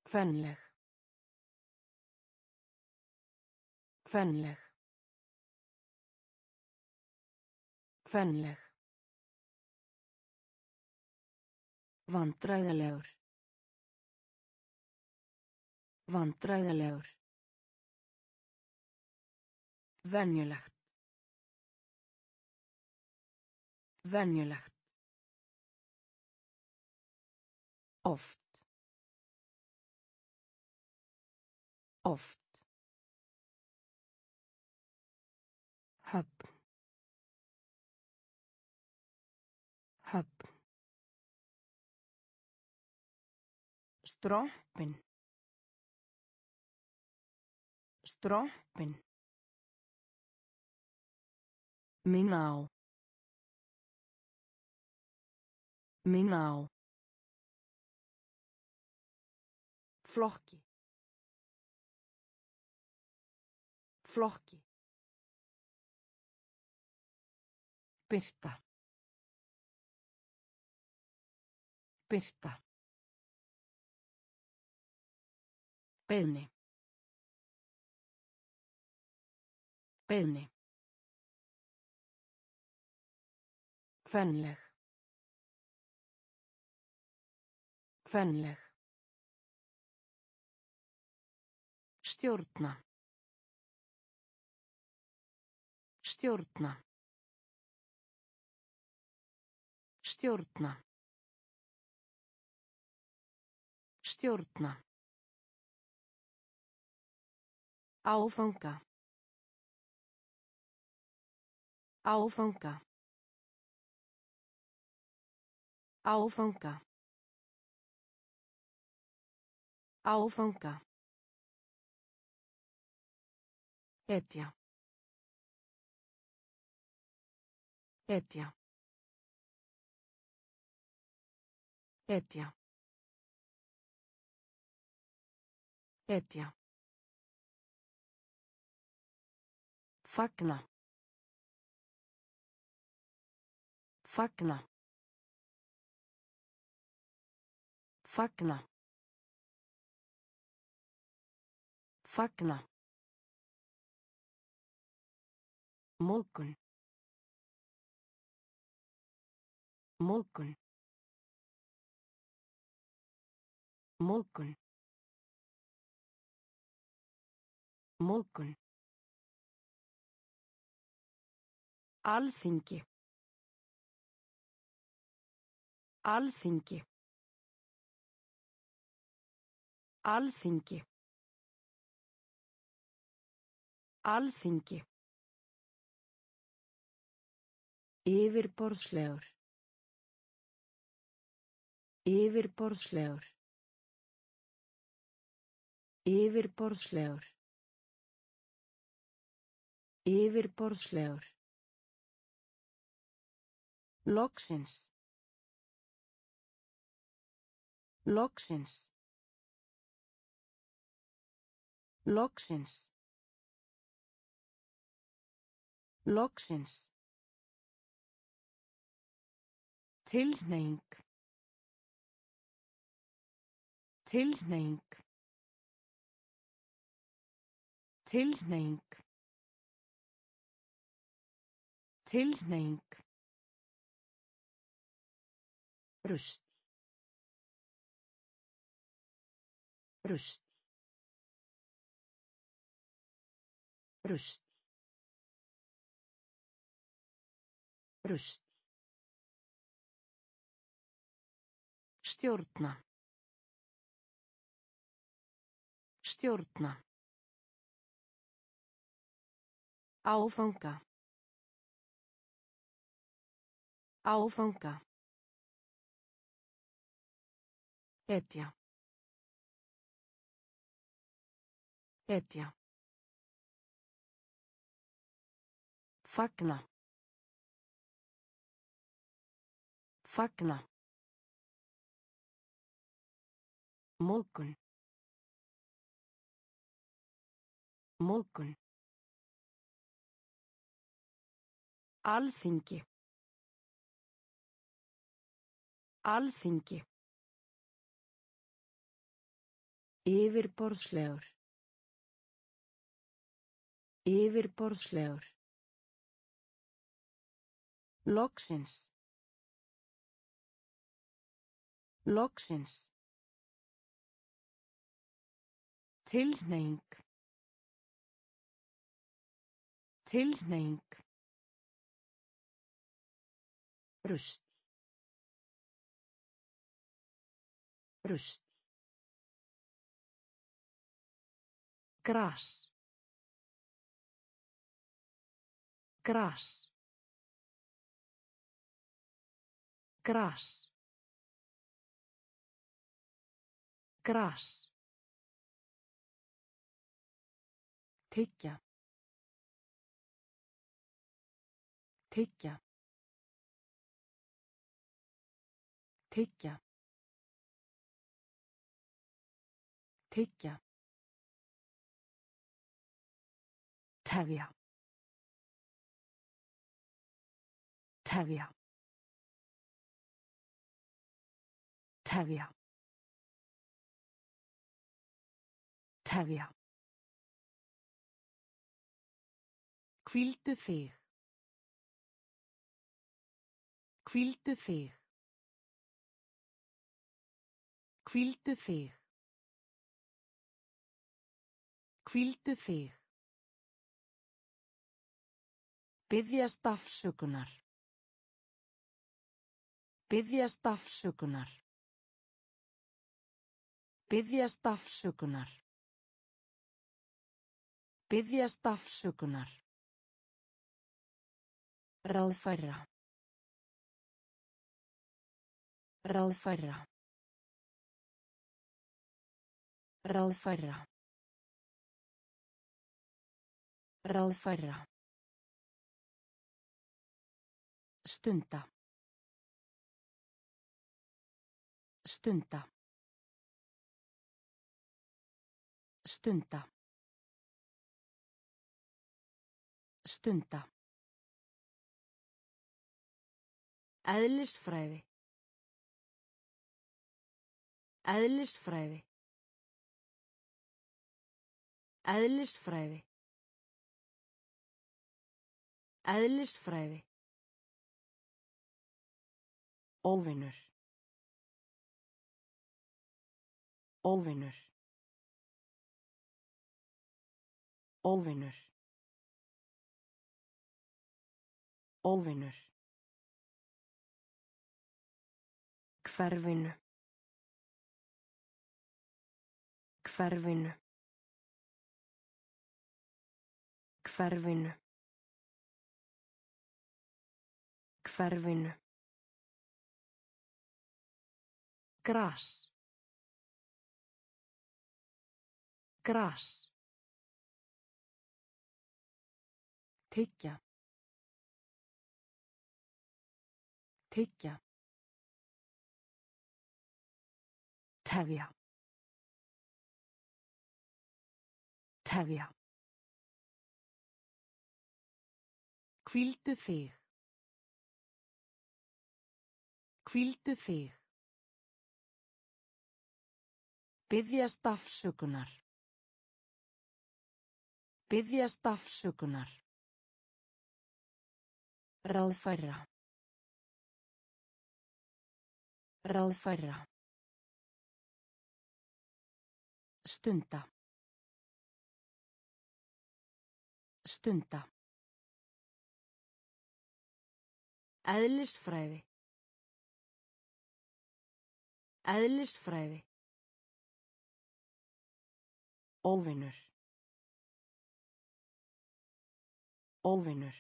Kvenleg. Kvenleg. Kvenleg. Vandræðalegur. Vandræðalegur. Venjulegt. Venjulegt. Oft. Oft. Strompin. Strompin. Minna á. Minna á. Flokki. Flokki. Birta. Birta. Beðni. Beðni. Kvenleg. Kvenleg. Stjórna. Stjórna. Stjórna. Stjórna. Áfanga. Áfanga. Áfanga. Áfanga. Hetja. Hetja. Hetja. Hetja. Fagna. Fagna. Fagna. Fagna. Móðgun. Móðgun. Móðgun. Móðgun. Alþingi. Alþingi. Alþingi. Alþingi. Yfirborðslegur. Yfirborðslegur. Yfirborðslegur. Yfirborðslegur. Loksins. Loksins. Loksins. Loksins. Tilhneing. Tilhneing. Tilhneing. Tilhneing. Rust. Rust. Rust. Rust. Stjórna. Stjórna. Áfanga. Áfanga. Hetja. Hetja. Fagna. Fagna. Móðgun. Móðgun. Alþingi. Alþingi. Yfirborðslegur. Yfirborðslegur. Loksins. Loksins. Tilhneing. Tilhneing. Rust. Rust. Gras. Gras. Gras. Gras. Tyggja. Tyggja. Tyggja. Tyggja. Tefja. Tefja. Tefja. Tefja. Hvíldu þig. Hvíldu þig. Hvíldu þig. Hvíldu þig. Byðjast afsökunar. Byðjast afsökunar. Byðjast afsökunar. Byðjast afsökunar. Ráðfæra. Ráðfæra. Ráðfæra. Ráðfæra. Stunda. Stunda. Stunda. Stunda. Eðlisfræði. Eðlisfræði. Eðlisfræði. Eðlisfræði. Óvinur. Óvinur. Óvinur. Óvinur. Hverfinu. Hverfinu. Hverfinu. Hverfinu. Gras. Gras. Tyggja. Tyggja. Tefja. Tefja. Hvíldu þig. Hvíldu þig. Byðjast afsökunar. Byðjast afsökunar. Ráðfæra. Ráðfæra. Stunda. Stunda. Eðlisfræði. Eðlisfræði. Óvinur. Óvinur.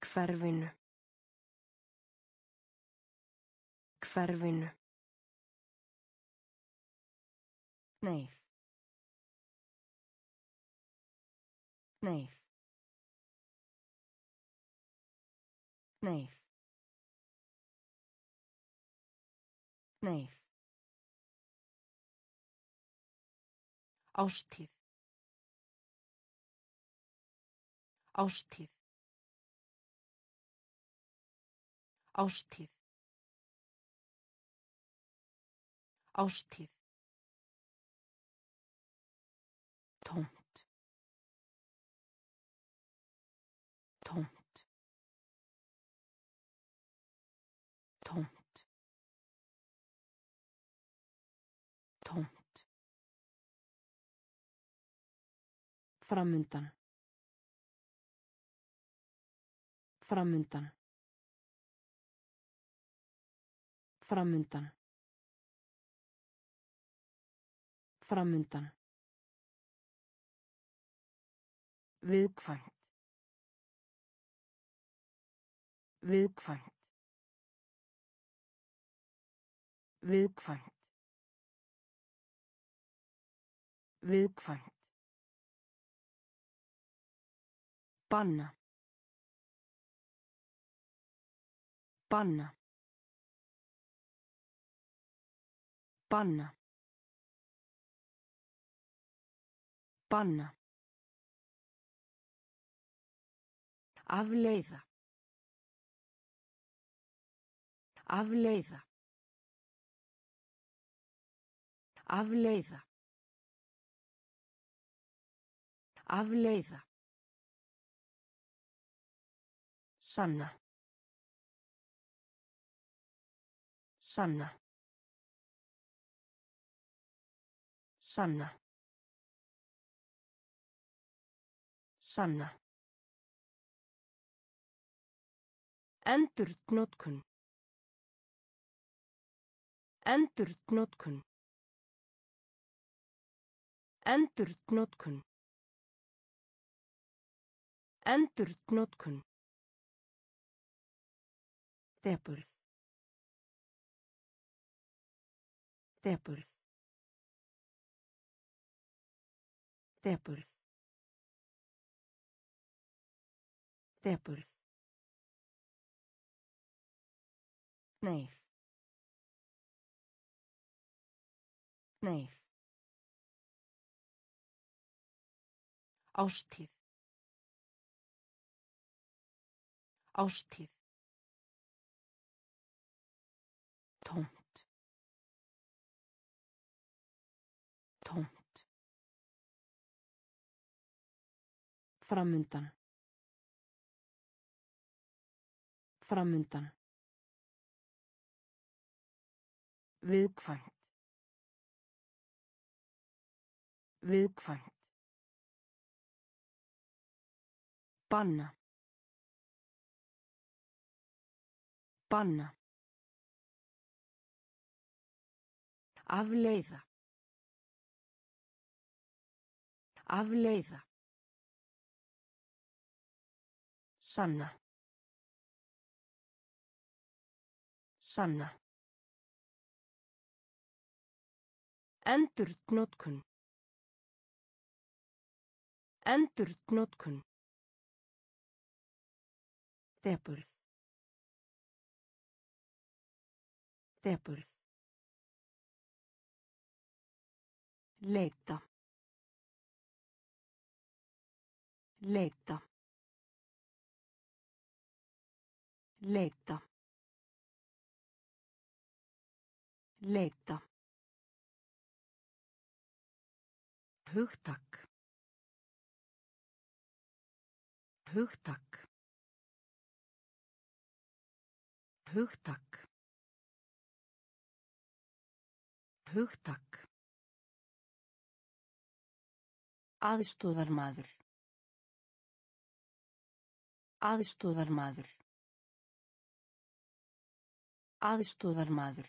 Hverfinu. Hverfinu. Neyð. Neyð. Neyð. Neyð. Ástíð. Ástíð. Ástíð. Ástíð. Framundan. Framundan. Framundan. Framundan. Viðkvæmt. Viðkvæmt. Viðkvæmt. Viðkvæmt. Banna. Banna. Banna. Banna. Afleiða. Afleiða. Afleiða. Afleiða. Sanna. Sanna. Sanna. Sanna. Endurtnótkun. Endurtnótkun. Endurtnótkun. Endurtnótkun. Depurð. Depurð. Depurð. Depurð. Neyð. Neyð. Ástíð. Ástíð. Framundan. Framundan. Viðkvæmt. Viðkvæmt. Banna. Banna. Afleiða. Afleiða. Sanna. Sanna. Endurtnótkun. Endurtnótkun. Depurð. Depurð. Leita. Leita. Leita. Leita. Hugtak. Hugtak. Hugtak. Hugtak. Aðstóðarmaður. Aðstóðarmaður. Aðstóðarmaður.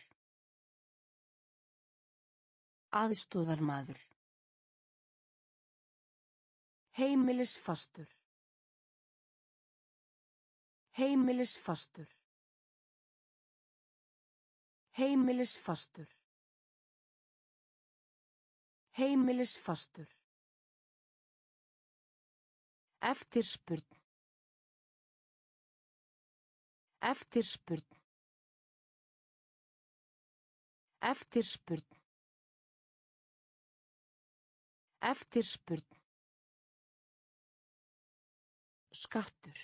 Aðstóðarmaður. Heimilisfastur. Heimilisfastur. Heimilisfastur. Heimilisfastur. Eftirspurn. Eftirspurn. Eftirspurn. Eftirspurn. Skattur.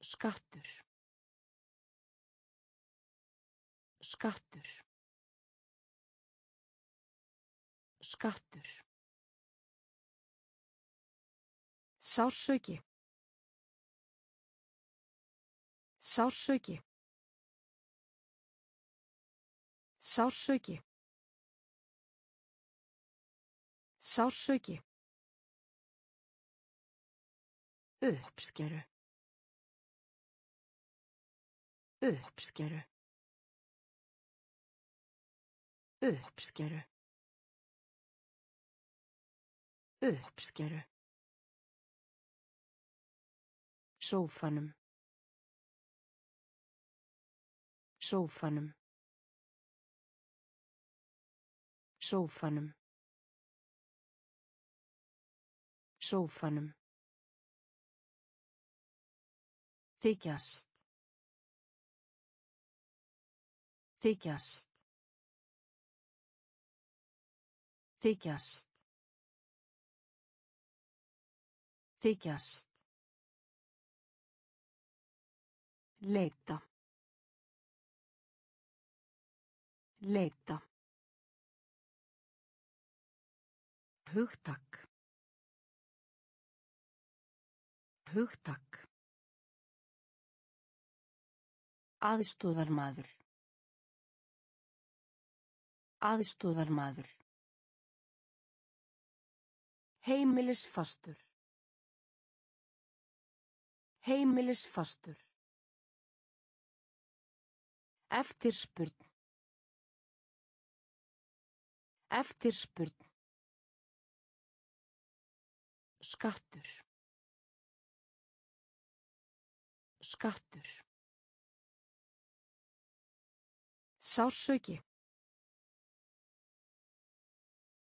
Skattur. Skattur. Skattur. Sársauki. Sársauki. Sársauki. Sársauki. Uppskeru. Uppskeru. Uppskeru. Uppskeru. Sófanum. Sófanum. Sófanum. Sófanum. Þykjast. Þykjast. Þykjast. Þykjast. Leita. Leita. Hugtak. Hugtak. Aðstóðarmaður. Aðstóðarmaður. Heimilisfastur. Heimilisfastur. Eftirspurn. Eftirspurn. Skattur. Skattur. Sársauki.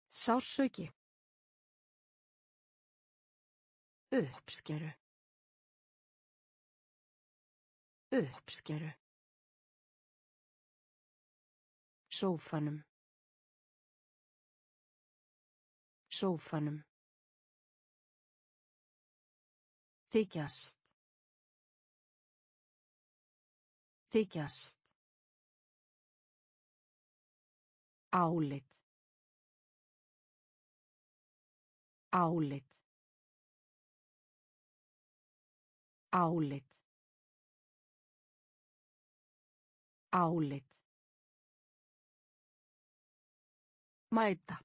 Sársauki. Uppskeru. Uppskeru. Sófanum. Sófanum. Þykjast. Þykjast. Álit. Álit. Álit. Álit. Mæta.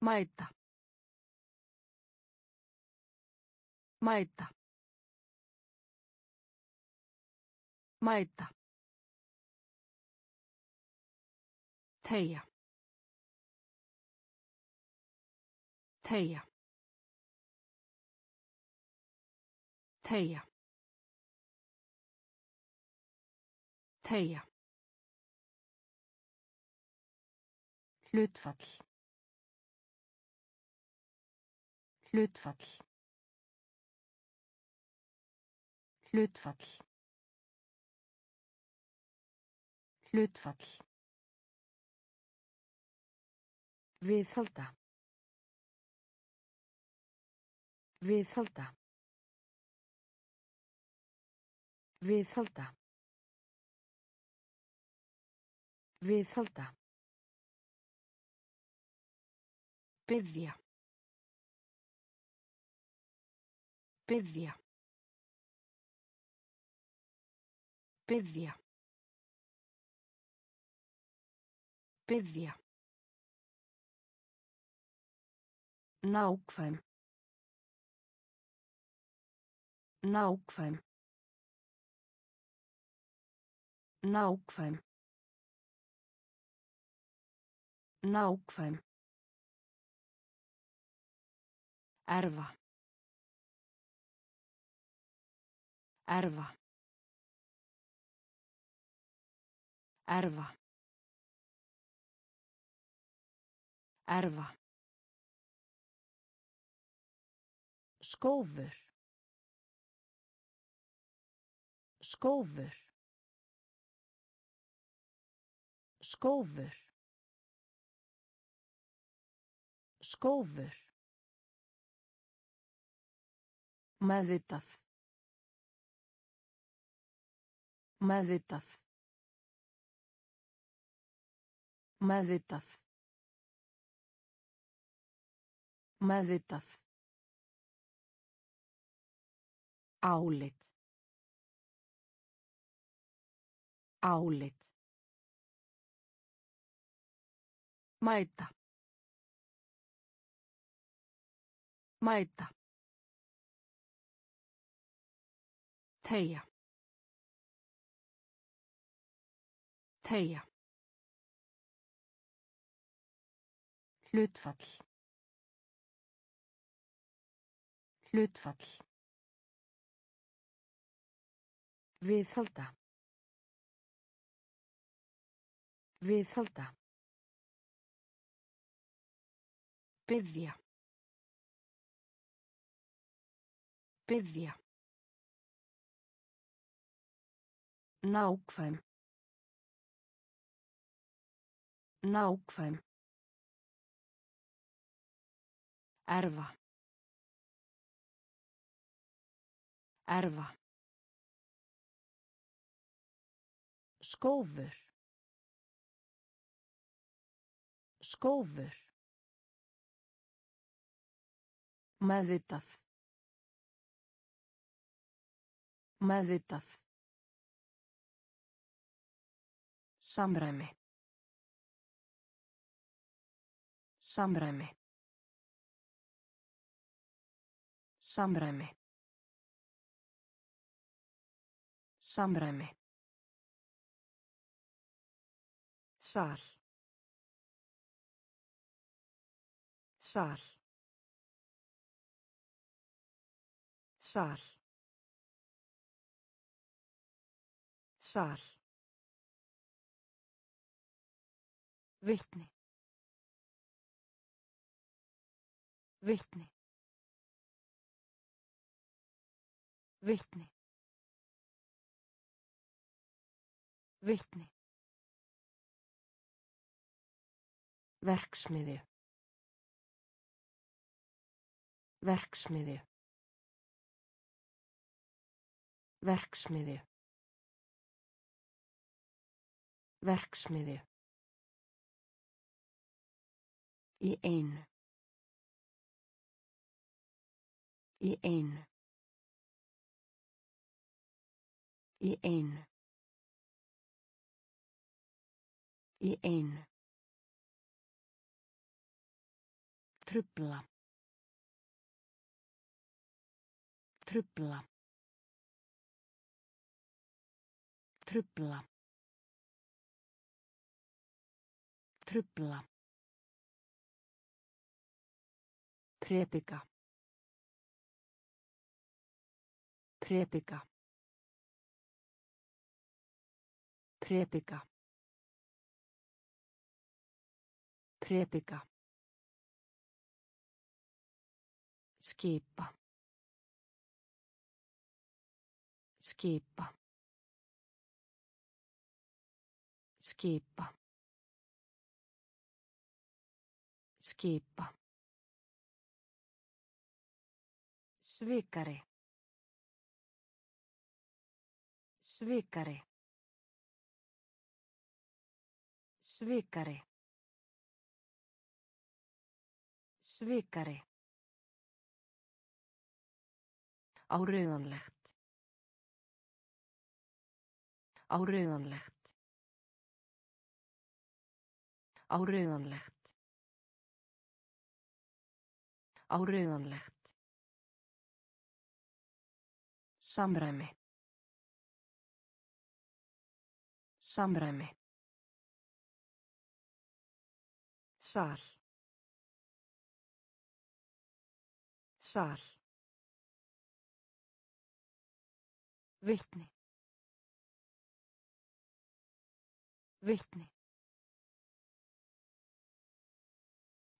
Mæta. Mæta. Mæta. Þegja. Þegja. Þegja. Þegja. Hlutfall. Hlutfall. Hlutfall. Hlutfall. Viðhalda. Viðhalda. Viðhalda. Viðhalda. Byðja. Byðja. Byðja. Byðja. Nákvæm. Nákvæm. Nákvæm. Nákvæm. Erfa. Erfa. Erfa. Erfa. Skófur. Skófur. Skófur. Skófur. Meðvitað. Meðvitað. Meðvitað. Meðvitað. Álit. Álit. Mæta. Mæta. Þegja. Þegja. Hlutfall. Hlutfall. Viðhalda. Viðhalda. Byðja. Byðja. Nákvæm. Nákvæm. Erfa. Erfa. Skófur. Skófur. Meðvitað. Meðvitað. Samræmi. Samræmi. Samræmi. Samræmi. Sal. Sal. Sal. Sal. Vitni. Vitni. Vitni. Vitni. Verksmiðju. Verksmiðju. Verksmiðju. Verksmiðju. Í einu. Í einu. Í einu. Í einu. Trubla. Trubla. Trubla. Trubla. Predika. Predika. Predika. Predika. Skipa. Skipa. Skipa. Skipa. Svikari. Svikari. Svikari. Svikari. Áreiðanlegt. Áreiðanlegt. Áreiðanlegt. Áreiðanlegt. Samræmi. Samræmi. Sal. Sal. Vitni. Vitni.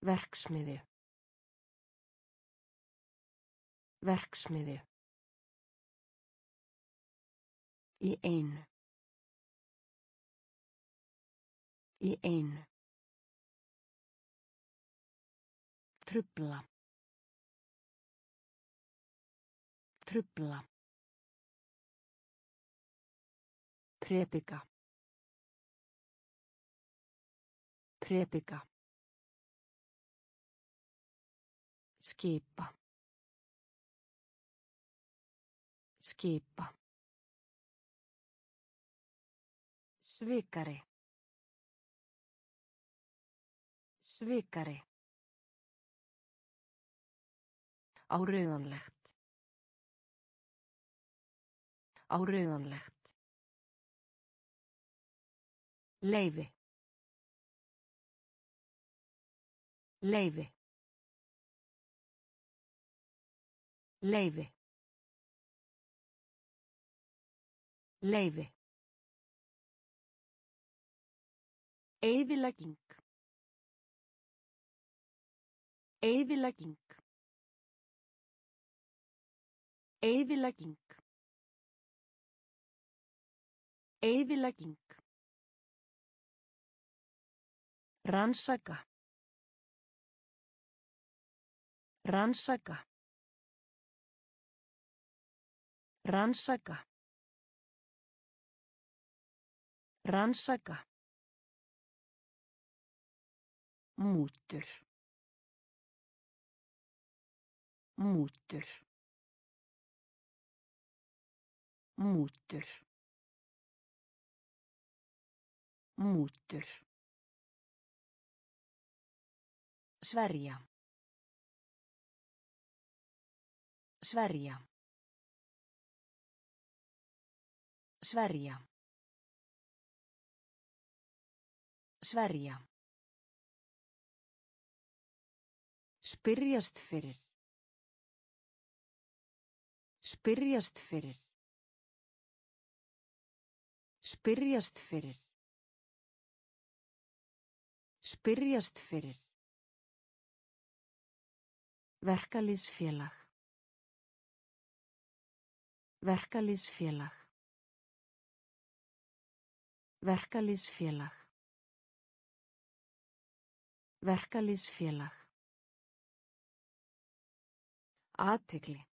Verksmiðju. Verksmiðju. Í einu. Í einu. Trubla. Trubla. Predika. Predika. Skipa. Skipa. Svikari. Svikari. Áreiðanlegt. Áreiðanlegt. Leifi. Leifi. Leifi. Leifi. Eyðilegging. Eyðilegging. Eyðilegging. Eyðilegging. Rannsaka. Rannsaka. Rannsaka. Rannsaka. Mútur. Mútur. Mútur. Mútur. Sverja. Sverja. Sverja. Sverja. Spyrjast fyrir. Spyrjast fyrir. Spyrjast fyrir. Spyrjast fyrir. Verkalýsfélag. Verkalýsfélag. Verkalýsfélag. Verkalýsfélag. Athygli.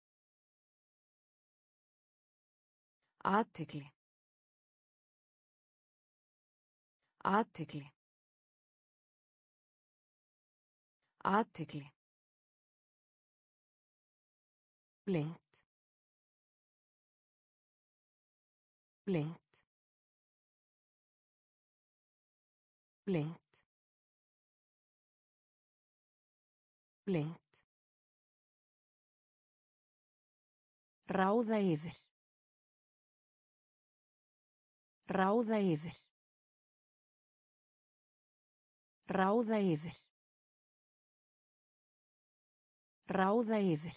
Athygli. Athygli. Athygli. Blinkt. Blinkt. Blinkt. Blinkt. Ráða yfir. Ráða yfir. Ráða yfir. Ráða yfir.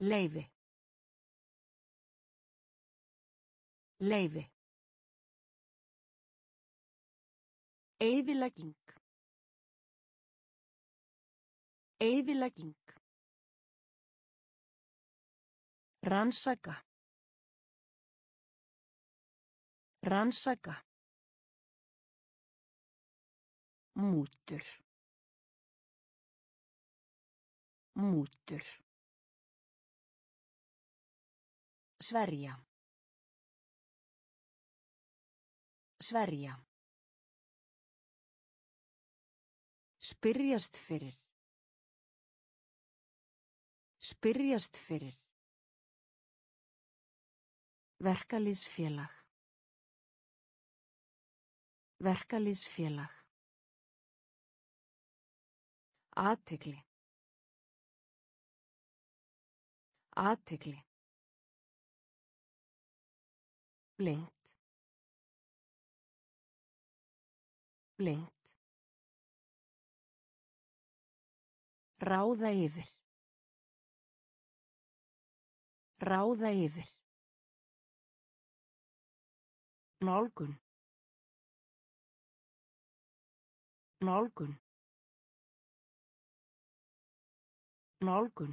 Leifi. Leifi. Eyðilegging. Eyðilegging. Rannsaka. Rannsaka. Mútur. Mútur. Sverja. Sverja. Spyrjast fyrir. Spyrjast fyrir. Verkalýsfélag. Verkalýsfélag. Athygli. Athygli. Blinkt. Blinkt. Ráða yfir. Ráða yfir. Nálgun. Nálgun. Nálgun.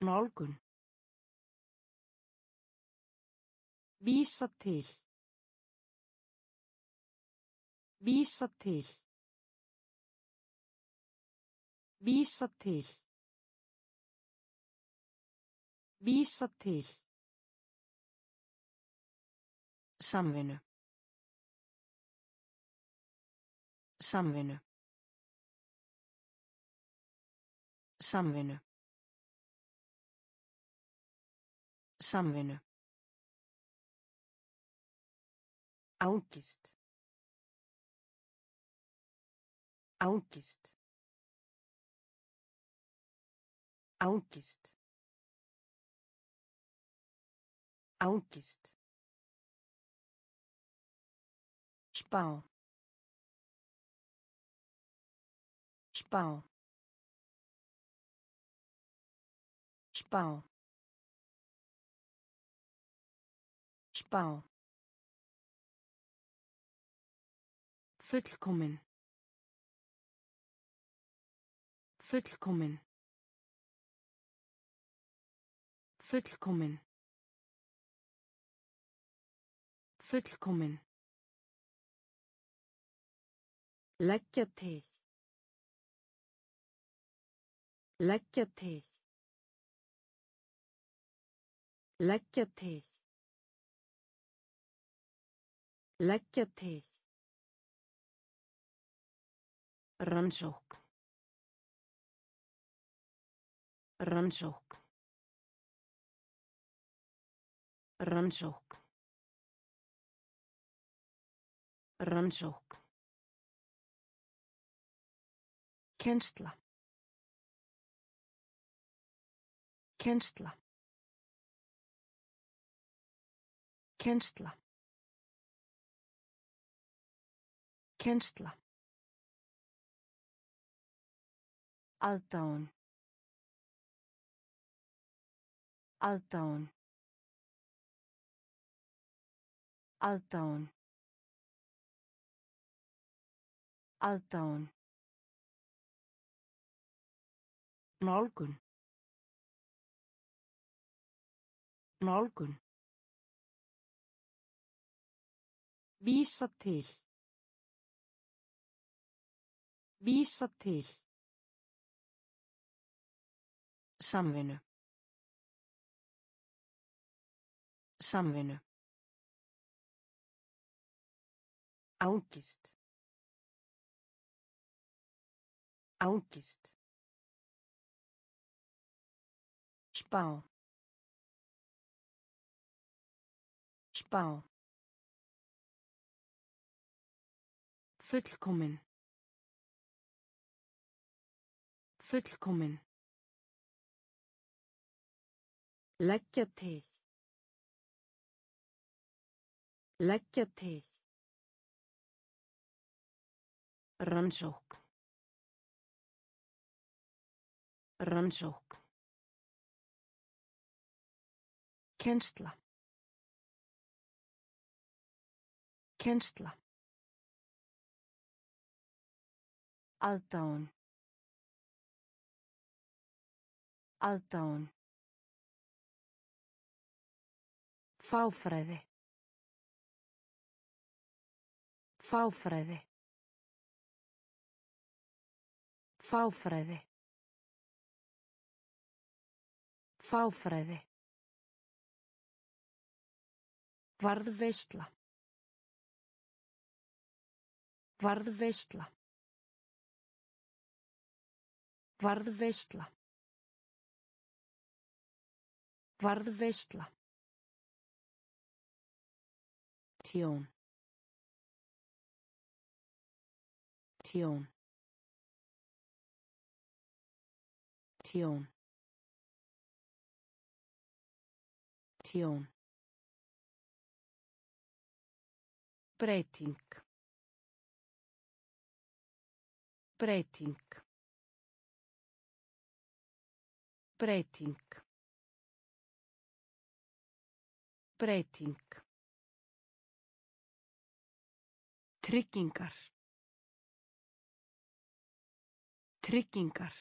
Nálgun. Vísa til. Vísa til. Vísa til. Vísa til. Samvinnu. Samvinnu. Samvinnu. Samvinnu. Ángist. Ángist. Ángist. Ángist. Spá. Spá. Spá. Spá. Fullkomin. Fullkomin. Fullkomin. Fullkomin. Leggja til. Leggja til. Leggja til. Leggja til. Rannsókn. Rannsókn. Rannsókn. Rannsókn. Kennsla. Kennsla. Kennsla. Kennsla. Aðdáun. Aðdáun. Aðdáun. Aðdáun. Nálgun. Nálgun. Vísa til. Vísa til. Samvinnu. Samvinnu. Ángist. Ángist. Spá. Spá. Fullkomin. Fullkomin. Leggja til. Leggja til. Rannsókn. Rannsókn. Kennsla. Kennsla. Aðdáun. Aðdáun. Fáfræði. Fáfræði. Fáfræði. Fáfræði. Varðveisla. Varðveisla. Varðveisla. Varðveisla. Tjón. Tjón. Tjón. Tjón. Breyting. Breyting. Breyting. Breyting. Tryggingar. Tryggingar.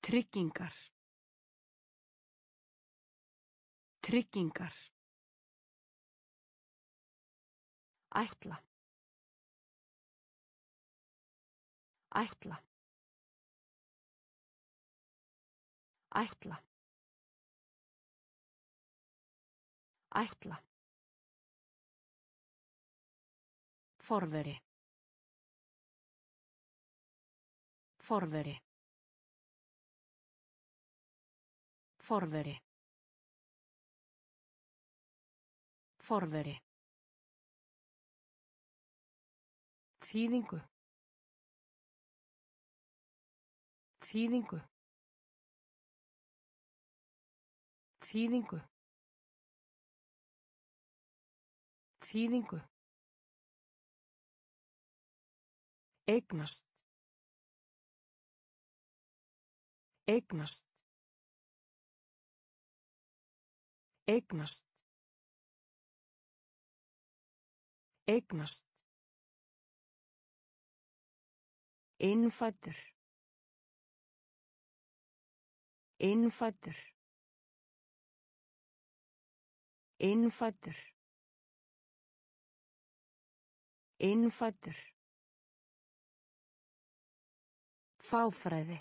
Tryggingar. Tryggingar. Ætla. Ætla. Ætla. Ætla. Forveri. Forveri. Forveri. Forveri. Þýðingu. Þýðingu. Þýðingu. Þýðingu. Eignast. Eignast. Eignast. Eignast. Innfættur. Innfættur. Innfættur. Innfættur. Fáfræði.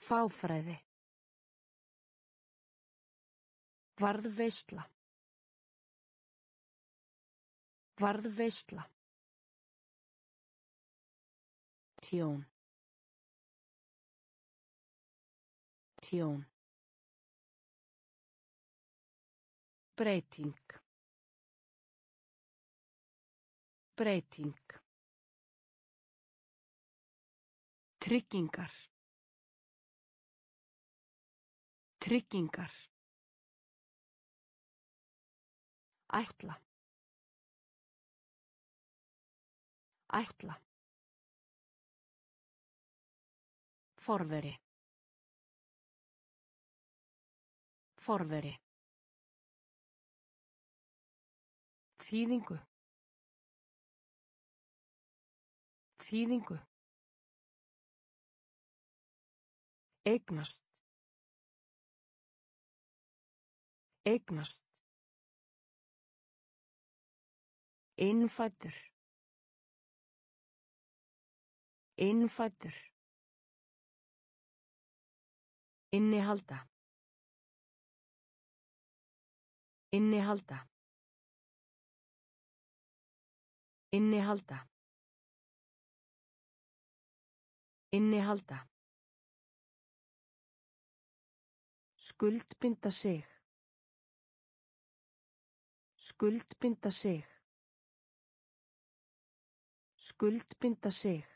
Fáfræði. Varðveisla. Varðveisla. Tjón. Tjón. Breyting. Breyting. Tryggingar. Tryggingar. Ætla. Ætla. Forveri. Forveri. Þýðingu. Þýðingu. Eignast. Eignast. Innfættur. Innfættur. Innihalda. Innihalda. Innihalda. Innihalda. Skuldbinda sig. Skuldbinda sig. Skuldbinda sig.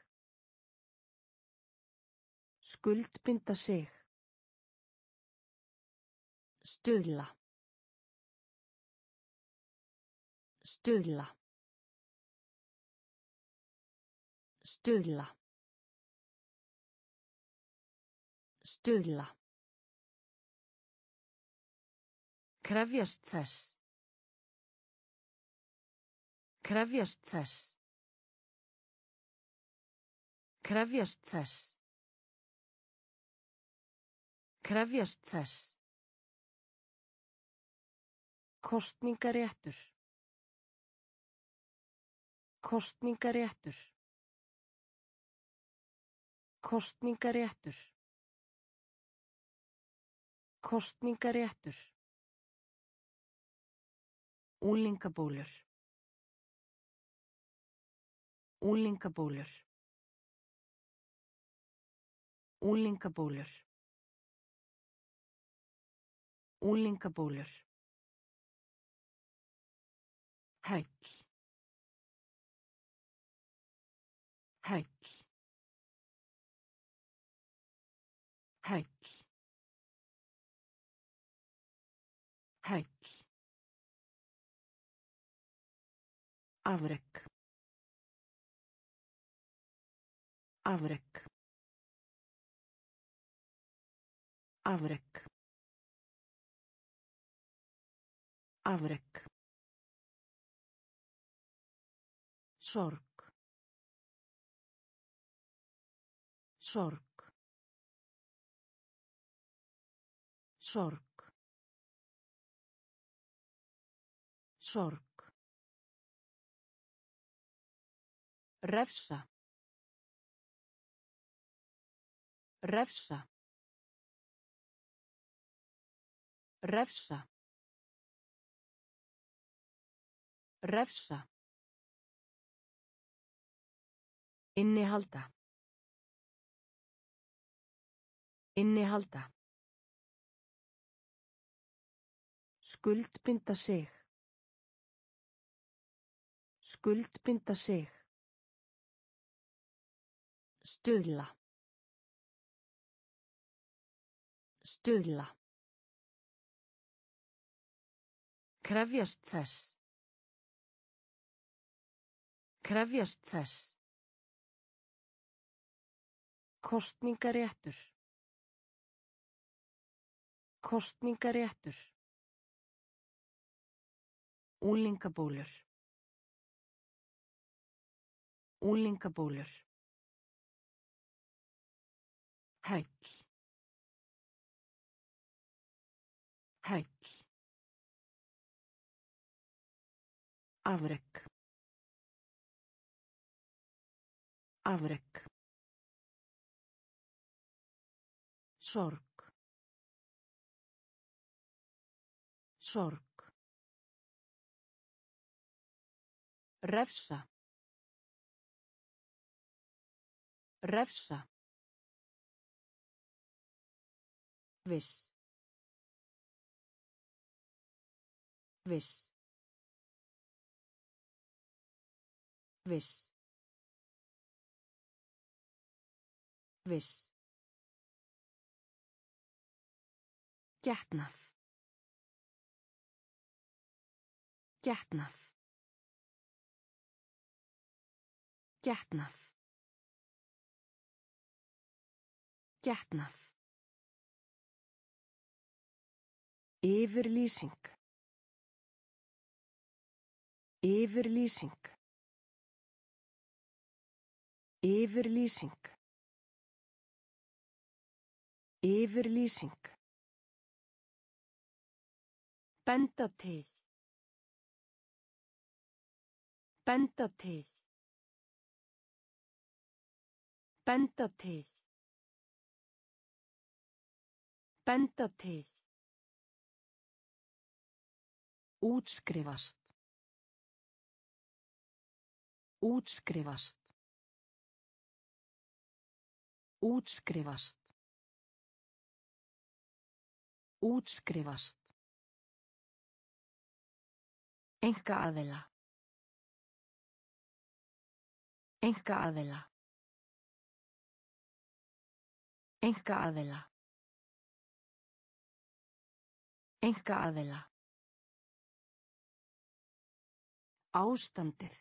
Skuldbinda sig. Stuðla. Stuðla. Stuðla. Stuðla. Krefjast þess. Krefjast þess. Krefjast þess. Krefjast þess. Kostningaréttur. Kostningaréttur. Kostningaréttur. Kostningaréttur. Úlingabólur. Úlingabólur. Úlingabólur. Úlingabólur. Hæll. Hæll. Hæll. Hæll. Afrek. Afrek. Afrek. Afrek. Sorg. Sorg. Sorg. Sorg. Refsa. Refsa. Refsa. Refsa. Innihalda. Innihalda. Skuldbinda sig. Skuldbinda sig. Stuðla. Stuðla. Krefjast þess. Krefjast þess. Kostningaréttur. Kostningaréttur. Úlingabólur. Úlingabólur. Hæll. Hæll. Afrek. Afrek. Sorg. Sorg. Refsa. Refsa. Viss. Viss. Viss. Viss. Getnað. Getnað. Getnað. Getnað. Yfirlýsing. Yfirlýsing. Yfirlýsing. Yfirlýsing. Benda til. Benda til. Benda til. Benda til. Útskrifast. Útskrifast. Útskrifast. Útskrifast. Enga aðila. Enga aðila. Enga aðila. Enga aðila. Ástandið.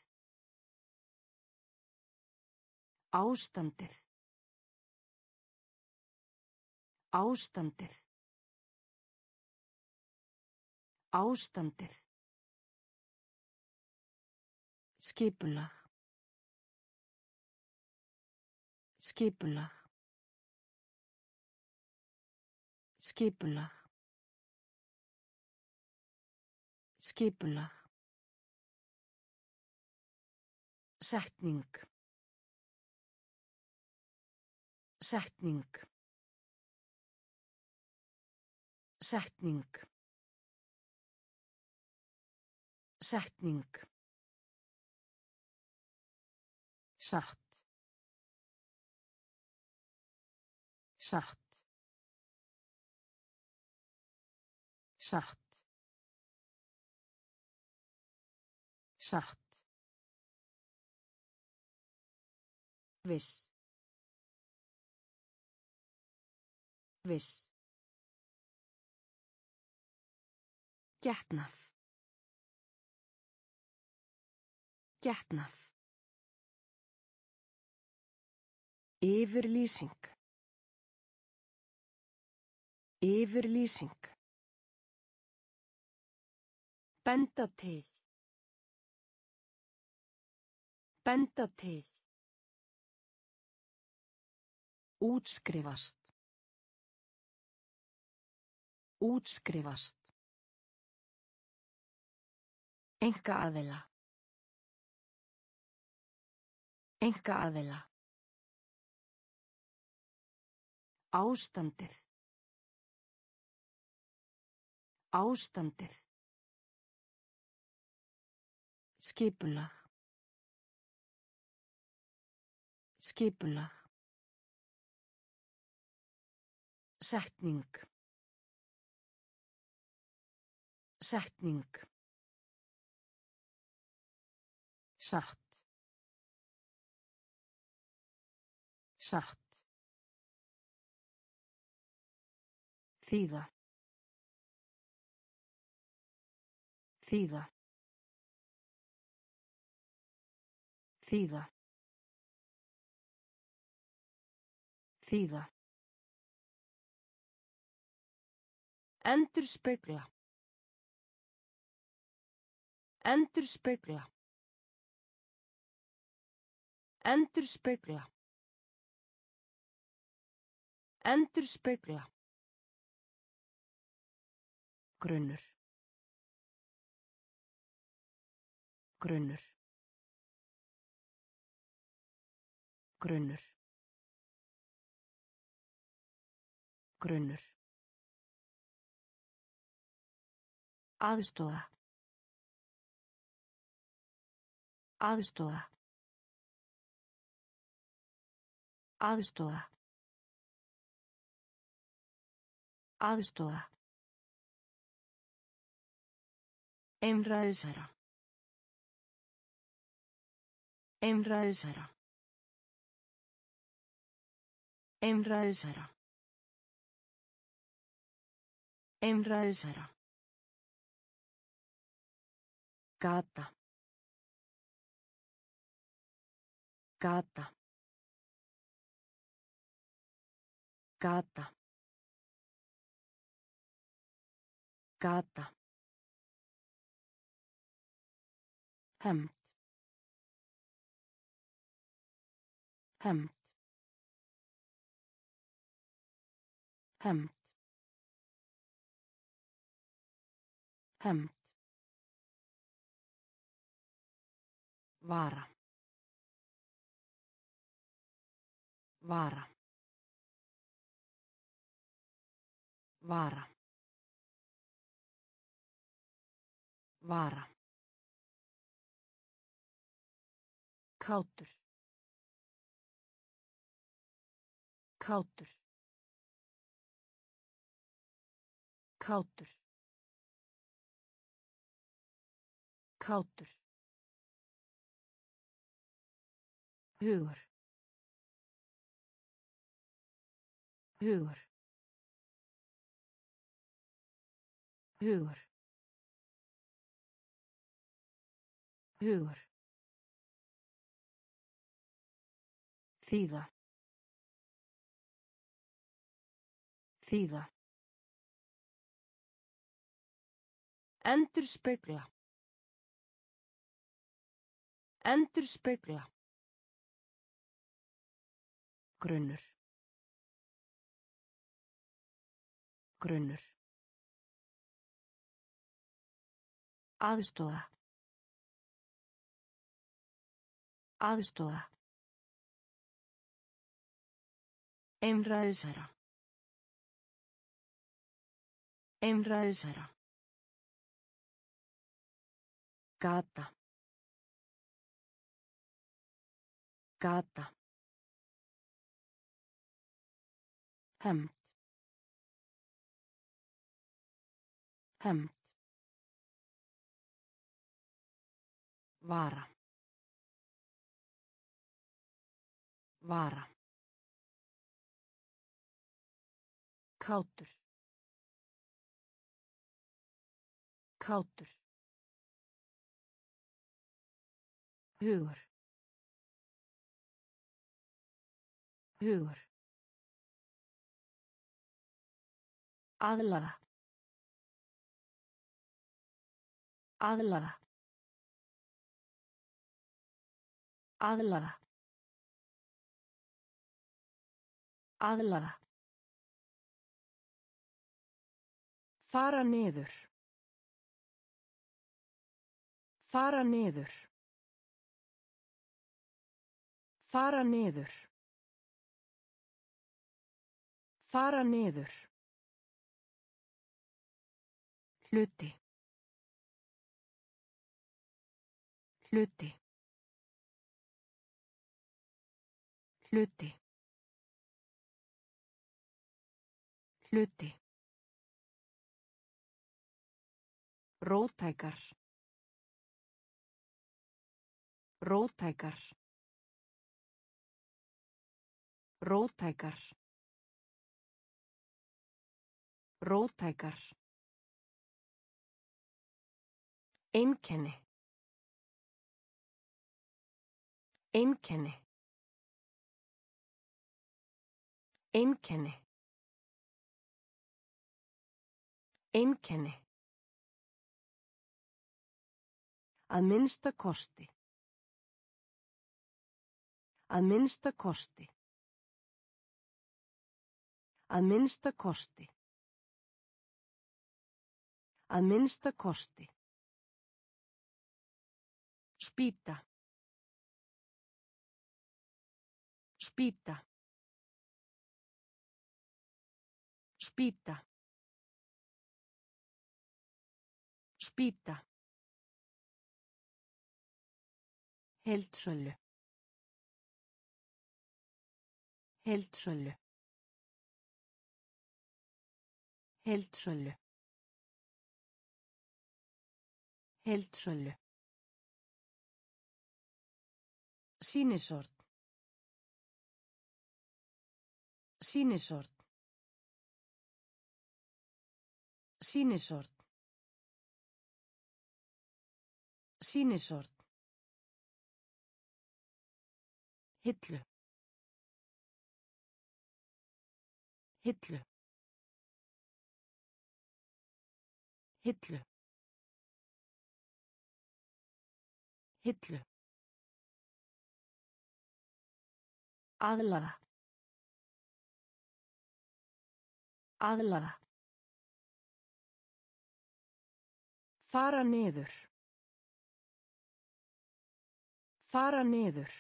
Ástandið. Ástandið. Ástandið. Skipulag. Skipulag. Skipulag. Skipulag. Setning. Setning. Setning. Setning. Satt. Satt. Satt. Satt. Viss. Viss. Getnað. Getnað. Yfirlýsing. Yfirlýsing. Benda til. Benda til. Útskrifast. Útskrifast. Enga aðila. Enga aðila. Ástandið. Ástandið. Skipulag. Skipulag. Setning. Setning. Satt. Satt. Þýða. Þýða. Þýða. Þýða. Endur spekla. Endur spekla. Endur spekla. Endur spekla. Grunnur. Grunnur. Grunnur. Grunnur. Aðstóða. Aðstóða. Aðstóða. Aðstóða. Einræðisherra. Einræðisherra. Einræðisherra. Einræðisherra. Gata. Gata. Gata. Gata. Hemd. Hemd. Hemd. Hemd. Vara. Vara. Vara. Vara. Kátur. Kátur. Kátur. Kátur. Hugur. Hugur. Hugur. Hugur. Þýða. Þýða. Endur spekla. Endur spekla. Grunnur. Grunnur. Aðstóða. Aðstóða. Einræðisherra. Einræðisherra. Gata. Gata. Hemd. Hemd. Vara. Vara. Kátur. Kátur. Hugur. Hugur. Aðlaga. Aðlaga. Aðlaga. Aðlaga. Fara niður. Fara niður. Fara niður. Fara niður. Hluti. Hluti. Hluti. Hluti. Rótækar. Rótækar. Rótækar. Rótækar. Einkenni. Einkenni. Einkenni. Einkenni. Að minnsta kosti. Að minnsta kosti. Að minnsta kosti. Að minnsta kosti. Spýta. Spýta. Spýta. Spýta. Heildsölu. Heildsölu. Heildsölu. Heildsölu. Sýnisort. Sýnisort. Sýnisort. Sýnisort. Hillu. Hillu. Hillu. Hillu. Aðlaga. Aðlaga. Fara niður. Fara niður.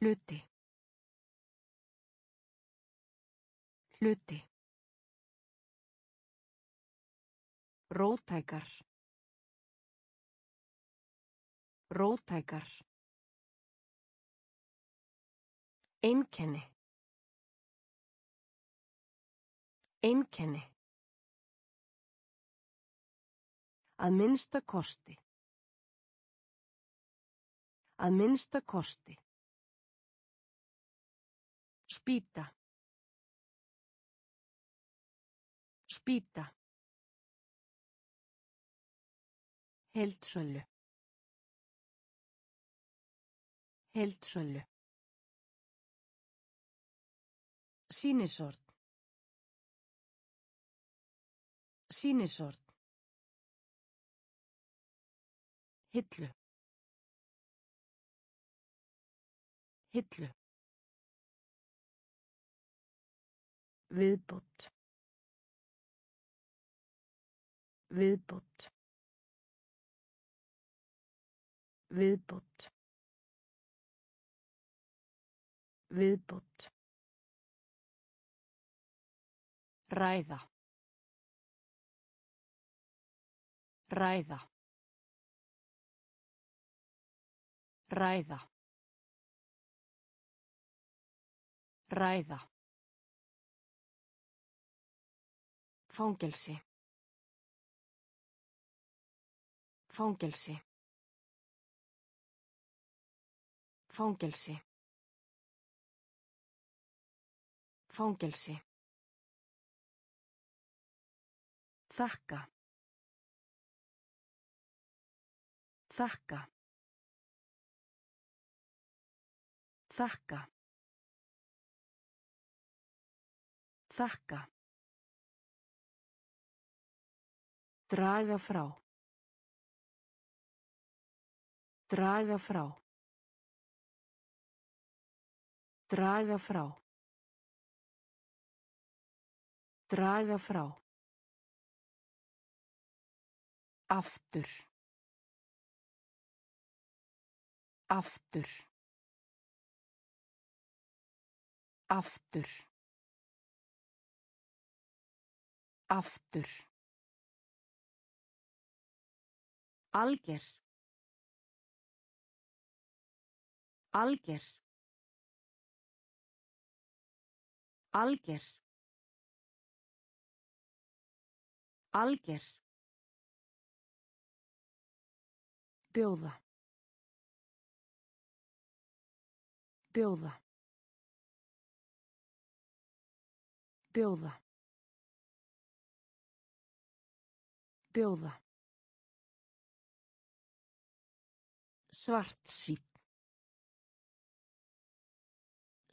Hluti. Hluti. Rótækar. Rótækar. Einkenni. Einkenni. Að minnsta kosti. Að minnsta kosti. Spýta. Spýta. Heildsölu. Heildsölu. Sýnisort. Sýnisort. Hillu. Hillu. Viðbót. Viðbót. Viðbót. Viðbót. Ræða. Ræða. Ræða. Ræða. Fangelsi. Fangelsi. Fangelsi. Fangelsi. Þakka. Þakka. Þakka. Þakka. Draga frá. Draga frá. Draga frá. Draga frá. Aftur. Aftur. Aftur. Aftur. Alger. Alger. Alger. Alger. Bjóða. Bjóða. Bjóða. Bjóða. Svart síp.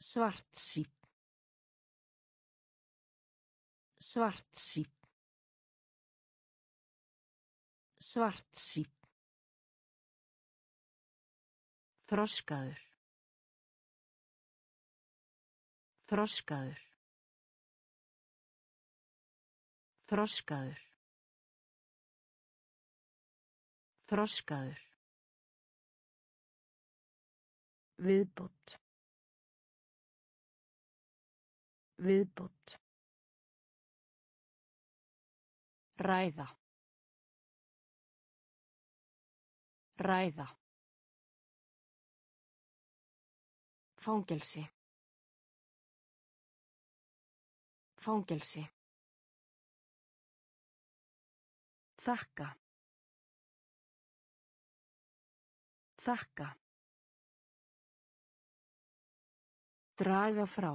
Svart síp. Svart síp. Svart síp. Þroskaður. Þroskaður. Þroskaður. Þroskaður. Viðbót. Viðbót. Ræða. Ræða. Fangelsi. Fangelsi. Þakka. Þakka. Draga frá.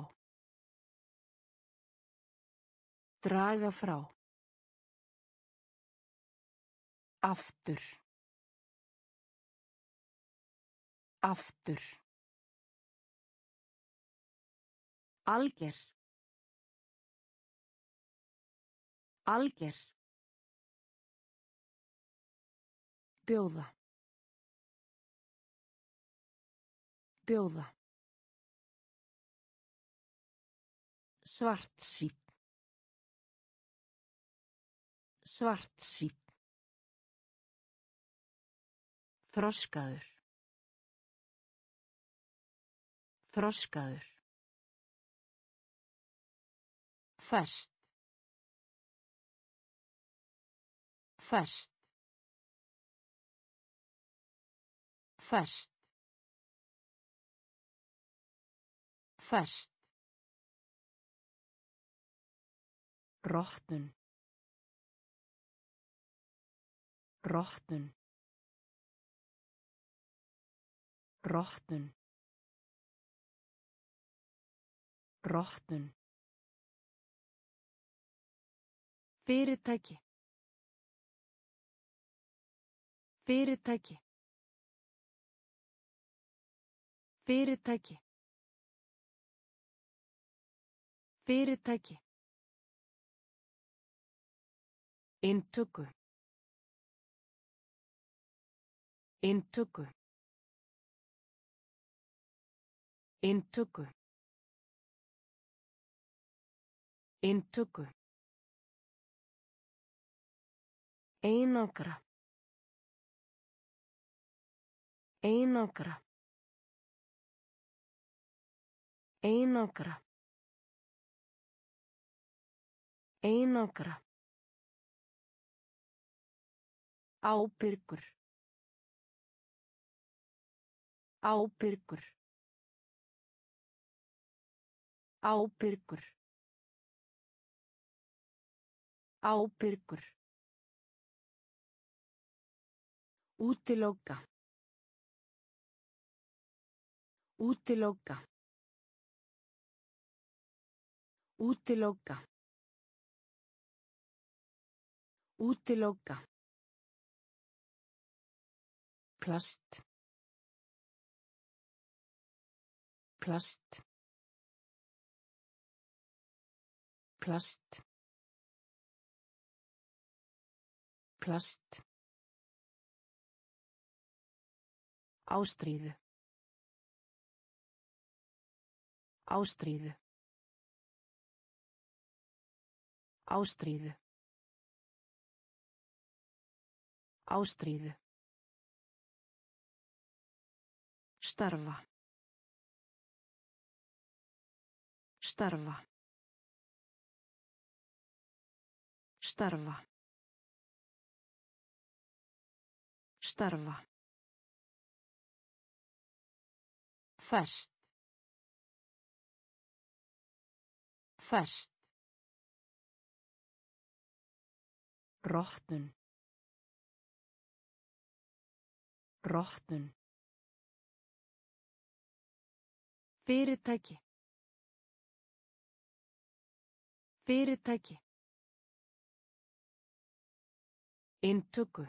Draga frá. Aftur. Aftur. Alger. Alger. Bjóða. Bjóða. Svart síp. Svart síp. Þroskaður. Þroskaður. Fest. Fest. Fest. Fest. Rotnun. Rotnun. Rotnun. Rotnun. Fyrirtæki. Fyrirtæki. Fyrirtæki. Fyrirtæki. Inntöku. Inntöku. Inntöku. Inntöku. Einangra. Einangra. Einangra. Einangra. Ábyrgur. Ábyrgur. Ábyrgur. Ábyrgur. Útilóka. Útilóka. Útilóka. Útilóka. plast plast plast plast Ástríðu. Ástríðu. Ástríðu. Ástríðu. Starfa. Starfa. Starfa. Starfa. Fest. Fest. Rotnun. Rotnun. Fyrirtæki. Fyrirtæki. Inntöku.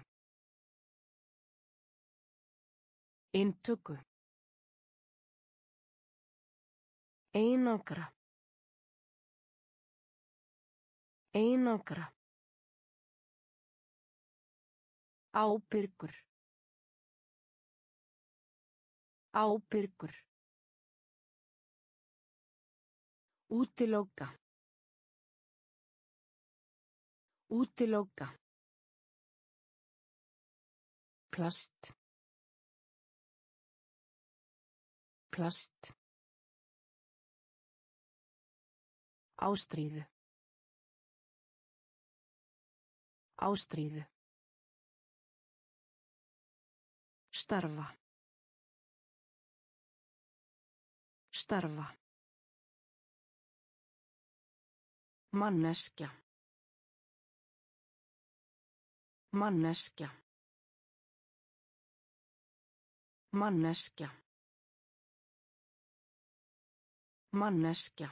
Inntöku. Einangra. Einangra. Ábyrgur. Ábyrgur. Útilóka. Útilóka. Plast. Plast. Ástríðu. Ástríðu. Starfa. Starfa. Manneskja. Manneskja. Manneskja. Manneskja.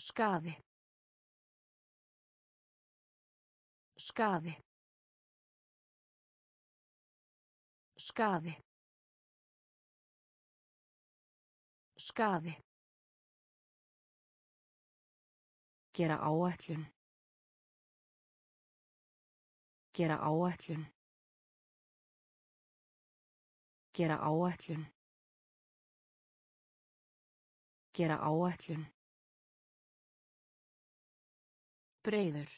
Skaði. Skaði. Skaði. Skaði. Gera áætlun. Gera áætlun. Gera áætlun. Gera áætlun. Breiður.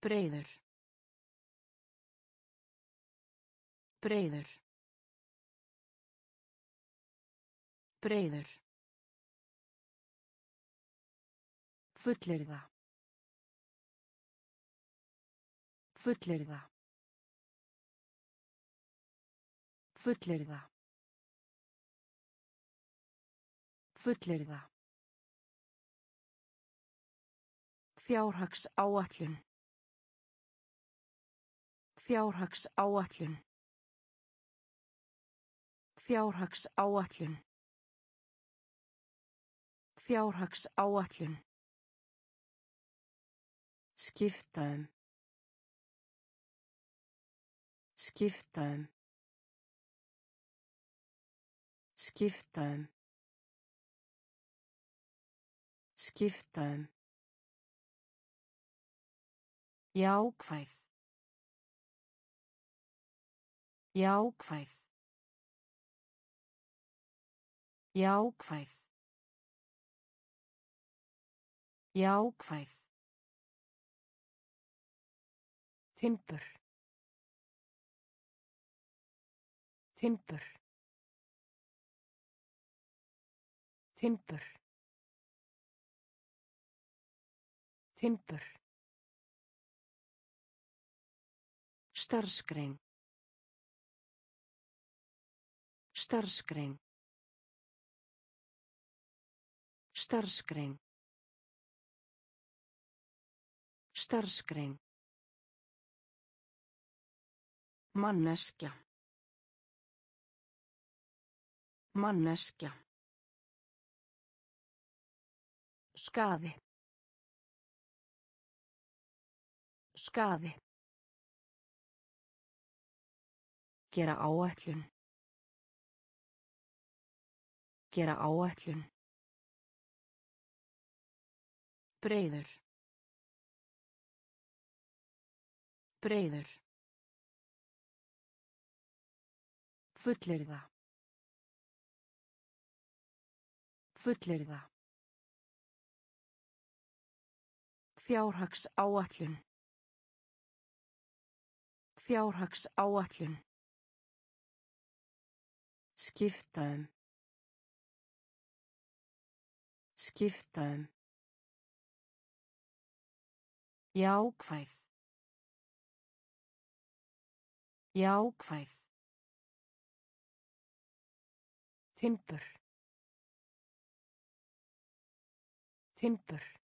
Breiður. Breiður. Breiður. Fullyrða. Fullyrða. Fullyrða. Fullyrða. Fjárhags áallun. Fjárhags áallun. Fjárhags áallun. Fjárhags áallun. Skiptaðum. Skiptaðum. Skiptaðum. Skiptaðum. Jákvæð. Jákvæð. Jákvæð. Jákvæð. Timpur. Timpur. Timpur. Timpur. Starfsgrein. Starfsgrein. Starfsgrein. Starfsgrein. Manneskja. Manneskja. Skaði. Skaði. Gera áætlun. Gera áætlun. Breiður. Breiður. Fullyrða. Fullyrða. Fjárhags áallun. Fjárhags áallun. Skiptaðum. Skiptaðum. Jákvæð. Jákvæð. Timpur. Timpur.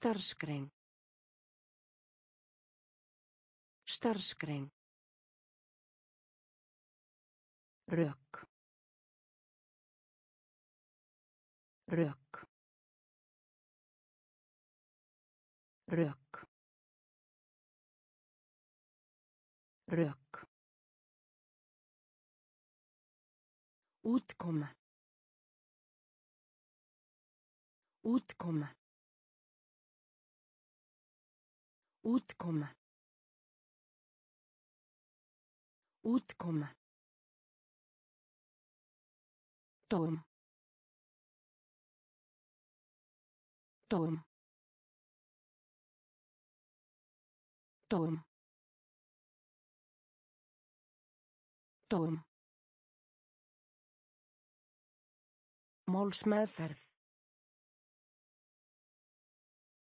Starfsgrein. Starfsgrein. Rök. Rök. Rök. Rök. Útkoma. Útkoma. Útkoma. Útkoma. Tóm. Tóm. Tóm. Tóm. Málsmeðferð.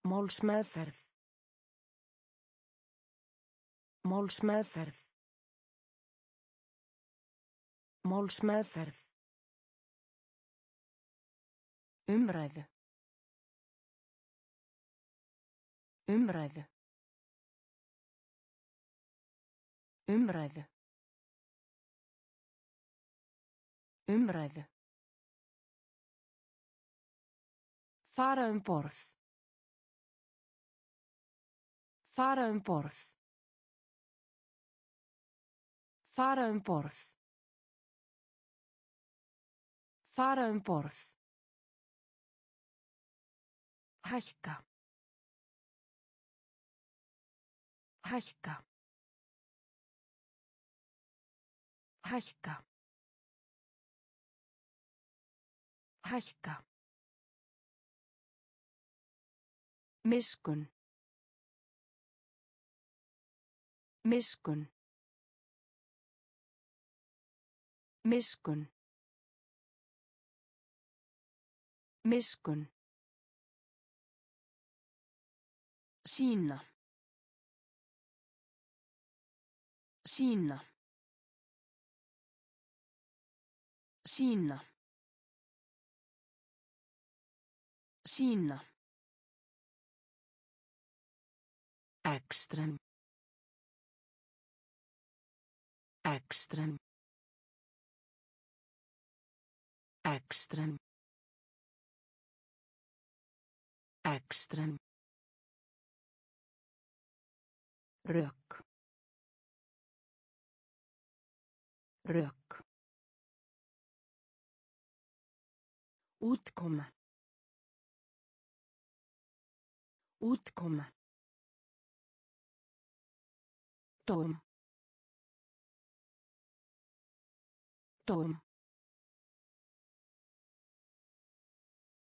Málsmeðferð. Málsmeðferð. Málsmeðferð. Umræðu. Umræðu. Umræðu. Umræðu. Fara um borð. Fara um borð. Fara um borð. Fara um borð. Hækka. Hækka. Hækka. Hækka. Miskun. Miskun. Miskun. Miskun. Sína. Sína. Sína. Sína. Ekstrem. Ekstrem. Ekstrem. Ekstrem. Rök. Rök. Útkoma. Útkoma. Tóm. Tóm.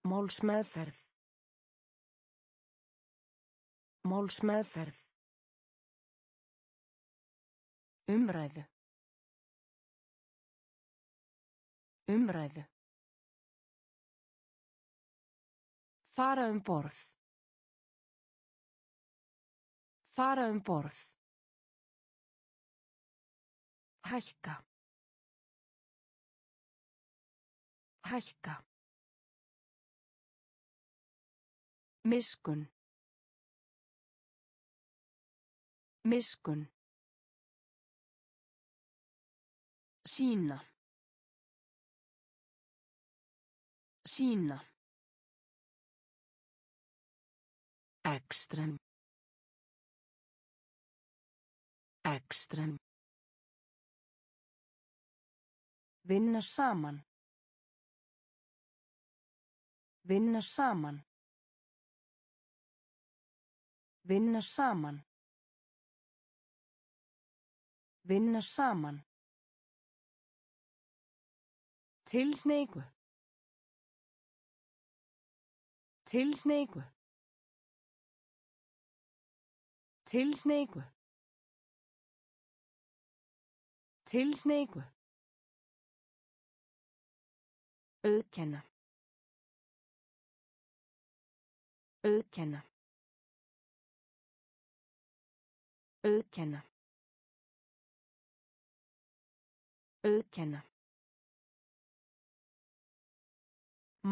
Málsmeðferð. Málsmeðferð. Umræðu. Umræðu. Fara um borð. Fara um borð. Hækka. Hækka. Miskun. Miskun. Sína. Sína. Ekstrem. Ekstrem. Vinna saman. Vinna saman. Vinna saman. Vinna saman. Tilhneigu. Tilhneigu. Tilhneigu. Tilhneigu. Auðkenna. Auðkenna. Auðkenna. Auðkenna.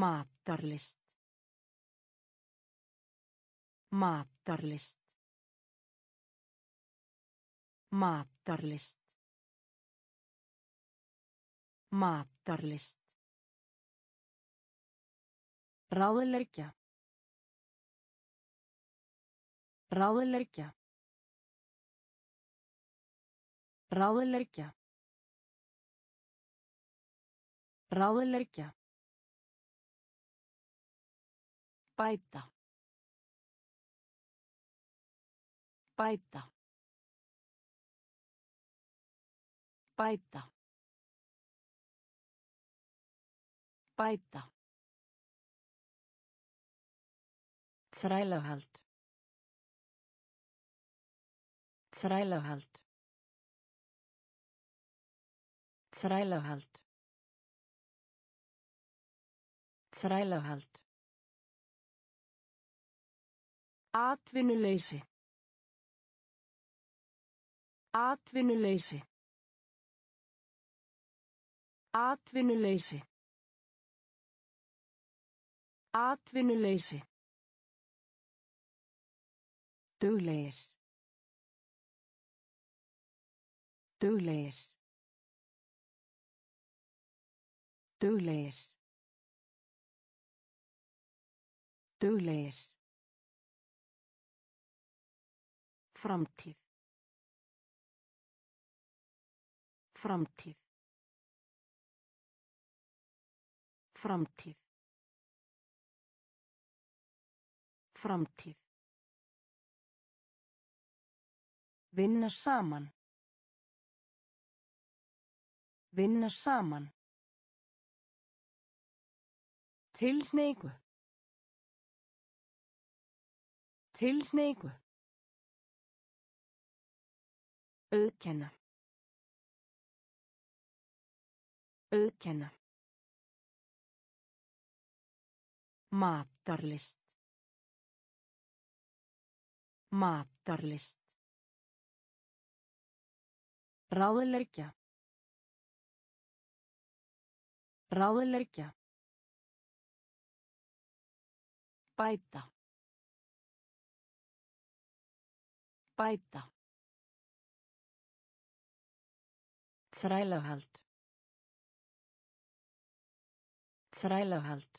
Matarlist. Matarlist. Matarlist. Matarlist. Ráðleggja. Ráðleggja. Ráðleggja. Ráðleggja. Bæta. Bæta. Bæta. Bæta. Þrælahald. Þrælahald. Þrælahald. Þrælahald. Atvinnuleysi. Atvinnuleysi. Atvinnuleysi. Atvinnuleysi. Duglegir. Duglegir. Duglegir. Duglegir. Framtíð. Framtíð. Framtíð. Framtíð. Vinna saman. Vinna saman. Tilhneigu. Tilhneigu. Auðkenna. Auðkenna. Matarlist. Matarlist. Ráðleggja. Ráðleggja. Bæta. Bæta. Þrælahald. Þrælahald.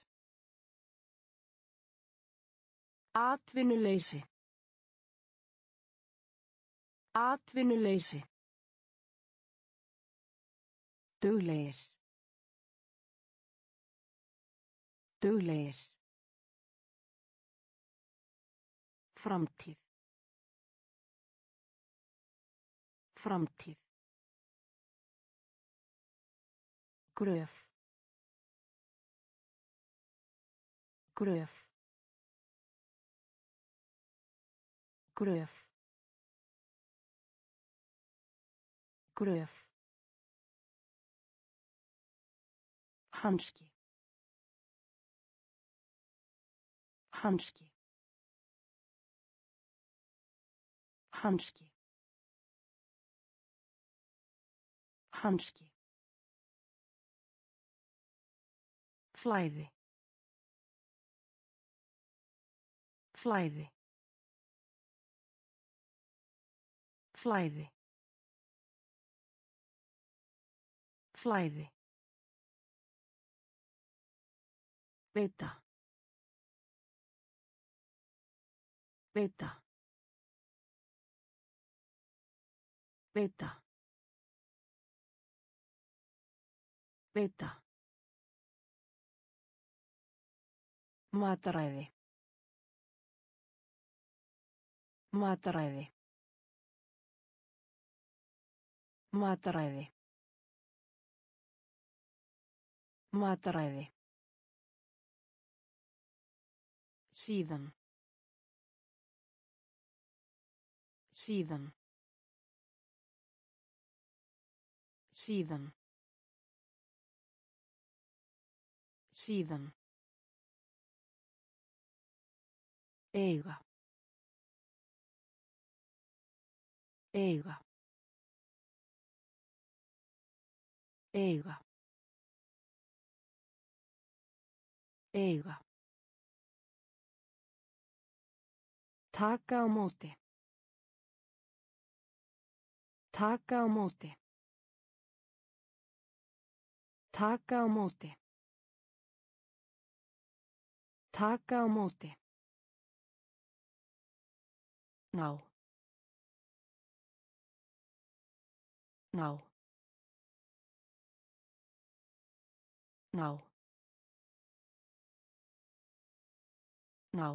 Atvinnuleysi. Atvinnuleysi. Duglegir. Duglegir. Framtíð. Framtíð. Gröf. Gröf. Gröf. Gröf. Hanski. Hanski. Hanski. Hanski. Flæði. Flæði. Flæði. Flæði. Beta. Beta. Beta. Beta. Mataræði. Mataræði. Mataræði. Mataræði. Síðan. Síðan. Síðan. Síðan. Eiga. Eiga. Eiga. Eiga. Taka á móti. Taka á móti. Taka á móti. Taka á móti. Ná. Ná. Ná. Ná.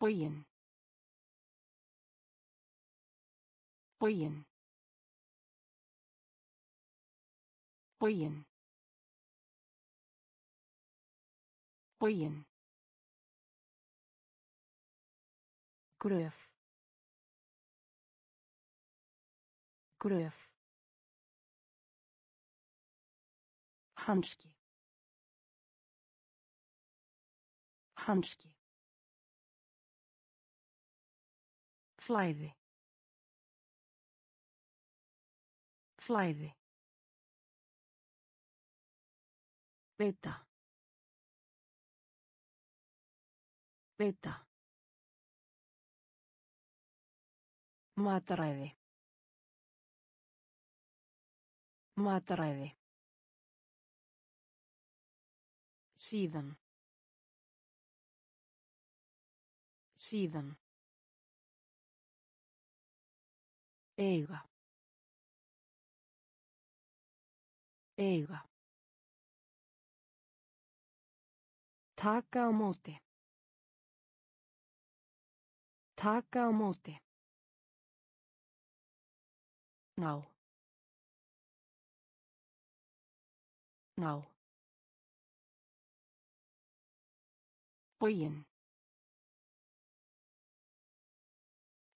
Boginn. Boginn. Boginn. Boginn. Gröf. Gröf. Hanski. Hanski. Flæði. Flæði. Veita. Veita. Mataræði. Mataræði. Síðan. Síðan. Eiga. Eiga. Taka á móti. Taka á móti. Ná. Ná. Bógin.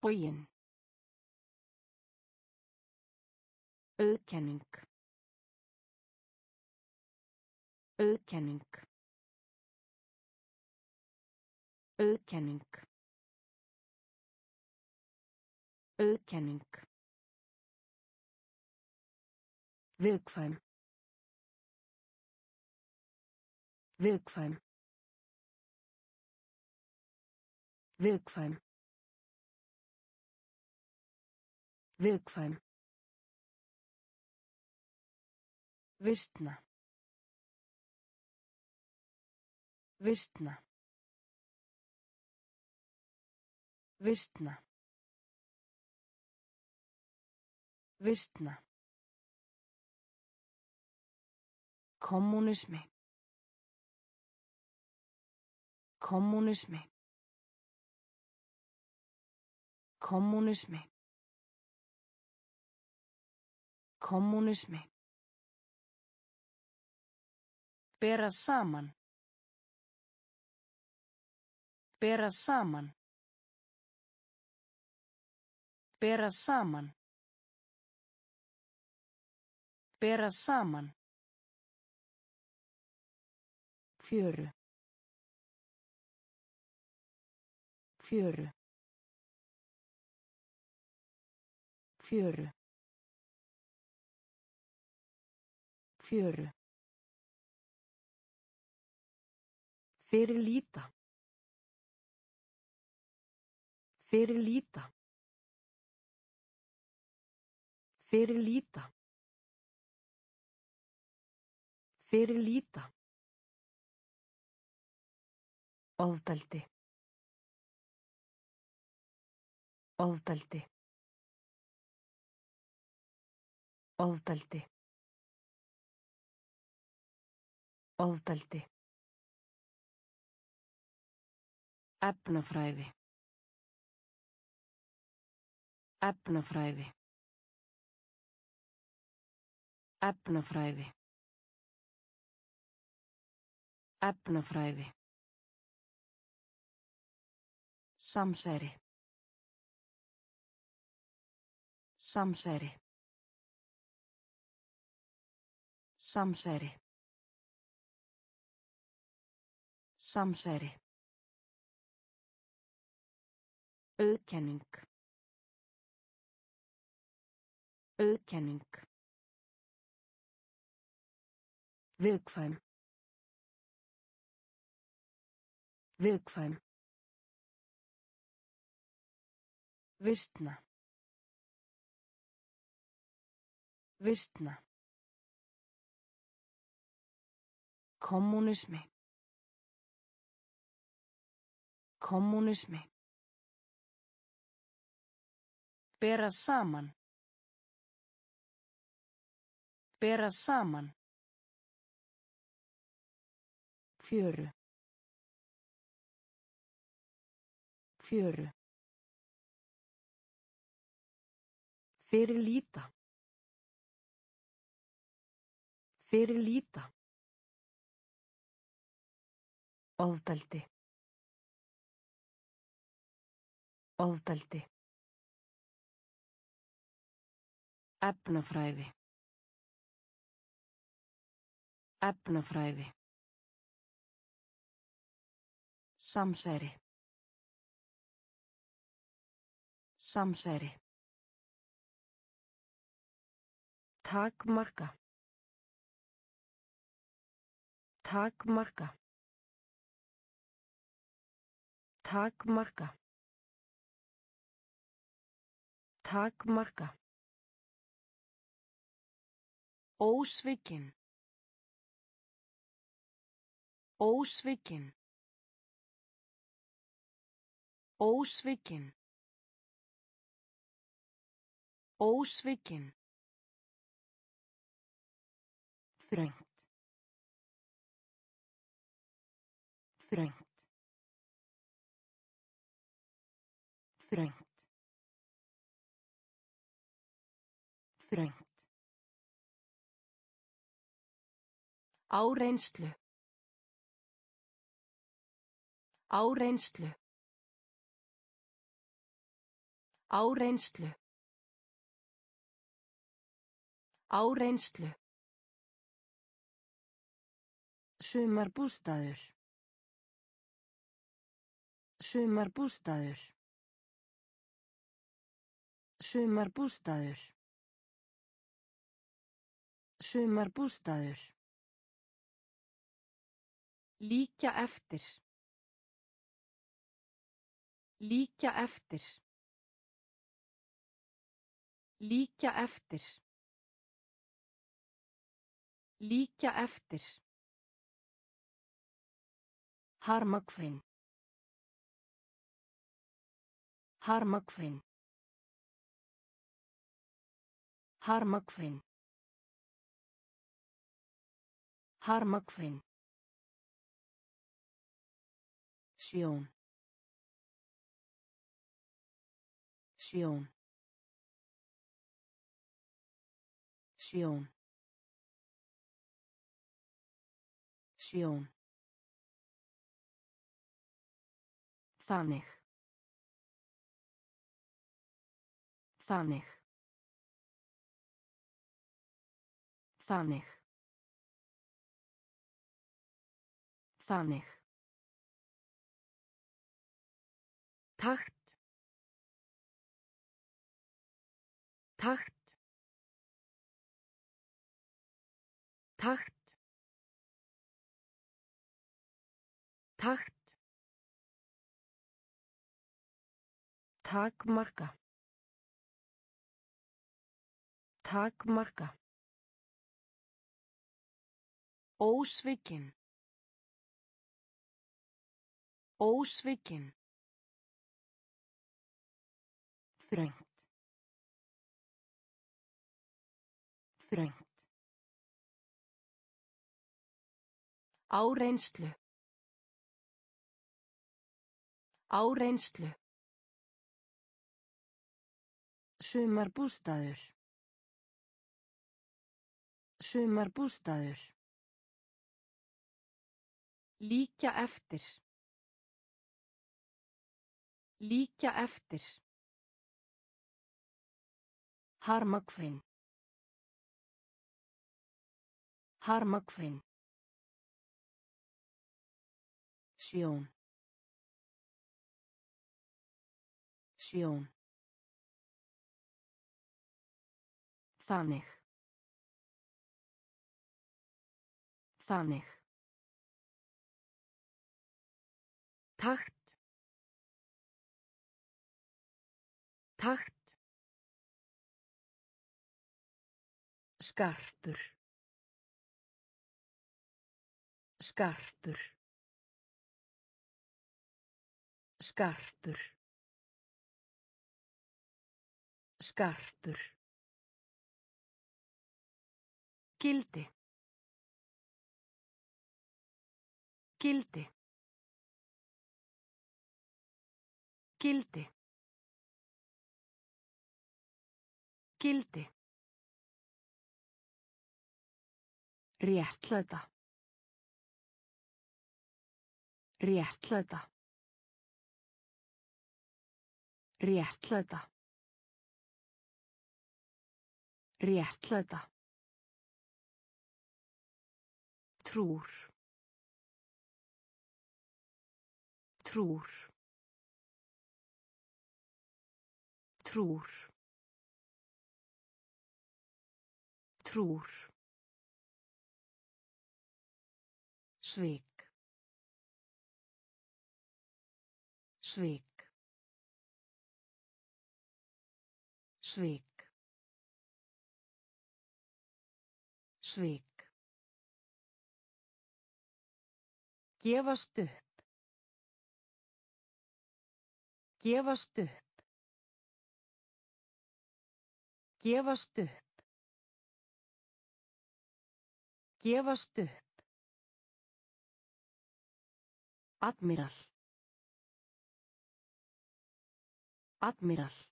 Bógin. Auðkenning. Auðkenning. Auðkenning. Auðkenning. Viðkvæm. Viðkvæm. Viðkvæm. Viðkvæm. Vistna. Vistna. Vistna. Vistna. Kommunismi. Kommunismi. Kommunismi. Kommunismi. Bera saman. Bera saman. Bera saman. Bera saman. Fjöru. Fjöru. Fjöru. Fjöru. Fyrir líta. Fyrir líta. Fyrir líta. Fyrir líta. Ofbeldi. Ofbeldi. Ofbeldi. Ofbeldi. Efnafræði. Efnafræði. Efnafræði. Efnafræði. Samsæri. Samsæri. Samsæri. Samsæri. Auðkenning. Auðkenning. Viðkvæm. Viðkvæm. Vistna. Vistna. Kommunismi. Kommunismi. Bera saman. Bera saman. Fjöru. Fjöru. Fyrir líta. Fyrir líta. Ofbeldi. Ofbeldi. Efnafræði. Efnafræði. Samsæri. Samsæri. Takmarka. Takmarka. Takmarka. Takmarka. Ósvikin. Ósvikin. Ósvikin. Ósvikin. Þröngt. Þröngt. Þröngt. Þröngt. Áreynslu. Áreynslu. Áreynslu. Áreynslu. Sumarbústaður. Sumarbústaður. Sumarbústaður. Sumarbústaður. Líkja eftir. Líkja eftir. Líkja eftir. Líkja eftir. Harmakvinn. Harmakvinn. Harmakvinn. Harmakvinn. Sjón. Sjón. Sjón. Sjón. Þannig. Þannig. Þannig. Þannig. Takt. Takt. Takt. Takt. Takmarka. Takmarka. Ósvikin. Ósvikin. Þröngt. Þröngt. Áreynslu. Áreynslu. Sumarbústaður. Sumarbústaður. Líkja eftir. Líkja eftir. Harmakvinn. Harmakvinn. Sjón. Sjón. Þannig. Þannig. Takt. Takt. Skarpur. Skarpur. Skarpur. Skarpur. Gildi. Gildi. Gildi. Gildi. Réttlæta. Réttlæta. Réttlæta. Réttlæta. Trúr. Trúr. Trúr. Trúr. Svik. Svik. Svik. Svik. Gefast upp. Gefast upp. Gefast upp. Gefast upp. Admiral. Admiral.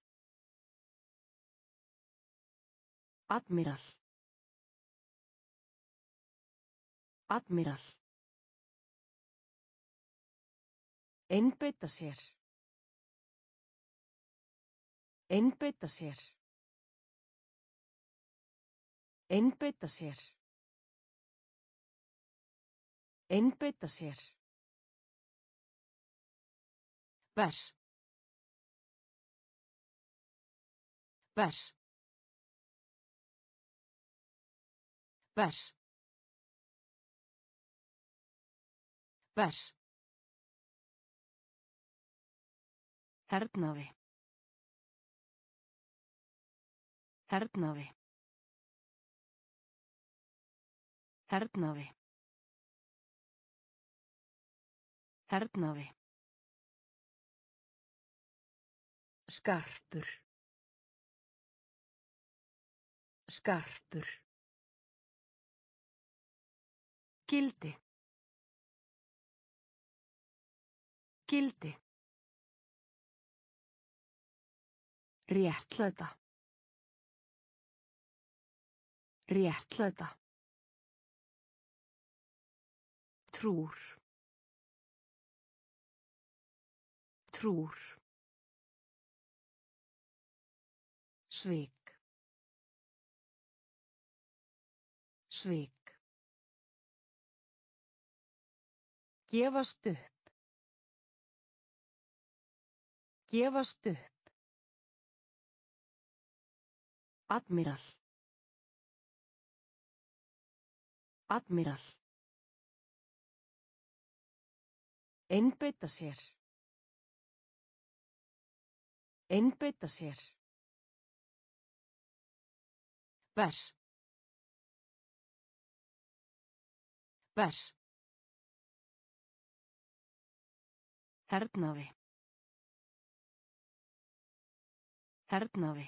Admiral. Admiral. Einbeita sér. Einbeita sér. Einbeita sér. Einbeita sér. Vers. Vers. Vers. Vers. Hernaði. Hernaði. Hernaði. Hernaði. Skarpur. Skarpur. Gildi. Gildi. Réttlæta. Réttlæta. Trúr. Trúr. Svik. Svik. Gefast upp. Gefast upp. Admiral. Admiral. Einbeita sér. Einbeita sér. Vers. Vers. Hernaði. Hernaði.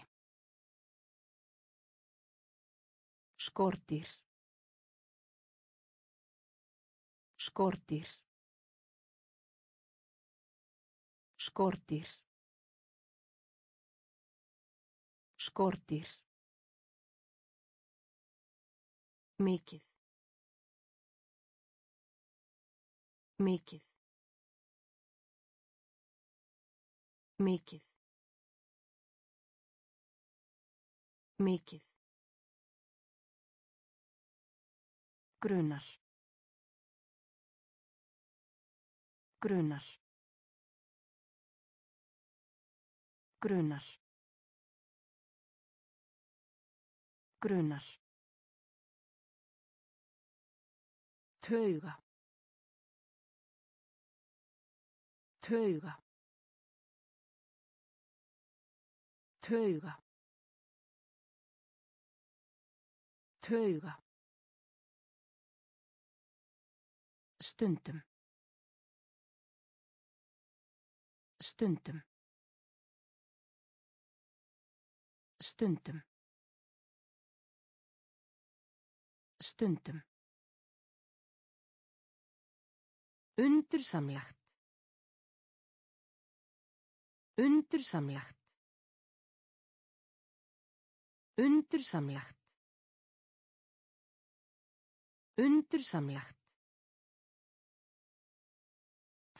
Skortir. Skortir. Skortir. Skortir. Mikið. Mikið. Mikið. Mikið. Grunar. Grunar. Grunar. Grunar. Tauga. Tauga. Tauga. Tauga. Stundum. Stundum. Stundum. Stundum. Undursamlegt. Undursamlegt. Undursamlegt. Undursamlegt.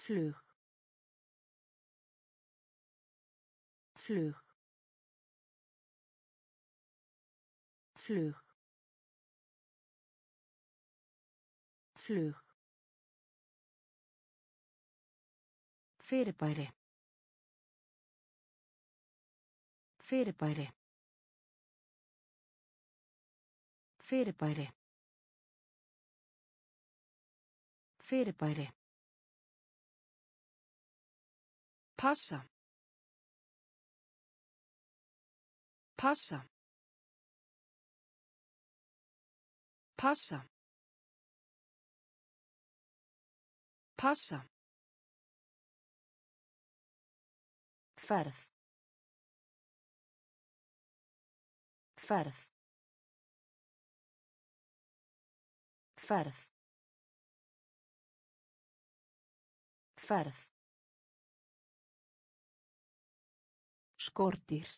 Flug. Flug. Flug. Flug. Fyrirbæri. Fyrirbæri. Fyrirbæri. Fyrirbæri. Passa. Passa. Passa. Passa. Ferð. Ferð. Ferð. Ferð. Skordýr.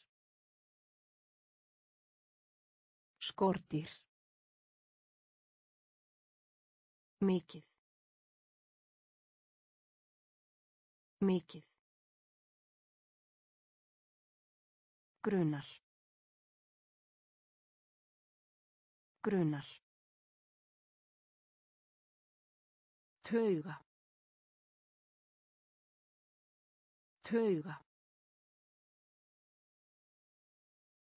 Skordýr. Mikið. Mikið. Grunar. Grunar. Tauga. Tauga.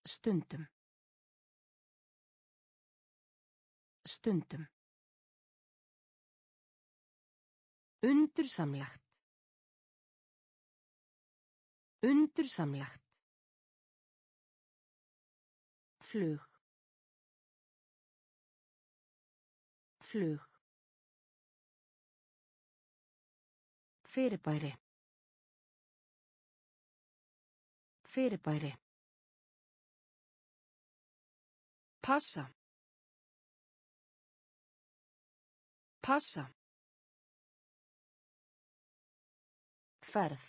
Stundum. Stundum. Undursamlegt. Undursamlegt. Flug. Flug. Fyrirbæri. Fyrirbæri. Passa. Passa. Ferð.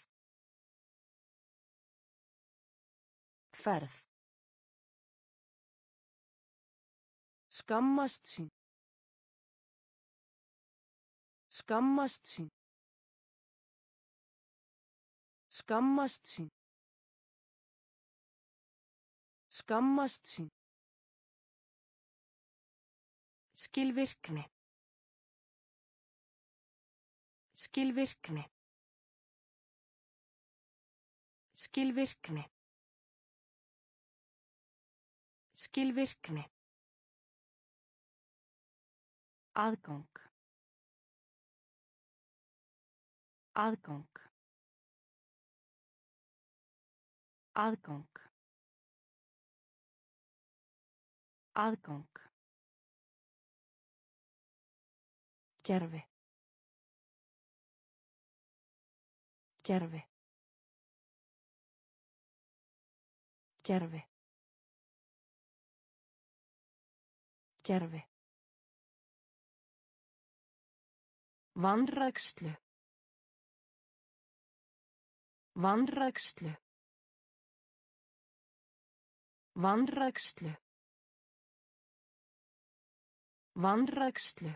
Ferð. Skammast sín. Skammast sín. Skammast sín. Skammast sín. Skilvirkni. Skilvirkni. Skilvirkni. Skilvirkni. Aðgang. Aðgang. Aðgang. Aðgang. Gerfi. Gerfi. Gerfi. Gerfi. Vanrækslu. Vanrækslu. Vanrækslu. Vanrækslu.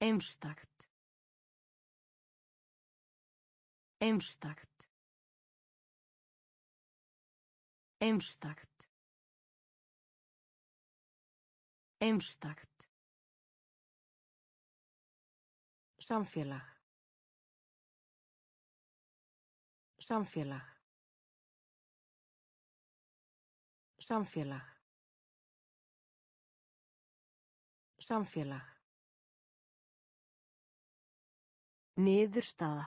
Einstakt. Einstakt. Einstakt. Einstakt. Samfélag. Samfélag. Samfélag. Samfélag. Niðurstaða.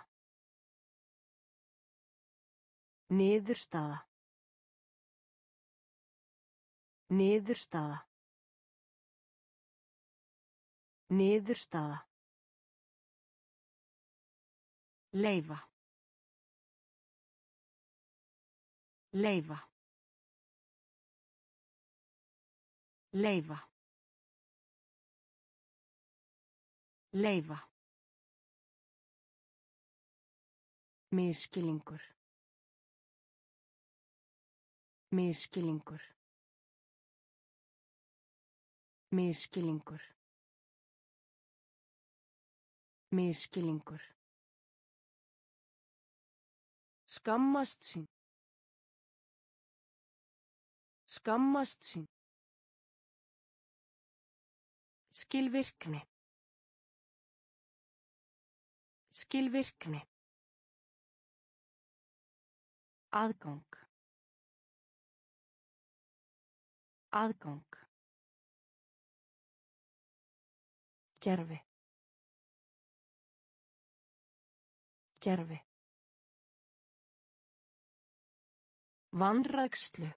Niðurstaða. Niðurstaða. Niðurstaða. Leifa. Leifa. Leifa. Leifa. Miskilingur. Miskilingur. Miskilingur. Miskilingur. Skammast sín. Skammast sín. Skilvirkni. Skilvirkni. Aðgang. Aðgang. Gerfi. Gerfi. Vanrækslu.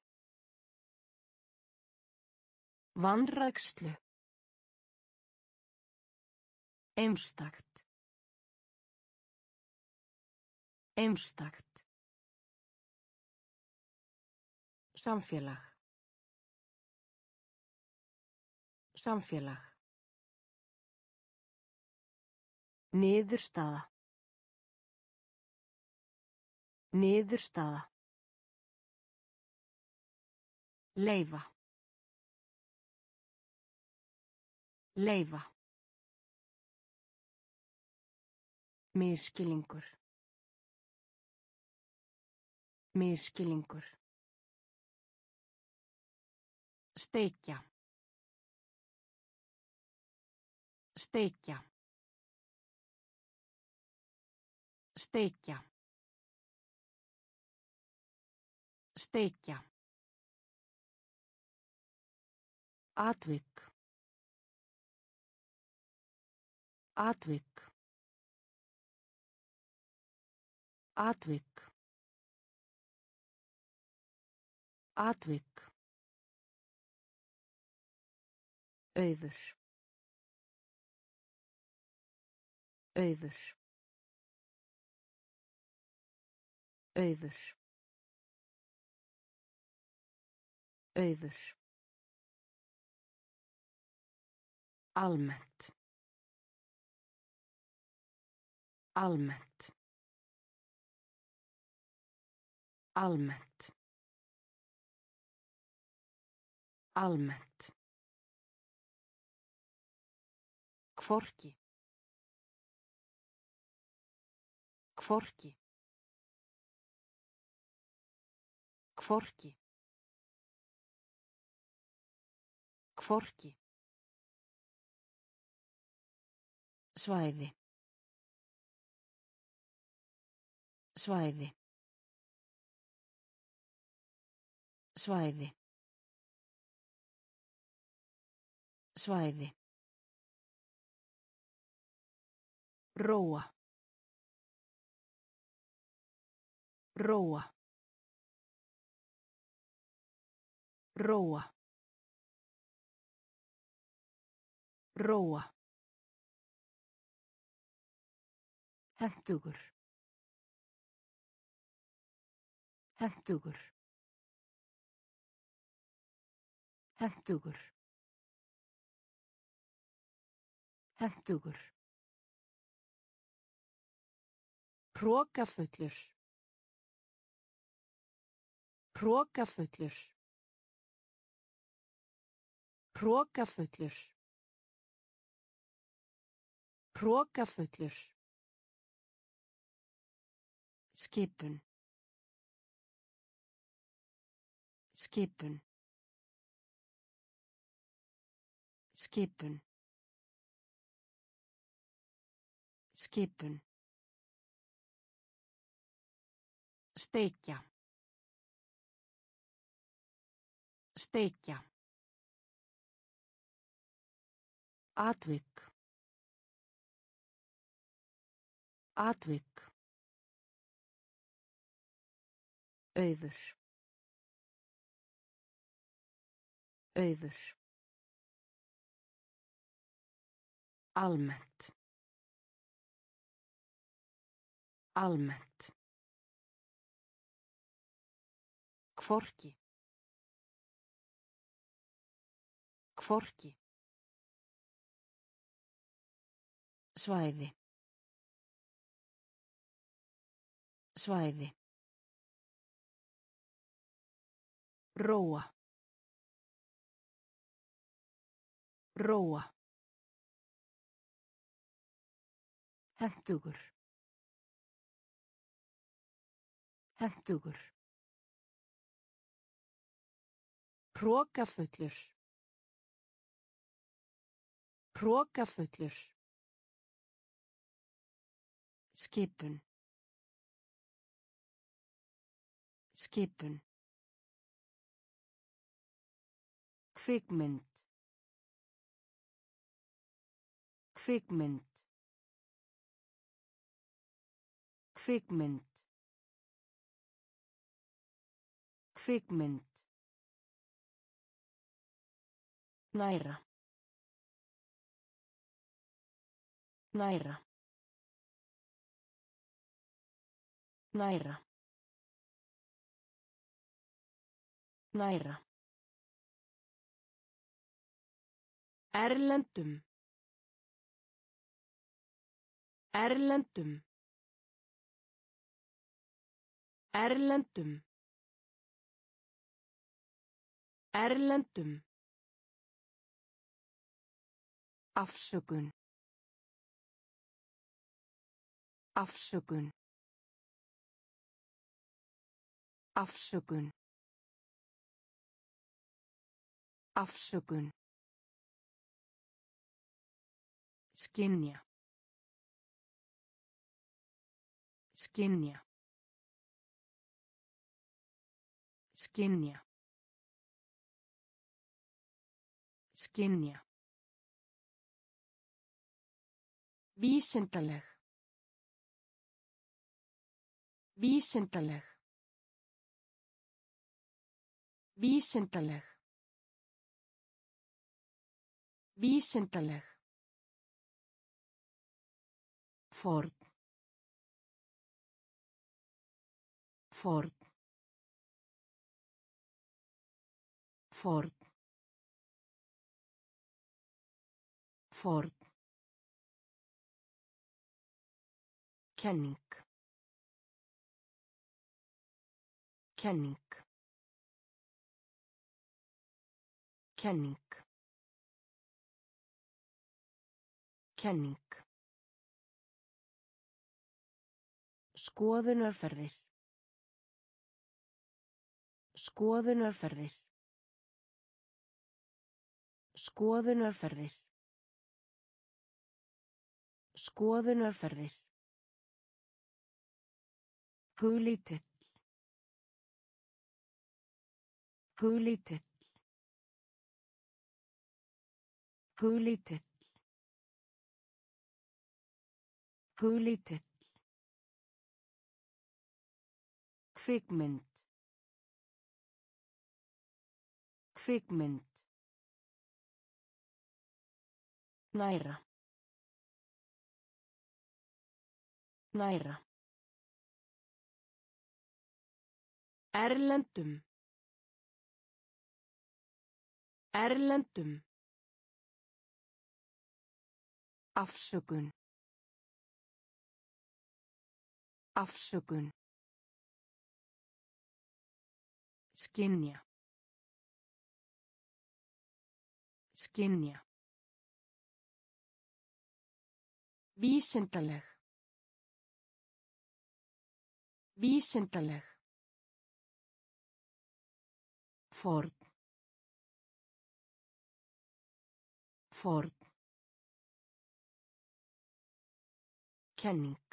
Vanrækslu. Einstakt. Einstakt. Samfélag. Samfélag. Niðurstaða. Niðurstaða. Leifa. Leifa. Miskilingur. Miskilingur. Steikja. Steikja. Steikja. Steikja. Atvik. Atvik. Atvik. Atvik. Auður. Auður. Auður. Auður. Almennt. Almennt. Almennt. Almennt. Kvorki. Kvorki. Kvorki. Kvorki. Svæði. Svæði. Svæði. Svæði. Róa. Róa. Róa. Róa. Hentugur. Hentugur. Hentugur. Hentugur. Hrókafullur. Hrókafullur. Hrókafullur. Hrókafullur. Skipun. Skipun. Skipun. Skipun. Steikja. Steikja. Atvik. Atvik. Auður. Auður. Almennt. Almennt. Kvorki. Kvorki. Svæði. Svæði. Róa. Róa. Hentugur. Hentugur. Hrókafullur. Hrókafullur. Skipun. Skipun. Kvikmynd. Kvikmynd. Kvikmynd. Kvikmynd. Næra. Næra. Næra. Næra. Erlendum. Erlendum. Erlendum. Erlendum. Afsökun. Afsökun. Afsökun. Afsökun. Skinja. Skinja. Skinja. Skinja. Vísindaleg. Vísindaleg. Vísindaleg. Vísindaleg. Ford. Ford. Ford. Ford. Kenning. Kenning. Kenning. Kenning. Skoðunarferðir. Skoðunarferðir. Skoðunarferðir. Skoðunarferðir. Huglítill. Huglítill. Huglítill. Huglítill. Kvikmynd. Kvikmynd. Næra. Næra. Erlendum. Erlendum. Afsökun. Afsökun. Skinja. Skinja. Vísindaleg. Vísindaleg. Ford. Ford. Kenning.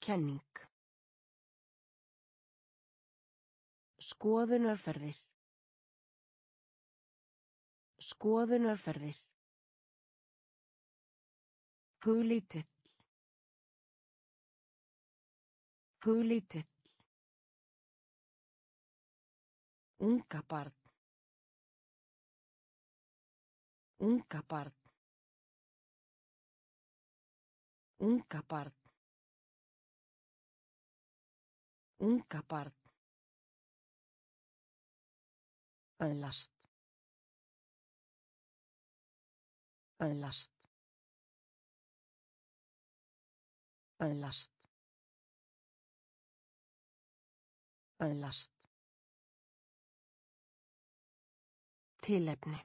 Kenning. Skoðunarferðir. Skoðunarferðir. Huglítill. Huglítill. Unga barn. Unga barn. Unga barn. Unga barn. Öðlast. Öðlast. Öðlast. Öðlast. Tilefni.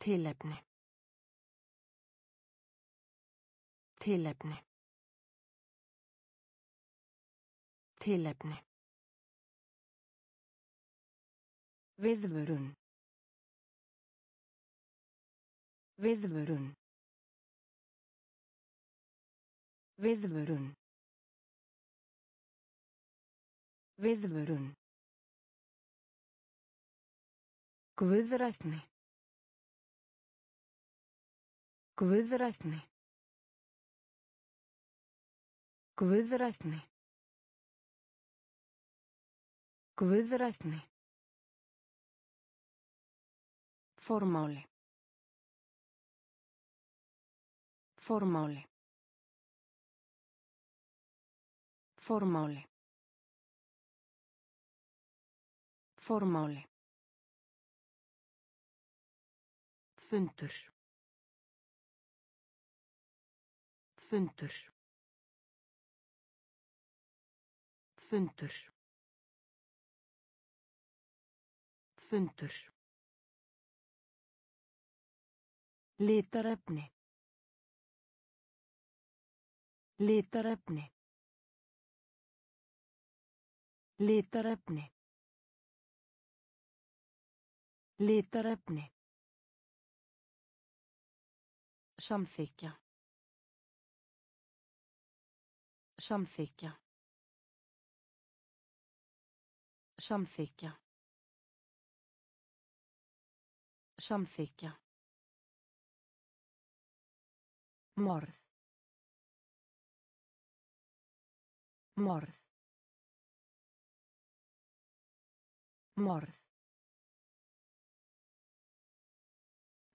Tilefni. Tilefni. Tilefni. Viðvörun. Viðvörun. Viðvörun. Viðvörun. Guðrækni. Guðrækni. Guðrækni. Guðrækni. Formáli. Formáli. Formáli. Formáli. Fundur. Fundur. Fundur. Fundur. Litarefni. Litarefni. Litarefni. Litarefni. Samþykja. Samþykja. Samþykja. Samþykja. Morð. Morð. Morð.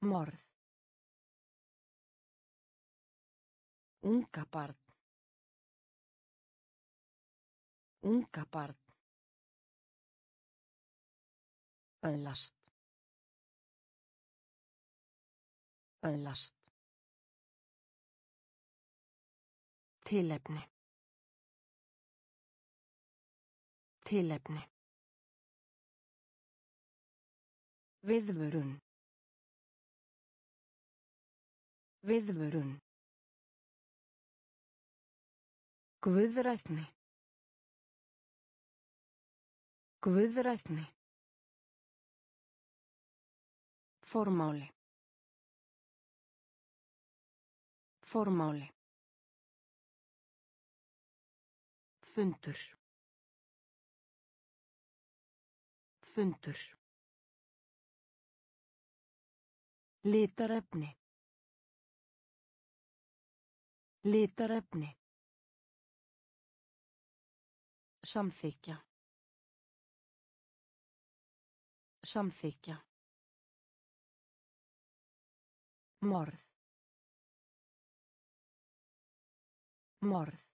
Morð. Unga barn. Unga barn. Öðlast. Öðlast. Tilefni. Tilefni. Viðvörun. Viðvörun. Guðrækni. Guðrækni. Formáli. Formáli. Fundur. Fundur. Litarefni. Litarefni. Samþykja. Samþykja. Morð. Morð.